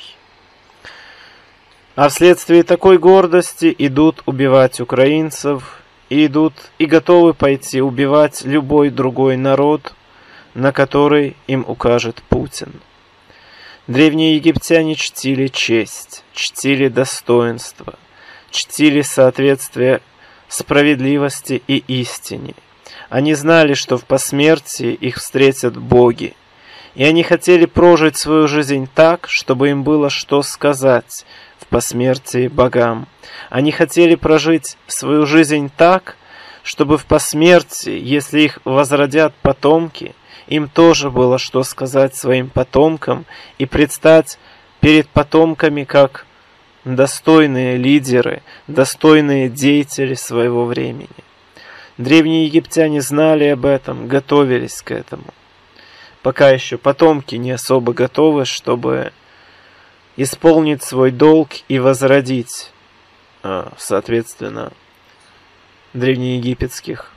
А вследствие такой гордости идут убивать украинцев, и идут и готовы пойти убивать любой другой народ, на который им укажет Путин. Древние египтяне чтили честь, чтили достоинство, чтили соответствие справедливости и истине – они знали, что в посмертии их встретят боги. И они хотели прожить свою жизнь так, чтобы им было что сказать в посмертии богам. Они хотели прожить свою жизнь так, чтобы в посмертии, если их возродят потомки, им тоже было что сказать своим потомкам и предстать перед потомками как достойные лидеры, достойные деятели своего времени. Древние египтяне знали об этом, готовились к этому. Пока еще потомки не особо готовы, чтобы исполнить свой долг и возродить, а, соответственно, древнеегипетских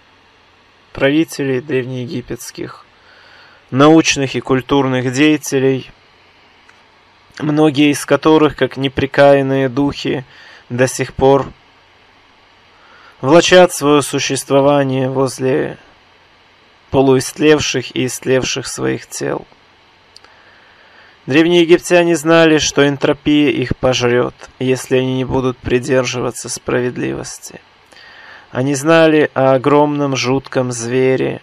правителей, древнеегипетских научных и культурных деятелей, многие из которых, как неприкаянные духи, до сих пор влачат свое существование возле полуистлевших и истлевших своих тел. Древние египтяне знали, что энтропия их пожрет, если они не будут придерживаться справедливости. Они знали о огромном жутком звере,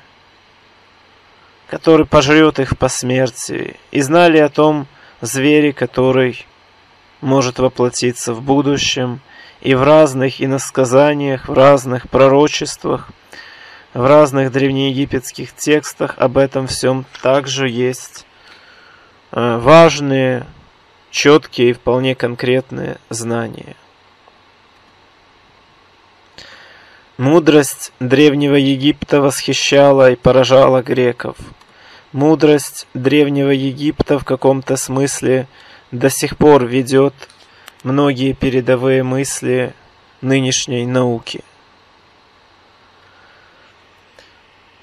который пожрет их по смерти, и знали о том звере, который может воплотиться в будущем – и в разных иносказаниях, в разных пророчествах, в разных древнеегипетских текстах об этом всем также есть э, важные, четкие и вполне конкретные знания. Мудрость древнего Египта восхищала и поражала греков. Мудрость древнего Египта в каком-то смысле до сих пор ведет многие передовые мысли нынешней науки.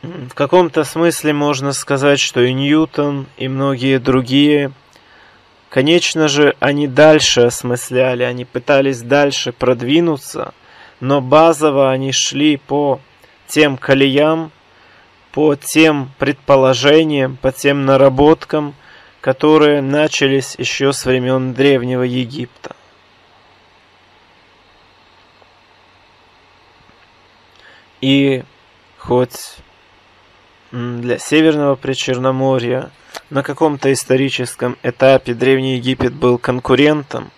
В каком-то смысле можно сказать, что и Ньютон, и многие другие, конечно же, они дальше осмысляли, они пытались дальше продвинуться, но базово они шли по тем колеям, по тем предположениям, по тем наработкам, которые начались еще с времен Древнего Египта. И хоть для Северного Причерноморья на каком-то историческом этапе Древний Египет был конкурентом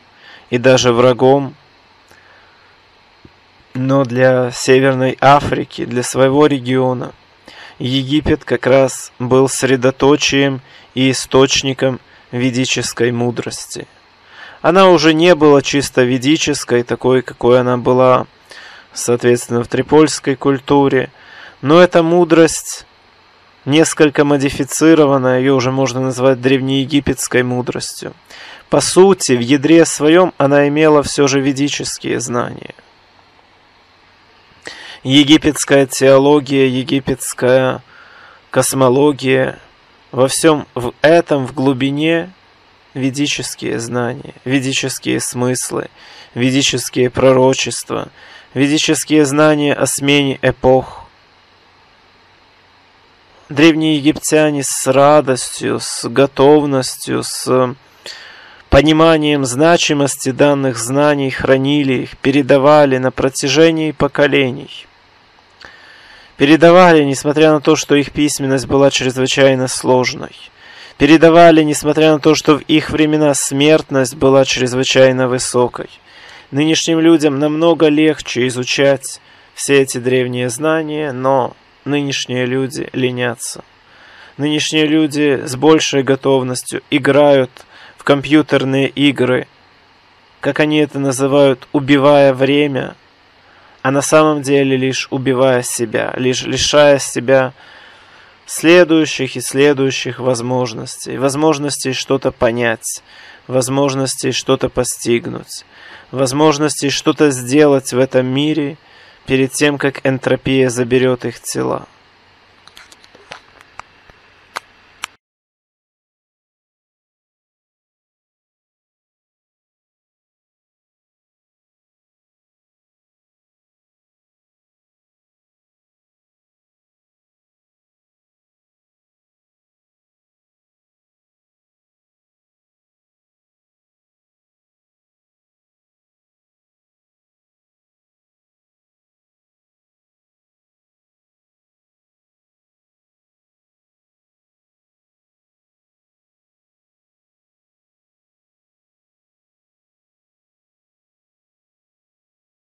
и даже врагом, но для Северной Африки, для своего региона, Египет как раз был средоточием и источником ведической мудрости. Она уже не была чисто ведической, такой, какой она была соответственно, в трипольской культуре. Но эта мудрость несколько модифицирована, ее уже можно назвать древнеегипетской мудростью. По сути, в ядре своем она имела все же ведические знания. Египетская теология, египетская космология, во всем в этом, в глубине, ведические знания, ведические смыслы, ведические пророчества, ведические знания о смене эпох. Древние египтяне с радостью, с готовностью, с пониманием значимости данных знаний хранили их, передавали на протяжении поколений. Передавали, несмотря на то, что их письменность была чрезвычайно сложной. Передавали, несмотря на то, что в их времена смертность была чрезвычайно высокой. Нынешним людям намного легче изучать все эти древние знания, но нынешние люди ленятся. Нынешние люди с большей готовностью играют в компьютерные игры, как они это называют, убивая время, а на самом деле лишь убивая себя, лишь лишая себя следующих и следующих возможностей, возможностей что-то понять, возможностей что-то постигнуть, возможностей что-то сделать в этом мире перед тем, как энтропия заберет их тела.